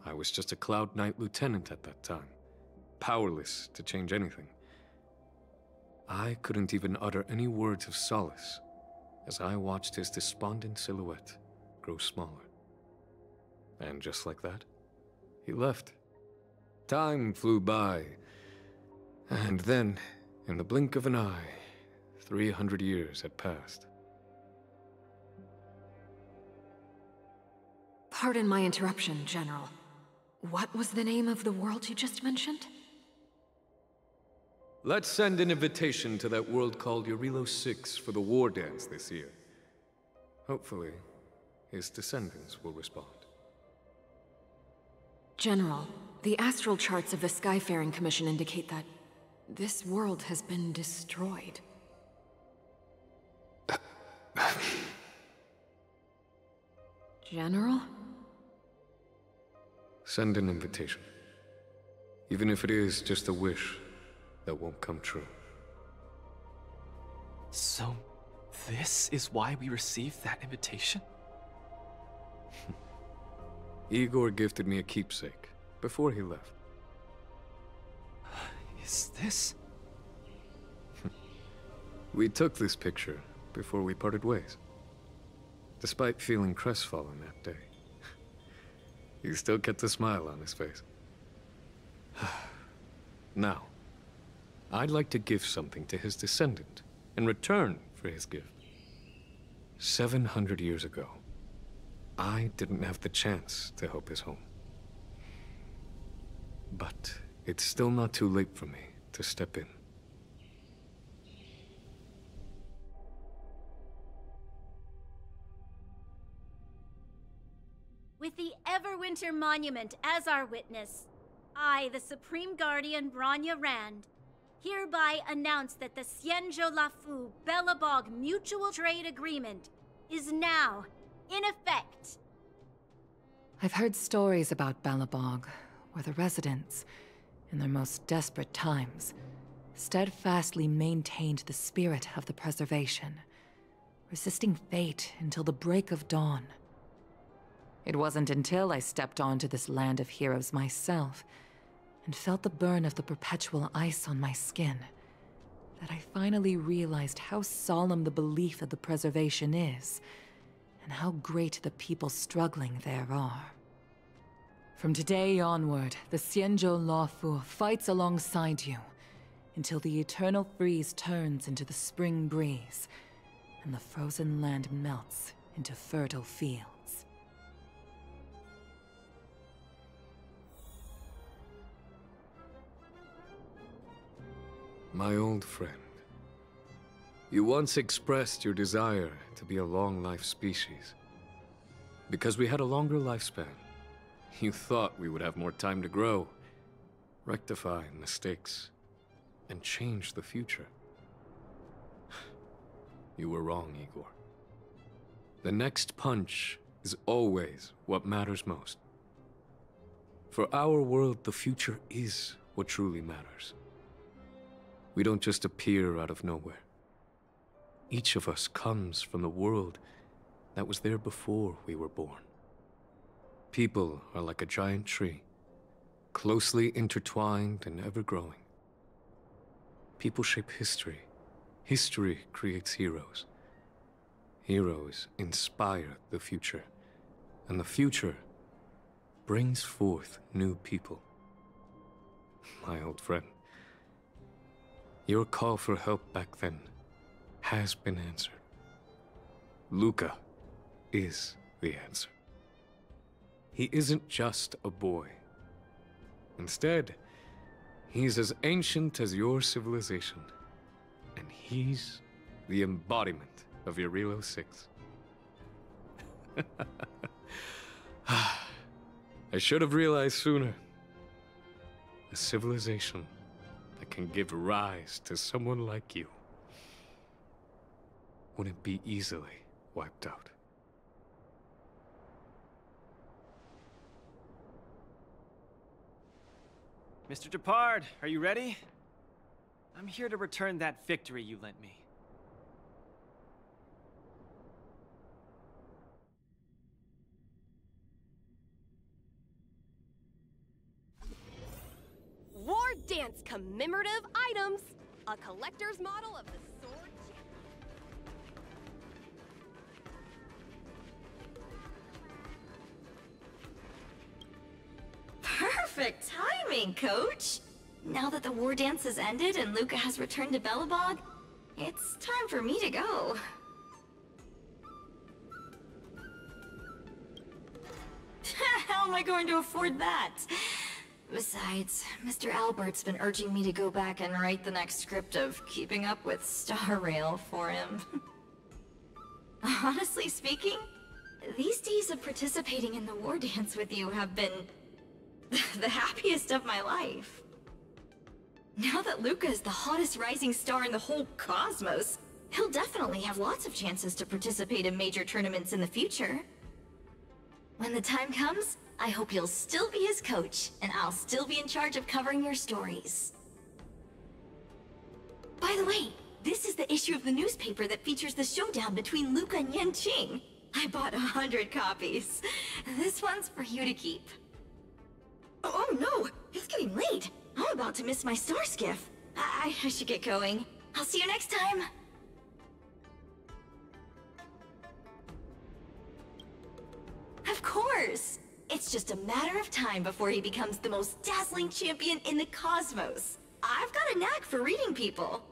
I was just a Cloud Knight lieutenant at that time, powerless to change anything. I couldn't even utter any words of solace as I watched his despondent silhouette grow smaller. And just like that, he left. Time flew by, and then, in the blink of an eye, 300 years had passed. Pardon my interruption, General. What was the name of the world you just mentioned? Let's send an invitation to that world called Jarilo 6 for the war dance this year. Hopefully, his descendants will respond. General, the astral charts of the Skyfaring Commission indicate that this world has been destroyed. General? Send an invitation. Even if it is just a wish that won't come true. So, this is why we received that invitation? Igor gifted me a keepsake before he left. Is this? we took this picture before we parted ways. Despite feeling crestfallen that day, he still kept a smile on his face. now, I'd like to give something to his descendant in return for his gift. 700 years ago, I didn't have the chance to help his home. But it's still not too late for me to step in. With the Everwinter Monument as our witness, I, the Supreme Guardian Bronya Rand, hereby announce that the Xianzhou Luofu Belobog Mutual Trade Agreement is now in effect. I've heard stories about Belobog, where the residents, in their most desperate times, steadfastly maintained the spirit of the preservation, resisting fate until the break of dawn. It wasn't until I stepped onto this land of heroes myself and felt the burn of the perpetual ice on my skin that I finally realized how solemn the belief of the preservation is and how great the people struggling there are. From today onward, the Xianzhou Luofu fights alongside you until the eternal freeze turns into the spring breeze and the frozen land melts into fertile fields. My old friend. You once expressed your desire to be a long-life species. Because we had a longer lifespan, you thought we would have more time to grow, rectify mistakes, and change the future. You were wrong, Igor. The next punch is always what matters most. For our world, the future is what truly matters. We don't just appear out of nowhere. Each of us comes from the world that was there before we were born. People are like a giant tree, closely intertwined and ever-growing. People shape history. History creates heroes. Heroes inspire the future. And the future brings forth new people. My old friend. Your call for help back then has been answered. Luka is the answer. He isn't just a boy. Instead, he's as ancient as your civilization. And he's the embodiment of Jarilo 6. I should have realized sooner. A civilization can give rise to someone like you wouldn't be easily wiped out. Mr. Gepard, are you ready? I'm here to return that victory you lent me. Dance commemorative items. A collector's model of the sword. Perfect timing, Coach! Now that the war dance has ended and Luka has returned to Belobog, it's time for me to go. How am I going to afford that? Besides, Mr. Albert's been urging me to go back and write the next script of Keeping Up with Star Rail for him. Honestly speaking, these days of participating in the war dance with you have been the happiest of my life. Now that Luka is the hottest rising star in the whole cosmos, he'll definitely have lots of chances to participate in major tournaments in the future. When the time comes, I hope you'll still be his coach, and I'll still be in charge of covering your stories. By the way, this is the issue of the newspaper that features the showdown between Luka and Yanqing. I bought a hundred copies. This one's for you to keep. Oh, oh no! It's getting late! I'm about to miss my star skiff. I, I should get going. I'll see you next time. Of course! It's just a matter of time before he becomes the most dazzling champion in the cosmos. I've got a knack for reading people.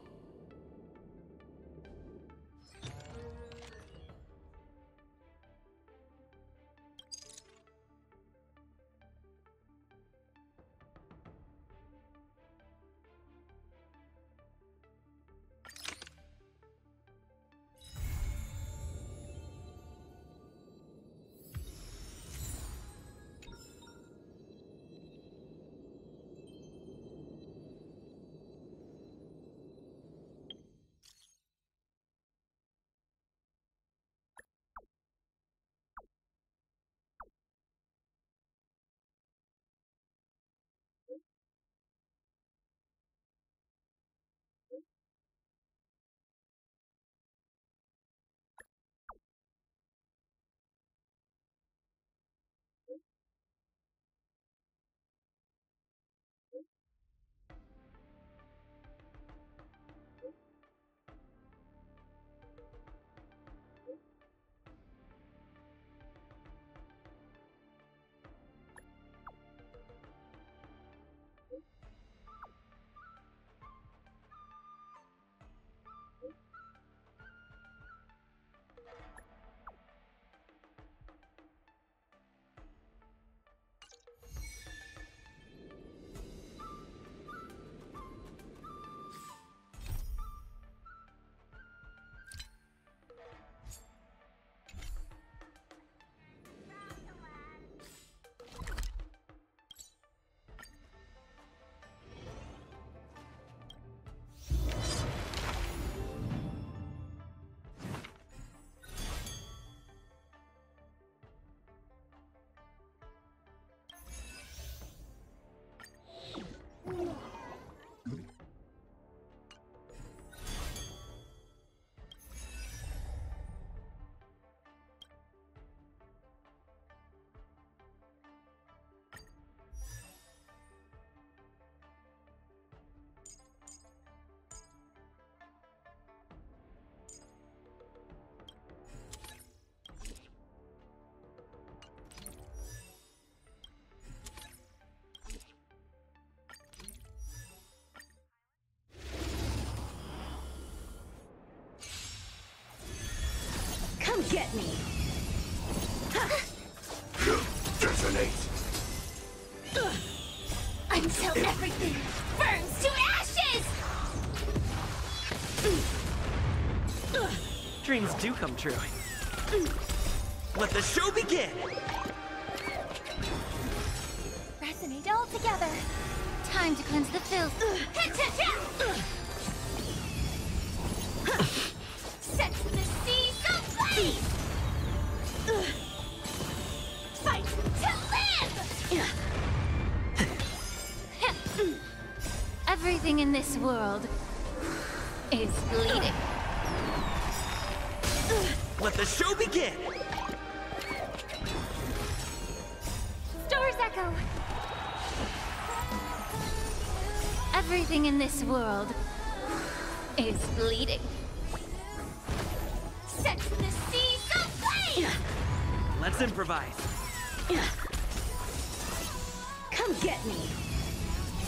get me! Detonate! Until everything burns to ashes! Dreams do come true. Let the show begin! Resonate all together. Time to cleanse the filth. world is bleeding. Let the show begin! Stars echo! Everything in this world is bleeding. Sets the seas aflame! Let's improvise. Come get me!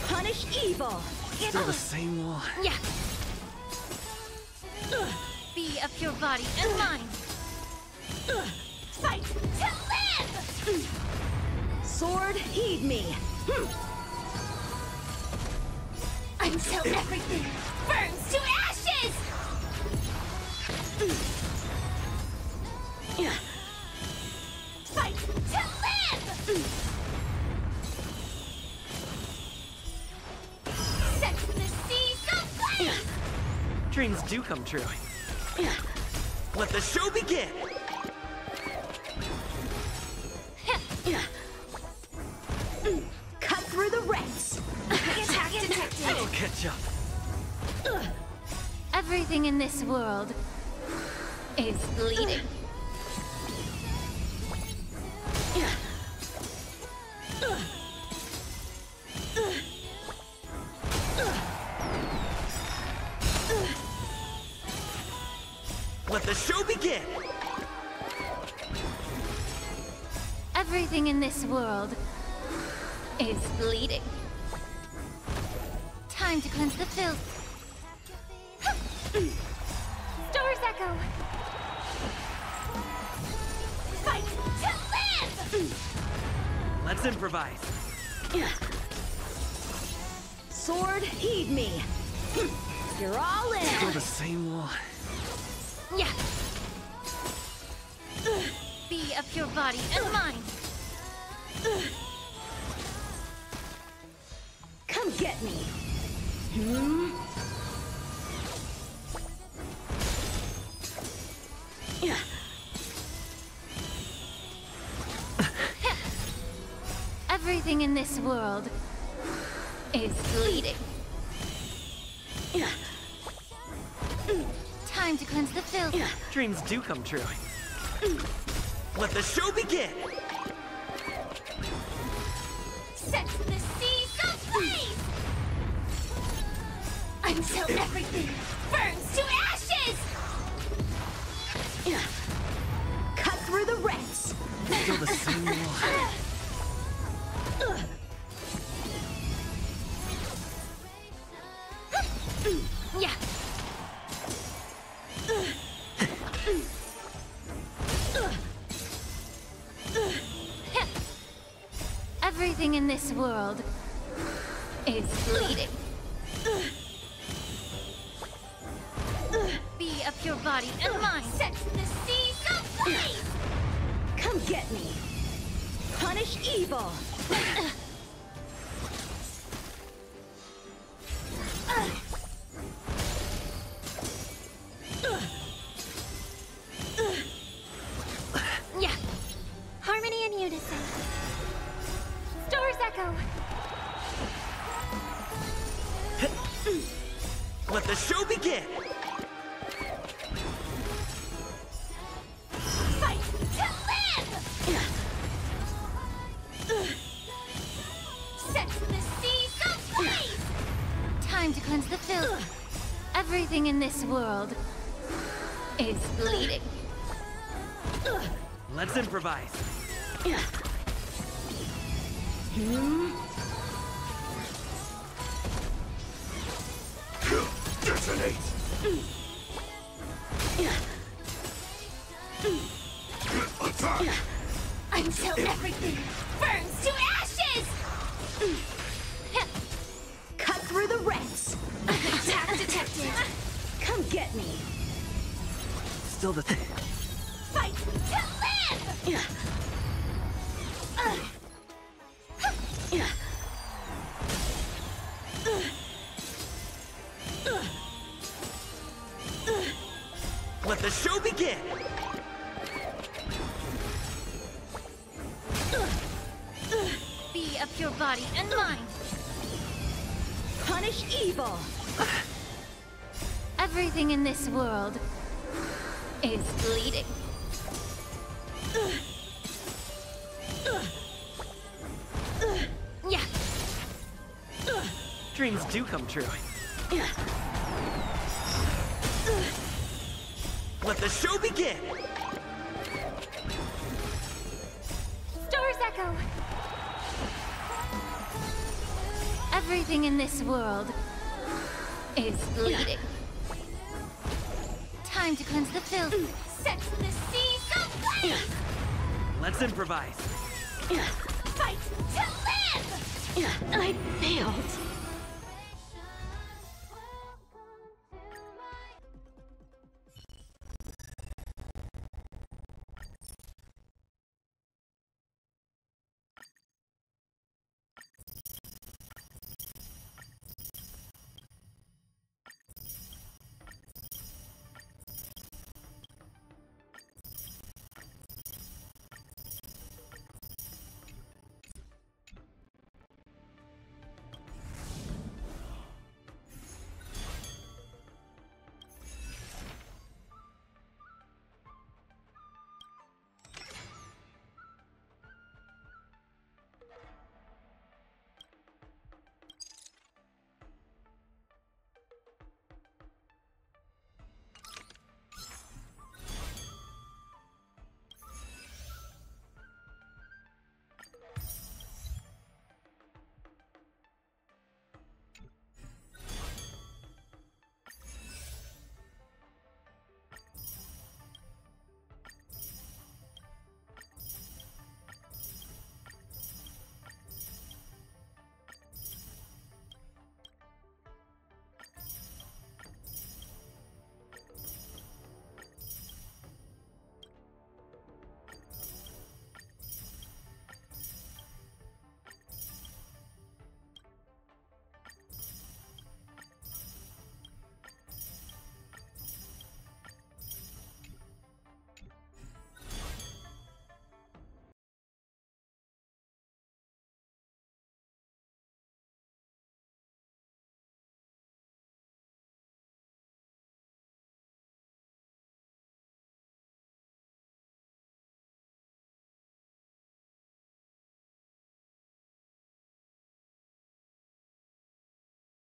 Punish evil! Still the same one. Yeah. Be of your body and mind. Fight to live! Sword, heed me! Hm. come true. Let the show world is bleeding. world is bleeding. Time to cleanse the filth. Dreams do come true. Let the show begin! Everything in this world is bleeding. Let's improvise. World is bleeding. Yeah. Dreams do come true. Let the show begin! Stars echo. Everything in this world is bleeding.